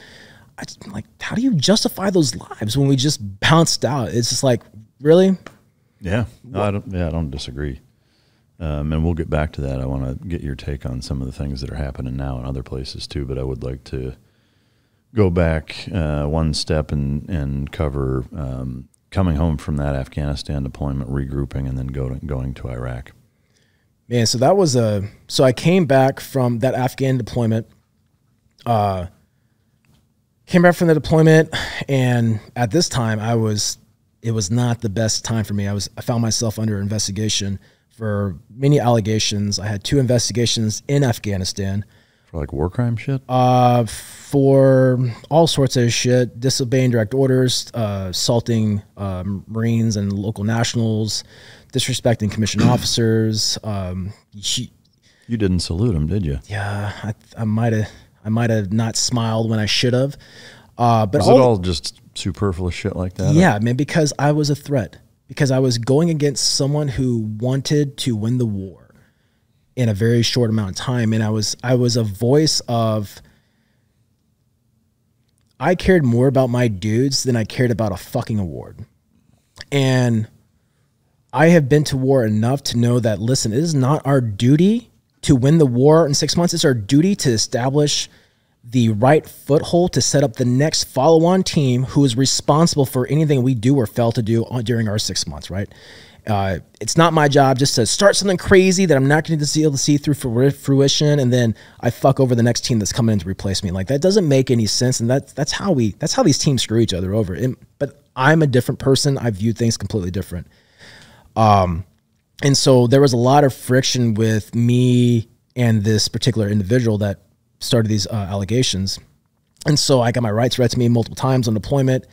I just, like, how do you justify those lives when we just bounced out? It's just like, really? Yeah, no, I don't. Yeah, I don't disagree. Um, and we'll get back to that. I want to get your take on some of the things that are happening now in other places too. But I would like to go back uh, one step and and cover um, coming home from that Afghanistan deployment, regrouping, and then going going to Iraq. Man, so that was a so I came back from that Afghan deployment. Uh came back from the deployment and at this time I was it was not the best time for me. I was I found myself under investigation for many allegations. I had two investigations in Afghanistan For like war crime shit. uh, for all sorts of shit, disobeying direct orders, uh, assaulting uh, Marines and local nationals, disrespecting commissioned officers. Um, he- you didn't salute him, did you? yeah, I, I might have, I might have not smiled when I should have. Uh, but Was all, it all just superfluous shit like that? yeah, I man, because I was a threat. Because I was going against someone who wanted to win the war in a very short amount of time, and I was I was a voice of. I cared more about my dudes than I cared about a fucking award, and I have been to war enough to know that listen, it is not our duty to win the war in six months. It's our duty to establish the right foothold to set up the next follow-on team who is responsible for anything we do or fail to do on, during our six months. Right? Uh, it's not my job just to start something crazy that I'm not going to be able to see through for fruition, and then I fuck over the next team that's coming in to replace me. Like that doesn't make any sense, and that's that's how we that's how these teams screw each other over. And, but I'm a different person. I view things completely different. Um, and so there was a lot of friction with me and this particular individual that started these uh, allegations. And so I got my rights read to me multiple times on deployment.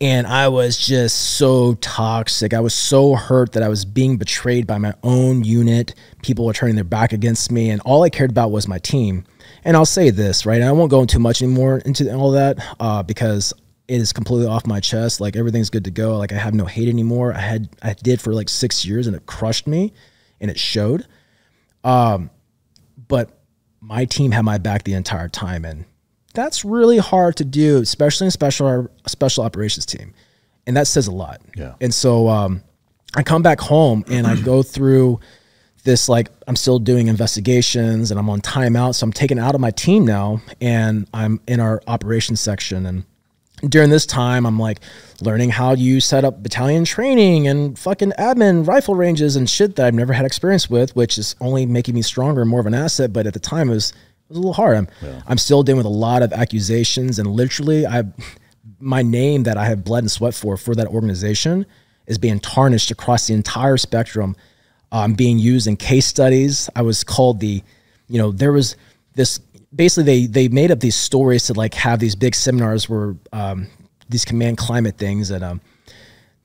And I was just so toxic. I was so hurt that I was being betrayed by my own unit. People were turning their back against me. And all I cared about was my team. And I'll say this, right? And I won't go into much anymore into all that uh, because it is completely off my chest. Like everything's good to go. Like I have no hate anymore. I had I did for like six years and it crushed me and it showed. Um, but my team had my back the entire time and that's really hard to do, especially in special special operations team. And that says a lot. Yeah. And so um, I come back home and I go through this like I'm still doing investigations and I'm on timeout. So I'm taken out of my team now and I'm in our operations section and during this time, I'm like learning how you set up battalion training and fucking admin rifle ranges and shit that I've never had experience with, which is only making me stronger and more of an asset. But at the time, it was, it was a little hard. I'm, I'm still dealing with a lot of accusations, and literally, I, my name that I have bled and sweat for for that organization is being tarnished across the entire spectrum. I'm being used in case studies. I was called the, you know, there was this basically they they made up these stories to like have these big seminars where um, these command climate things and um,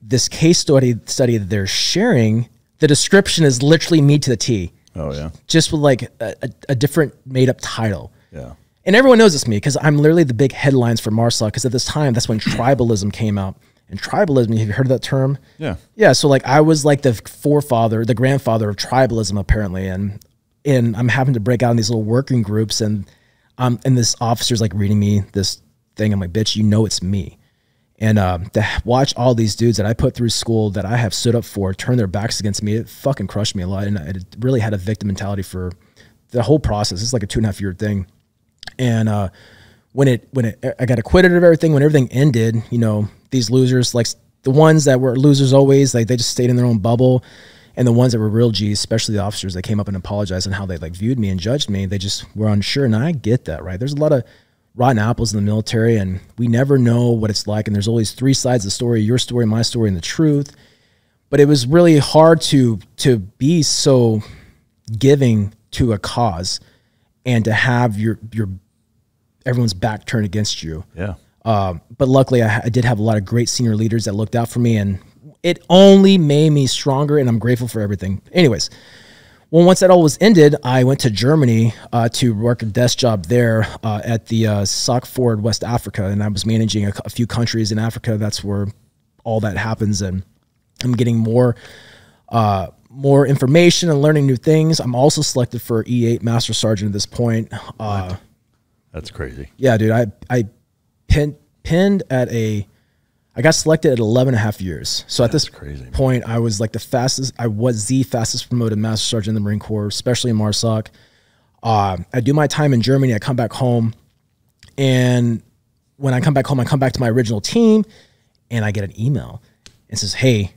this case study study that they're sharing. The description is literally me to the T, Oh yeah. just with like a, a, a different made up title. Yeah. And everyone knows it's me because I'm literally the big headlines for MARSOC because at this time, that's when tribalism came out. And tribalism, have you heard of that term? Yeah. Yeah. So like I was like the forefather, the grandfather of tribalism apparently. And and I'm having to break out in these little working groups and um and this officer's like reading me this thing. I'm like, bitch, you know it's me. And um, to watch all these dudes that I put through school that I have stood up for turn their backs against me, it fucking crushed me a lot. And it really had a victim mentality for the whole process. It's like a two and a half year thing. And uh, when it when it I got acquitted of everything, when everything ended, you know, these losers, like the ones that were losers always, like they just stayed in their own bubble. And the ones that were real G's, especially the officers that came up and apologized on how they like viewed me and judged me, they just were unsure. And I get that, right? There's a lot of rotten apples in the military, and we never know what it's like. And there's always three sides of the story: your story, my story, and the truth. But it was really hard to to be so giving to a cause, and to have your your everyone's back turned against you. Yeah. Um, but luckily, I, I did have a lot of great senior leaders that looked out for me, and it only made me stronger. And I'm grateful for everything. Anyways, well, once that all was ended, I went to Germany uh, to work a desk job there uh, at the uh, SOC Forward West Africa, and I was managing a, a few countries in Africa. That's where all that happens, and I'm getting more uh, more information and learning new things. I'm also selected for E8 Master Sergeant at this point. Uh, That's crazy. yeah, dude, I I pinned pinned at a I got selected at 11 and a half years. So at this crazy, point, I was like the fastest. I was the fastest promoted master sergeant in the Marine Corps, especially in MARSOC. Uh, I do my time in Germany. I come back home, and when I come back home, I come back to my original team, and I get an email. and says, "Hey,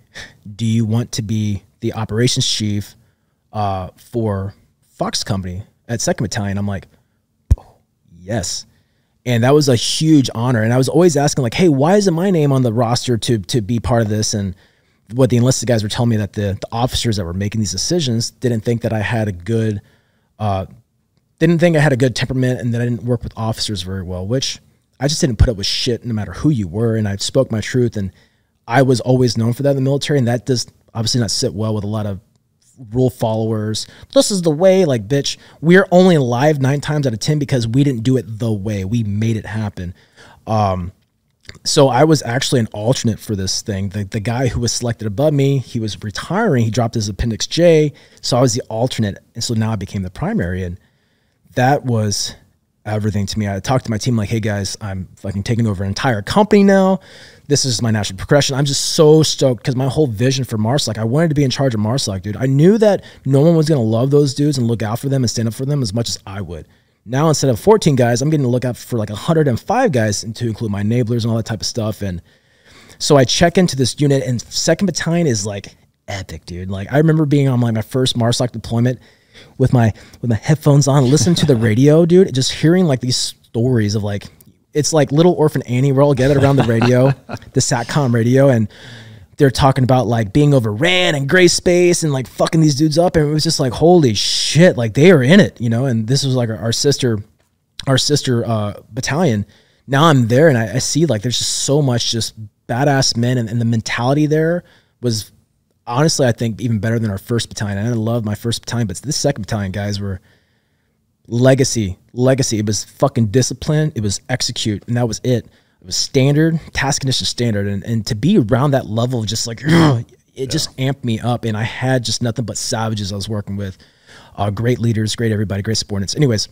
do you want to be the operations chief uh, for Fox Company at Second Battalion?" I'm like, yes and that was a huge honor. And i was always asking like hey why isn't my name on the roster to to be part of this? And what the enlisted guys were telling me that the, the officers that were making these decisions didn't think that i had a good uh didn't think i had a good temperament and that i didn't work with officers very well which i just didn't put up with shit no matter who you were. And i spoke my truth and i was always known for that in the military. And that does obviously not sit well with a lot of rule followers. This is the way, like, bitch, we're only alive nine times out of 10 because we didn't do it the way. We made it happen. Um, so I was actually an alternate for this thing. The, the guy who was selected above me, he was retiring. He dropped his appendix J. So I was the alternate. And so now I became the primary. And that was everything to me. I talked to my team like, hey guys, I'm fucking taking over an entire company now. This is my national progression. I'm just so stoked because my whole vision for MARSOC, I wanted to be in charge of MARSOC, dude. I knew that no one was going to love those dudes and look out for them and stand up for them as much as I would. Now, instead of 14 guys, I'm getting to look out for like 105 guys and to include my enablers and all that type of stuff. And so I check into this unit and second battalion is like epic, dude. Like I remember being on like my first MARSOC deployment with my with my headphones on, listening to the radio, dude, just hearing like these stories of like it's like little orphan Annie. We're all gathered around the radio, the SATCOM radio, and they're talking about like being overran and gray space and like fucking these dudes up. And it was just like, holy shit, like they are in it, you know? And this was like our, our sister, our sister uh, battalion. Now I'm there and I, I see like there's just so much just badass men and, and the mentality there was honestly, I think even better than our first battalion. I love my first battalion, but this second battalion guys were legacy, legacy. It was fucking discipline. It was execute, and that was it. It was standard, task condition standard, and and to be around that level, of just like it just amped me up, and I had just nothing but savages I was working with, uh, great leaders, great everybody, great subordinates. Anyways,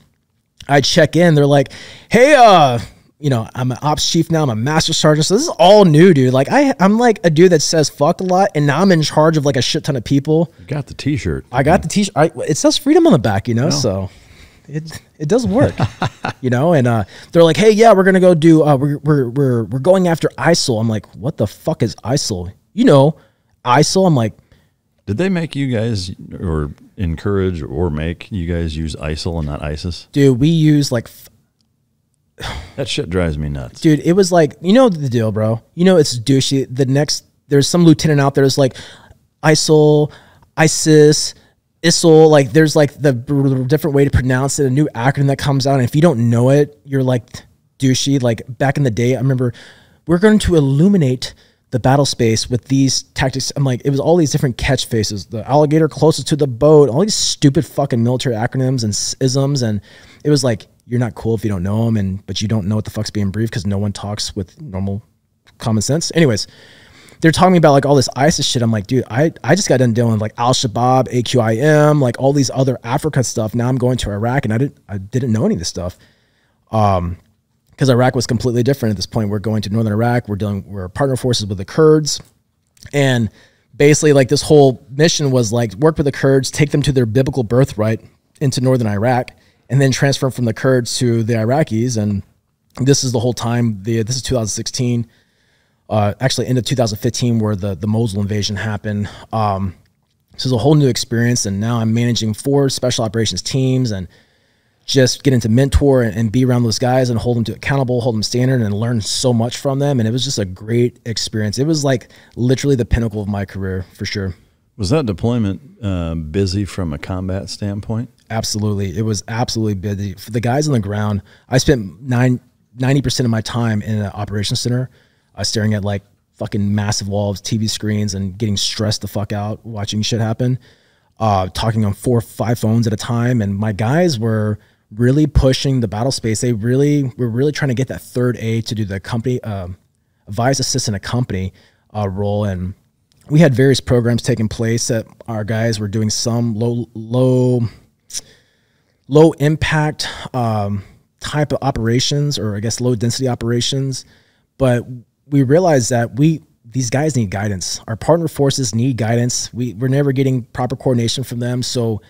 I check in. They're like, "Hey, uh." You know, I'm an ops chief now. I'm a master sergeant. So this is all new, dude. Like I, I'm like a dude that says fuck a lot, and now I'm in charge of like a shit ton of people. You got the T-shirt. I got the t-shirt. I, it says freedom on the back, you know, so it it does work, you know. And uh, they're like, hey, yeah, we're gonna go do. Uh, we're we're we're we're going after ISIL. I'm like, what the fuck is ISIL? You know, ISIL. I'm like, Did they make you guys or encourage or make you guys use ISIL and not ISIS? dude, we use like, f- That shit drives me nuts. dude, it was like, you know the deal, bro. You know it's douchey. The next, there's some lieutenant out there that's like, ISIL, ISIS. ISIL, like there's like the different way to pronounce it, a new acronym that comes out. And if you don't know it, you're like douchey. Like back in the day, I remember we're going to illuminate the battle space with these tactics. I'm like, it was all these different catch faces. The alligator closest to the boat, all these stupid fucking military acronyms and isms. And it was like, you're not cool if you don't know them, and but you don't know what the fuck's being briefed because no one talks with normal common sense. Anyways, they're talking about like all this ISIS shit. I'm like, dude, I, I just got done dealing with like Al Shabaab, AQIM, like all these other Africa stuff. Now I'm going to Iraq and I didn't I didn't know any of this stuff. Um because Iraq was completely different at this point. We're going to northern Iraq. We're dealing we're partner forces with the Kurds. And basically like this whole mission was like work with the Kurds, take them to their biblical birthright into northern Iraq, and then transfer from the Kurds to the Iraqis. And this is the whole time. The this is 2016 uh, actually end of 2015 where the the Mosul invasion happened. Um, this is a whole new experience, and now I'm managing four special operations teams and just getting to mentor and, and be around those guys and hold them to accountable, hold them standard, and learn so much from them. And it was just a great experience. It was like literally the pinnacle of my career for sure. Was that deployment uh, busy from a combat standpoint? Absolutely. It was absolutely busy. For the guys on the ground, I spent nine, 90% of my time in an operations center, uh, staring at like fucking massive walls, TV screens, and getting stressed the fuck out watching shit happen. Uh, talking on four, or five phones at a time. And my guys were really pushing the battle space. They really were really trying to get that third A to do the company, uh, vice assistant a company uh, role. And we had various programs taking place that our guys were doing some low, low, low impact um, type of operations or I guess low density operations. But we realized that we these guys need guidance. Our partner forces need guidance. We we're never getting proper coordination from them. So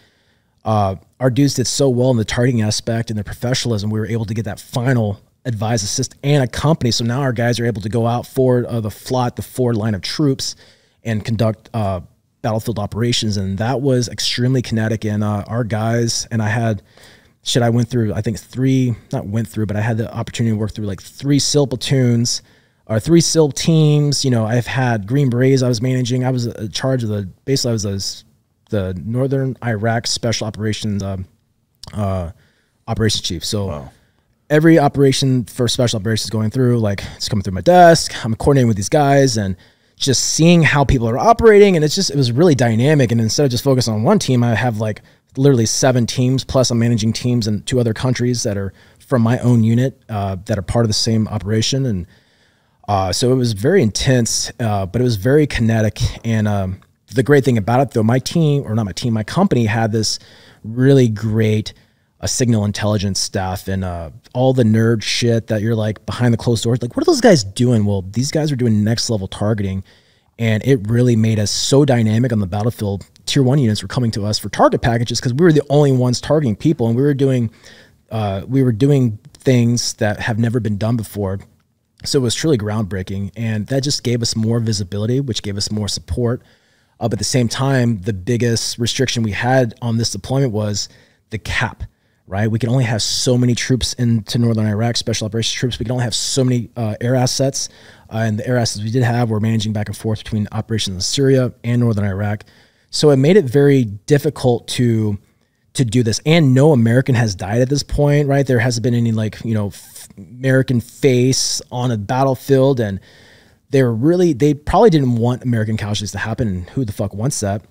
uh, our dudes did so well in the targeting aspect and the professionalism. We were able to get that final advise, assist, and accompany. So now our guys are able to go out forward of the FLOT, the forward line of troops, and conduct uh, battlefield operations. And that was extremely kinetic. And uh, our guys and I had shit. I went through I think three, not went through, but I had the opportunity to work through like three SEAL platoons or three SEAL teams. You know, I've had Green Berets I was managing. I was in charge of the basically I was a, the Northern Iraq Special Operations uh, uh, operations chief. So every operation for special operations going through, like it's coming through my desk. I'm coordinating with these guys and just seeing how people are operating. And it's just, it was really dynamic. And instead of just focusing on one team, I have like literally seven teams, plus I'm managing teams in two other countries that are from my own unit uh, that are part of the same operation. And uh, so it was very intense, uh, but it was very kinetic. And um, the great thing about it, though, my team, or not my team, my company had this really great uh, signal intelligence staff and uh, all the nerd shit that you're like behind the closed doors. Like, what are those guys doing? Well, these guys are doing next level targeting. And it really made us so dynamic on the battlefield. Tier one units were coming to us for target packages because we were the only ones targeting people, and we were doing, uh, we were doing things that have never been done before. So it was truly groundbreaking, and that just gave us more visibility, which gave us more support. Uh, but at the same time, the biggest restriction we had on this deployment was the cap. Right, we can only have so many troops into northern Iraq, special operations troops. We can only have so many uh, air assets, uh, and the air assets we did have were managing back and forth between operations in Syria and northern Iraq. So it made it very difficult to to do this. And no American has died at this point, right? There hasn't been any like you know American face on a battlefield, and they were really they probably didn't want American casualties to happen. And who the fuck wants that?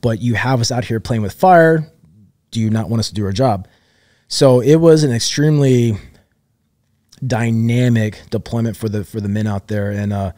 But you have us out here playing with fire. Do you not want us to do our job? So it was an extremely dynamic deployment for the for the men out there, and uh,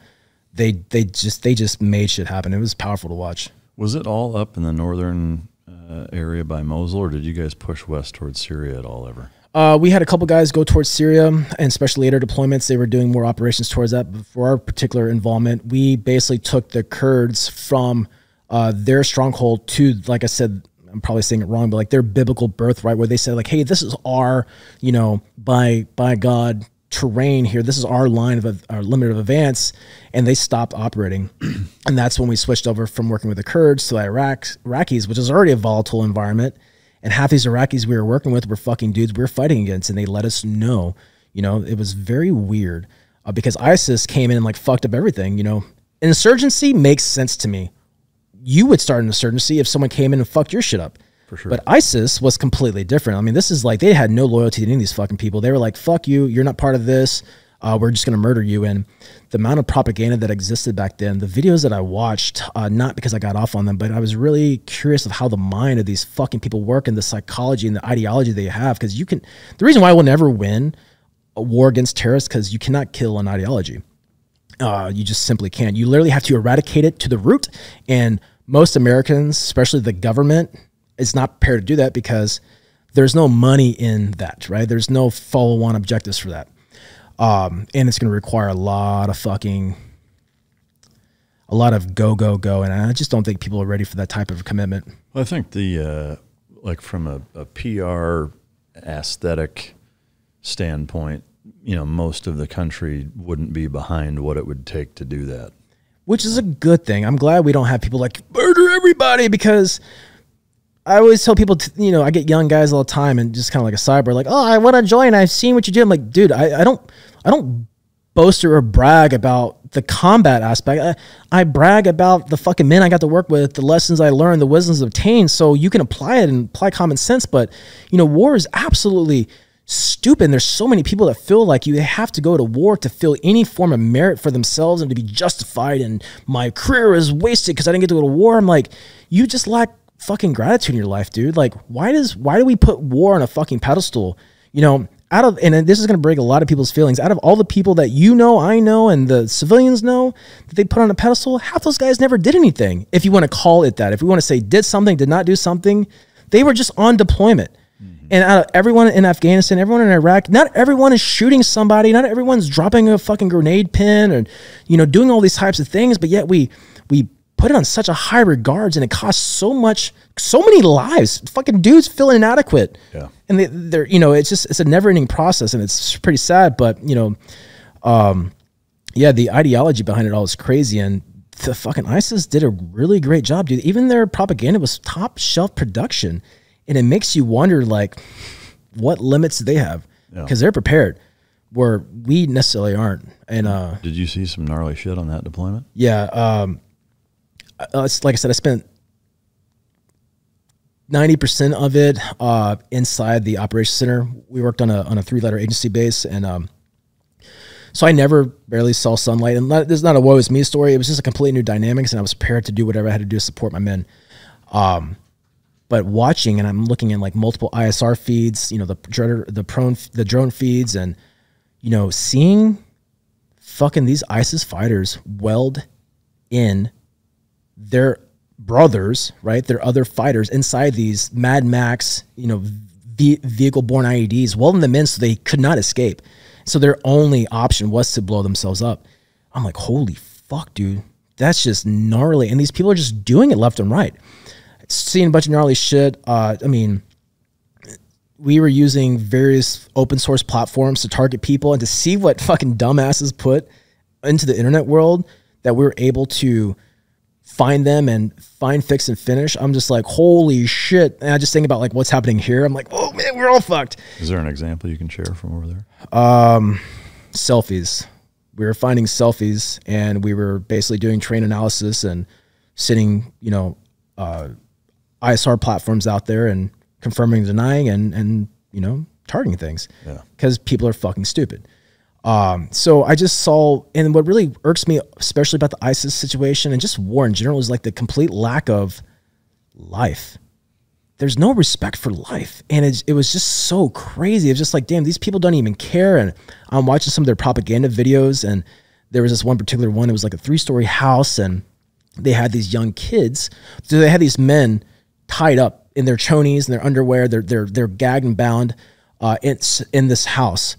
they they just they just made shit happen. It was powerful to watch. Was it all up in the northern uh, area by Mosul, or did you guys push west towards Syria at all ever? Uh, we had a couple guys go towards Syria and special later deployments. They were doing more operations towards that. But for our particular involvement, we basically took the Kurds from uh, their stronghold to, like I said, I'm probably saying it wrong, but like their biblical birthright, where they said like, "Hey, this is our, you know, by by God terrain here. This is our line of our limit of advance," and they stopped operating. and that's when we switched over from working with the Kurds to Iraq Iraqis, which is already a volatile environment. And half these Iraqis we were working with were fucking dudes we were fighting against, and they let us know. You know, it was very weird uh, because ISIS came in and like fucked up everything. You know, An insurgency makes sense to me you would start an insurgency if someone came in and fucked your shit up. For sure. But ISIS was completely different. I mean, this is like they had no loyalty to any of these fucking people. They were like, "Fuck you, you're not part of this. Uh, we're just gonna murder you." And the amount of propaganda that existed back then, the videos that I watched, uh, not because I got off on them, but I was really curious of how the mind of these fucking people work and the psychology and the ideology they have. Because you can, the reason why I will never win a war against terrorists because you cannot kill an ideology. Uh, you just simply can't. You literally have to eradicate it to the root. And most Americans, especially the government, is not prepared to do that because there's no money in that, right? There's no follow on objectives for that. Um, and it's going to require a lot of fucking, a lot of go, go, go. And I just don't think people are ready for that type of commitment. Well, I think the, uh, like from a, a PR aesthetic standpoint, you know, most of the country wouldn't be behind what it would take to do that. Which is a good thing. I'm glad we don't have people like murder everybody because I always tell people, to, you know, I get young guys all the time and just kind of like a cyber, like, oh, I want to join. I've seen what you do. I'm like, dude, I, I don't, I don't boast or brag about the combat aspect. I, I, brag about the fucking men I got to work with, the lessons I learned, the wisdoms obtained. So you can apply it and apply common sense. But you know, war is absolutely stupid. there's so many people that feel like you have to go to war to feel any form of merit for themselves and to be justified. And my career is wasted because I didn't get to go to war. I'm like, you just lack fucking gratitude in your life, dude. Like, why does why do we put war on a fucking pedestal? You know, out of and this is going to break a lot of people's feelings. Out of all the people that you know, I know, and the civilians know that they put on a pedestal, half those guys never did anything. If you want to call it that, if we want to say did something, did not do something, they were just on deployment. Mm-hmm. And out of everyone in Afghanistan, everyone in Iraq, not everyone is shooting somebody. Not everyone's dropping a fucking grenade pin and you know doing all these types of things. But yet we we put it on such a high regards, and it costs so much, so many lives. Fucking dudes feel inadequate. Yeah. And they, they're you know it's just it's a never ending process, and it's pretty sad. But you know, um, yeah, the ideology behind it all is crazy, and the fucking ISIS did a really great job, dude. Even their propaganda was top shelf production and it makes you wonder like what limits do they have because yeah. they're prepared where we necessarily aren't and uh did you see some gnarly shit on that deployment yeah um uh, like i said i spent 90% of it uh, inside the operations center. We worked on a, on a three letter agency base and um, so i never barely saw sunlight. And this is not a woe is me story. It was just a completely new dynamics and i was prepared to do whatever i had to do to support my men. Um, but watching and I'm looking in like multiple ISR feeds, you know, the the prone the drone feeds and you know, seeing fucking these ISIS fighters weld in their brothers, right? There are other fighters inside these Mad Max, you know, vehicle borne IEDs, welding them in so they could not escape. So their only option was to blow themselves up. I'm like, holy fuck, dude. That's just gnarly. And these people are just doing it left and right seeing a bunch of gnarly shit. Uh, I mean, we were using various open source platforms to target people and to see what fucking dumbasses put into the internet world that we were able to find them and find, fix, and finish. I'm just like, holy shit. And I just think about like what's happening here. I'm like, oh man, we're all fucked. Is there an example you can share from over there? Um, selfies. We were finding selfies and we were basically doing train analysis and sitting, you know, uh, ISR platforms out there and confirming, denying, and and you know targeting things because yeah. people are fucking stupid. Um, so I just saw, and what really irks me, especially about the ISIS situation and just war in general, is like the complete lack of life. There's no respect for life, and it, it was just so crazy. It was just like, damn, these people don't even care. And I'm watching some of their propaganda videos, and there was this one particular one. It was like a three story house, and they had these young kids. So they had these men tied up in their chonies and their underwear. They're they're they're gagged and bound. Uh, it's in this house,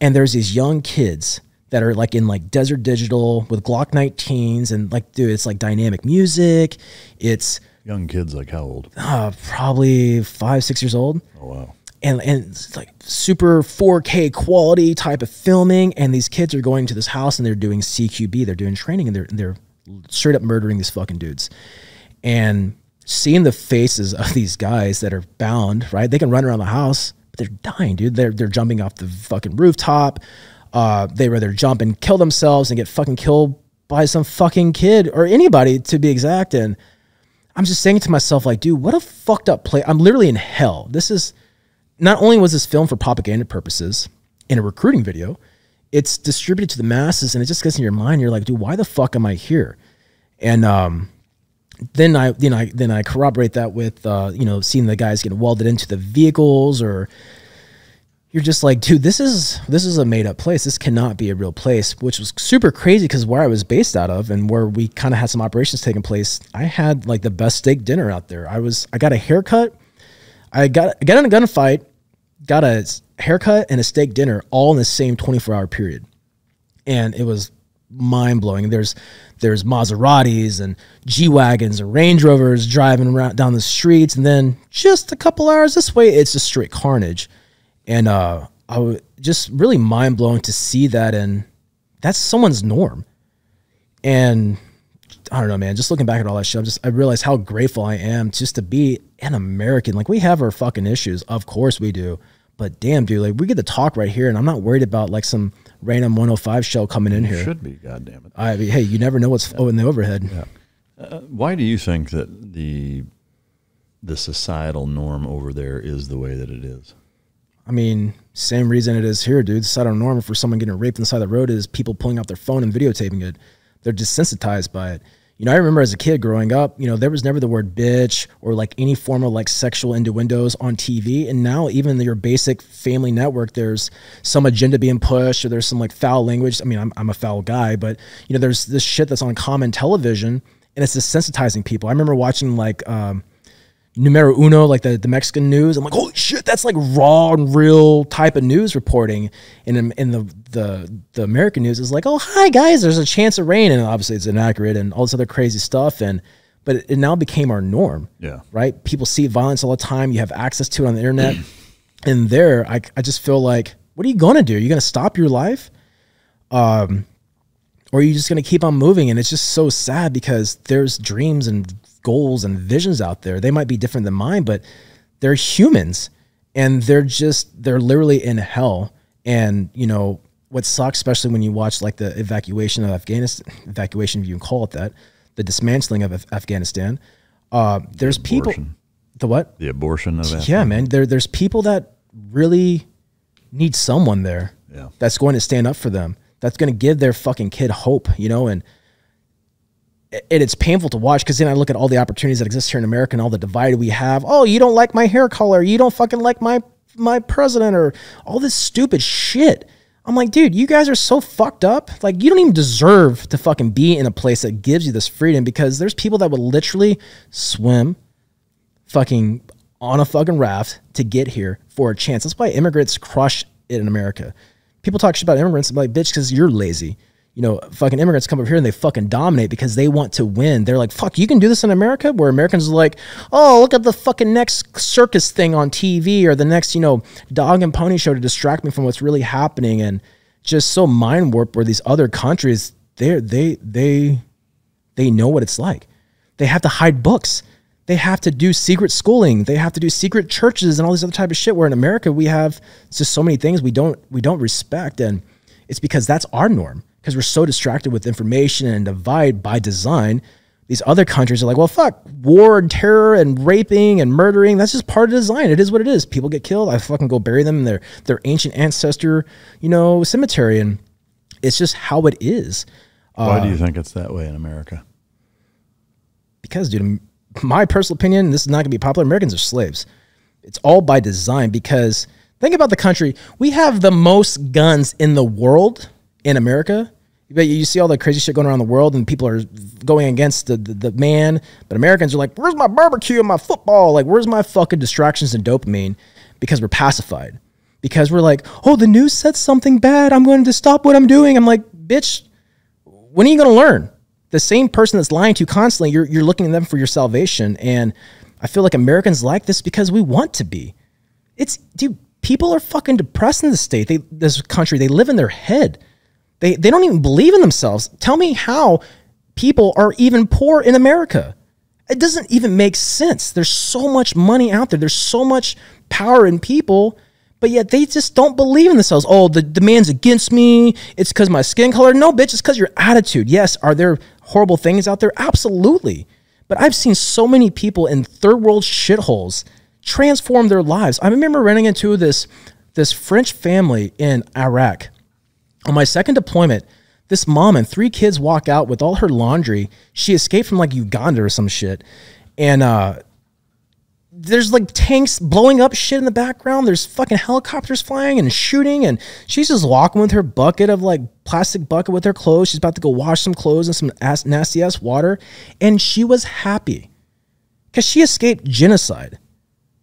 and there's these young kids that are like in like Desert Digital with Glock 19s and like dude, it's like dynamic music. It's young kids like how old? Uh, probably five six years old. Oh wow. And, and it's like super 4K quality type of filming, and these kids are going to this house and they're doing CQB, they're doing training, and they're they're straight up murdering these fucking dudes. And seeing the faces of these guys that are bound, right? They can run around the house, they're dying, dude. They're they're jumping off the fucking rooftop. Uh, they rather jump and kill themselves and get fucking killed by some fucking kid or anybody to be exact. And I'm just saying to myself, like, dude, what a fucked up play. I'm literally in hell. This is not only was this film for propaganda purposes in a recruiting video, it's distributed to the masses and it just gets in your mind. You're like, dude, why the fuck am I here? And um, then I, you know, I, then I corroborate that with, uh, you know, seeing the guys getting welded into the vehicles or you're just like, dude, this is this is a made up place. This cannot be a real place, which was super crazy because where I was based out of and where we kind of had some operations taking place, I had like the best steak dinner out there. I was I got a haircut, I got I got in a gunfight, got a haircut and a steak dinner all in the same 24 hour period, and it was mind blowing. There's there's Maseratis and G wagons and Range Rovers driving around down the streets, and then just a couple hours this way, it's just straight carnage and uh, I was just really mind blowing to see that, and that's someone's norm. And I don't know, man. Just looking back at all that shit, I'm just I realize how grateful I am just to be an American. Like we have our fucking issues, of course we do. But damn, dude, like we get to talk right here, and I'm not worried about like some random 105 shell coming in here. Should be, goddamn it. I mean, hey, you never know what's yeah. in the overhead. Yeah. Uh, why do you think that the the societal norm over there is the way that it is? I mean, same reason it is here, dude. The of normal for someone getting raped on the side of the road is people pulling out their phone and videotaping it. They're desensitized by it. You know, I remember as a kid growing up, you know, there was never the word bitch or like any form of like sexual innuendos on TV. And now, even your basic family network, there's some agenda being pushed or there's some like foul language. I mean, I'm, I'm a foul guy, but, you know, there's this shit that's on common television and it's desensitizing people. I remember watching like, um, numero uno, like the, the Mexican news. I'm like, holy shit, that's like raw and real type of news reporting. And in, the, the the American news is like, oh hi guys, there's a chance of rain, and obviously it's inaccurate and all this other crazy stuff. And but it, it now became our norm. Yeah. Right. People see violence all the time. You have access to it on the internet. and there, I I just feel like, what are you gonna do? Are you gonna stop your life? Um, or are you just gonna keep on moving? And it's just so sad because there's dreams and goals and visions out there. They might be different than mine, but they're humans and they're just they're literally in hell. And you know what sucks, especially when you watch like the evacuation of Afghanistan, evacuation if you can call it that, the dismantling of Afghanistan. Uh, there's the people. The what? The abortion of Afghanistan. Yeah, man. There, there's people that really need someone there. Yeah. That's going to stand up for them. That's going to give their fucking kid hope, you know, and and it's painful to watch because then I look at all the opportunities that exist here in America and all the divide we have. Oh, you don't like my hair color. You don't fucking like my my president or all this stupid shit. I'm like, dude, you guys are so fucked up. Like, you don't even deserve to fucking be in a place that gives you this freedom because there's people that would literally swim fucking on a fucking raft to get here for a chance. That's why immigrants crush it in America. People talk shit about immigrants. I'm like, bitch, because you're lazy you know, fucking immigrants come over here and they fucking dominate because they want to win. They're like, fuck, you can do this in America? Where Americans are like, oh, look at the fucking next circus thing on TV or the next, you know, dog and pony show to distract me from what's really happening. And just so mind warped where these other countries, they they they they know what it's like. They have to hide books. They have to do secret schooling. They have to do secret churches and all these other type of shit. Where in America we have just so many things we don't we don't respect, and it's because that's our norm because we're so distracted with information and divide by design. These other countries are like, well, fuck, war and terror and raping and murdering. That's just part of design. It is what it is. People get killed. I fucking go bury them in their, their ancient ancestor, you know, cemetery. And it's just how it is. Why uh, do you think it's that way in America? Because, dude, my personal opinion, this is not going to be popular. Americans are slaves. It's all by design because think about the country. We have the most guns in the world in America but you see all the crazy shit going around the world, and people are going against the, the, the man. But Americans are like, "Where's my barbecue and my football? Like, where's my fucking distractions and dopamine?" Because we're pacified. Because we're like, "Oh, the news said something bad. I'm going to stop what I'm doing." I'm like, "Bitch, when are you going to learn?" The same person that's lying to you constantly, you're you're looking at them for your salvation. And I feel like Americans like this because we want to be. It's dude, people are fucking depressed in this state. They this country, they live in their head they, they don't even believe in themselves. Tell me how people are even poor in America. It doesn't even make sense. There's so much money out there, there's so much power in people, but yet they just don't believe in themselves. Oh, the demand's against me. It's because my skin color. No, bitch, it's because your attitude. Yes, are there horrible things out there? Absolutely. But I've seen so many people in third world shitholes transform their lives. I remember running into this this French family in Iraq. On my second deployment, this mom and three kids walk out with all her laundry. She escaped from like Uganda or some shit. And uh there's like tanks blowing up shit in the background. There's fucking helicopters flying and shooting, and she's just walking with her bucket of like plastic bucket with her clothes. She's about to go wash some clothes in some ass, nasty ass water, and she was happy because she escaped genocide,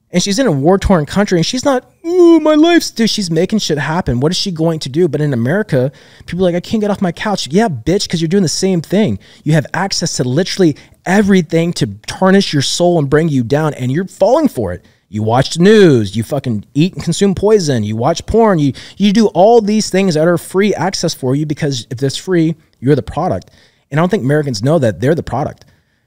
and she's in a war torn country, and she's not. Ooh, my life's dude. She's making shit happen. What is she going to do? But in America, people are like, I can't get off my couch. Yeah, bitch, because you're doing the same thing. You have access to literally everything to tarnish your soul and bring you down, and you're falling for it. You watch the news, you fucking eat and consume poison, you watch porn, you you do all these things that are free access for you because if it's free, you're the product. And I don't think Americans know that they're the product.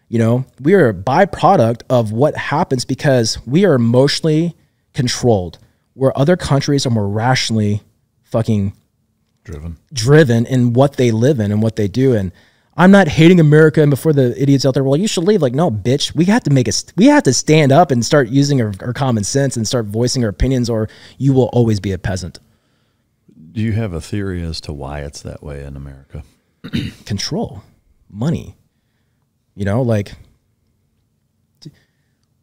You know, we are a byproduct of what happens because we are emotionally controlled, where other countries are more rationally fucking Driven. driven in what they live in and what they do. And I'm not hating America and before the idiots out there, well, you should leave. Like, no, bitch, we have to make a, we have to stand up and start using our, our common sense and start voicing our opinions, or you will always be a peasant. Do you have a theory as to why it's that way in America? Control, money, you know, like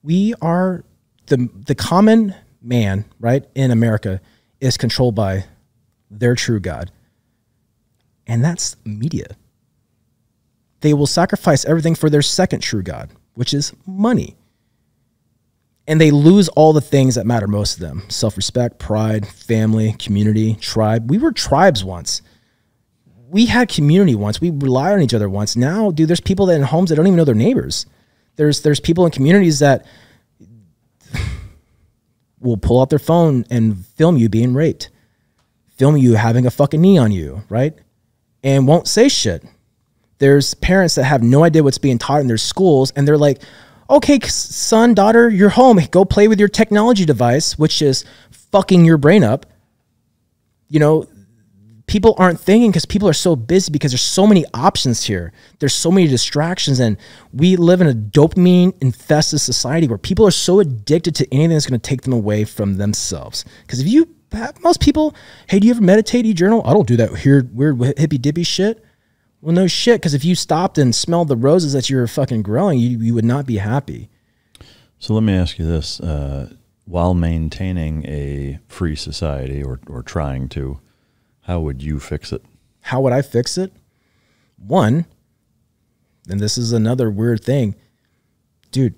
we are the the common man, right, in America is controlled by their true God, and that's media. They will sacrifice everything for their second true God, which is money. And they lose all the things that matter most to them self respect, pride, family, community, tribe. We were tribes once. We had community once. We relied on each other once. Now, dude, there's people that in homes that don't even know their neighbors. There's there's people in communities that will pull out their phone and film you being raped, film you having a fucking knee on you, right? And won't say shit. There's parents that have no idea what's being taught in their schools and they're like okay son daughter you're home. Go play with your technology device which is fucking your brain up. You know people aren't thinking because people are so busy because there's so many options here. There's so many distractions and we live in a dopamine infested society where people are so addicted to anything that's going to take them away from themselves. Because if you most people hey do you ever meditate you journal? I don't do that weird weird hippy dippy shit. Well, no shit, because if you stopped and smelled the roses that you were fucking growing, you, you would not be happy. So let me ask you this: uh, while maintaining a free society, or or trying to, how would you fix it? How would I fix it? One, and this is another weird thing, dude.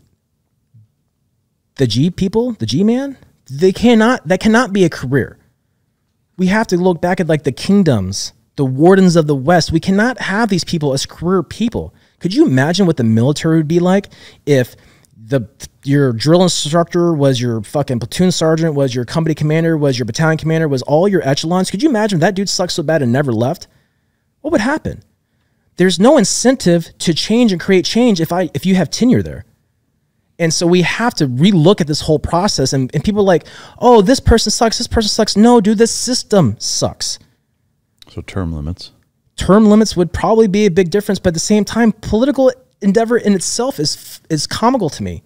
The G people, the G man, they cannot. That cannot be a career. We have to look back at like the kingdoms the wardens of the West. We cannot have these people as career people. Could you imagine what the military would be like if the your drill instructor was your fucking platoon sergeant, was your company commander, was your battalion commander, was all your echelons? Could you imagine that dude sucked so bad and never left? What would happen? There's no incentive to change and create change if I if you have tenure there. And so we have to relook at this whole process. And, and people are like, oh, this person sucks, this person sucks. No, dude, this system sucks. So term limits. Term limits would probably be a big difference, but at the same time, political endeavor in itself is is comical to me.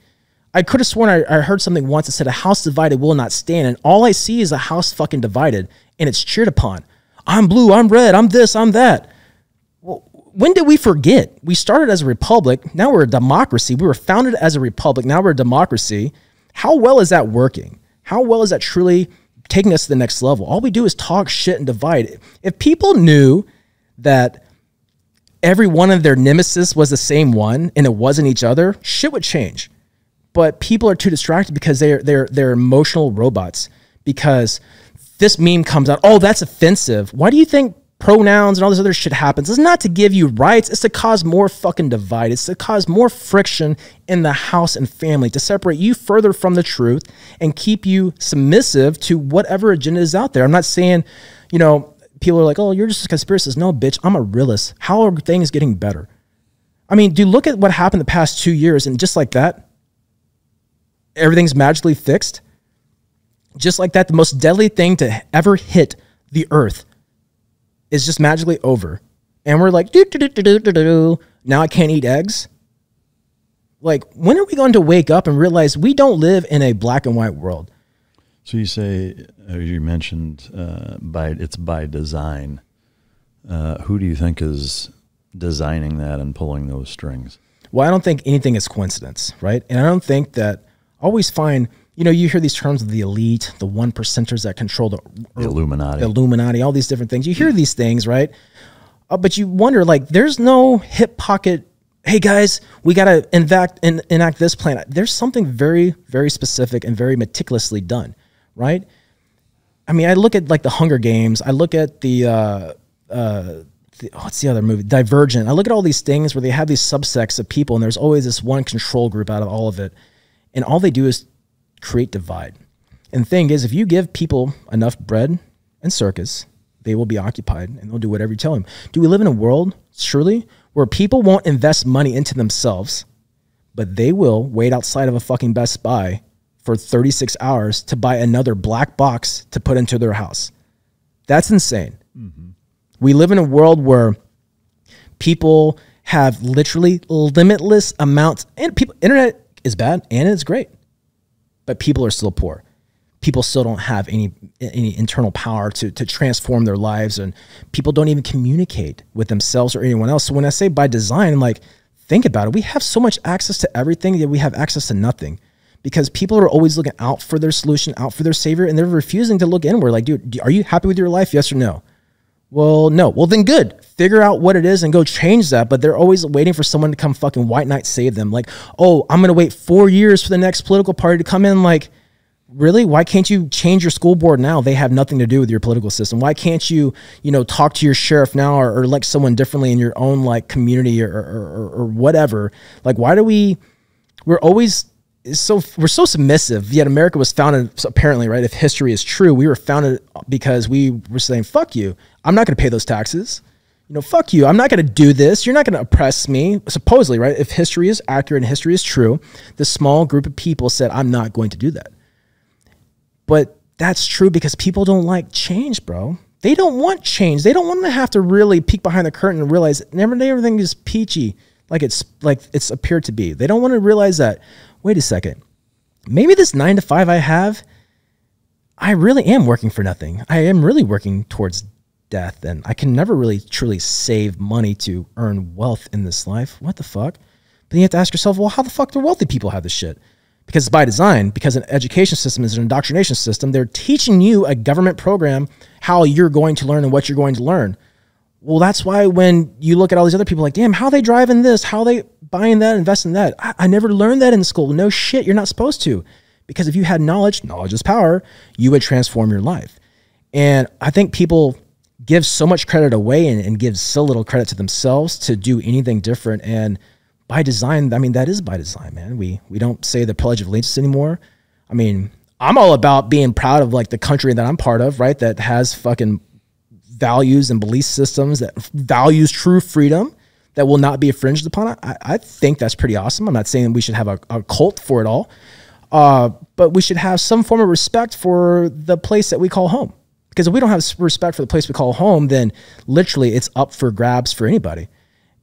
I could have sworn I, I, heard something once that said a house divided will not stand, and all I see is a house fucking divided, and it's cheered upon. I'm blue, I'm red, I'm this, I'm that. Well, when did we forget? We started as a republic, now we're a democracy. We were founded as a republic, now we're a democracy. How well is that working? How well is that truly taking us to the next level. All we do is talk shit and divide. If people knew that every one of their nemesis was the same one and it wasn't each other, shit would change. But people are too distracted because they're they're they're emotional robots. Because this meme comes out, oh, that's offensive. Why do you think pronouns and all this other shit happens. It's not to give you rights, it's to cause more fucking divide. It's to cause more friction in the house and family, to separate you further from the truth and keep you submissive to whatever agenda is out there. I'm not saying, you know, people are like, oh, you're just a conspiracist. No, bitch, I'm a realist. How are things getting better? I mean, do you look at what happened the past two years, and just like that, everything's magically fixed. Just like that, the most deadly thing to ever hit the earth is just magically over. And we're like, doo, doo, doo, now I can't eat eggs. Like, when are we going to wake up and realize we don't live in a black and white world? So you say, as you mentioned, uh, by it's by design. Uh, who do you think is designing that and pulling those strings? Well, I don't think anything is coincidence, right? And I don't think that I always find, you know, you hear these terms of the elite, the one percenters that control the, The Illuminati. Illuminati, all these different things. You hear these things, right? Uh, but you wonder, like, there's no hip pocket. Hey guys, we gotta enact en- enact this plan. There's something very, very specific and very meticulously done, right? I mean, I look at like the Hunger Games. I look at the uh, uh, the, what's the other movie? Divergent. I look at all these things where they have these subsects of people, and there's always this one control group out of all of it, and all they do is create divide. And the thing is, if you give people enough bread and circus, they will be occupied and they'll do whatever you tell them. Do we live in a world, surely, where people won't invest money into themselves, but they will wait outside of a fucking Best Buy for 36 hours to buy another black box to put into their house? That's insane. Mm-hmm. We live in a world where people have literally limitless amounts and people internet is bad and it's great but people are still poor. People still don't have any any internal power to to transform their lives and people don't even communicate with themselves or anyone else. So when i say by design like think about it. We have so much access to everything that we have access to nothing because people are always looking out for their solution out for their savior and they're refusing to look inward like dude are you happy with your life yes or no well, no. Well, then good. Figure out what it is and go change that. But they're always waiting for someone to come fucking white knight save them. Like, oh, I'm gonna wait four years for the next political party to come in. Like, really? Why can't you change your school board now? They have nothing to do with your political system. Why can't you, you know, talk to your sheriff now or, or elect someone differently in your own like community or, or, or, or whatever? Like, why do we? We're always is so we're so submissive. Yet America was founded apparently, right? If history is true, we were founded because we were saying, "Fuck you! I'm not going to pay those taxes." You know, fuck you. I'm not going to do this. You're not going to oppress me. Supposedly, right? If history is accurate and history is true, the small group of people said, "I'm not going to do that." But that's true because people don't like change, bro. They don't want change. They don't want to have to really peek behind the curtain and realize never everything is peachy like it's like it's appeared to be. They don't want to realize that wait a second, maybe this nine to five I have, I really am working for nothing. I am really working towards death, and I can never really truly save money to earn wealth in this life. What the fuck? But you have to ask yourself, well, how the fuck do wealthy people have this shit? Because it's by design, because an education system is an indoctrination system. They're teaching you a government program how you're going to learn and what you're going to learn. Well, that's why when you look at all these other people, like, damn, how they driving this, how they buying that, investing that. I, I never learned that in school. No shit, you're not supposed to. Because if you had knowledge, knowledge is power, you would transform your life. And I think people give so much credit away and, and give so little credit to themselves to do anything different. And by design, I mean that is by design, man. We we don't say the Pledge of Allegiance anymore. I mean, I'm all about being proud of like the country that I'm part of, right? That has fucking values and belief systems that values true freedom that will not be infringed upon. I, I think that's pretty awesome. I'm not saying we should have a, a cult for it all, uh, but we should have some form of respect for the place that we call home. Because if we don't have respect for the place we call home, then literally it's up for grabs for anybody.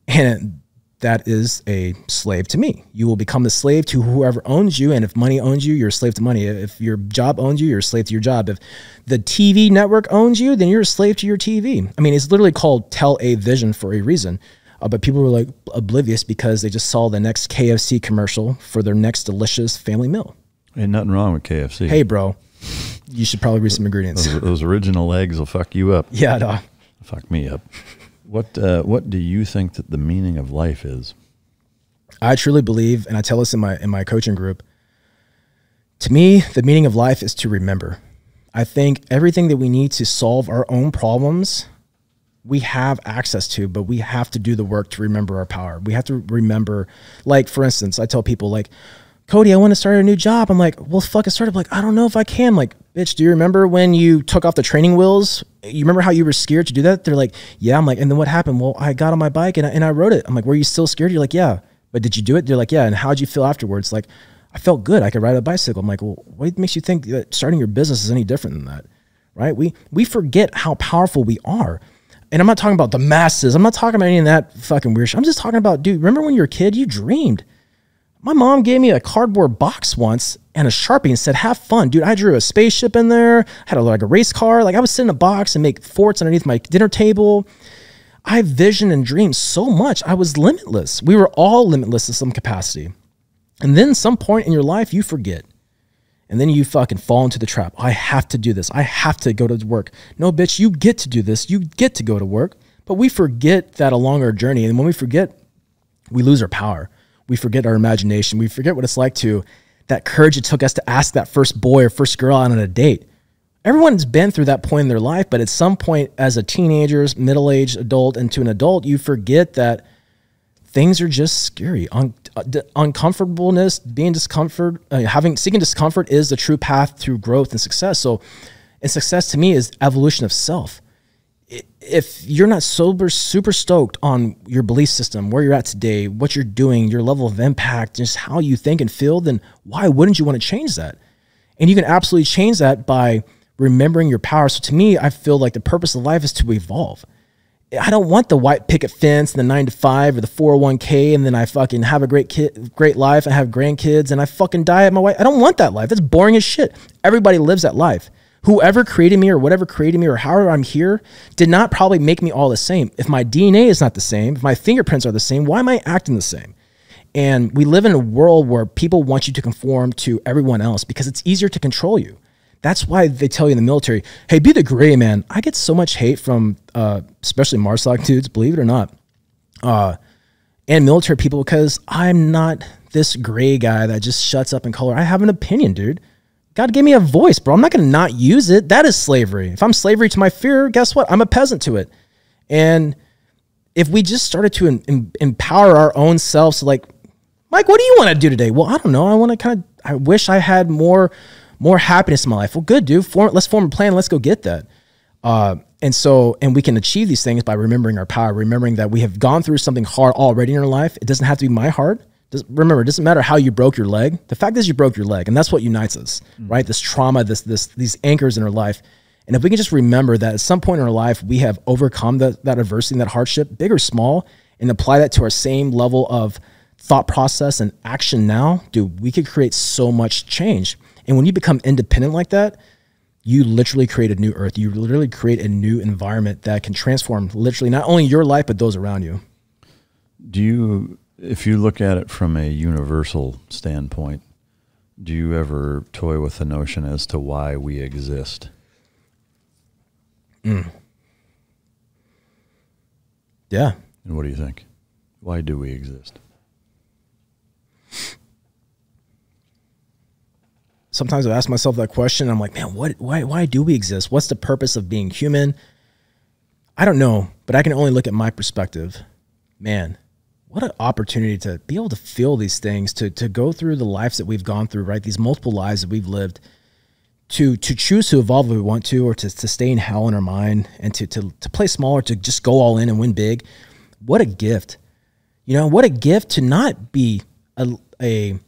And that is a slave to me. You will become the slave to whoever owns you. And if money owns you, you're a slave to money. If your job owns you, you're a slave to your job. If the TV network owns you, then you're a slave to your TV. I mean, it's literally called tell a vision for a reason. Uh, but people were like oblivious because they just saw the next KFC commercial for their next delicious family meal. Ain't nothing wrong with KFC. Hey, bro, you should probably read some ingredients. those, those original eggs will fuck you up. yeah, no. Fuck me up. What uh, What do you think that the meaning of life is? I truly believe, and I tell this in my in my coaching group. To me, the meaning of life is to remember. I think everything that we need to solve our own problems, we have access to, but we have to do the work to remember our power. We have to remember, like for instance, I tell people like, Cody, I want to start a new job. I'm like, well, fuck, I started. Like, I don't know if I can. Like, bitch, do you remember when you took off the training wheels? You remember how you were scared to do that? They're like, yeah. I'm like, and then what happened? Well, I got on my bike and I, and I rode it. I'm like, were you still scared? You're like, yeah. But did you do it? They're like, yeah. And how'd you feel afterwards? Like, I felt good. I could ride a bicycle. I'm like, well, what makes you think that starting your business is any different than that? Right? We we forget how powerful we are. And I'm not talking about the masses. I'm not talking about any of that fucking weird shit. I'm just talking about, dude, remember when you were a kid, you dreamed. My mom gave me a cardboard box once and a sharpie and said, "Have fun, dude." I drew a spaceship in there. I had a, like a race car. Like I would sit in a box and make forts underneath my dinner table. I vision and dream so much. I was limitless. We were all limitless in some capacity. And then some point in your life, you forget. And then you fucking fall into the trap. I have to do this. I have to go to work. No, bitch, you get to do this. You get to go to work. But we forget that along our journey. And when we forget, we lose our power. We forget our imagination. We forget what it's like to that courage it took us to ask that first boy or first girl out on a date. Everyone's been through that point in their life, but at some point, as a teenager, middle aged adult, into an adult, you forget that things are just scary. Un- uh, uncomfortableness, being discomfort, uh, having seeking discomfort is the true path to growth and success. So, and success to me is evolution of self. If you're not sober, super stoked on your belief system, where you're at today, what you're doing, your level of impact, just how you think and feel, then why wouldn't you want to change that? And you can absolutely change that by remembering your power. So to me, I feel like the purpose of life is to evolve. I don't want the white picket fence and the nine to five or the 401k and then I fucking have a great kid, great life. I have grandkids and I fucking die at my wife. I don't want that life. That's boring as shit. Everybody lives that life. Whoever created me or whatever created me or however I'm here did not probably make me all the same. If my DNA is not the same, if my fingerprints are the same, why am I acting the same? And we live in a world where people want you to conform to everyone else because it's easier to control you. That's why they tell you in the military, hey, be the gray man. I get so much hate from uh, especially MARSOC dudes, believe it or not, uh, and military people because I'm not this gray guy that just shuts up in color. I have an opinion, dude. God gave me a voice, bro. I'm not going to not use it. That is slavery. If I'm slavery to my fear, guess what? I'm a peasant to it. And if we just started to em- em- empower our own selves, like, Mike, what do you want to do today? Well, I don't know. I want to kind of, I wish I had more more happiness in my life. Well, good, dude. Form, let's form a plan. Let's go get that. Uh, and so, and we can achieve these things by remembering our power, remembering that we have gone through something hard already in our life. It doesn't have to be my heart. Does, remember, it doesn't matter how you broke your leg. The fact is, you broke your leg, and that's what unites us, mm. right? This trauma, this, this, these anchors in our life. And if we can just remember that at some point in our life we have overcome the, that adversity, and that hardship, big or small, and apply that to our same level of thought process and action now, dude, we could create so much change. And when you become independent like that, you literally create a new earth. You literally create a new environment that can transform literally not only your life, but those around you. Do you, if you look at it from a universal standpoint, do you ever toy with the notion as to why we exist? Mm. Yeah. And what do you think? Why do we exist? sometimes I ask myself that question. I'm like, man, what? Why? Why do we exist? What's the purpose of being human? I don't know, but I can only look at my perspective. Man, what an opportunity to be able to feel these things, to to go through the lives that we've gone through, right? These multiple lives that we've lived, to to choose to evolve if we want to, or to, to stay in hell in our mind, and to to to play small, or to just go all in and win big. What a gift, you know! What a gift to not be a a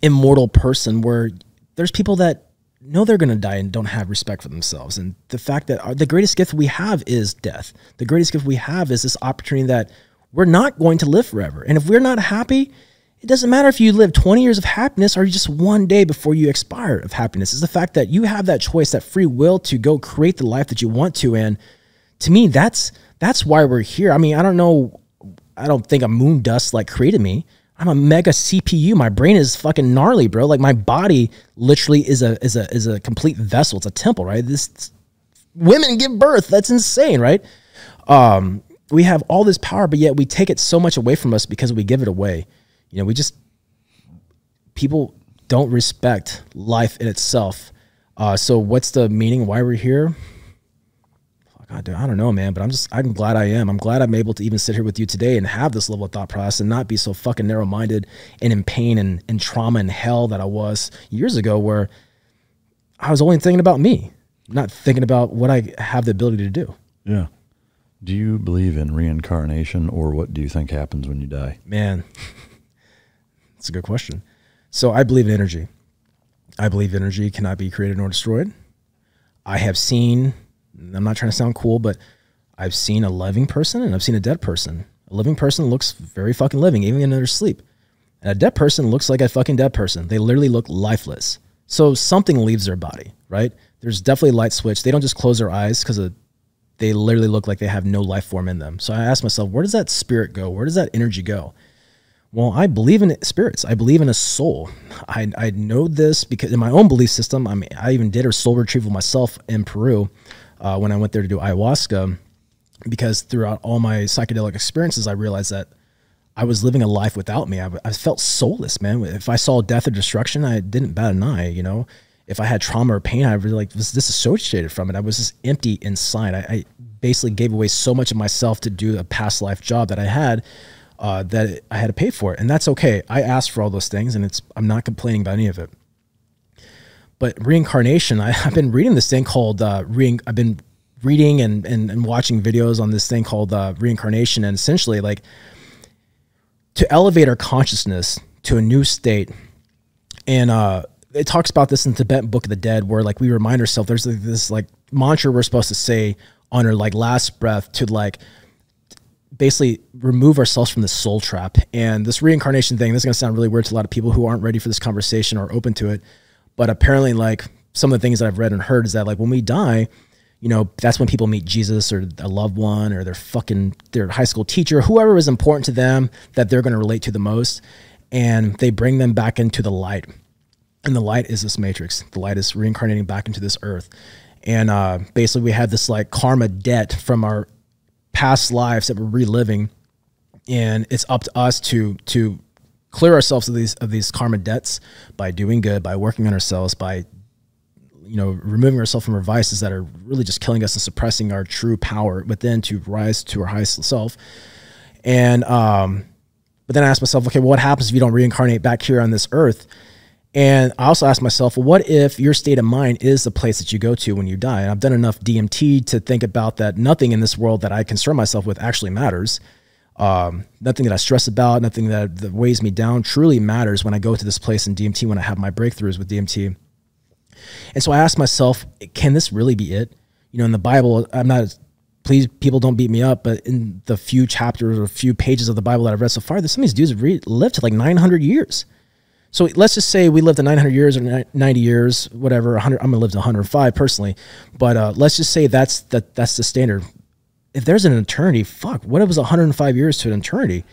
immortal person where there's people that know they're going to die and don't have respect for themselves. And the fact that our, the greatest gift we have is death. The greatest gift we have is this opportunity that we're not going to live forever. And if we're not happy, it doesn't matter if you live 20 years of happiness or just one day before you expire of happiness. It's the fact that you have that choice, that free will to go create the life that you want to. And to me, that's that's why we're here. I mean, I don't know. I don't think a moon dust like created me. I'm a mega CPU. My brain is fucking gnarly, bro. Like my body literally is a is a is a complete vessel. It's a temple, right? This women give birth. That's insane, right? Um, we have all this power, but yet we take it so much away from us because we give it away. You know, we just people don't respect life in itself. Uh, so what's the meaning? Why we're here? I don't know, man, but I'm just, I'm glad I am. I'm glad I'm able to even sit here with you today and have this level of thought process and not be so fucking narrow minded and in pain and, and trauma and hell that I was years ago, where I was only thinking about me, not thinking about what I have the ability to do. Yeah. Do you believe in reincarnation or what do you think happens when you die? Man, that's a good question. So I believe in energy. I believe energy cannot be created nor destroyed. I have seen I'm not trying to sound cool, but I've seen a living person and I've seen a dead person. A living person looks very fucking living, even in their sleep. And a dead person looks like a fucking dead person. They literally look lifeless. So something leaves their body, right? There's definitely a light switch. They don't just close their eyes because they literally look like they have no life form in them. So I asked myself, where does that spirit go? Where does that energy go? Well, I believe in spirits. I believe in a soul. I, I know this because in my own belief system, I mean, I even did a soul retrieval myself in Peru uh, when I went there to do ayahuasca. Because throughout all my psychedelic experiences, I realized that I was living a life without me. I, I felt soulless, man. If I saw death or destruction, I didn't bat an eye. You know, if I had trauma or pain, I really like was disassociated from it. I was just empty inside. I, I basically gave away so much of myself to do a past life job that I had uh, that I had to pay for it, and that's okay. I asked for all those things, and it's I'm not complaining about any of it. But reincarnation, I, have been reading this thing called uh, re- I've been reading and, and, and watching videos on this thing called uh, reincarnation, and essentially like to elevate our consciousness to a new state. And uh, it talks about this in the Tibetan Book of the Dead, where like we remind ourselves there's like, this like mantra we're supposed to say on our like last breath to like basically remove ourselves from the soul trap. And this reincarnation thing, this is gonna sound really weird to a lot of people who aren't ready for this conversation or open to it. But apparently, like some of the things that I've read and heard is that like when we die, you know, that's when people meet Jesus or a loved one or their fucking their high school teacher, whoever is important to them that they're going to relate to the most, and they bring them back into the light. And the light is this matrix. The light is reincarnating back into this earth. And uh, basically, we have this like karma debt from our past lives that we're reliving, and it's up to us to to clear ourselves of these of these karma debts by doing good, by working on ourselves, by you know, removing ourselves from our vices that are really just killing us and suppressing our true power within to rise to our highest self. And, um, but then I asked myself, okay, well, what happens if you don't reincarnate back here on this earth? And I also asked myself, well, what if your state of mind is the place that you go to when you die? And I've done enough DMT to think about that nothing in this world that I concern myself with actually matters. Um, nothing that I stress about, nothing that, that weighs me down truly matters when I go to this place in DMT when I have my breakthroughs with DMT. And so I asked myself, can this really be it? You know, in the Bible, I'm not, please, people don't beat me up, but in the few chapters or few pages of the Bible that I've read so far, there's some of these dudes have re- lived to like 900 years. So let's just say we lived to 900 years or 90 years, whatever. 100, I'm gonna live to 105 personally, but uh, let's just say that's that that's the standard. If there's an eternity, fuck, what if it was 105 years to an eternity?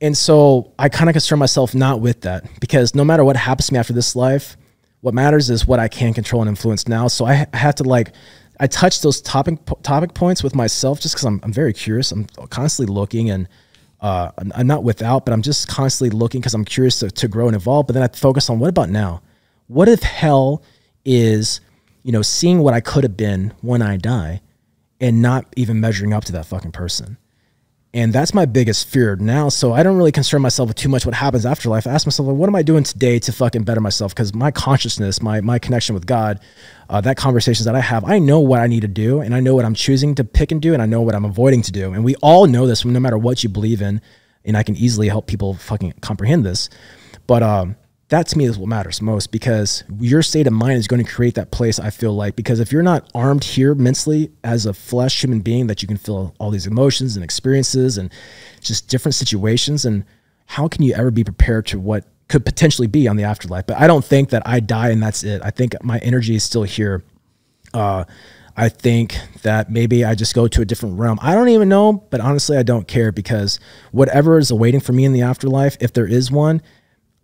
And so I kind of concern myself not with that because no matter what happens to me after this life, what matters is what I can control and influence now. So I, I have to like, I touch those topic topic points with myself just because I'm, I'm very curious. I'm constantly looking and uh, I'm, I'm not without, but I'm just constantly looking because I'm curious to, to grow and evolve. But then I focus on what about now? What if hell is, you know, seeing what I could have been when I die and not even measuring up to that fucking person? And that's my biggest fear now. So I don't really concern myself with too much what happens after life. I ask myself, like, what am I doing today to fucking better myself? Because my consciousness, my my connection with God, uh, that conversations that I have, I know what I need to do, and I know what I'm choosing to pick and do, and I know what I'm avoiding to do. And we all know this, no matter what you believe in. And I can easily help people fucking comprehend this. But um, that to me is what matters most because your state of mind is going to create that place i feel like because if you're not armed here mentally as a flesh human being that you can feel all these emotions and experiences and just different situations and how can you ever be prepared to what could potentially be on the afterlife? But i don't think that i die and that's it. I think my energy is still here. Uh, I think that maybe I just go to a different realm. I don't even know, but honestly, I don't care because whatever is awaiting for me in the afterlife, if there is one,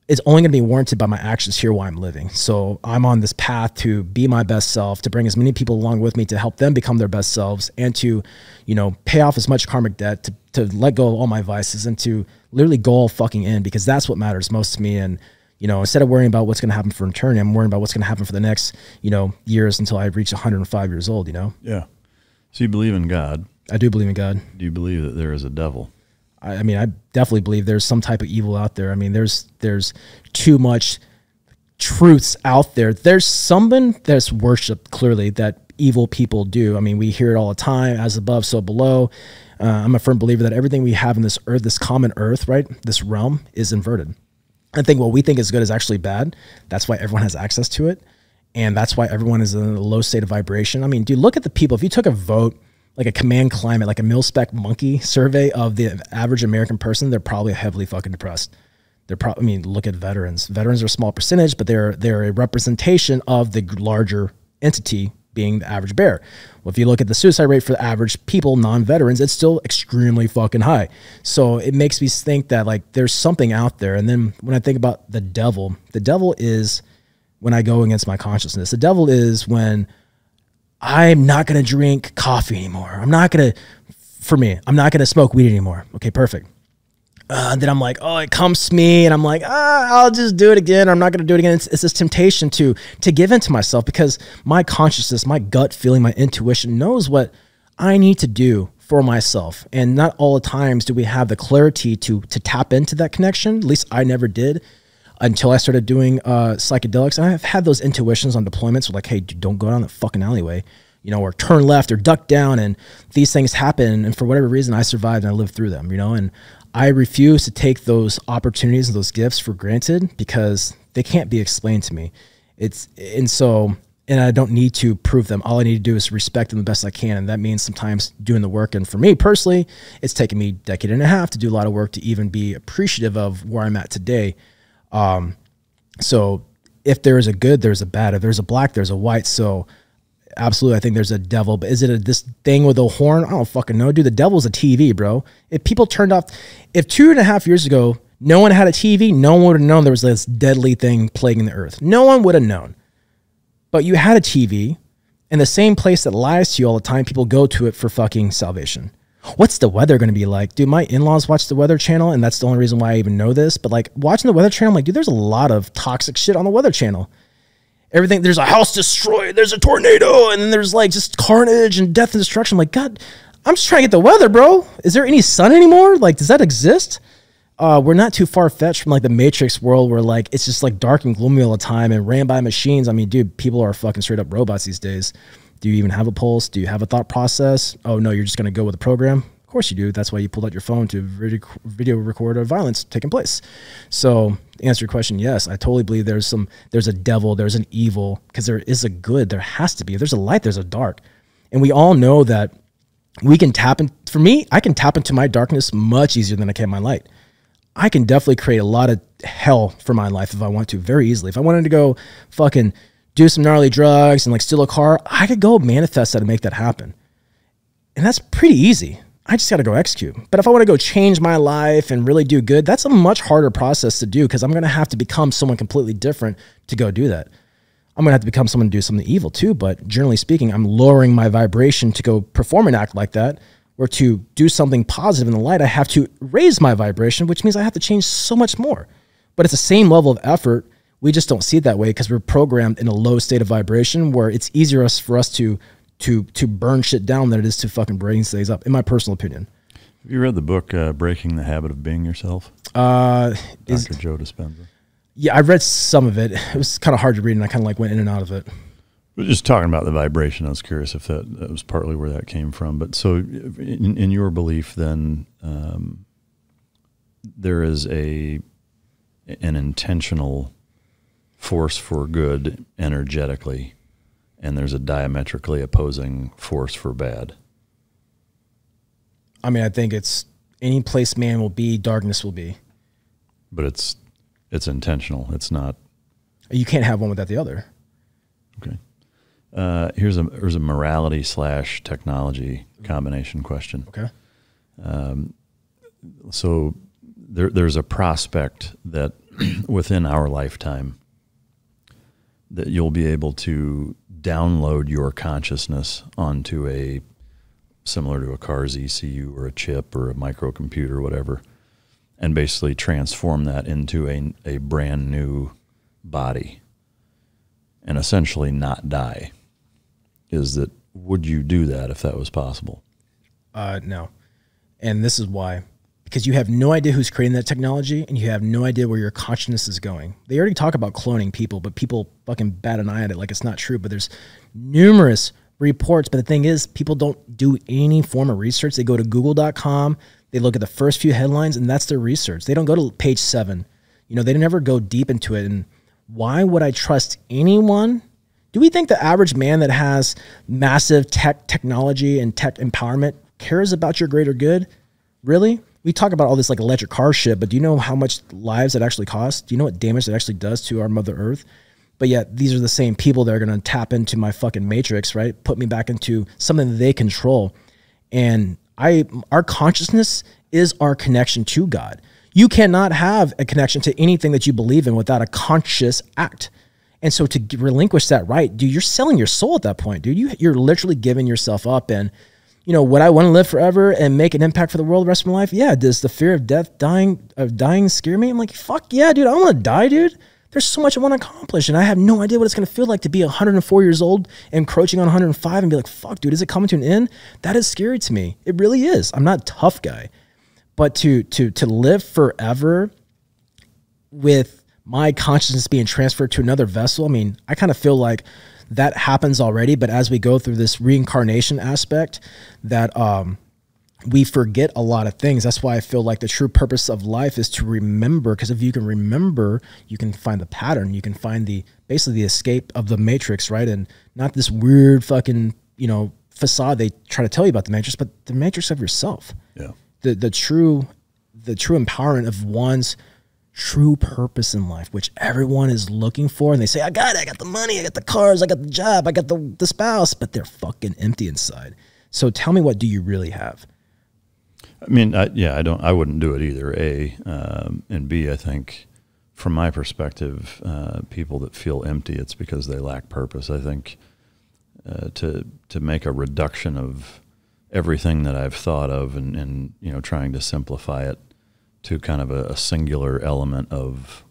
it's only going to be warranted by my actions here while I'm living. So I'm on this path to be my best self, to bring as many people along with me to help them become their best selves and to, you know, pay off as much karmic debt, to, to let go of all my vices and to literally go all fucking in because that's what matters most to me. And, you know, instead of worrying about what's going to happen for eternity, I'm worrying about what's going to happen for the next, you know, years until I reach 105 years old, you know? Yeah. So you believe in God. I do believe in God. Do you believe that there is a devil? I, I mean, I definitely believe there's some type of evil out there. I mean, there's there's too much truths out there. There's something that's worshiped clearly that evil people do. I mean, we hear it all the time, as above, so below. Uh, I'm a firm believer that everything we have in this earth, this common earth, right, this realm, is inverted. I think what we think is good is actually bad. That's why everyone has access to it. And that's why everyone is in a low state of vibration. I mean, dude, look at the people. If you took a vote like a command climate, like a mil spec monkey survey of the average American person, they're probably heavily fucking depressed. They're probably, I mean, look at veterans. Veterans are a small percentage, but they're they're a representation of the larger entity being the average bear. Well, if you look at the suicide rate for the average people, non-veterans, it's still extremely fucking high. So it makes me think that like there's something out there. And then when I think about the devil, the devil is when I go against my consciousness. The devil is when I'm not going to drink coffee anymore. I'm not going to, for me, I'm not going to smoke weed anymore. Okay, perfect. Uh, then I'm like, oh, it comes to me, and I'm like, ah, I'll just do it again. I'm not going to do it again. It's, it's, this temptation to to give in to myself because my consciousness, my gut feeling, my intuition knows what I need to do for myself. And not all the times do we have the clarity to to tap into that connection. At least I never did until I started doing uh, psychedelics. And I've had those intuitions on deployments, like, hey, dude, don't go down the fucking alleyway you know, or turn left or duck down. And these things happen. And for whatever reason, I survived and I lived through them, you know, and I refuse to take those opportunities and those gifts for granted because they can't be explained to me. It's, and so, and I don't need to prove them. All I need to do is respect them the best I can. And that means sometimes doing the work. And for me personally, it's taken me a decade and a half to do a lot of work to even be appreciative of where I'm at today. Um, so if there is a good, there's a bad. If there's a black, there's a white. So absolutely, I think there's a devil. But is it a, this thing with a horn? I don't fucking know, dude. The devil's a TV, bro. If people turned off, if two and a half years ago no one had a TV, no one would have known there was this deadly thing plaguing the earth. No one would have known. But you had a TV, and the same place that lies to you all the time, people go to it for fucking salvation. What's the weather going to be like? Dude, my in laws watch the Weather Channel, and that's the only reason why I even know this. But like watching the Weather Channel, I'm like, dude, there's a lot of toxic shit on the Weather Channel. Everything there's a house destroyed there's a tornado and then there's like just carnage and death and destruction. I'm like god i'm just trying to get the weather bro. Is there any sun anymore? Like does that exist? Uh, we're not too far fetched from like the matrix world where like it's just like dark and gloomy all the time and ran by machines. I mean dude people are fucking straight up robots these days do you even have a pulse do you have a thought process oh no you're just going to go with the program Of course you do. That's why you pulled out your phone to video record a violence taking place. So answer your question, yes, I totally believe there's some there's a devil, there's an evil, because there is a good, there has to be. If there's a light, there's a dark. And we all know that we can tap in for me, I can tap into my darkness much easier than I can my light. I can definitely create a lot of hell for my life if I want to, very easily. If I wanted to go fucking do some gnarly drugs and like steal a car, I could go manifest that and make that happen. And that's pretty easy. I just got to go execute. But if I want to go change my life and really do good, that's a much harder process to do because I'm going to have to become someone completely different to go do that. I'm going to have to become someone to do something evil too. But generally speaking, I'm lowering my vibration to go perform an act like that or to do something positive in the light. I have to raise my vibration, which means I have to change so much more. But it's the same level of effort. We just don't see it that way because we're programmed in a low state of vibration where it's easier for us to to to burn shit down than it is to fucking bring things up. In my personal opinion. Have you read the book uh, "Breaking the Habit of Being Yourself"? Uh, Dr. Joe Dispenza. Yeah, I read some of it. It was kind of hard to read, and I kind of like went in and out of it. We're just talking about the vibration. I was curious if that, that was partly where that came from. But so, in, in your belief, then um, there is a an intentional force for good energetically and there's a diametrically opposing force for bad. I mean, I think it's any place man will be, darkness will be. But it's it's intentional. It's not. You can't have one without the other. Okay. Uh, here's a here's a morality slash technology combination question. Okay. Um, so there, there's a prospect that within our lifetime that you'll be able to download your consciousness onto a similar to a car's ECU or a chip or a microcomputer whatever, and basically transform that into a, a brand new body and essentially not die. Is that would you do that if that was possible? Uh, no. And this is why because you have no idea who's creating that technology and you have no idea where your consciousness is going. They already talk about cloning people, but people fucking bat an eye at it like it's not true. But there's numerous reports. But the thing is, people don't do any form of research. They go to google.com, they look at the first few headlines, and that's their research. They don't go to page seven. You know, they never go deep into it. And why would I trust anyone? Do we think the average man that has massive tech technology and tech empowerment cares about your greater good? Really? We talk about all this like electric car shit, but do you know how much lives it actually costs? Do you know what damage it actually does to our Mother Earth? But yet these are the same people that are going to tap into my fucking matrix, right? Put me back into something that they control. And I our consciousness is our connection to God. You cannot have a connection to anything that you believe in without a conscious act. And so to relinquish that right, dude, you're selling your soul at that point, dude. You you're literally giving yourself up and you know, would I want to live forever and make an impact for the world the rest of my life? Yeah. Does the fear of death, dying, of dying scare me? I'm like, fuck yeah, dude. I don't want to die, dude. There's so much I want to accomplish, and I have no idea what it's going to feel like to be 104 years old, encroaching on 105, and be like, fuck, dude, is it coming to an end? That is scary to me. It really is. I'm not a tough guy, but to to to live forever with my consciousness being transferred to another vessel. I mean, I kind of feel like that happens already, but as we go through this reincarnation aspect, that um, we forget a lot of things. That's why I feel like the true purpose of life is to remember. Because if you can remember, you can find the pattern. You can find the basically the escape of the matrix, right? And not this weird fucking you know facade they try to tell you about the matrix, but the matrix of yourself. Yeah. The the true the true empowerment of one's true purpose in life, which everyone is looking for. And they say, I got it, I got the money, I got the cars, I got the job, I got the, the spouse, but they're fucking empty inside. So tell me, what do you really have? I mean, I, yeah, I don't, I wouldn't do it either. A um, and B, I think, from my perspective, uh, people that feel empty, it's because they lack purpose. I think uh, to to make a reduction of everything that I've thought of and, and you know trying to simplify it to kind of a, a singular element of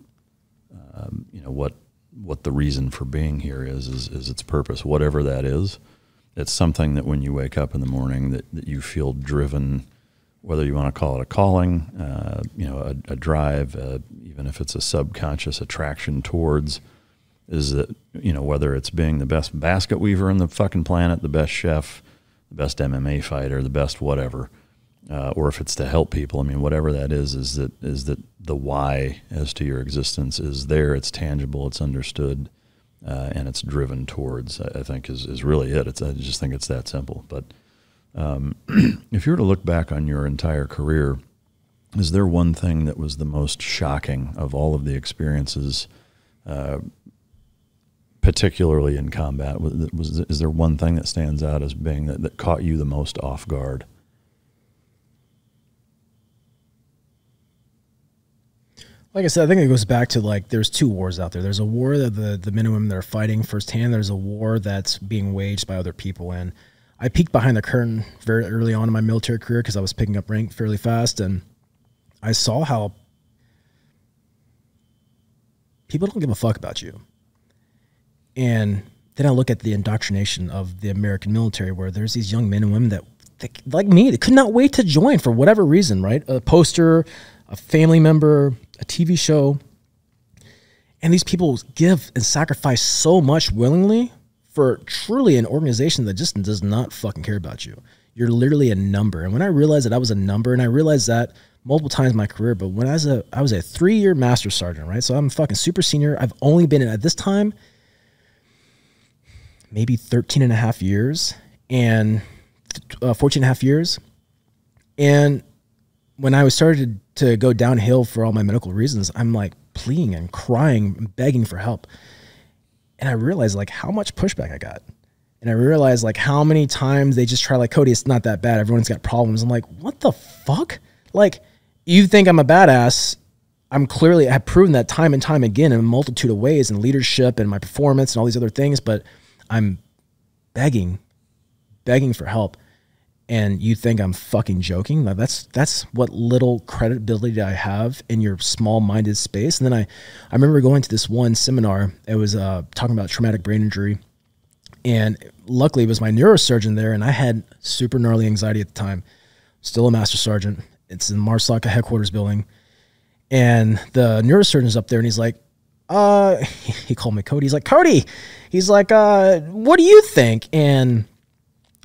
um, you know what what the reason for being here is, is is its purpose, whatever that is. It's something that when you wake up in the morning that, that you feel driven, whether you want to call it a calling, uh, you know, a, a drive, uh, even if it's a subconscious attraction towards, is that you know whether it's being the best basket weaver in the fucking planet, the best chef, the best MMA fighter, the best whatever uh, or if it's to help people. I mean, whatever that is, is that is that the why as to your existence is there. It's tangible. It's understood, uh, and it's driven towards. I, think is is really it. It's I just think it's that simple. But um, if you were to look back on your entire career, is there one thing that was the most shocking of all of the experiences? Uh, particularly in combat, was, was, is there one thing that stands out as being that, that caught you the most off guard? Like I said, I think it goes back to like there's two wars out there. There's a war that the the men and women that are fighting firsthand. There's a war that's being waged by other people. And I peeked behind the curtain very early on in my military career because I was picking up rank fairly fast, and I saw how people don't give a fuck about you. And then I look at the indoctrination of the American military, where there's these young men and women that, like me, they could not wait to join for whatever reason, right? A poster, a family member, a TV show. And these people give and sacrifice so much willingly for truly an organization that just does not fucking care about you. You're literally a number. And when I realized that I was a number, and I realized that multiple times in my career, but when I was a I was a three year master sergeant, right? So I'm fucking super senior. I've only been in at this time maybe 13 and a half years and uh, 14 and a half years. And when I was started to go downhill for all my medical reasons, I'm like pleading and crying, begging for help. And I realized like how much pushback I got. And I realized like how many times they just try like Cody, it's not that bad. Everyone's got problems. I'm like, what the fuck? Like, you think I'm a badass. I'm clearly I have proven that time and time again in a multitude of ways in leadership and my performance and all these other things, but I'm begging, begging for help and you think I'm fucking joking. That's that's what little credibility I have in your small-minded space. And then I, I remember going to this one seminar. It was uh, talking about traumatic brain injury, and luckily it was my neurosurgeon there, and I had super gnarly anxiety at the time. Still a master sergeant. It's in MARSOC headquarters building, and the neurosurgeon's up there, and he's like, uh, he called me Cody. He's like, Cody, he's like, uh, what do you think? And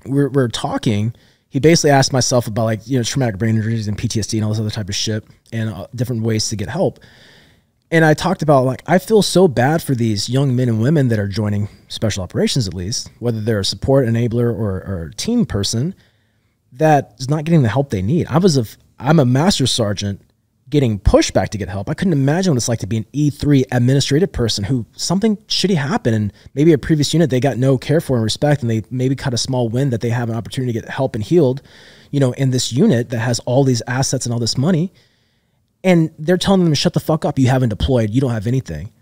we're, we're talking he basically asked myself about like you know traumatic brain injuries and PTSD and all this other type of shit and uh, different ways to get help. And I talked about like I feel so bad for these young men and women that are joining special operations at least, whether they're a support enabler or, or team person that is not getting the help they need. I was a I'm a master sergeant getting pushback to get help. I couldn't imagine what it's like to be an E3 administrative person who something shitty happened and maybe a previous unit they got no care for and respect and they maybe cut a small win that they have an opportunity to get help and healed, you know, in this unit that has all these assets and all this money. And they're telling them to shut the fuck up. You haven't deployed. You don't have anything.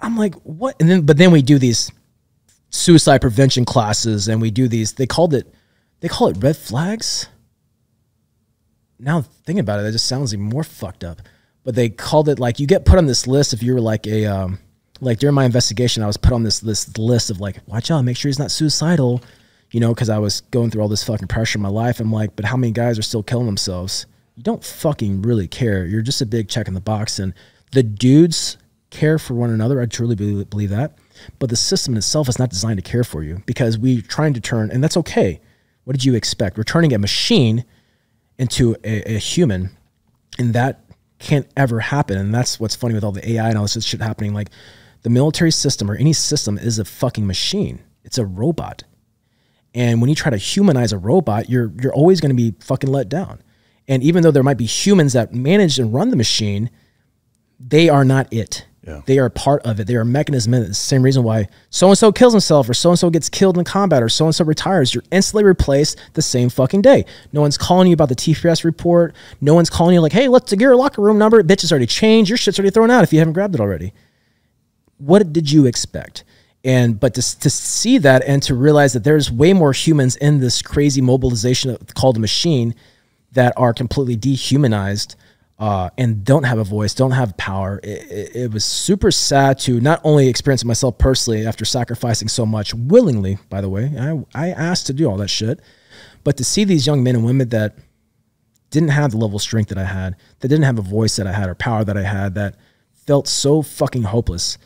I'm like, what? And then, but then we do these suicide prevention classes and we do these, they called it, they call it red flags now thinking about it, that just sounds even more fucked up. But they called it like you get put on this list if you were like a um, like during my investigation, I was put on this this list of like, watch out, make sure he's not suicidal, you know, because I was going through all this fucking pressure in my life. I'm like, but how many guys are still killing themselves? You don't fucking really care. You're just a big check in the box, and the dudes care for one another. I truly believe, believe that, but the system itself is not designed to care for you because we're trying to turn, and that's okay. What did you expect? We're turning a machine into a, a human, and that can't ever happen. And that's what's funny with all the AI and all this shit happening. Like the military system or any system is a fucking machine. It's a robot. And when you try to humanize a robot, you're you're always going to be fucking let down. And even though there might be humans that manage and run the machine, they are not it. Yeah. They are part of it. They are a mechanism in it. the same reason why so and so kills himself or so and so gets killed in combat or so and so retires. You're instantly replaced the same fucking day. No one's calling you about the TPS report. No one's calling you like, hey, let's get your locker room number. Bitch, has already changed. Your shit's already thrown out if you haven't grabbed it already. What did you expect? And but to, to see that and to realize that there's way more humans in this crazy mobilization called a machine that are completely dehumanized uh, and don't have a voice, don't have power. It, it, it, was super sad to not only experience it myself personally after sacrificing so much willingly, by the way, I, I asked to do all that shit, but to see these young men and women that didn't have the level of strength that I had, that didn't have a voice that I had or power that I had, that felt so fucking hopeless.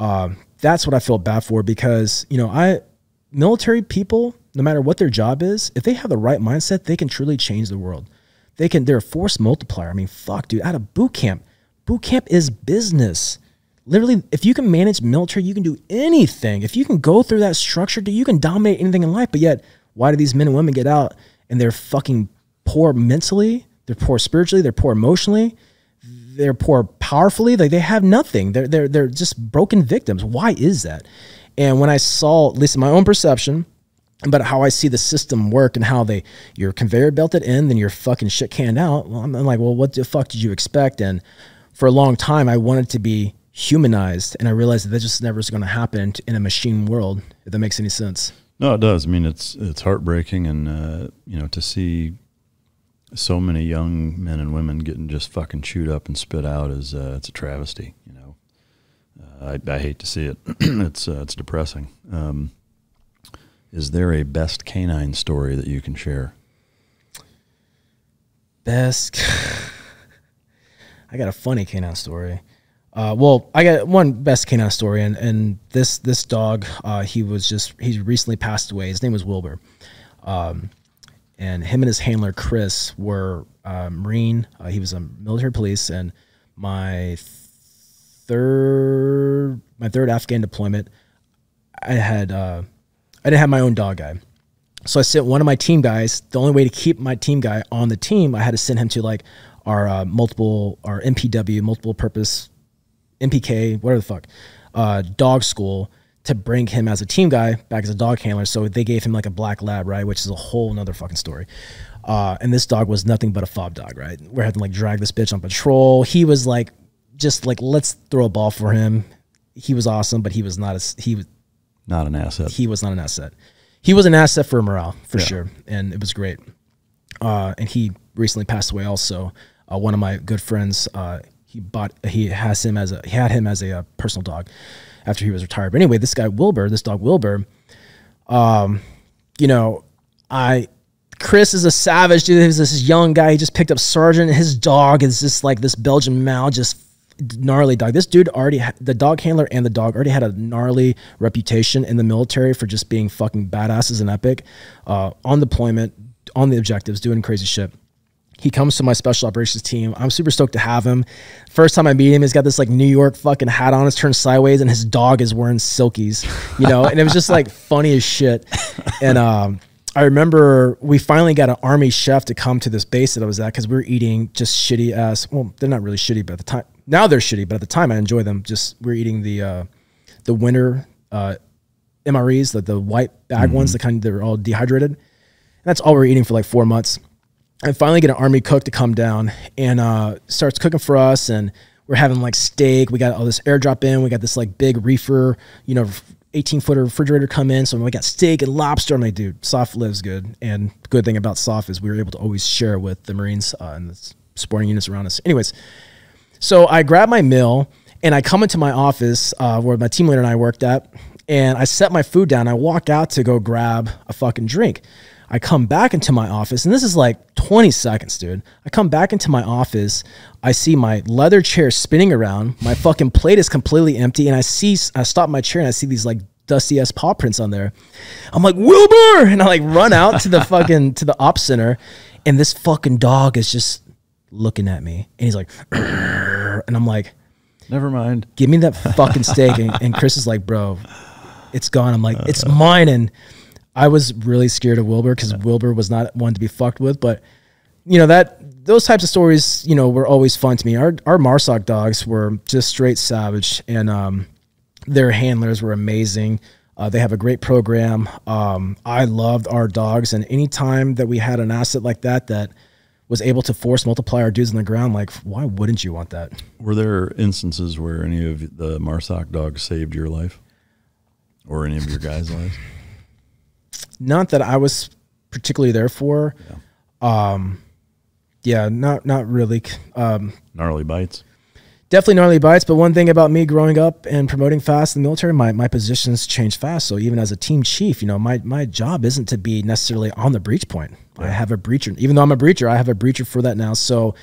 Um, that's what I felt bad for because, you know, I, military people, no matter what their job is, if they have the right mindset, they can truly change the world. They can, they're a force multiplier. I mean, fuck, dude, out of boot camp, boot camp is business. Literally, if you can manage military, you can do anything. If you can go through that structure, dude, you can dominate anything in life. But yet, why do these men and women get out and they're fucking poor mentally? They're poor spiritually. They're poor emotionally. They're poor powerfully. Like they have nothing. They're they're they're just broken victims. Why is that? And when I saw, at least in my own perception, but how I see the system work and how they you're conveyor belted in, then you're fucking shit canned out. Well, I'm, like, well, what the fuck did you expect? And for a long time, I wanted to be humanized, and I realized that that just never is going to happen in a machine world. If that makes any sense. No, it does. I mean, it's it's heartbreaking, and uh, you know, to see so many young men and women getting just fucking chewed up and spit out is uh, it's a travesty. You know, uh, I, I hate to see it. it's uh, it's depressing. Um, is there a best canine story that you can share? Best. I got a funny canine story. Uh, well, I got one best canine story, and, and this this dog, uh, he was just he recently passed away. His name was Wilbur, um, and him and his handler Chris were uh, Marine. Uh, he was a military police, and my third my third Afghan deployment, I had uh, I didn't have my own dog guy. So I sent one of my team guys. The only way to keep my team guy on the team, I had to send him to like our uh, multiple, our MPW, multiple purpose, MPK, whatever the fuck, uh, dog school to bring him as a team guy back as a dog handler. So they gave him like a black lab, right? Which is a whole nother fucking story. Uh, and this dog was nothing but a fob dog, right? We're having to like drag this bitch on patrol. He was like, just like, let's throw a ball for him. He was awesome, but he was not as, he was, not an asset. He was not an asset. He was an asset for morale for yeah. sure, and it was great. Uh, and he recently passed away. Also, uh, one of my good friends, uh, he bought, he has him as a, he had him as a, a, uh, personal dog after he was retired. But anyway, this guy Wilbur, this dog Wilbur, um, you know, I Chris is a savage dude. He's this young guy. He just picked up Sergeant. His dog is just like this Belgian Mal, just gnarly dog. This dude already, ha- the dog handler and the dog already had a gnarly reputation in the military for just being fucking badasses and epic uh, on deployment, on the objectives, doing crazy shit. He comes to my special operations team. I'm super stoked to have him. First time I meet him, he's got this like New York fucking hat on, it's turned sideways, and his dog is wearing silkies, you know, and it was just like funny as shit. And um, I remember we finally got an army chef to come to this base that I was at because we were eating just shitty ass. Well, they're not really shitty, but at the time now they're shitty. But at the time, I enjoy them. Just we are eating the uh, the winter uh, MREs, the the white bag mm-hmm. ones, the kind they're all dehydrated. And that's all we we're eating for like four months. I finally get an army cook to come down and uh, starts cooking for us, and we're having like steak. We got all this airdrop in. We got this like big reefer, you know, 18 footer refrigerator come in. So we got steak and lobster. I'm like, dude, SOF lives good. And the good thing about SOF is we were able to always share with the Marines uh, and the sporting units around us. Anyways, so I grab my meal and I come into my office uh, where my team leader and I worked at, and I set my food down. I walk out to go grab a fucking drink. I come back into my office, and this is like 20 seconds, dude. I come back into my office. I see my leather chair spinning around. My fucking plate is completely empty, and I see I stop my chair and I see these like dusty ass paw prints on there. I'm like Wilbur, and I like run out to the fucking to the op center, and this fucking dog is just looking at me, and he's like, and I'm like, never mind, give me that fucking steak. and, and Chris is like, bro, it's gone. I'm like, it's mine, and I was really scared of Wilbur because Wilbur was not one to be fucked with. But you know that those types of stories, you know, were always fun to me. Our our Marsoc dogs were just straight savage, and um, their handlers were amazing. Uh, they have a great program. Um, I loved our dogs, and anytime that we had an asset like that that was able to force multiply our dudes on the ground, like why wouldn't you want that? Were there instances where any of the Marsoc dogs saved your life, or any of your guys' lives? not that I was particularly there for. Yeah. Um, yeah, not not really. Um, gnarly bites. Definitely gnarly bites. But one thing about me growing up and promoting fast in the military, my, my positions change fast. So even as a team chief, you know, my my job isn't to be necessarily on the breach point. Yeah. I have a breacher. Even though I'm a breacher, I have a breacher for that now. So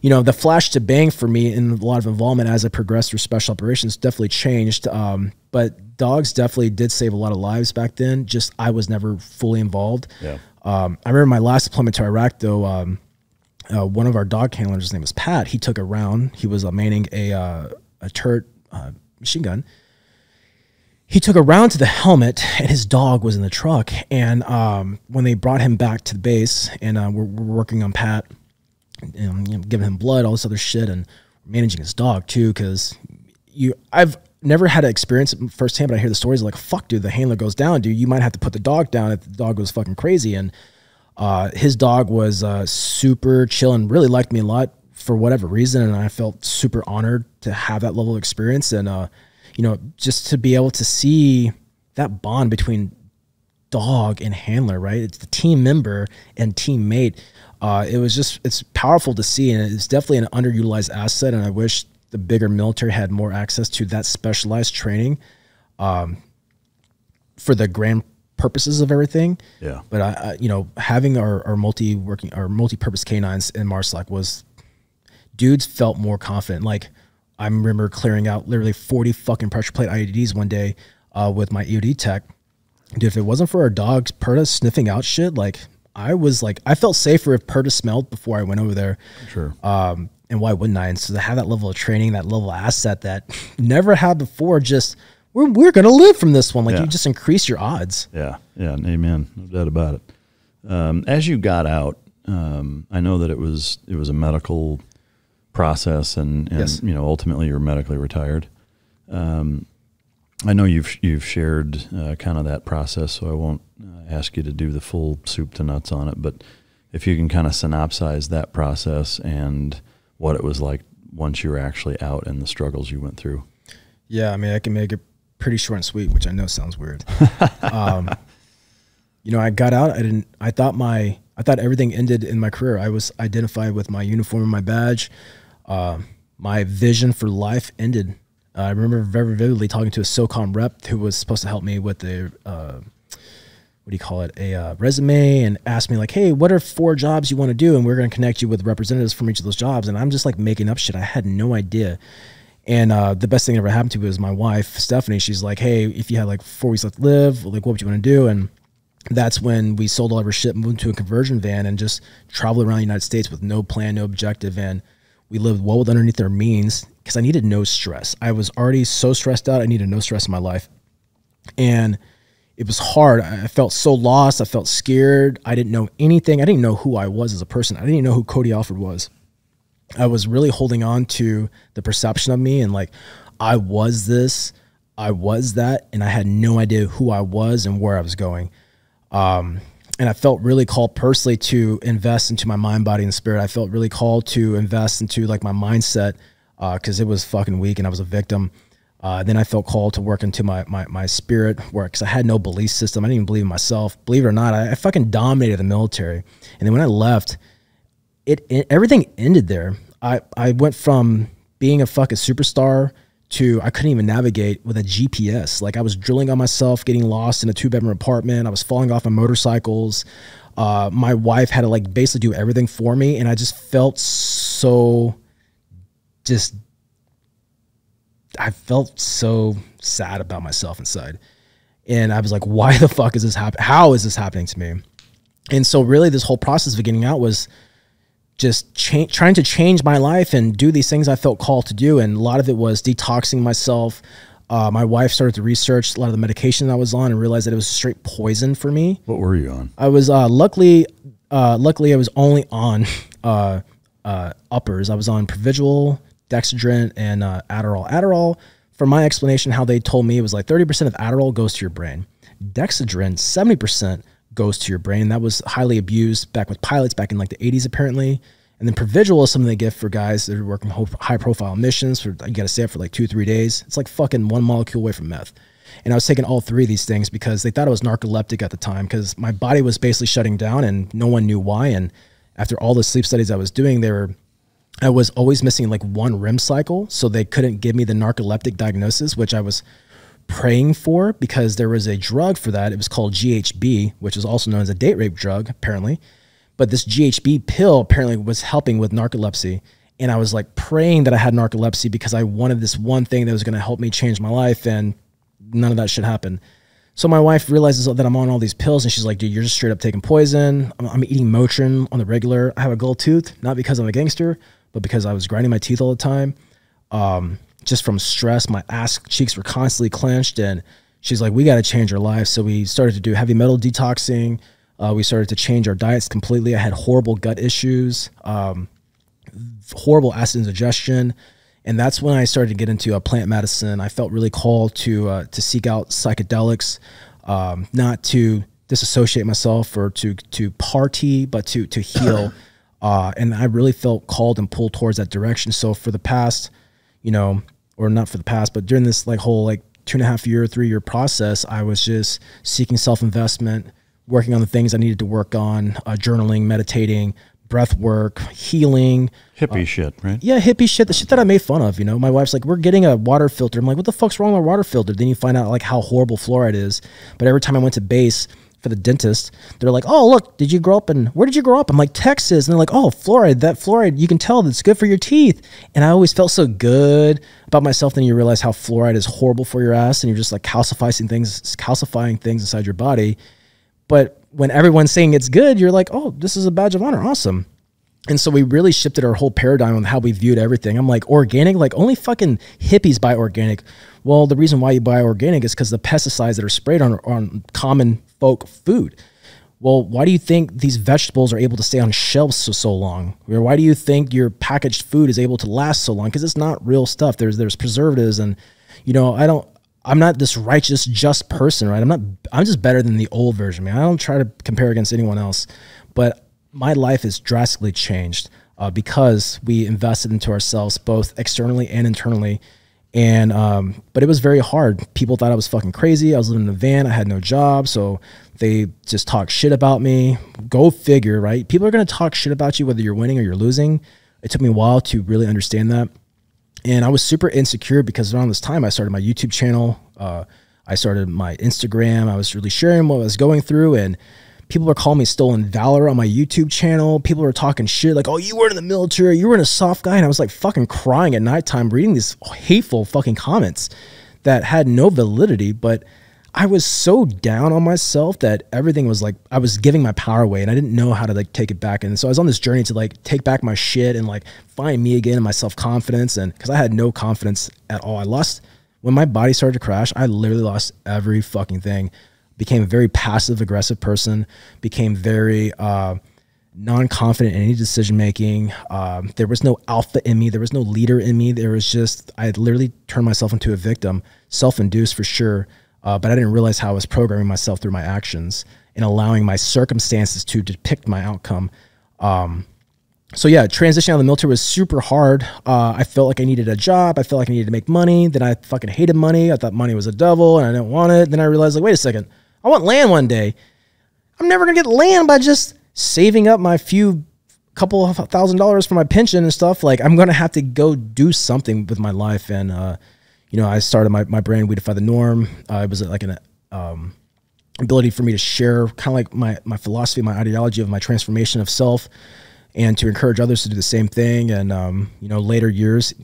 you know, the flash to bang for me in a lot of involvement as I progressed through special operations definitely changed. Um, but dogs definitely did save a lot of lives back then. Just I was never fully involved. Yeah. Um, I remember my last deployment to Iraq, though. Um, uh, one of our dog handlers, his name was Pat. He took a round. He was uh, manning a uh, a turret uh, machine gun. He took a round to the helmet, and his dog was in the truck. And um, when they brought him back to the base, and uh, we're, we're working on Pat you know, giving him blood, all this other shit, and managing his dog too. Because you, I've never had an experience firsthand, but I hear the stories like, "Fuck, dude, the handler goes down, dude. You might have to put the dog down if the dog goes fucking crazy." And uh, his dog was uh, super chill and really liked me a lot for whatever reason, and I felt super honored to have that level of experience, and uh, you know, just to be able to see that bond between dog and handler, right? It's the team member and teammate uh, it was just it's powerful to see, and it's definitely an underutilized asset. And I wish the bigger military had more access to that specialized training um, for the grand purposes of everything. Yeah. But I, I you know, having our, our multi working our multi purpose canines in MARSOC was dudes felt more confident. Like I remember clearing out literally forty fucking pressure plate IEDs one day uh, with my EOD tech. Dude, if it wasn't for our dogs, Perta sniffing out shit, like I was like, I felt safer if Perta smelled before I went over there. Sure. Um, and why wouldn't I? And so to have that level of training, that level of asset that never had before, just we're we're gonna live from this one. Like yeah. you just increase your odds. Yeah, yeah, amen. No doubt about it. Um, as you got out, um, I know that it was it was a medical process, and, and yes. you know ultimately you're medically retired. Um, I know you've you've shared uh, kind of that process, so I won't uh, ask you to do the full soup to nuts on it. But if you can kind of synopsize that process and what it was like once you were actually out and the struggles you went through. Yeah, I mean, I can make it pretty short and sweet, which I know sounds weird. um, you know, I got out. I didn't. I thought my. I thought everything ended in my career. I was identified with my uniform and my badge. Uh, my vision for life ended uh, I remember very vividly talking to a SOCOM rep who was supposed to help me with the uh, what do you call it a uh, resume and asked me like, hey, what are four jobs you want to do? And we're going to connect you with representatives from each of those jobs. And I'm just like making up shit. I had no idea. And uh, the best thing that ever happened to me was my wife, Stephanie. She's like, hey, if you had like four weeks left to live, like, what would you want to do? And that's when we sold all of our shit, moved to a conversion van, and just traveled around the United States with no plan, no objective. And we lived well underneath our means because I needed no stress. I was already so stressed out. I needed no stress in my life. And it was hard. I felt so lost. I felt scared. I didn't know anything. I didn't know who I was as a person. I didn't know who Cody Alford was. I was really holding on to the perception of me and like I was this, I was that, and I had no idea who I was and where I was going. Um, and I felt really called personally to invest into my mind, body, and spirit. I felt really called to invest into like my mindset because uh, it was fucking weak and I was a victim. Uh, then I felt called to work into my my, my spirit work because I had no belief system. I didn't even believe in myself. Believe it or not, I, I fucking dominated the military. And then when I left, it, it everything ended there. I I went from being a fucking superstar to I couldn't even navigate with a GPS. Like I was drilling on myself, getting lost in a two bedroom apartment. I was falling off on motorcycles. Uh, my wife had to like basically do everything for me, and I just felt so just I felt so sad about myself inside. And I was like, why the fuck is this happening? How is this happening to me? And so really this whole process of getting out was just trying to change my life and do these things I felt called to do. And a lot of it was detoxing myself. Uh, my wife started to research a lot of the medication I was on and realized that it was straight poison for me. What were you on? I was uh, luckily, uh, luckily I was only on uh, uh, uppers. I was on Provigil, Dexedrine, and uh, Adderall. Adderall, from my explanation, how they told me it was like 30% of Adderall goes to your brain. Dexedrine, 70% goes to your brain. That was highly abused back with pilots back in like the 80s, apparently. And then Provigil is something they give for guys that are working high profile missions. For you got to stay up for like two, three days. It's like fucking one molecule away from meth. And I was taking all three of these things because they thought I was narcoleptic at the time because my body was basically shutting down and no one knew why. And after all the sleep studies I was doing, they were I was always missing like one REM cycle, so they couldn't give me the narcoleptic diagnosis, which I was praying for because there was a drug for that. It was called GHB, which is also known as a date rape drug, apparently. But this GHB pill apparently was helping with narcolepsy. And I was like praying that I had narcolepsy because I wanted this one thing that was going to help me change my life, and none of that should happen. So my wife realizes that I'm on all these pills, and she's like, "Dude, you're just straight up taking poison. I'm, I'm eating Motrin on the regular. I have a gold tooth, not because I'm a gangster, but because I was grinding my teeth all the time, um, just from stress, my ass cheeks were constantly clenched. And she's like, we got to change our lives. So we started to do heavy metal detoxing. Uh, we started to change our diets completely. I had horrible gut issues, um, horrible acid indigestion. And that's when I started to get into uh, plant medicine. I felt really called to uh, to seek out psychedelics, um, not to disassociate myself or to to party, but to to heal. Uh, and I really felt called and pulled towards that direction. So for the past, you know, or not for the past, but during this like whole like two and a half year, three year process, I was just seeking self investment, working on the things I needed to work on, uh, journaling, meditating, breath work, healing. Hippie uh, shit, right? Yeah, hippie shit. The shit that I made fun of. You know, my wife's like, "We're getting a water filter." I'm like, "What the fuck's wrong with a water filter?" Then you find out like how horrible fluoride is. But every time I went to base, for the dentist, they're like, "Oh, look, did you grow up in where did you grow up?" I'm like, "Texas." And they're like, "Oh, fluoride. That fluoride, you can tell that's good for your teeth." And I always felt so good about myself. Then you realize how fluoride is horrible for your ass, and you're just like calcifying things, calcifying things inside your body. But when everyone's saying it's good, you're like, "Oh, this is a badge of honor. Awesome." And so we really shifted our whole paradigm on how we viewed everything. I'm like, organic, like only fucking hippies buy organic. Well, the reason why you buy organic is because the pesticides that are sprayed on on common folk food. Well, why do you think these vegetables are able to stay on shelves so, so long? Or why do you think your packaged food is able to last so long? Because it's not real stuff. There's there's preservatives, and you know I don't. I'm not this righteous, just person, right? I'm not. I'm just better than the old version, man. I don't try to compare against anyone else, but my life has drastically changed uh, because we invested into ourselves both externally and internally and um, but it was very hard. People thought I was fucking crazy. I was living in a van. I had no job, so they just talk shit about me. Go figure, right? People are gonna talk shit about you whether you're winning or you're losing. It took me a while to really understand that, and I was super insecure because around this time I started my YouTube channel. Uh, I started my Instagram. I was really sharing what I was going through, and People were calling me stolen valor on my YouTube channel. People were talking shit like, oh, you weren't in the military. You weren't a SOF guy. And I was like fucking crying at nighttime reading these hateful fucking comments that had no validity. But I was so down on myself that everything was like I was giving my power away and I didn't know how to like take it back. And so I was on this journey to like take back my shit and like find me again and my self confidence. And because I had no confidence at all, I lost when my body started to crash. I literally lost every fucking thing became a very passive aggressive person, became very uh, non confident in any decision making. Um, there was no alpha in me, there was no leader in me. There was just, I literally turned myself into a victim, self induced for sure. Uh, but I didn't realize how I was programming myself through my actions and allowing my circumstances to depict my outcome. Um, so yeah, transitioning out of the military was super hard. Uh, I felt like I needed a job. I felt like I needed to make money. Then I fucking hated money. I thought money was a devil and I didn't want it. Then I realized like, wait a second, I want land one day. I'm never gonna get land by just saving up my few couple of thousand dollars for my pension and stuff. Like I'm gonna have to go do something with my life. And uh, you know, I started my my brand, We Defy the Norm. Uh, it was like an um, ability for me to share kind of like my my philosophy, my ideology of my transformation of self and to encourage others to do the same thing. And um, you know, later years,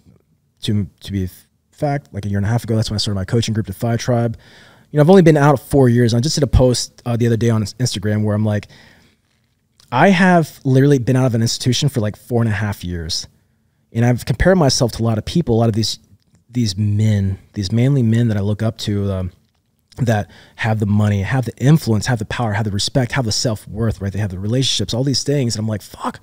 to to be fact, like a year and a half ago, that's when I started my coaching group, Defy Tribe. You know, I've only been out four years. I just did a post uh, the other day on Instagram where I'm like, I have literally been out of an institution for like four and a half years, and I've compared myself to a lot of people, a lot of these these men, these manly men that I look up to. Um, that have the money, have the influence, have the power, have the respect, have the self worth, right? They have the relationships, all these things. And I'm like, fuck,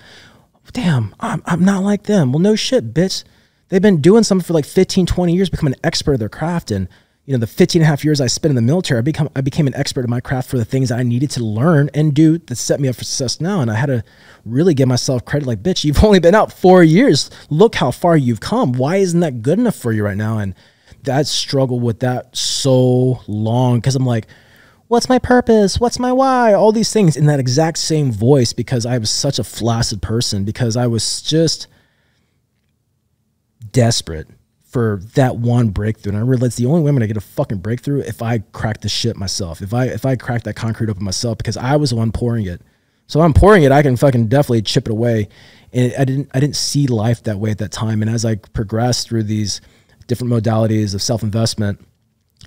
damn, I'm, I'm not like them. Well, no shit, bitch. They've been doing something for like 15, 20 years, become an expert of their craft. And, you know, the 15 and a half years I spent in the military, I become, I became an expert in my craft for the things I needed to learn and do that set me up for success now. And I had to really give myself credit like, bitch, you've only been out four years. Look how far you've come. Why isn't that good enough for you right now? And, that struggle with that so long because I'm like, what's my purpose? What's my why? All these things in that exact same voice because I was such a flaccid person because I was just desperate for that one breakthrough. And I realized the only way I'm gonna get a fucking breakthrough if I crack the shit myself. If I if I crack that concrete open myself because I was the one pouring it. So I'm pouring it, I can fucking definitely chip it away. And I didn't I didn't see life that way at that time. And as I progressed through these different modalities of self investment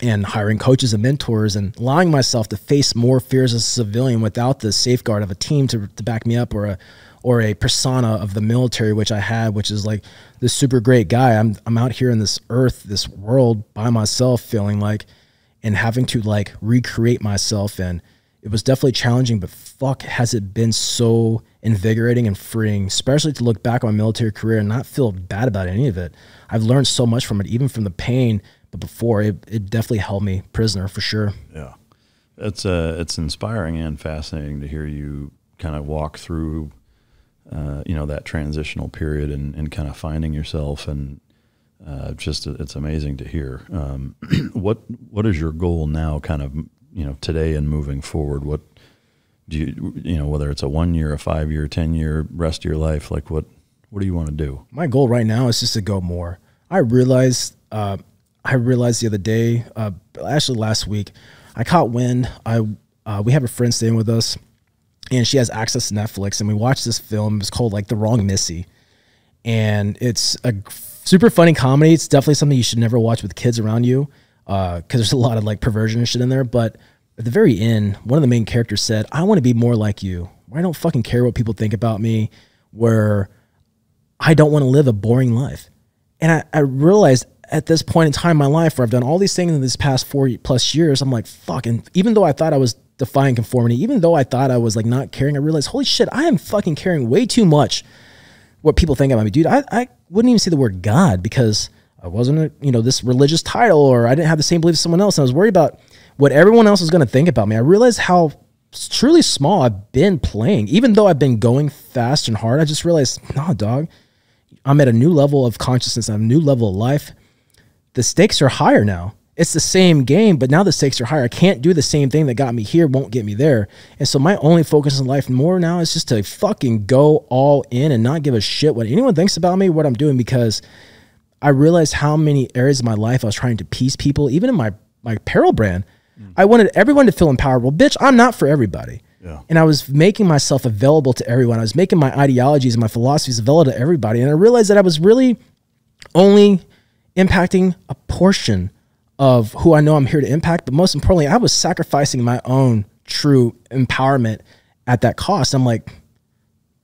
and hiring coaches and mentors and allowing myself to face more fears as a civilian without the safeguard of a team to, to back me up or a or a persona of the military which I had which is like this super great guy I'm I'm out here in this earth this world by myself feeling like and having to like recreate myself and it was definitely challenging but fuck has it been so invigorating and freeing especially to look back on my military career and not feel bad about any of it I've learned so much from it, even from the pain. But before, it, it definitely held me prisoner for sure. Yeah, it's uh, it's inspiring and fascinating to hear you kind of walk through, uh, you know, that transitional period and, and kind of finding yourself and uh, just it's amazing to hear. Um, what what is your goal now, kind of you know today and moving forward? What do you you know whether it's a one year, a five year, ten year, rest of your life? Like what what do you want to do? My goal right now is just to go more. I realized, uh, I realized the other day, uh, actually last week, I caught wind. I uh, we have a friend staying with us, and she has access to Netflix, and we watched this film. It's called like The Wrong Missy, and it's a super funny comedy. It's definitely something you should never watch with kids around you, because uh, there's a lot of like perversion and shit in there. But at the very end, one of the main characters said, "I want to be more like you. I don't fucking care what people think about me." Where I don't want to live a boring life. And I, I realized at this point in time in my life where I've done all these things in this past four plus years, I'm like, fucking, even though I thought I was defying conformity, even though I thought I was like not caring, I realized, holy shit, I am fucking caring way too much what people think about me. Dude, I, I wouldn't even say the word God because I wasn't, a, you know, this religious title or I didn't have the same belief as someone else. And I was worried about what everyone else was going to think about me. I realized how truly small I've been playing. Even though I've been going fast and hard, I just realized, nah, dog, I'm at a new level of consciousness, I'm a new level of life. The stakes are higher now. It's the same game, but now the stakes are higher. I can't do the same thing that got me here, won't get me there. And so my only focus in life more now is just to fucking go all in and not give a shit what anyone thinks about me, what I'm doing, because I realized how many areas of my life I was trying to piece people, even in my my apparel brand. Mm. I wanted everyone to feel empowered. Well, bitch, I'm not for everybody. Yeah. And I was making myself available to everyone. I was making my ideologies and my philosophies available to everybody. And I realized that I was really only impacting a portion of who I know I'm here to impact. But most importantly, I was sacrificing my own true empowerment at that cost. I'm like,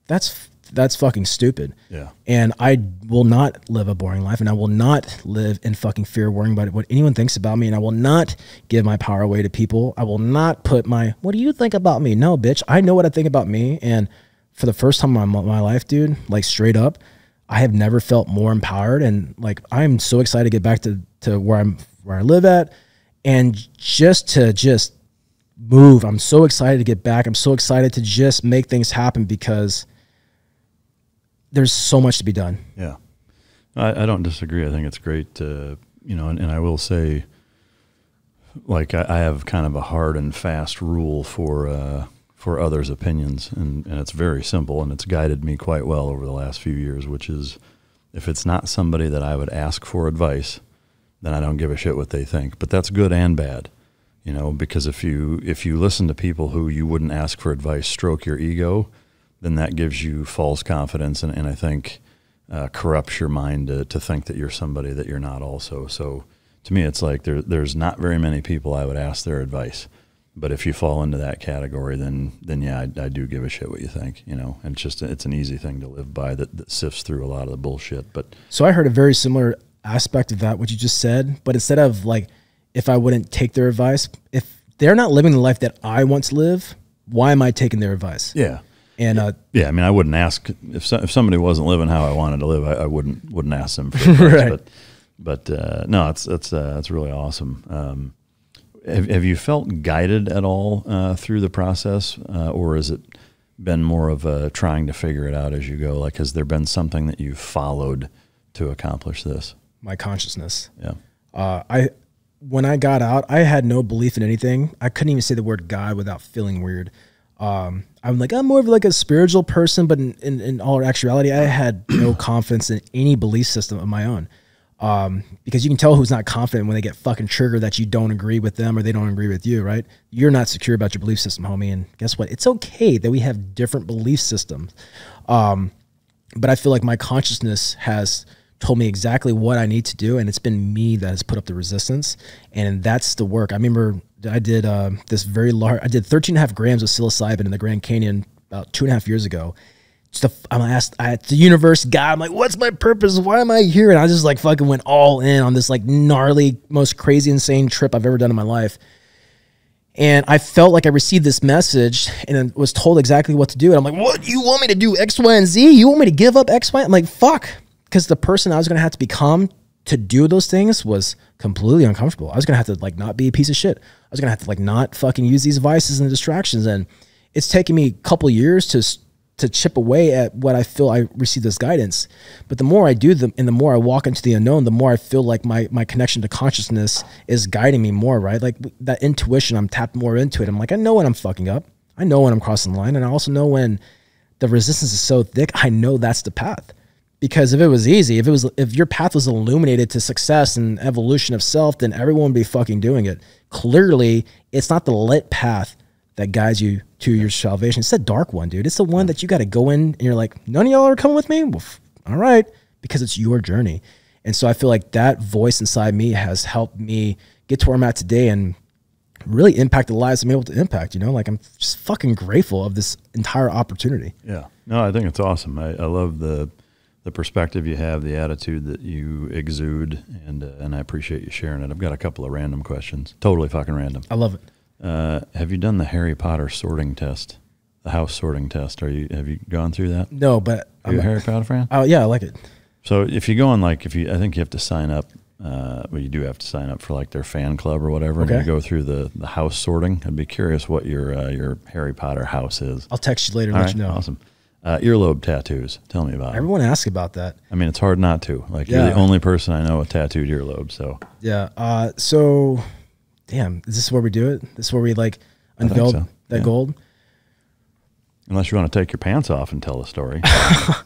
that's that's fucking stupid. Yeah. And I will not live a boring life and I will not live in fucking fear worrying about what anyone thinks about me and I will not give my power away to people. I will not put my what do you think about me? No, bitch. I know what I think about me and for the first time in my, my life, dude, like straight up, I have never felt more empowered and like I'm so excited to get back to to where I'm where I live at and just to just move. I'm so excited to get back. I'm so excited to just make things happen because there's so much to be done. Yeah, I, I don't disagree. I think it's great to you know, and, and I will say, like I, I, have kind of a hard and fast rule for uh, for others' opinions, and and it's very simple, and it's guided me quite well over the last few years, which is if it's not somebody that I would ask for advice, then I don't give a shit what they think. But that's good and bad you know because if you if you listen to people who you wouldn't ask for advice stroke your ego then that gives you false confidence and, and i think uh, corrupts your mind to, to think that you're somebody that you're not also so to me it's like there, there's not very many people i would ask their advice but if you fall into that category then then yeah I, I do give a shit what you think you know and it's just it's an easy thing to live by that, that sifts through a lot of the bullshit but so i heard a very similar aspect of that what you just said but instead of like if I wouldn't take their advice. If they're not living the life that I want to live, why am I taking their advice? Yeah. And uh, yeah, I mean, I wouldn't ask if so, if somebody wasn't living how I wanted to live, I, I wouldn't wouldn't ask them. For advice, right. But but uh, no, it's it's uh, it's really awesome. Um, have, have you felt guided at all uh, through the process, uh, or has it been more of a trying to figure it out as you go? Like, has there been something that you've followed to accomplish this? My consciousness. Yeah. Uh, I when I got out, I had no belief in anything. I couldn't even say the word God without feeling weird. Um, I'm like, I'm more of like a spiritual person, but in, in, in all actuality, I had no confidence in any belief system of my own. Um, because you can tell who's not confident when they get fucking triggered that you don't agree with them or they don't agree with you, right? You're not secure about your belief system, homie. And guess what? It's okay that we have different belief systems. Um, but I feel like my consciousness has told me exactly what I need to do, and it's been me that has put up the resistance, and that's the work. I remember I did uh, this very large. I did 13 and a half grams of psilocybin in the Grand Canyon about two and a half years ago. I'm asked I, the universe, God, I'm like, what's my purpose? Why am I here? And I just like fucking went all in on this like gnarly, most crazy, insane trip I've ever done in my life. And I felt like I received this message and was told exactly what to do. And I'm like, what? You want me to do X, Y, and Z? You want me to give up X, Y? I'm like, fuck because the person I was going to have to become to do those things was completely uncomfortable. I was going to have to like not be a piece of shit. I was going to have to like not fucking use these vices and distractions. And it's taken me a couple years to to chip away at what I feel I receive this guidance. But the more I do them and the more I walk into the unknown, the more I feel like my my connection to consciousness is guiding me more, right? Like that intuition, I'm tapped more into it. I'm like, I know when I'm fucking up. I know when I'm crossing the line. And I also know when the resistance is so thick, I know that's the path because if it was easy, if it was if your path was illuminated to success and evolution of self, then everyone would be fucking doing it. Clearly, it's not the lit path that guides you to your salvation. It's the dark one, dude. It's the one that you got to go in and you're like, none of y'all are coming with me. Well, all right, because it's your journey. And so I feel like that voice inside me has helped me get to where I'm at today and really impact the lives I'm able to impact. You know, like I'm just fucking grateful of this entire opportunity. Yeah. No, I think it's awesome. I, I love the the perspective you have, the attitude that you exude, and uh, and I appreciate you sharing it. I've got a couple of random questions, totally fucking random. I love it. Uh, have you done the Harry Potter sorting test, the house sorting test? Are you have you gone through that? No, but Are I'm you a Harry Potter fan. Oh yeah, I like it. So if you go on like if you, I think you have to sign up. Uh, well, you do have to sign up for like their fan club or whatever, okay. and you go through the, the house sorting. I'd be curious what your uh, your Harry Potter house is. I'll text you later. and let you know. Awesome. Uh, earlobe tattoos. Tell me about it. Everyone asks about that. I mean, it's hard not to. Like, yeah. you're the only person I know with tattooed earlobe. So yeah. Uh, so, damn, is this where we do it? This is where we like unveil so. that yeah. gold? Unless you want to take your pants off and tell a story.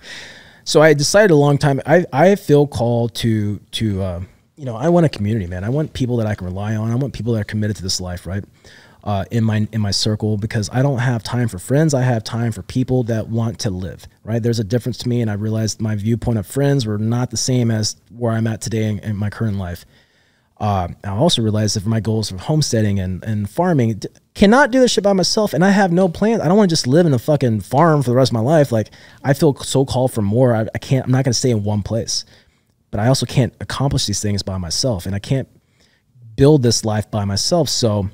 so I decided a long time. I I feel called to to uh, you know I want a community, man. I want people that I can rely on. I want people that are committed to this life, right? Uh, in my in my circle because I don't have time for friends. I have time for people that want to live. Right? There's a difference to me, and I realized my viewpoint of friends were not the same as where I'm at today in, in my current life. Uh, I also realized that my goals of homesteading and, and farming, cannot do this shit by myself, and I have no plans. I don't want to just live in a fucking farm for the rest of my life. Like I feel so called for more. I, I can't. I'm not going to stay in one place, but I also can't accomplish these things by myself, and I can't build this life by myself. So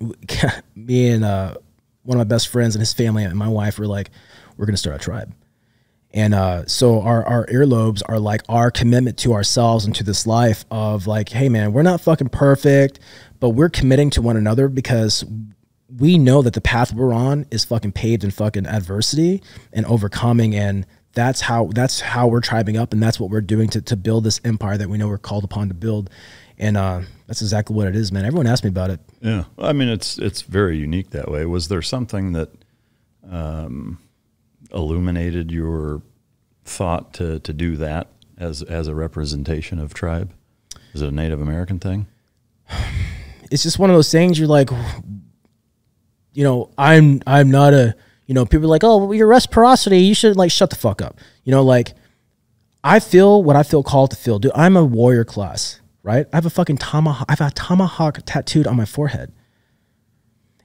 me and uh, one of my best friends and his family and my wife were like, we're going to start a tribe. And uh, so our, our earlobes are like our commitment to ourselves and to this life of like, hey man, we're not fucking perfect, but we're committing to one another because we know that the path we're on is fucking paved in fucking adversity and overcoming and that's how that's how we're tribing up and that's what we're doing to, to build this empire that we know we're called upon to build and uh, that's exactly what it is man everyone asked me about it Yeah, I mean it's it's very unique that way. Was there something that um, illuminated your thought to to do that as as a representation of tribe? Is it a Native American thing? it's just one of those things you're like you know i'm i'm not a you know people are like oh well, your reciprocity you should like shut the fuck up you know like i feel what i feel called to feel dude i'm a warrior class right i have a fucking tomahawk i have a tomahawk tattooed on my forehead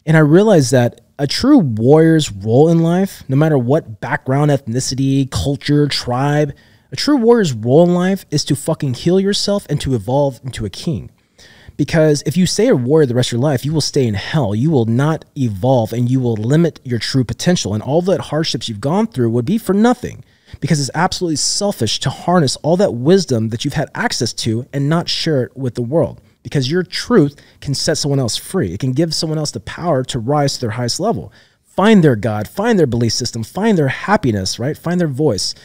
and i realized that a true warrior's role in life no matter what background ethnicity culture tribe a true warrior's role in life is to fucking heal yourself and to evolve into a king because if you stay a warrior the rest of your life, you will stay in hell. You will not evolve and you will limit your true potential. And all that hardships you've gone through would be for nothing because it's absolutely selfish to harness all that wisdom that you've had access to and not share it with the world. Because your truth can set someone else free, it can give someone else the power to rise to their highest level. Find their God, find their belief system, find their happiness, right? Find their voice.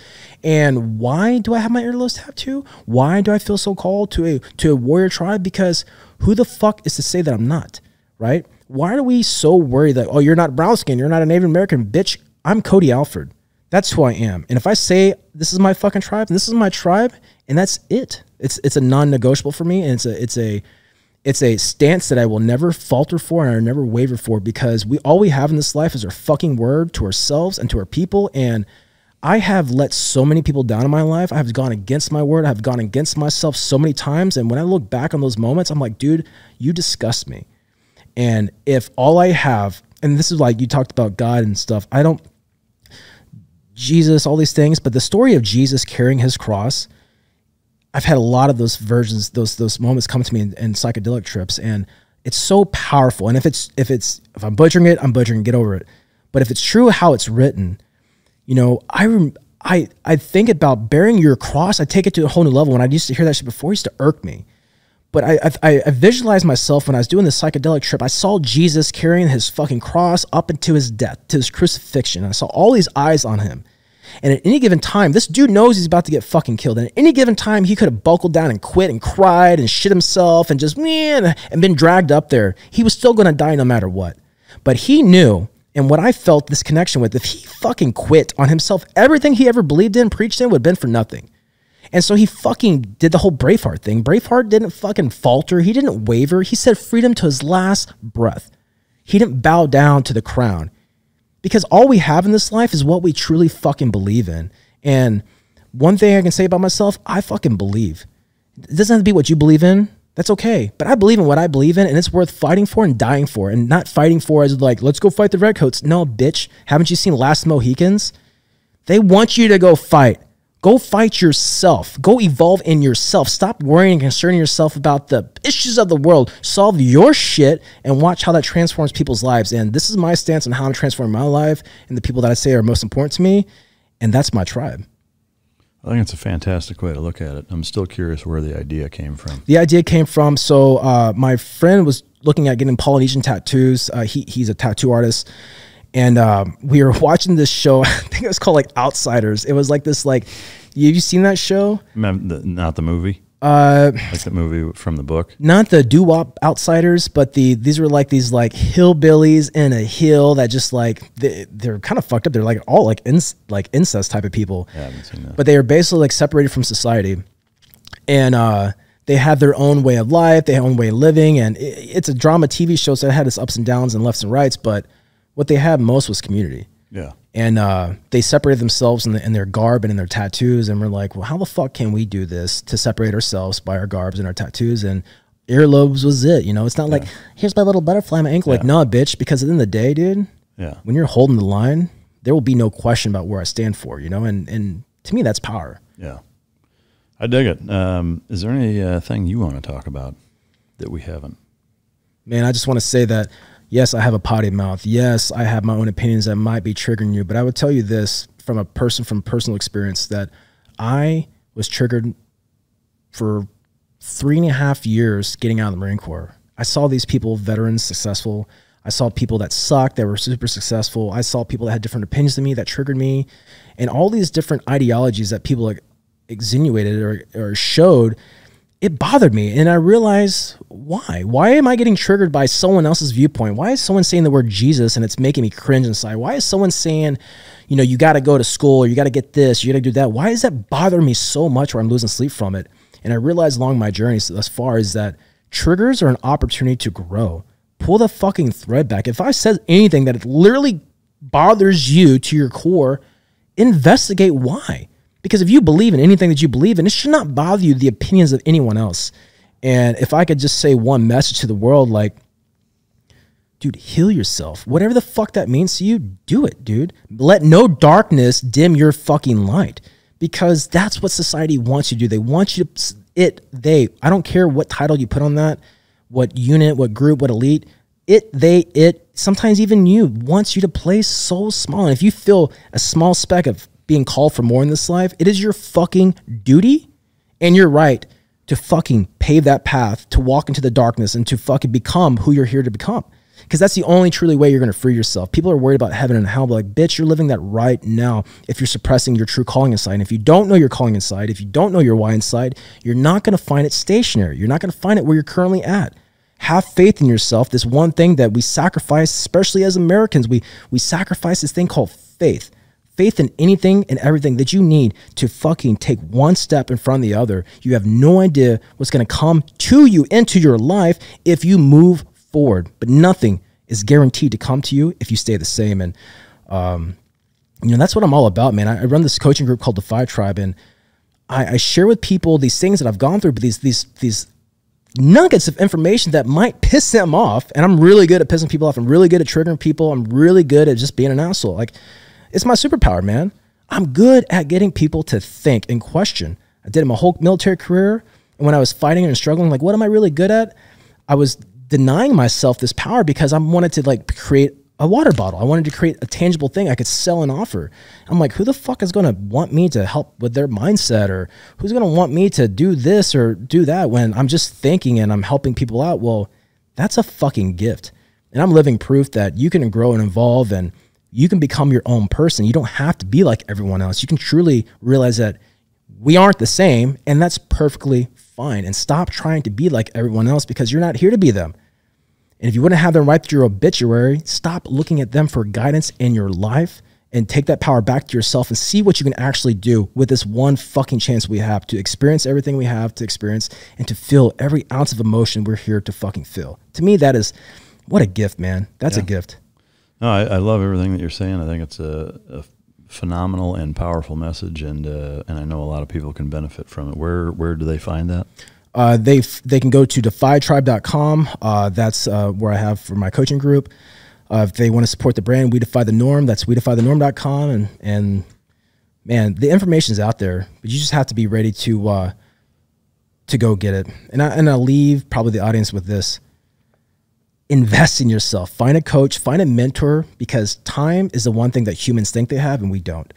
And why do I have my earlobes tattoo? Why do I feel so called to a to a warrior tribe? Because who the fuck is to say that I'm not, right? Why are we so worried that oh you're not brown skin, you're not a Native American, bitch? I'm Cody Alford. That's who I am. And if I say this is my fucking tribe, and this is my tribe, and that's it. It's it's a non-negotiable for me, and it's a it's a it's a stance that I will never falter for and I never waver for because we all we have in this life is our fucking word to ourselves and to our people. And I have let so many people down in my life. I have gone against my word. I've gone against myself so many times. And when I look back on those moments, I'm like, dude, you disgust me. And if all I have, and this is like you talked about God and stuff, I don't, Jesus, all these things, but the story of Jesus carrying his cross, I've had a lot of those versions, those those moments come to me in, in psychedelic trips, and it's so powerful. And if it's if it's if I'm butchering it, I'm butchering. Get over it. But if it's true how it's written, you know, I I I think about bearing your cross. I take it to a whole new level. When I used to hear that shit before, it used to irk me. But I, I I visualized myself when I was doing this psychedelic trip. I saw Jesus carrying his fucking cross up into his death, to his crucifixion. I saw all these eyes on him. And at any given time, this dude knows he's about to get fucking killed. And at any given time, he could have buckled down and quit and cried and shit himself and just man and been dragged up there. He was still gonna die no matter what. But he knew, and what I felt this connection with, if he fucking quit on himself, everything he ever believed in, preached in, would have been for nothing. And so he fucking did the whole Braveheart thing. Braveheart didn't fucking falter. He didn't waver. He said freedom to his last breath. He didn't bow down to the crown because all we have in this life is what we truly fucking believe in. And one thing I can say about myself, I fucking believe. It doesn't have to be what you believe in. That's okay. But I believe in what I believe in, and it's worth fighting for and dying for, and not fighting for as like, let's go fight the redcoats. No, bitch. Haven't you seen Last Mohicans? They want you to go fight. Go fight yourself. Go evolve in yourself. Stop worrying and concerning yourself about the issues of the world. Solve your shit and watch how that transforms people's lives. And this is my stance on how I'm transforming my life and the people that I say are most important to me. And that's my tribe. I think it's a fantastic way to look at it. I'm still curious where the idea came from. The idea came from so uh, my friend was looking at getting Polynesian tattoos. Uh, he he's a tattoo artist, and um, we were watching this show. I think it was called like Outsiders. It was like this like, have you seen that show? Not the movie, Uh, like the movie from the book. not the doo wop outsiders, but the these were like these like hillbillies in a hill that just like they, they're kind of fucked up. They're like all like inc- like incest type of people. Yeah, I haven't seen that. but they are basically like separated from society and uh they have their own way of life their own way of living and it, it's a drama tv show so it had its ups and downs and lefts and rights but what they had most was community yeah, and uh, they separated themselves in, the, in their garb and in their tattoos and we're like well how the fuck can we do this to separate ourselves by our garbs and our tattoos and earlobes was it. You know, it's not like here's my little butterfly on my ankle. Like, nah, bitch. Because at the end of the day, dude, Yeah. when you're holding the line, there will be no question about where I stand for. You know, and and to me, that's power. Yeah. I dig it. Um, is there any uh, thing you want to talk about that we haven't? Man, I just want to say that yes, I have a potty mouth. Yes, I have my own opinions that might be triggering you, but I would tell you this from a person from personal experience that I was triggered for three and a half years getting out of the Marine Corps. I saw these people, veterans, successful. I saw people that sucked, that were super successful. I saw people that had different opinions than me that triggered me. And all these different ideologies that people like extenuated or, or showed, it bothered me. And I realized why? Why am I getting triggered by someone else's viewpoint? Why is someone saying the word Jesus and it's making me cringe inside? Why is someone saying, you know, you got to go to school you got to get this, you got to do that? Why is that bothering me so much where I'm losing sleep from it? And I realized along my journey thus far is that triggers are an opportunity to grow. Pull the fucking thread back. If I said anything that it literally bothers you to your core, investigate why. Because if you believe in anything that you believe in, it should not bother you the opinions of anyone else. And if I could just say one message to the world, like, dude, heal yourself. Whatever the fuck that means to you, do it, dude. Let no darkness dim your fucking light because that's what society wants you to do. They want you to, it, they, I don't care what title you put on that, what unit, what group, what elite, it, they, it, sometimes even you wants you to play so small. And if you feel a small speck of being called for more in this life, it is your fucking duty and you're right to fucking pave that path to walk into the darkness and to fucking become who you're here to become. Because that's the only truly way you're going to free yourself. People are worried about heaven and hell, but like, bitch, you're living that right now if you're suppressing your true calling inside. And if you don't know your calling inside, if you don't know your why inside, you're not going to find it stationary. You're not going to find it where you're currently at. Have faith in yourself. This one thing that we sacrifice, especially as Americans, we we sacrifice this thing called faith faith in anything and everything that you need to fucking take one step in front of the other. You have no idea what's going to come to you into your life if you move forward, but nothing is guaranteed to come to you if you stay the same. And, um, you know, that's what I'm all about, man. I, run this coaching group called Defy Tribe and I, I share with people these things that I've gone through, but these, these, these, nuggets of information that might piss them off. And I'm really good at pissing people off. I'm really good at triggering people. I'm really good at just being an asshole. Like, it's my superpower, man. I'm good at getting people to think and question. I did it my whole military career. And when I was fighting and struggling, like, what am I really good at? I was denying myself this power because I wanted to like create a water bottle. I wanted to create a tangible thing I could sell and offer. I'm like, who the fuck is going to want me to help with their mindset or who's going to want me to do this or do that when I'm just thinking and I'm helping people out? Well, that's a fucking gift. And I'm living proof that you can grow and evolve and you can become your own person. You don't have to be like everyone else. You can truly realize that we aren't the same and that's perfectly fine. And stop trying to be like everyone else because you're not here to be them. And if you wouldn't have them write your obituary, stop looking at them for guidance in your life and take that power back to yourself and see what you can actually do with this one fucking chance we have to experience everything we have to experience and to feel every ounce of emotion we're here to fucking feel. To me, that is what a gift, man. That's a gift. No, I, I love everything that you're saying. I think it's a, a phenomenal and powerful message, and uh, and I know a lot of people can benefit from it. Where where do they find that? Uh, they they can go to defytribe.com. Uh, that's uh, where I have for my coaching group. Uh, if they want to support the brand, we defy the norm. That's we defy the norm.com. And and man, the information's out there, but you just have to be ready to uh, to go get it. And I and I'll leave probably the audience with this: invest in yourself. Find a coach, find a mentor, because time is the one thing that humans think they have and we don't.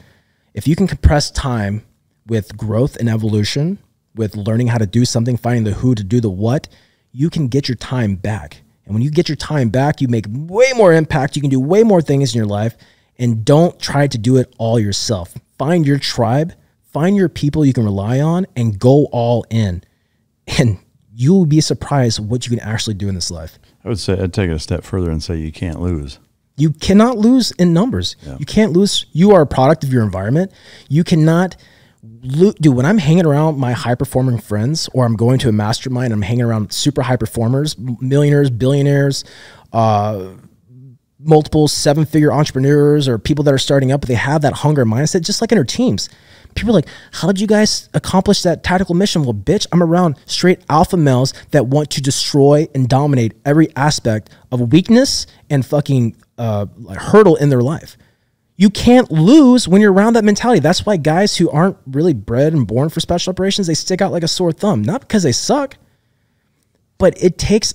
If you can compress time with growth and evolution, with learning how to do something, finding the who to do the what, you can get your time back. And when you get your time back, you make way more impact. You can do way more things in your life. And don't try to do it all yourself. Find your tribe, find your people you can rely on, and go all in. And you'll be surprised what you can actually do in this life. I would say I'd take it a step further and say you can't lose. You cannot lose in numbers. You can't lose. You are a product of your environment. You cannot lo- dude. When I'm hanging around my high performing friends, or I'm going to a mastermind, I'm hanging around super high performers, millionaires, billionaires, uh, multiple seven figure entrepreneurs or people that are starting up, but they have that hunger mindset, just like in our teams. People are like, how did you guys accomplish that tactical mission? Well, bitch, I'm around straight alpha males that want to destroy and dominate every aspect of weakness and fucking uh, hurdle in their life. You can't lose when you're around that mentality. That's why guys who aren't really bred and born for special operations, they stick out like a sore thumb. Not because they suck, but it takes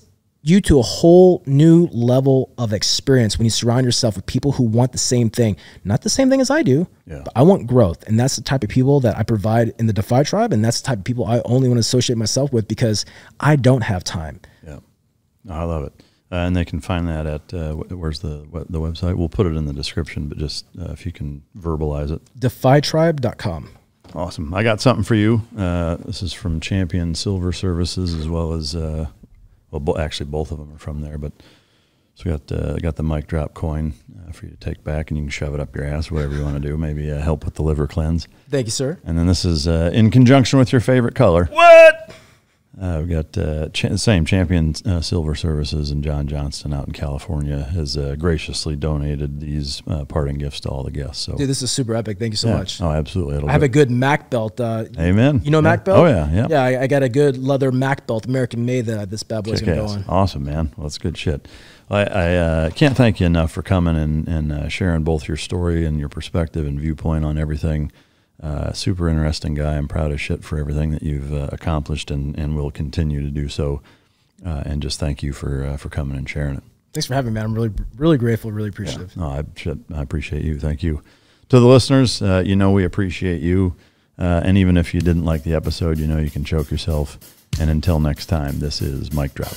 you to a whole new level of experience when you surround yourself with people who want the same thing. Not the same thing as I do, Yeah. but I want growth. And that's the type of people that I provide in the Defy tribe. And that's the type of people I only want to associate myself with because I don't have time. Yeah, No, I love it. Uh, and they can find that at uh, where's the what, the website? We'll put it in the description, but just uh, if you can verbalize it. DefyTribe.com. Awesome. I got something for you. Uh, this is from Champion Silver Services, as well as uh, well, bo- actually both of them are from there. But so we got uh, got the Mike Drop coin uh, for you to take back, and you can shove it up your ass, whatever you want to do. Maybe uh, help with the liver cleanse. Thank you, sir. And then this is uh, in conjunction with your favorite color. What? Uh, we got uh, cha- same champion uh, silver services and John Johnston out in California has uh, graciously donated these uh, parting gifts to all the guests. So Dude, this is super epic. Thank you so yeah. much. Oh, absolutely. It'll I have be- a good Mac belt. Uh, Amen. You know Yeah. Mac belt? Oh, yeah, yeah. Yeah, I, I got a good leather Mac belt, American made. That this bad boy's gonna go on. Awesome, man. Well, that's good shit. I, I uh, can't thank you enough for coming and, and uh, sharing both your story and your perspective and viewpoint on everything. Uh, super interesting guy. I'm proud of shit for everything that you've uh, accomplished and, and will continue to do so. Uh, and just thank you for uh, for coming and sharing it. Thanks for having me, man. I'm really, really grateful, really appreciative. No, I, I appreciate you. Thank you. To the listeners, uh, you know we appreciate you. Uh, and even if you didn't like the episode, you know you can choke yourself. And until next time, this is Mike Drop.